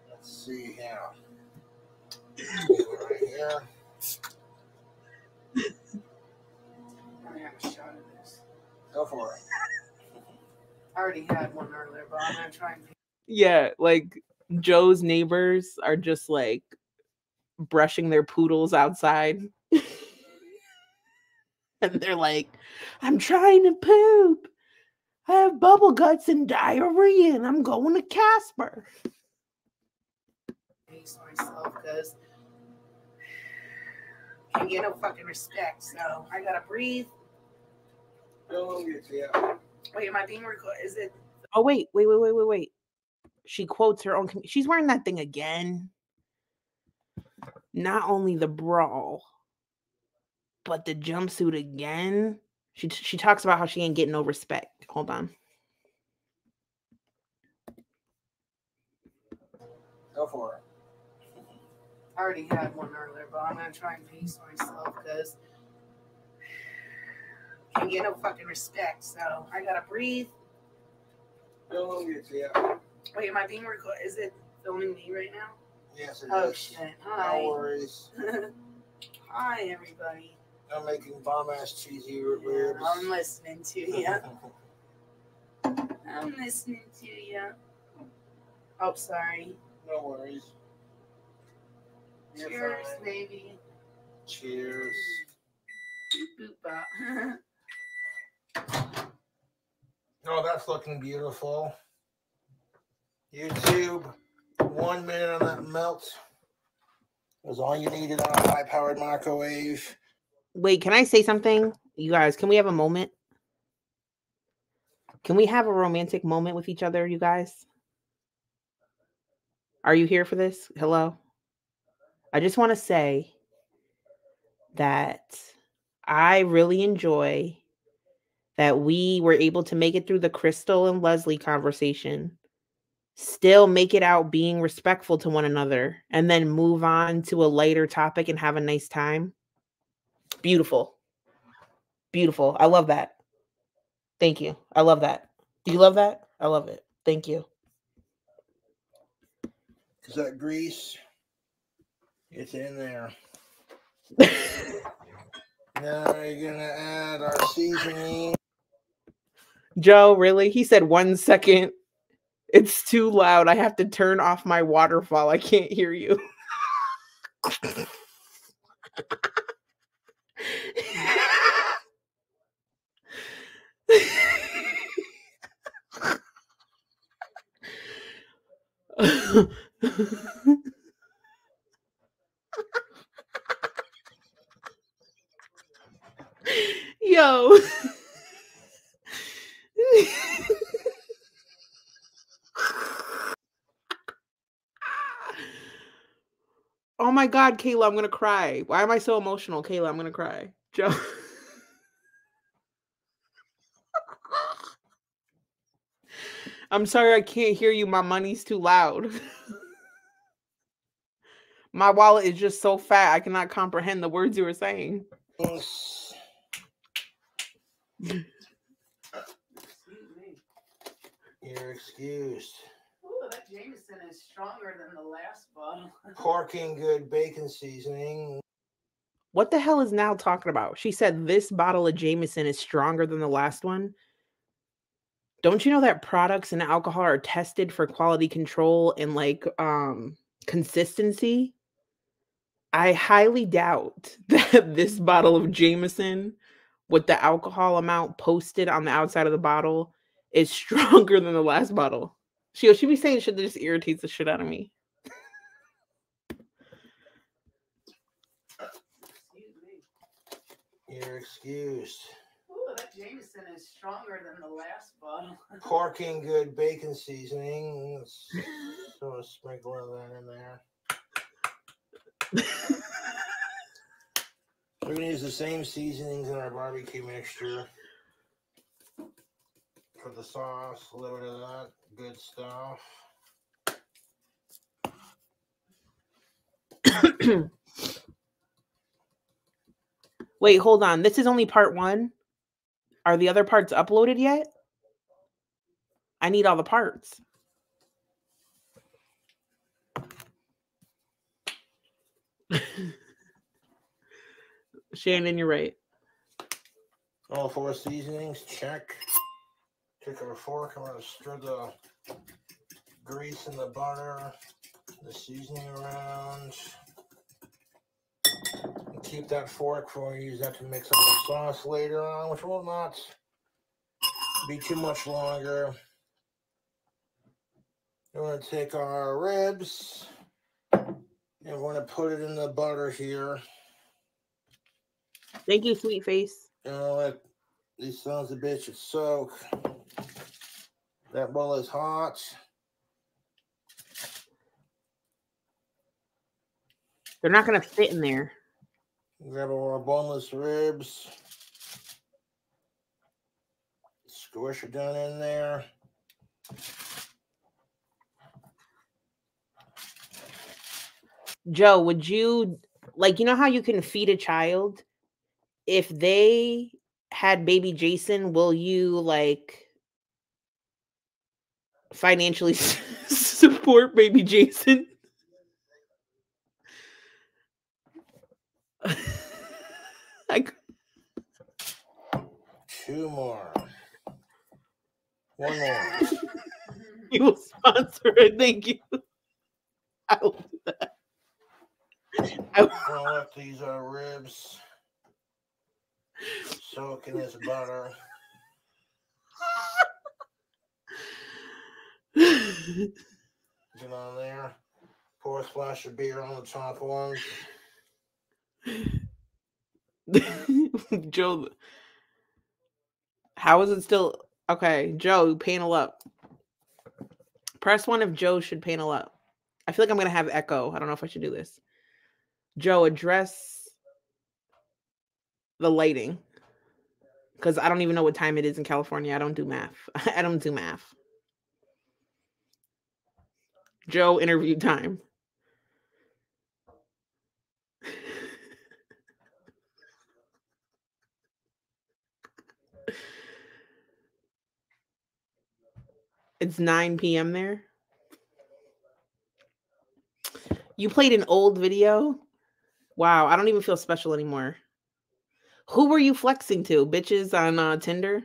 Let's see here. Right here. Go for it. I already had one earlier, but I'm gonna try and Yeah, like Joe's neighbors are just like brushing their poodles outside. and they're like, I'm trying to poop. I have bubble guts and diarrhea, and I'm going to Casper. myself because can't get no fucking respect. So I gotta breathe. Wait, am I being recorded? Is it? Oh wait, wait, wait, wait, wait, wait. She quotes her own. She's wearing that thing again. Not only the brawl, but the jumpsuit again. She she talks about how she ain't getting no respect. Hold on. Go for it. I already had one earlier, but I'm gonna try and pace myself because can't get no fucking respect. So I gotta breathe. Wait, am I being recorded? Is it filming me right now? Yes, it Oh is. shit! Hi. No worries. Hi, everybody. I'm making bomb ass cheesy ribs. I'm listening to you. I'm listening to you. Oh, sorry. no worries. You're Cheers, fine. baby. Cheers. Boop boop. Oh, that's looking beautiful. YouTube, one minute on that melt. was all you needed on a high powered microwave. Wait, can I say something? You guys, can we have a moment? Can we have a romantic moment with each other, you guys? Are you here for this? Hello? I just want to say that I really enjoy that we were able to make it through the Krystal and Leslie conversation, still make it out being respectful to one another, and then move on to a lighter topic and have a nice time. Beautiful. Beautiful. I love that. Thank you. I love that. Do you love that? I love it. Thank you. Is that grease? It's in there. now you're gonna add our seasoning. Joe, really? He said one second. It's too loud. I have to turn off my waterfall. I can't hear you. Yo. oh my god, Kayla, I'm gonna cry. Why am I so emotional? Kayla, I'm gonna cry. Joe. I'm sorry I can't hear you. My money's too loud. My wallet is just so fat I cannot comprehend the words you were saying. You're excused. Ooh, that Jameson is stronger than the last bottle. Corking good bacon seasoning. What the hell is now talking about? She said this bottle of Jameson is stronger than the last one. Don't you know that products and alcohol are tested for quality control and like um consistency? I highly doubt that this bottle of Jameson with the alcohol amount posted on the outside of the bottle is stronger than the last bottle. She she be saying shit that just irritates the shit out of me. You're excused. Ooh, that Jameson is stronger than the last bottle. Corking good bacon seasoning. Let's sort of sprinkle that in there. We're gonna use the same seasonings in our barbecue mixture for the sauce. A little bit of that good stuff. Wait, hold on. This is only part one. Are the other parts uploaded yet? I need all the parts. Shannon, you're right. All four seasonings, check. Take our fork. I'm gonna stir the grease and the butter, the seasoning around. And keep that fork for when you use that to mix up the sauce later on, which will not be too much longer. We're gonna take our ribs and we're gonna put it in the butter here. Thank you, sweet face. You know, let these sons of bitches soak. That bowl is hot. They're not gonna fit in there. Grab our boneless ribs. Squish it down in there. Joe, would you like you know how you can feed a child? If they had baby Jason, will you like financially support baby Jason? like Two more. One more. you will sponsor it. Thank you. I will do that. I will- I'll let these uh, ribs soak in this butter. Get on there. Pour a splash of beer on the top one. Joe, how is it still okay? Joe, panel up. Press one if Joe should panel up. I feel like I'm gonna have echo. I don't know if I should do this. Joe, address the lighting because I don't even know what time it is in California. I don't do math. I don't do math. Joe, interview time. It's 9 p.m. there. You played an old video? Wow, I don't even feel special anymore. Who were you flexing to? Bitches on uh, Tinder?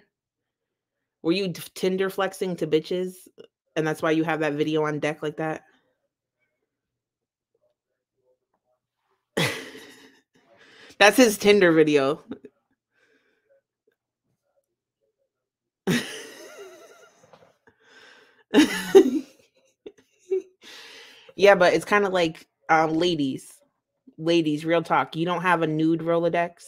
Were you Tinder flexing to bitches? And that's why you have that video on deck like that? that's his Tinder video. yeah, but it's kind of like um ladies. Ladies, real talk. You don't have a nude Rolodex.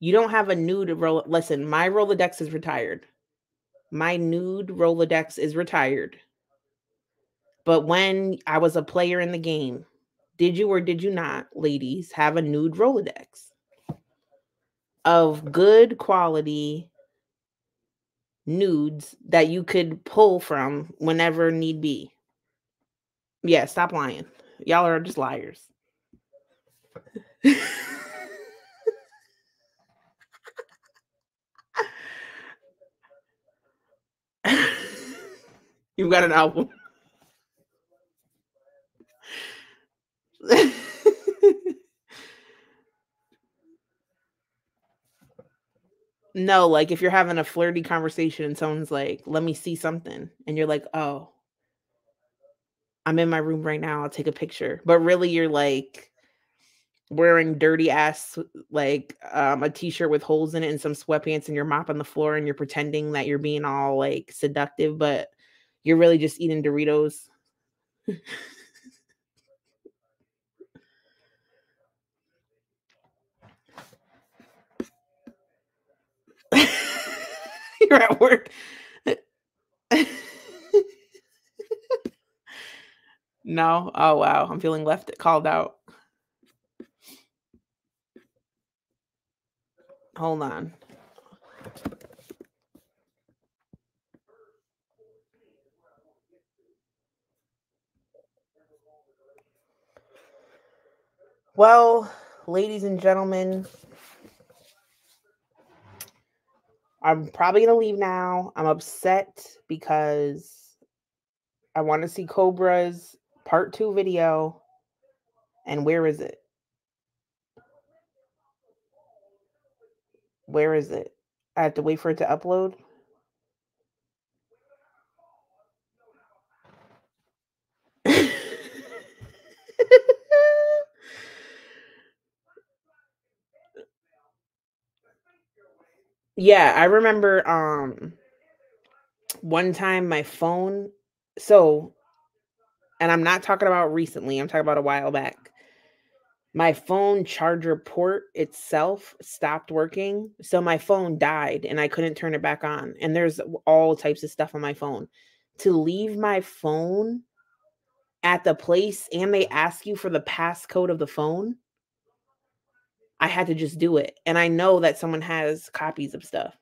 You don't have a nude Rol- listen, my Rolodex is retired. My nude Rolodex is retired. But when I was a player in the game, did you or did you not, ladies, have a nude Rolodex of good quality nudes that you could pull from whenever need be. Yeah, stop lying. Y'all are just liars. You've got an album. No, like if you're having a flirty conversation and someone's like, "Let me see something," and you're like, "Oh, I'm in my room right now. I'll take a picture," but really you're like wearing dirty ass like um a t-shirt with holes in it and some sweatpants and you're mopping the floor and you're pretending that you're being all like seductive, but you're really just eating Doritos. You're at work. no. Oh wow. I'm feeling left called out. Hold on. Well, ladies and gentlemen, I'm probably gonna leave now. I'm upset because I want to see Cobra's part two video. And where is it? Where is it? I have to wait for it to upload. Yeah, I remember um one time my phone so and I'm not talking about recently, I'm talking about a while back. My phone charger port itself stopped working, so my phone died and I couldn't turn it back on. And there's all types of stuff on my phone. To leave my phone at the place and they ask you for the passcode of the phone, I had to just do it. And I know that someone has copies of stuff.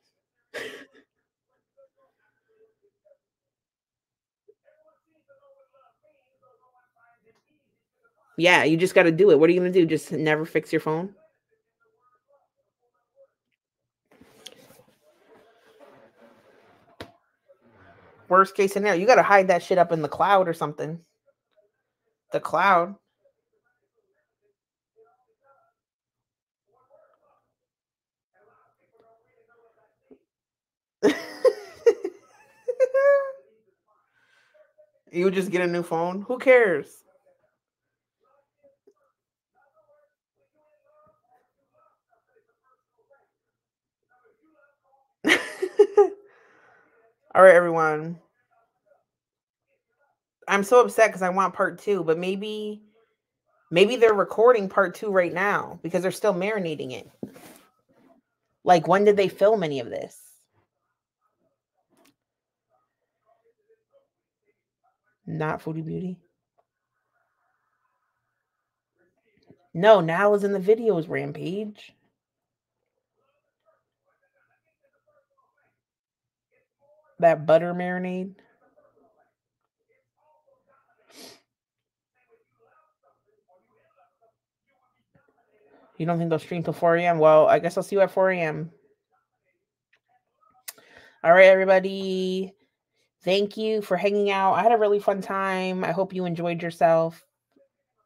yeah, you just got to do it. What are you going to do? Just never fix your phone? Worst case scenario, you got to hide that shit up in the cloud or something. The cloud. You just get a new phone. Who cares? All right, everyone. I'm so upset because I want part two, but maybe maybe they're recording part two right now because they're still marinating it. Like when did they film any of this? Not Foodie Beauty. No, now is in the videos, Rampage. That butter marinade. You don't think they'll stream till 4 a.m.? Well, I guess I'll see you at 4 a.m. All right, everybody. Thank you for hanging out. I had a really fun time. I hope you enjoyed yourself.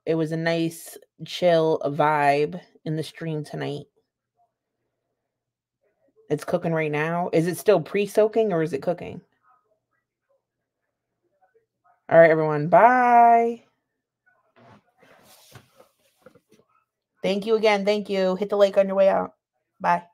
It was a nice, chill vibe in the stream tonight. It's cooking right now. Is it still pre soaking or is it cooking? All right, everyone. Bye. Thank you again. Thank you. Hit the like on your way out. Bye.